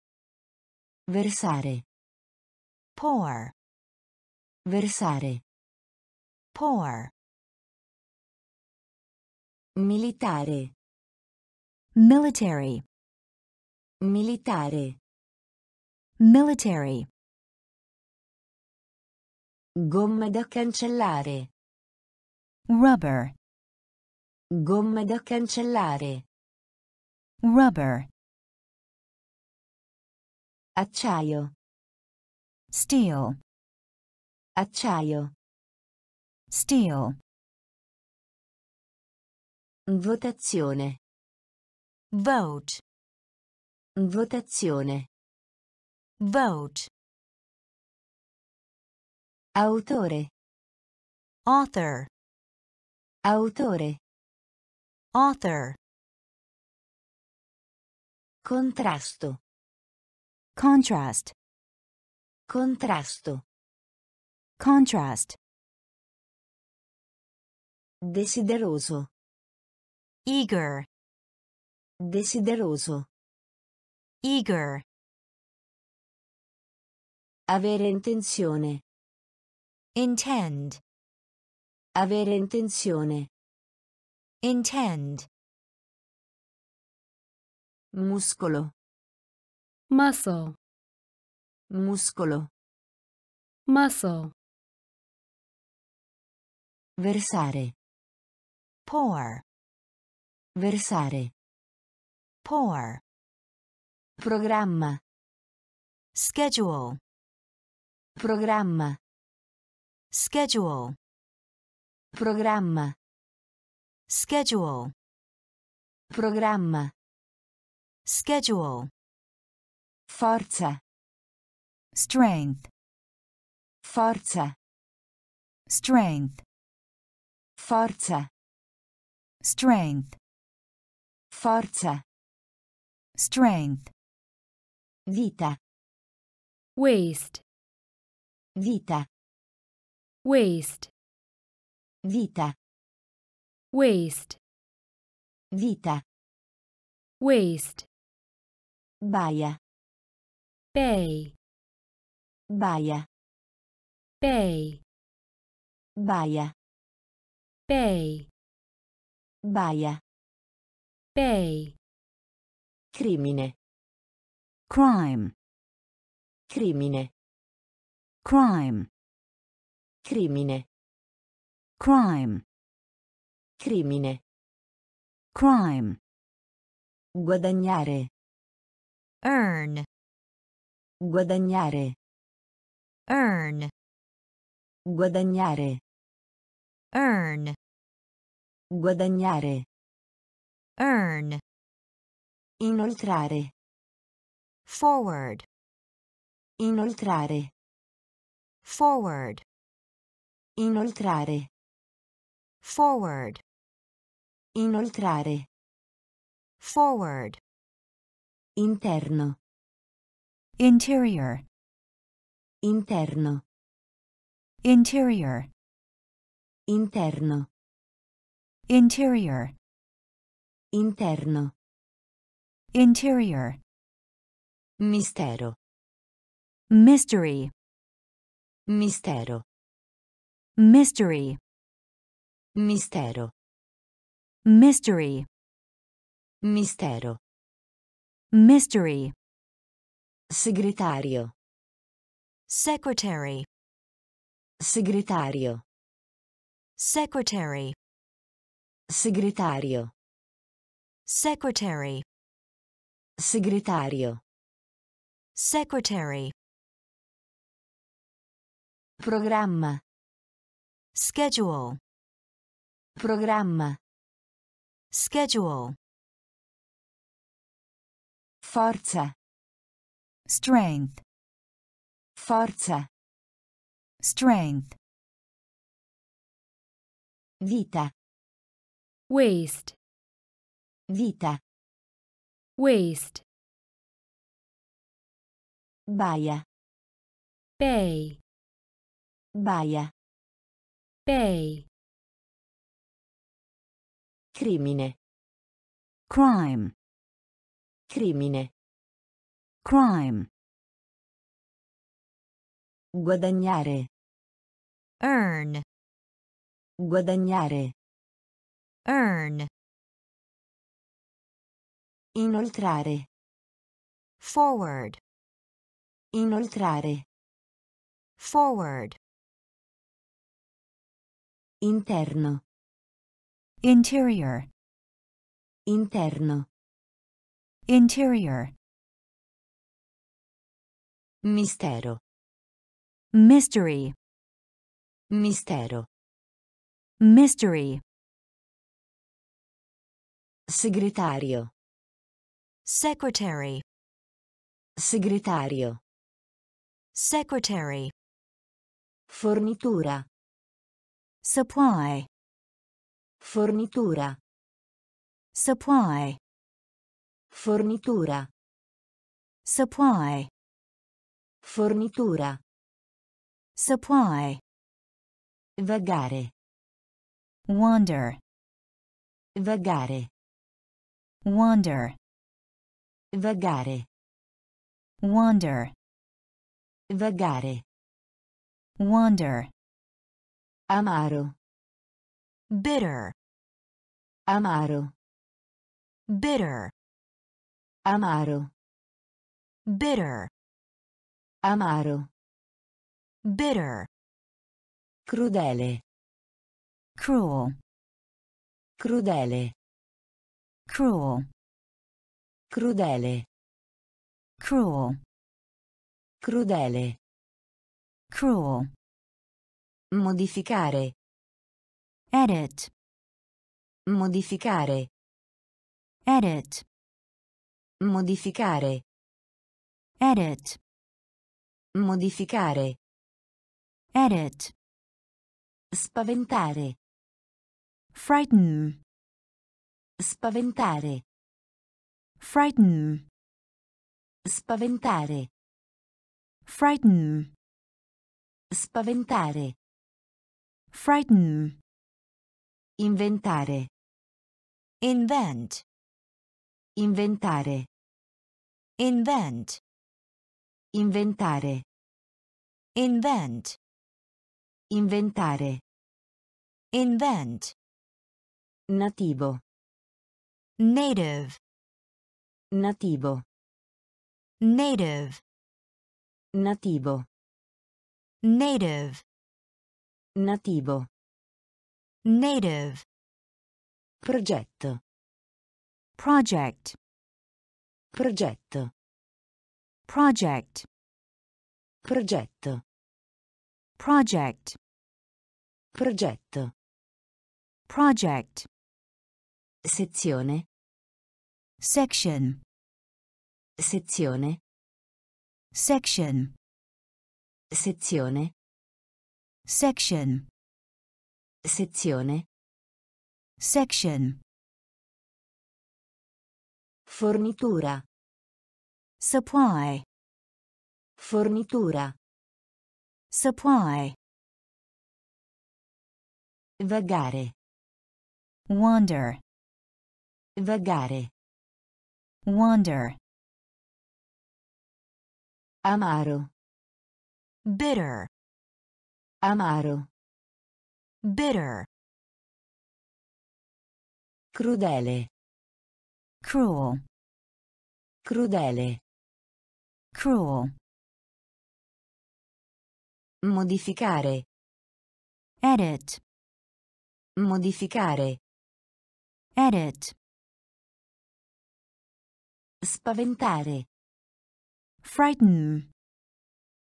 Versare. pour, Versare. pour, Militare. military, Militare. military, Gomme da cancellare. rubber, Gomme da cancellare. rubber, Acciaio. steel, Acciaio. steel, Votazione. vote, Votazione. vote, Autore. author, Autore. author, Contrasto. contrast, Contrasto. contrast, Desideroso. Eager, Desideroso. eager, Avere intenzione. intend, Avere intenzione. intend, Muscolo. muscle, Muscolo. muscle, Versare. pour, Versare. pour, Programma. schedule, Programma. schedule, Programma. schedule, Programma. schedule, Forza. strength, Forza. strength, Forza. strength, Forza. strength, Vita. waste, Vita. waste, Vita. waste, Vita. waste, Baia. bay, Baia. bay, Baia. bay, Baia. Bay, Crimine. crime, Crimine. crime, Crimine. crime, Crimine. crime, Guadagnare. earn, Guadagnare. earn, Guadagnare. earn, Guadagnare. Earn, Inoltrare. forward, Inoltrare. forward, Inoltrare. forward, Inoltrare. forward, Interno. interior, Interno. interior, Interno. interior, Interno. interior, Mistero. mystery, Mistero. mystery, Mistero. mystery, Mistero. mystery, Segretario. secretary, Segretario. secretary, Segretario. Secretary, Segretario. secretary, Programma. schedule, Programma. schedule, Forza. strength, Forza. strength, Vita. waste, Vita. waste, Baia. bay, Baia. bay, Crimine. crime, Crimine. crime, Guadagnare. earn, Guadagnare. earn, Inoltrare. forward, Inoltrare. forward, Interno. interior, Interno. interior, Mistero. mystery, Mistero. mystery, Segretario. Secretary, Segretario. secretary, Fornitura. supply, Fornitura. supply, Fornitura. supply, Fornitura. supply, Vagare. wander, Vagare. wander, Vagare. wander, Vagare. wander, Amaro. bitter, Amaro. bitter, Amaro. bitter, Amaro. bitter, Crudele. cruel, Crudele. cruel, Crudele. cruel, Crudele. cruel, Modificare. edit, Modificare. edit, Modificare. edit, Modificare. edit, Spaventare. frighten, Spaventare. Frighten, Spaventare. frighten, Spaventare. frighten, Inventare. invent, Inventare. invent, Inventare. invent, Inventare. invent, Nativo. native, Nativo. native, Nativo. native, Nativo. native, Progetto. project, Progetto. project, Progetto. project, Progetto. project, Sezione. Section, Sezione. section, Sezione. section, Sezione. section, Fornitura. supply, Fornitura. supply, Vagare. wander, Vagare. Wander, Amaro. bitter, Amaro. bitter, Crudele. cruel, Crudele. cruel, Modificare. edit, Modificare. edit, Spaventare. frighten,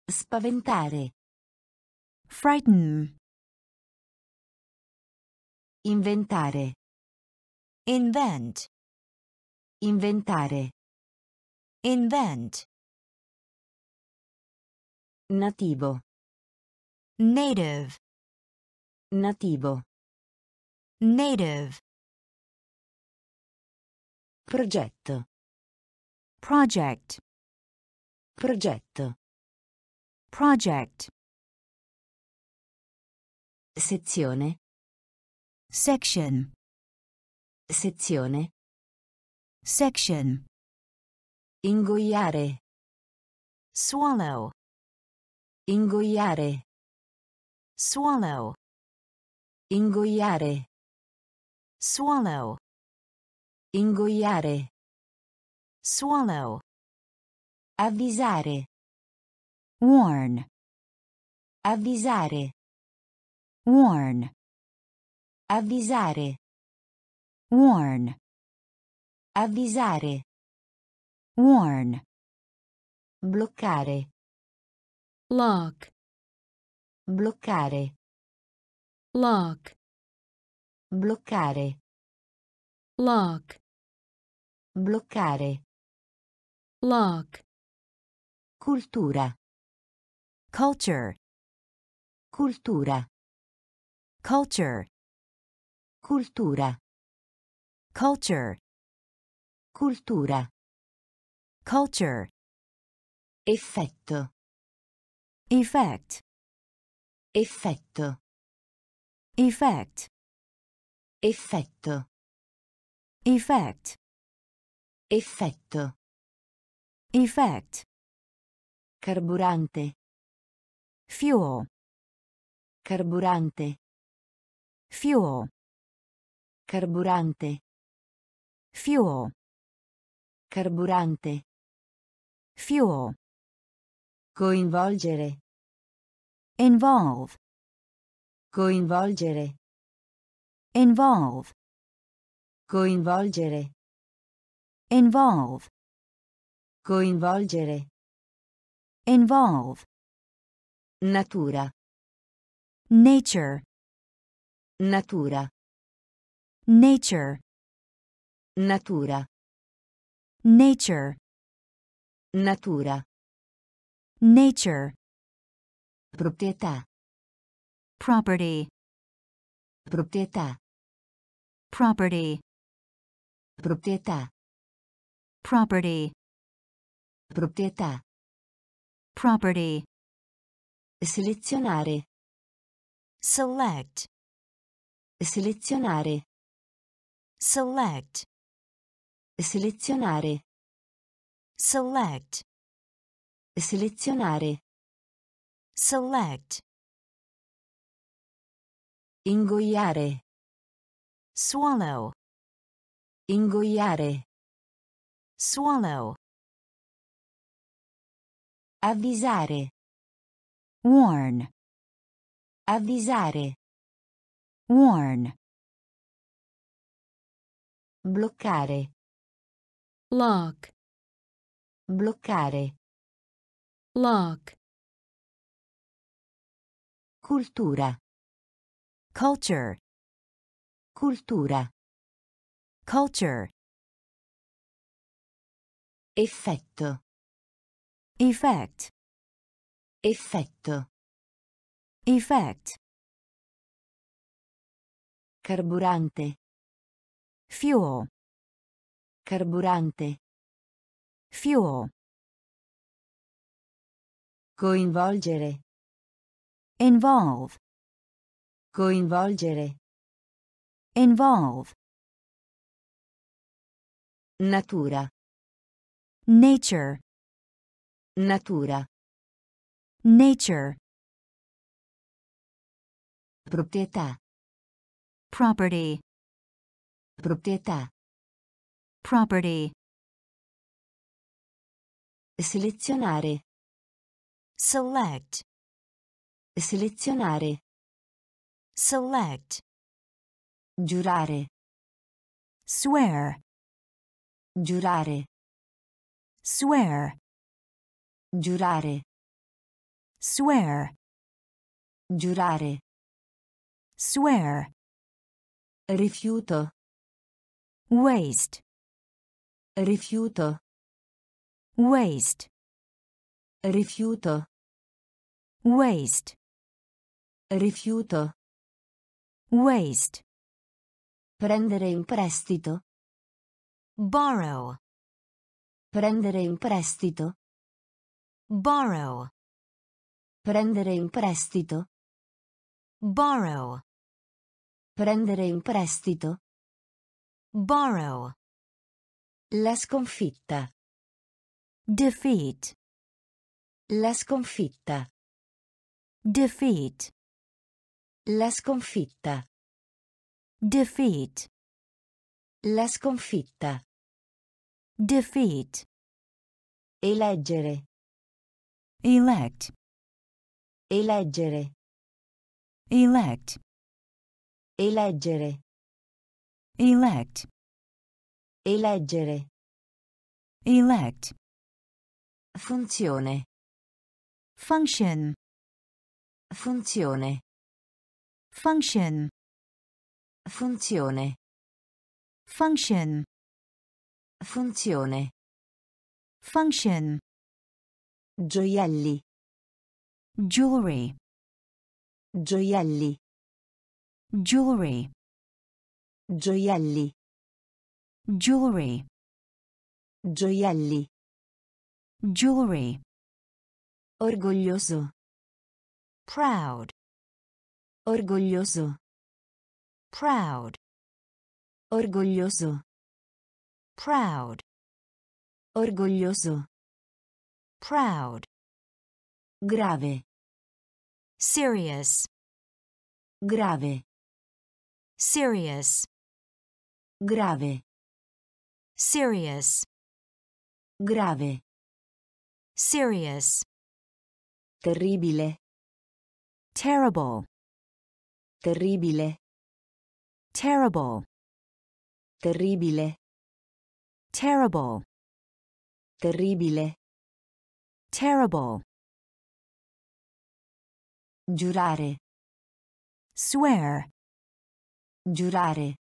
Spaventare. frighten, Inventare. invent, Inventare. invent, Nativo. native, Nativo. native, Progetto. Project, Progetto. project, Sezione. section, Sezione. section, Ingoiare. swallow, Ingoiare. swallow, Ingoiare. swallow, Ingoiare. Swallow, Avvisare. warn, Avvisare. warn, Avvisare. warn, Avvisare. warn, Bloccare. lock, Bloccare. lock, Bloccare. lock, Bloccare. Lock, Cultura. culture, Cultura. culture, Cultura. culture, Cultura. culture, Effetto. effect, Effetto. effect, Effetto. effect, Effetto. Effect, Carburante. fuel, Carburante. fuel, Carburante. fuel, Carburante. fuel, Coinvolgere. involve, Coinvolgere. involve, Coinvolgere. involve, Coinvolgere. involve, Natura. nature, Natura. nature, Natura. nature, Natura. nature, Proprietà. property, Proprietà. property, Proprietà. property, Proprietà. property, Selezionare. select, Selezionare. select, Selezionare. select, Selezionare. select, Ingoiare. swallow, Ingoiare. swallow, Avvisare. warn, Avvisare. warn, Bloccare. lock, Bloccare. lock, Cultura. culture, Cultura. culture, Effetto. Effect, Effetto. effect, Carburante. fuel, Carburante. fuel, Coinvolgere. involve, Coinvolgere. involve, Natura. nature, Natura. nature, Proprietà. property, Proprietà. property, Selezionare. select, Selezionare. select, Giurare. swear, Giurare. swear, Giurare. swear, Giurare. swear, Rifiuto. waste, Rifiuto. waste, Rifiuto. waste, Rifiuto. waste, Prendere in prestito. borrow, Prendere in prestito. Borrow, Prendere in prestito. borrow, Prendere in prestito. borrow, La sconfitta. defeat, La sconfitta. defeat, La sconfitta. defeat, La sconfitta. defeat, Eleggere. Elect, Eleggere. elect, Eleggere. elect, Eleggere. elect, Funzione. function, Funzione. function, Funzione. function, Funzione. function, Gioielli. jewelry, Gioielli. jewelry, Gioielli. jewelry, Gioielli. jewelry, Orgoglioso. proud, Orgoglioso. proud, Orgoglioso. proud, Orgoglioso. Proud, Grave. serious, Grave. serious, Grave. serious, Grave. serious, Terribile. terrible, Terribile. terrible, Terribile. terrible, Terribile. Terrible, Giurare. swear, giurare,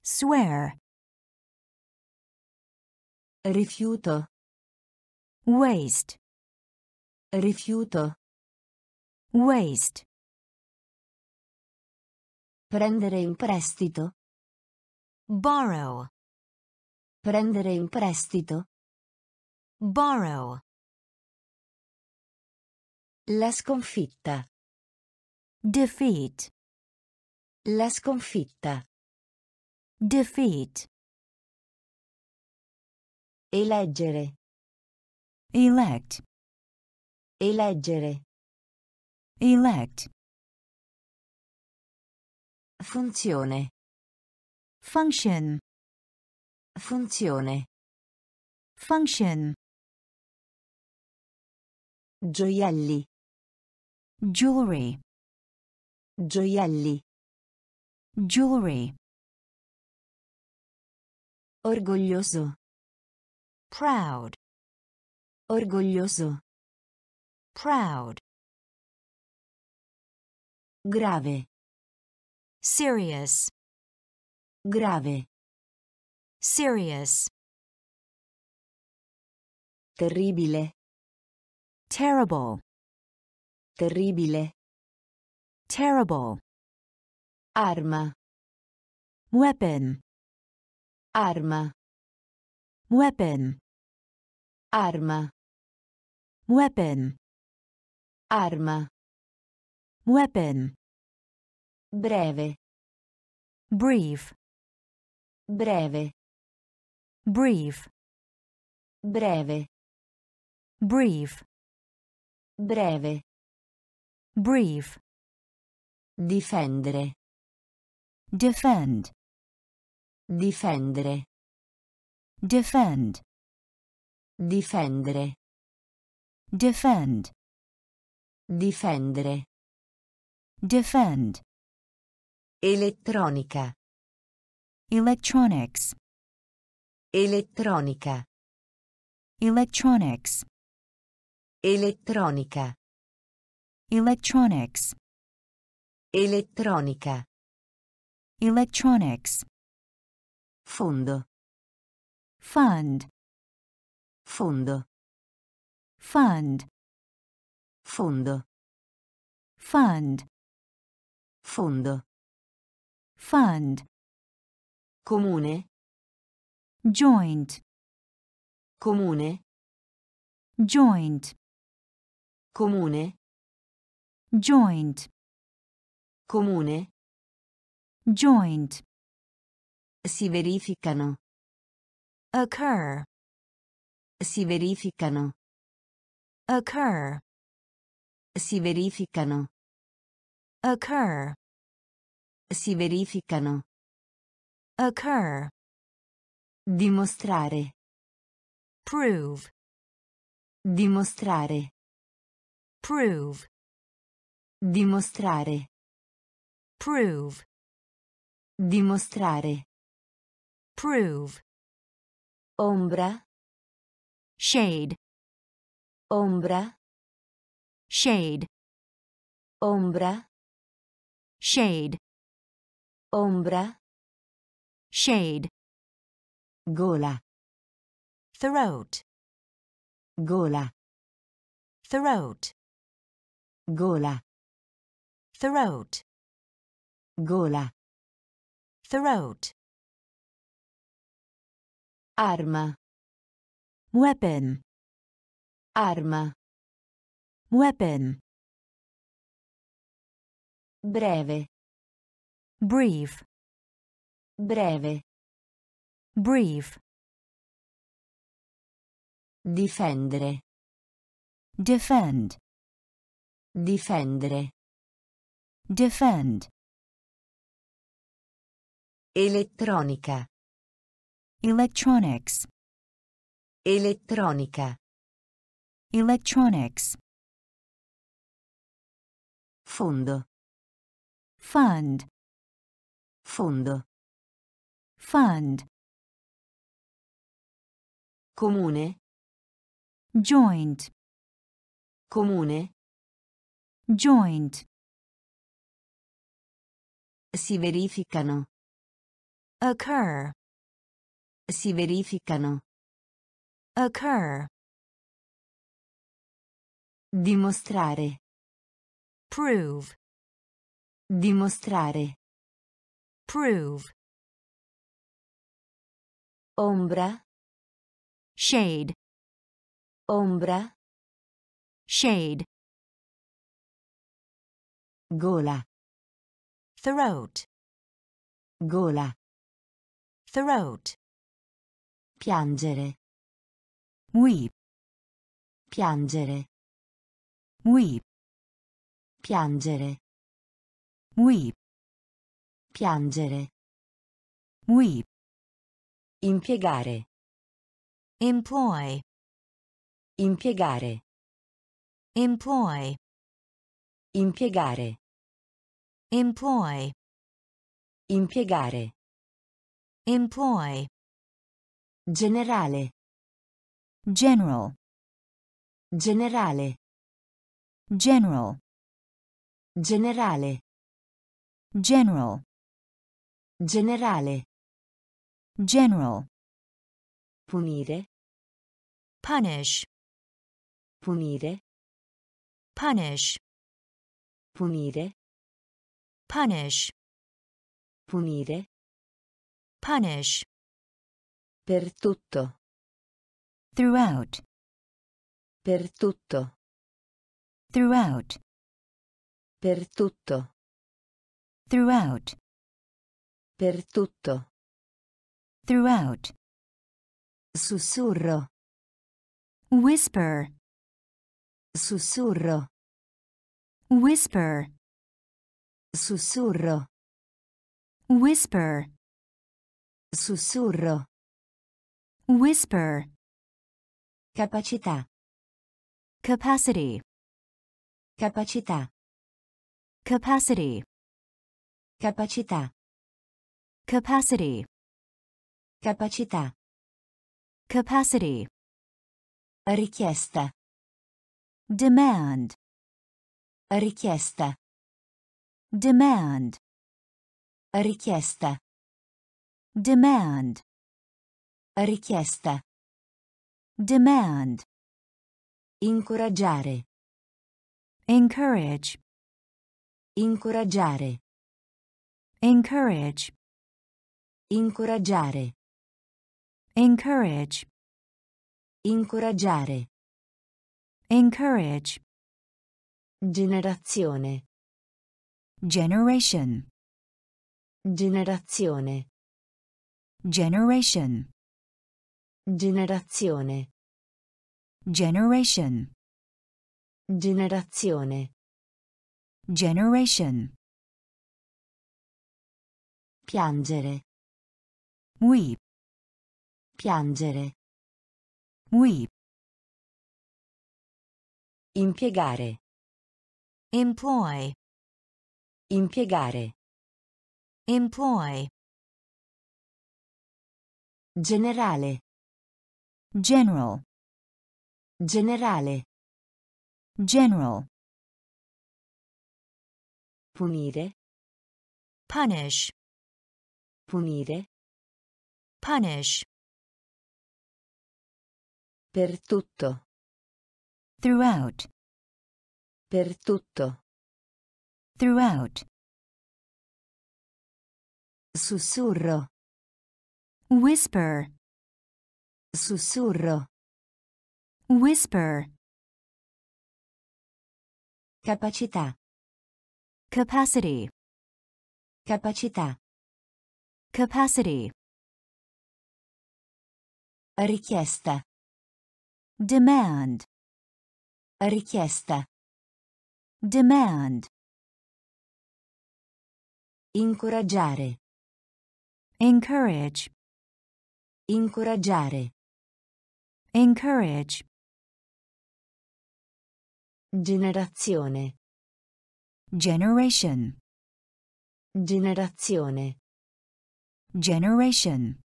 swear, rifiuto, waste, rifiuto, waste, prendere in prestito, borrow, prendere in prestito, borrow, la sconfitta, defeat, la sconfitta, defeat, eleggere, elect, eleggere, elect, funzione, function, funzione, function, gioielli, jewelry, gioielli, jewelry, orgoglioso, proud, orgoglioso, proud, grave, serious, grave, serious, terribile, terrible, terribile, terrible, arma, weapon, arma, weapon, arma, weapon, arma, weapon, breve, brief, breve, brief, breve, brief, breve, brief, difendere, defend, difendere, defend, difendere, defend, difendere, defend, elettronica, electronics, elettronica, electronics, elettronica, electronics, elettronica, electronics, fondo, fund, fondo, fund, fondo, fund, fondo, fund, comune, joint, comune, joint, comune, joint, comune, joint, si verificano, occur, si verificano, occur, si verificano, occur, si verificano, occur, dimostrare, prove, dimostrare, prove, dimostrare, prove, dimostrare, prove, ombra, shade, ombra, shade, ombra, shade, ombra, shade, gola, throat, gola, throat, gola, throat, gola, throat, arma, weapon, arma, weapon, breve, brief, breve, brief, difendere, defend, difendere, defend, elettronica, electronics, elettronica, electronics, fondo, fund, fondo, fund, comune, joint, comune, joint, Si verificano. occur, Si verificano. occur, Dimostrare. prove, Dimostrare. prove, Ombra. shade, Ombra. shade, Gola. Throat, Gola. throat, Piangere. weep, Piangere. weep, Piangere. weep, Piangere. weep, Impiegare. employ, Impiegare. employ, Impiegare. Employ, Impiegare. employ, Generale. general, Generale. general, Generale. general, Generale. general, Punire. punish, Punire. punish, Punire. Punish, Punire. punish, Per tutto. throughout, Per tutto. throughout, Per tutto. throughout, Per tutto. throughout, Sussurro. whisper, Sussurro. whisper, Sussurro. whisper, Sussurro. whisper, Capacità. capacity, Capacità. capacity, Capacità. capacity, Capacità. capacity, Richiesta. demand, Richiesta. Demand, Richiesta. demand, Richiesta. demand, Incoraggiare. encourage, Incoraggiare. encourage, Incoraggiare. encourage, Incoraggiare. encourage, Generazione. Generation, Generazione. generation, Generazione. generation, Generazione. generation, Piangere. weep, Piangere. weep, Impiegare. employ, Impiegare. employ, Generale. general, Generale. general, Punire. punish, Punire. punish, Per tutto. throughout, Per tutto. Throughout, Sussurro. whisper, Sussurro. whisper, Capacità. capacity, Capacità. capacity, Richiesta. demand, Richiesta. demand, Incoraggiare. encourage, Incoraggiare. encourage, Generazione. generation, Generazione. generation,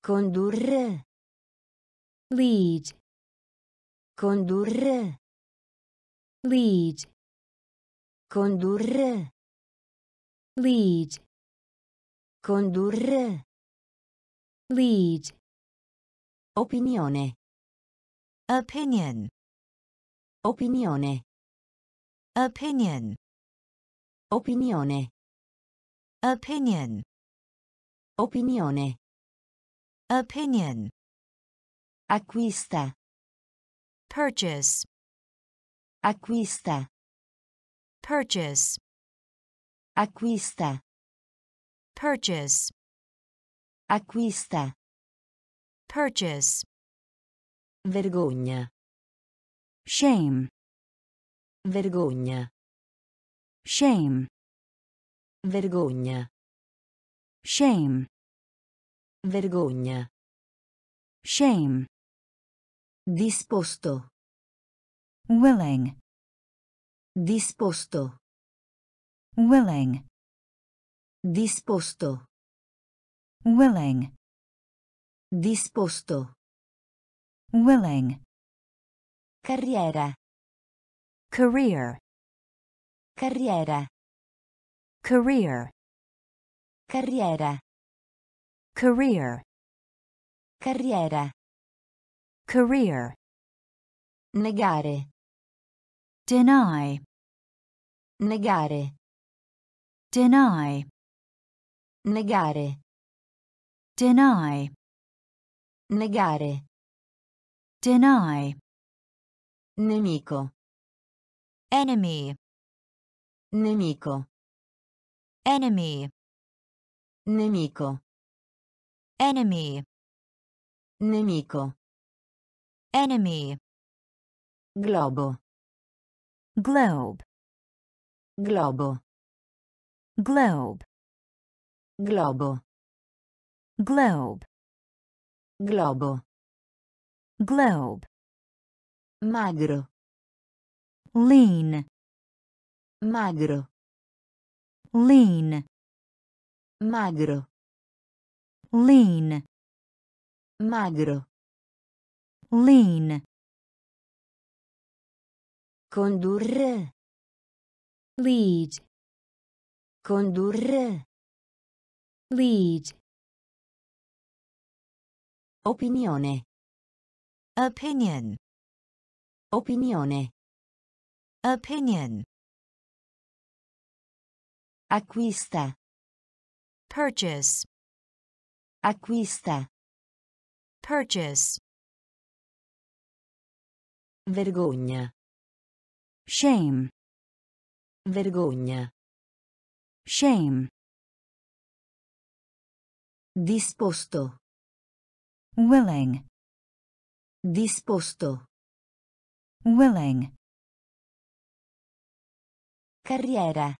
Condurre. lead, Condurre. lead, Condurre. Lead, Condurre. lead, Opinione. Opinion. Opinione. Opinion. Opinione. Opinion. Opinione. Opinion. Acquista. Purchase. Acquista. Purchase. Acquista. Purchase. Acquista. Purchase. Vergogna. Shame. Vergogna. Shame. Vergogna. Shame. Vergogna. Shame. Disposto. Willing. Disposto. Willing. Disposto. Willing. Disposto. Willing. Carriera. Career. Carriera. Career. Carriera. Career. Carriera. Career. Negare. Deny. Negare. Deny. Negare. Deny. Negare. Deny. Nemico. Enemy. Nemico. Enemy. Nemico. Enemy. Nemico. Enemy. Globo. Globe. Globo. Globe. Globo. Globe. Globo. Globe. Magro. Lean. Magro. Lean. Magro. Lean. Magro. Lean. Condurre. lead, Condurre. lead, Opinione. Opinion. Opinione. Opinion. Acquista. Purchase. Acquista. Purchase. Vergogna. Shame. Vergogna. Shame. Disposto. Willing. Disposto. Willing. Carriera.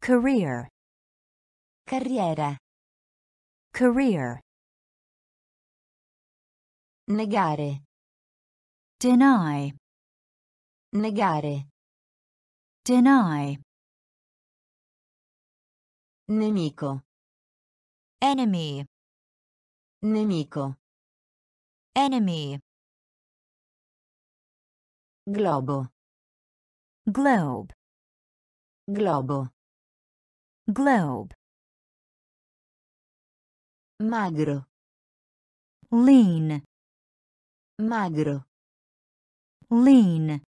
Career. Carriera. Career. Negare. Deny. Negare. Deny. Nemico. Enemy. Nemico. Enemy. Globo. Globe. Globo. Globe. Magro. Lean. Magro. Lean.